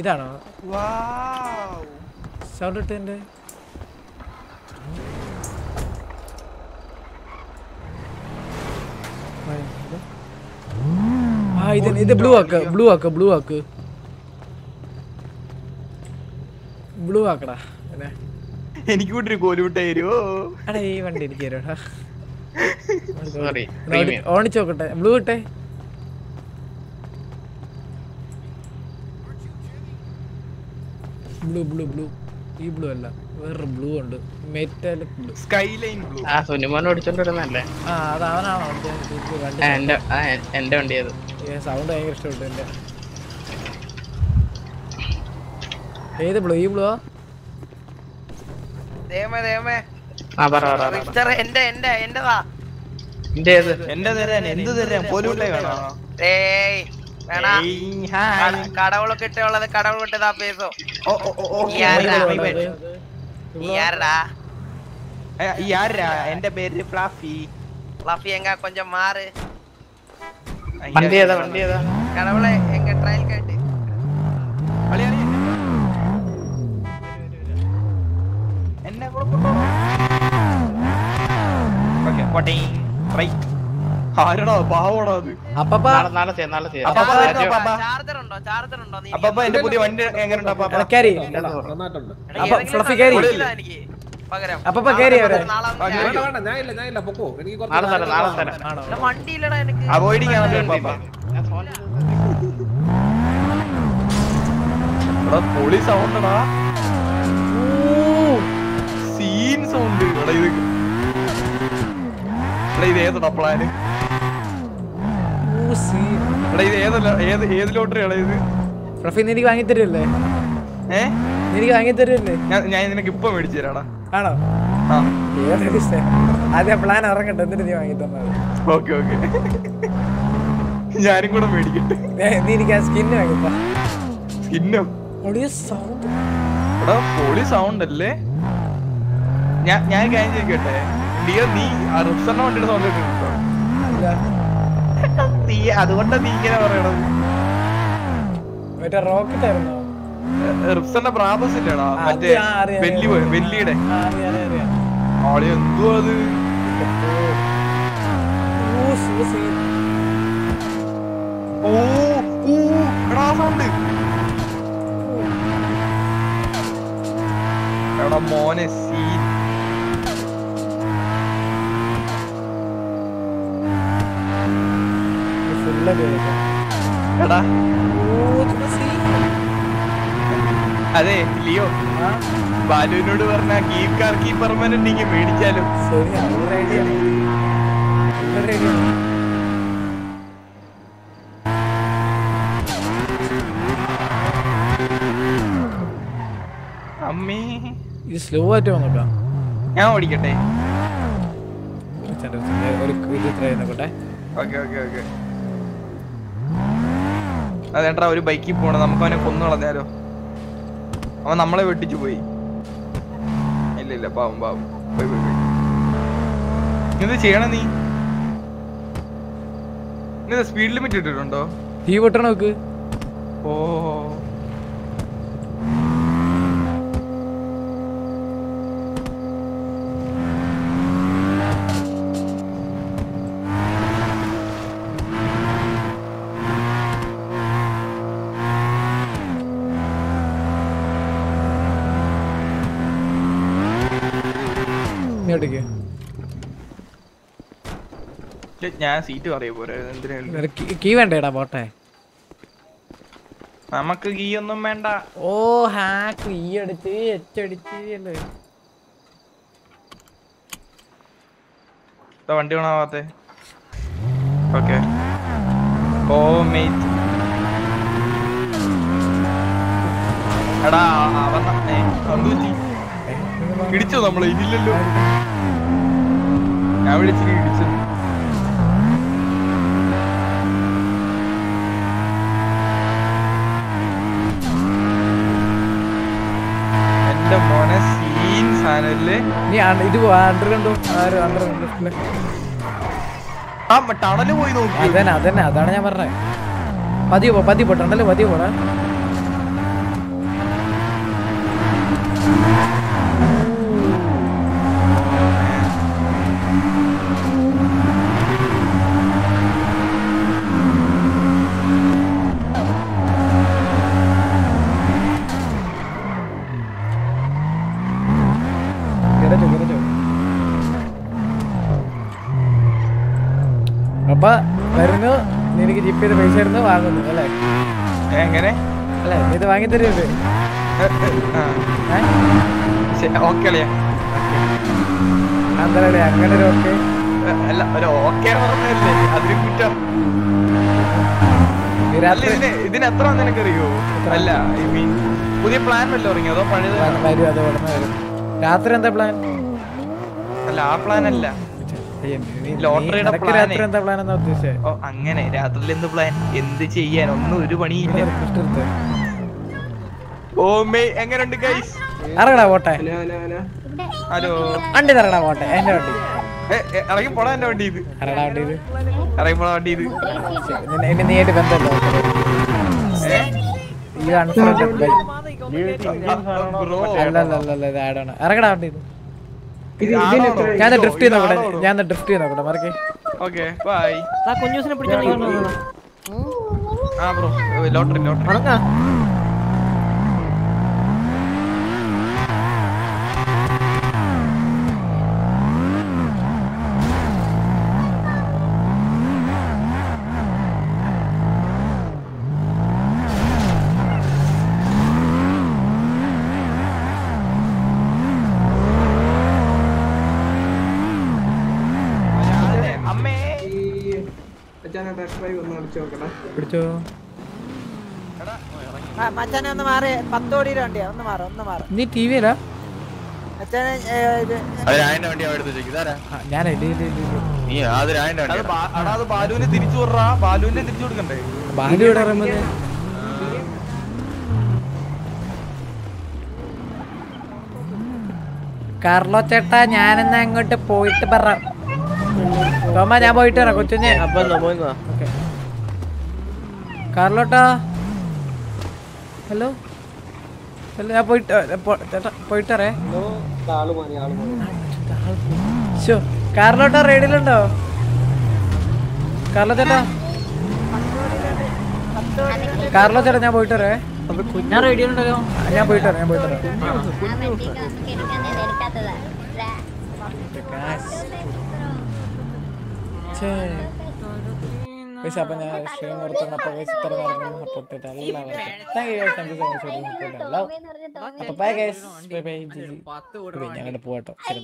ഇതാണോ? സൗണ്ട് ഇട്ടതിന്റെ ആ ഇത് ഇത് ബ്ലൂ ആക്ക് ബ്ലൂ ആക്ക് ബ്ലൂ ആക്ക്. ബ്ലൂ ആക്കടാ എനിക്ക് കൂട്ടി കോലുവിട്ട തരുമോ ഈ വണ്ടി എനിക്ക് തരുവാടാ. ഓണിച്ചോക്കട്ടെ ബ്ലൂ ഇട്ടെ. ബ്ലൂ ബ്ലൂ ബ്ലൂ ഈ ബ്ലൂ അല്ല വേറൊരു ബ്ലൂ ഉണ്ട്. മെറ്റാലിക് ബ്ലൂ സ്കൈലൈൻ ബ്ലൂ ആ സുനിമോൻ ഓടിച്ചോണ്ടിരുന്നല്ലേ ആ അത് അവനാണോ എന്റെ എന്റെ വണ്ടി അത് സൗണ്ട് ഭയങ്കര ഇഷ്ടപ്പെട്ടു എന്റെ ഏത് ബ്ലൂ ഈ ബ്ലൂ ദൈവമേ ദൈവമേ ആ പറ പറ. മിസ്റ്റർ എന്റെ എന്റെ എന്റെതാ. എന്റെ ഏത് എന്റെ തരാൻ എന്ത് തരാൻ? പോലും ഏയ്. കടവുളൊക്കെ ഇട്ടുള്ളത് പേസോ. ആരടാ? ഏ, ഈ ആരാ? എന്റെ പേര് ഫ്ലാഫി. ഫ്ലഫി എങ്ക കൊഞ്ചം മാറ്. വണ്ടി ആരെടാ? പാവടാ അത്. അപ്പപ്പ. നാളെ ചെയ്യാം നാളെ ചെയ്യാം. അപ്പപ്പ ചാർജർ ഉണ്ടോ ചാർജർ ഉണ്ടോ നീ അപ്പപ്പ എന്റെ പുതിയ വണ്ടി എങ്ങനെയുണ്ട് അപ്പൊ കേറി. അവോയ്ഡിങ് പൊളി സൗണ്ടടാ സീൻ സൗണ്ട് ഇവിടെ ഇത്. ഇവിടെ ഇത് ഏതടാ പ്ലാന് എടാ ഇത് ഏതല്ല ഏത് ഏത് ലോട്ടറി എടാ ഇത് റഫി നിനക്ക് വാങ്ങി തരുമല്ലേ എനിക്ക് വാങ്ങി തരുമല്ലേ ഞാൻ നിനക്ക് ഇപ്പൊ മേടിച്ചു തരാടാ ആണോ? ആദ്യം പ്ലാൻ ഇറങ്ങട്ടെ എന്നിട്ട് നീ വാങ്ങി തന്നത് ഓക്കെ ഓക്കെ. ഞാനും കൂടെ മേടിക്കട്ടെ. നീ എനിക്ക് ആ സ്കിന്ന് വാങ്ങിപ്പോ സ്കിന്നോ? സൗണ്ട്. എടാ പൊളി സൗണ്ട് അല്ലേ? ഞാൻ ഞാൻ കാര്യം ചോദിക്കട്ടെ? നീ റിപ്സറിന്റെ വണ്ടിയുടെ സൗണ്ട് കേട്ടോ നീ അതുകൊണ്ടാ നീ ഇങ്ങനെ പറയണത്. മറ്റേ റോക്കറ്റ് ആയിരുന്നോ? റിപ്സന്റെ ബ്രാബസ് ഇല്ലടാ. മറ്റേ വെല്ലി അറിയാം. വെല്ലിയുടെ. ആളെ എന്തോ അത്? ഓ ഊ, എടാ സൗണ്ട്. എടാ മോനെ കേൾക്കാം. എടാ. ഓ, അതെ ലിയോ. ബാലുവിനോട് പറഞ്ഞ കീപ് കാർ കീ പെർമനന്റ് ഇങ്ങനെ മേടിച്ചാലും അമ്മേ. ഇത് സ്ലോ ആയിട്ട് വന്നോക്കാം ഞാൻ ഓടിക്കട്ടെ. ഒരു നോക്കട്ടെ ഓക്കെ ഓക്കെ ഓക്കെ. അതേട്ടാ ഒരു ബൈക്കിൽ പോണ നമുക്ക് അവനെ കൊന്നു കളഞ്ഞാലോ? അവൻ നമ്മളെ വെട്ടിച്ചു പോയി. ഇല്ല ഇല്ല പാവം പാവം. പോയി പോയി പോയി. എന്ത് ചെയ്യണ നീ? സ്പീഡ് ലിമിറ്റ് ഇട്ടിട്ടുണ്ടോ? തീ വെട്ടണോക്ക് ഓ. ഞാൻ സീറ്റ് പറയ പോരെ കീ വേണ്ടേടാ പോട്ടെ. നമുക്ക് കീ ഒന്നും വേണ്ട. ഓ ഹാക്ക് ഈ അടിച്ച് എച്ചടിച്ച് അല്ലേ വണ്ടി ഓണാവാത്തെ ഓക്കെ. ഓ മേറ്റ് എടാ അവൻ ഇടിച്ചോ നമ്മളെ? ഇതില്ലല്ലോ ഞാൻ വിളിച്ചിട്ട് ഇടിച്ചു എന്റെ മോനെ സീൻ നീ ഇത് കണ്ടു? ആര് ആ ടണൽ പോയി നോക്കി. അതന്നെ അതന്നെ അതാണ് ഞാൻ പറഞ്ഞത് പതിയെ പോ പതി പോ ടണൽ പതിയെ പോടാ കിടച്ചു കിടച്ചു അപ്പൊ വരുന്നു നിനക്ക് ഇത് പൈസ എടുത്ത് വാങ്ങുന്നു അല്ലേ? എങ്ങനെ? അല്ലേ ഇത് വാങ്ങി തരുമല്ലേ. ഓക്കെ അല്ലേ അന്തരല്ലേ അങ്ങനെ ഒരു ഓക്കെ? അല്ല ഒരു ഓക്കെ പറഞ്ഞല്ലേ അതിന് കുറ്റം. ഇതിന് എത്ര നിനക്ക് നിനക്കറിയോ അല്ല ഐ മീൻ പുതിയ പ്ലാൻ വല്ല ഇറങ്ങിയോ അതോ പഴയത്? രാത്രി എന്താ പ്ലാൻ? അല്ല ആ പ്ലാൻ അല്ല. ലോട്ടറിയുടെ നിനക്ക് രാത്രി എന്താ പ്ലാൻ അങ്ങനെ. രാത്രിയിൽ എന്ത് പ്ലാൻ എന്ത് ചെയ്യാൻ? ഒന്നും ഒരു പണിയില്ല ഓമേ മേ എങ്ങനെയുണ്ട് ഗൈസ് ഇറങ്ങടാ പോട്ടെ. ഹലോ വണ്ടി പോട്ടെ. എന്റെ വണ്ടി. ഇറങ്ങി പോടാ എന്റെ വണ്ടി ഇത്. ഇറങ്ങടാ വണ്ടി ഇത്. ഇറങ്ങി പോടാ വണ്ടി ഇത്. എന്നെ ഇത് ആഡാണ് ഇറങ്ങടാ വണ്ടി ഇത്. ഞാൻ ഡ്രിഫ്റ്റ് ചെയ്ത് നോക്കട്ടെ ഞാൻ ഡ്രിഫ്റ്റ് ചെയ്ത് നോക്കട്ടെ മറക്കേ. ഓക്കേ ബൈ കുഞ്ഞൂസിനെ പിടിച്ചോണ്ട് ആ ബ്രോ ലോട്ടറി ലോട്ടറി. പിടിച്ചോ? മച്ചാനെ ഒന്ന് മാറി. പത്തോടിയുടെ വണ്ടിയാ. ഒന്ന് മാറ ഒന്ന് മാറ. നീ ടി വി അല്ല ബാലുവിനെ തിരിച്ചു ബാലുവിനെ തിരിച്ചു കൊടുക്കണ്ടേ ബാലു ഇവിടെ കാർലോ ചേട്ടാ ഞാനെന്നാ അങ്ങോട്ട് പോയിട്ട് പറ. തോമ ഞാൻ പോയിട്ട് വരാം. കൊച്ചുഞ്ഞെ. അപ്പൊ പോയി. ഓക്കെ. കാർലോട്ടാ? ഹലോ? ഹലോ ഞാൻ പോയിട്ട് ചേട്ടാ പോയിട്ടറേ. ശോ കാർലോട്ടാ റേഡിയിലുണ്ടോ കാർലോ ചേട്ടാ. കാർലോ ചേട്ടാ ഞാൻ പോയിട്ടറേ. ഞാൻ റേഡിയോ ഉണ്ടല്ലോ ഞാൻ പോയിട്ടറ ഞാൻ പോയിട്ട് വരാം ആ വണ്ടിയൊക്കെ നമുക്ക് എടുക്കാൻ എടുക്കാത്തതാ ഗൈസ് അപ്പോൾ ഞാൻ സ്ട്രീം നിർത്തുന്നു അപ്പോൾ ഗൈസ് ഇത്ര നേരം സപ്പോർട്ട് ചെയ്ത എല്ലാവർക്കും thank you guys thank you so much for support love അപ്പോൾ bye guys bye bye G G ഞാൻ അങ്ങോട്ട് പോകട്ടോ ശരി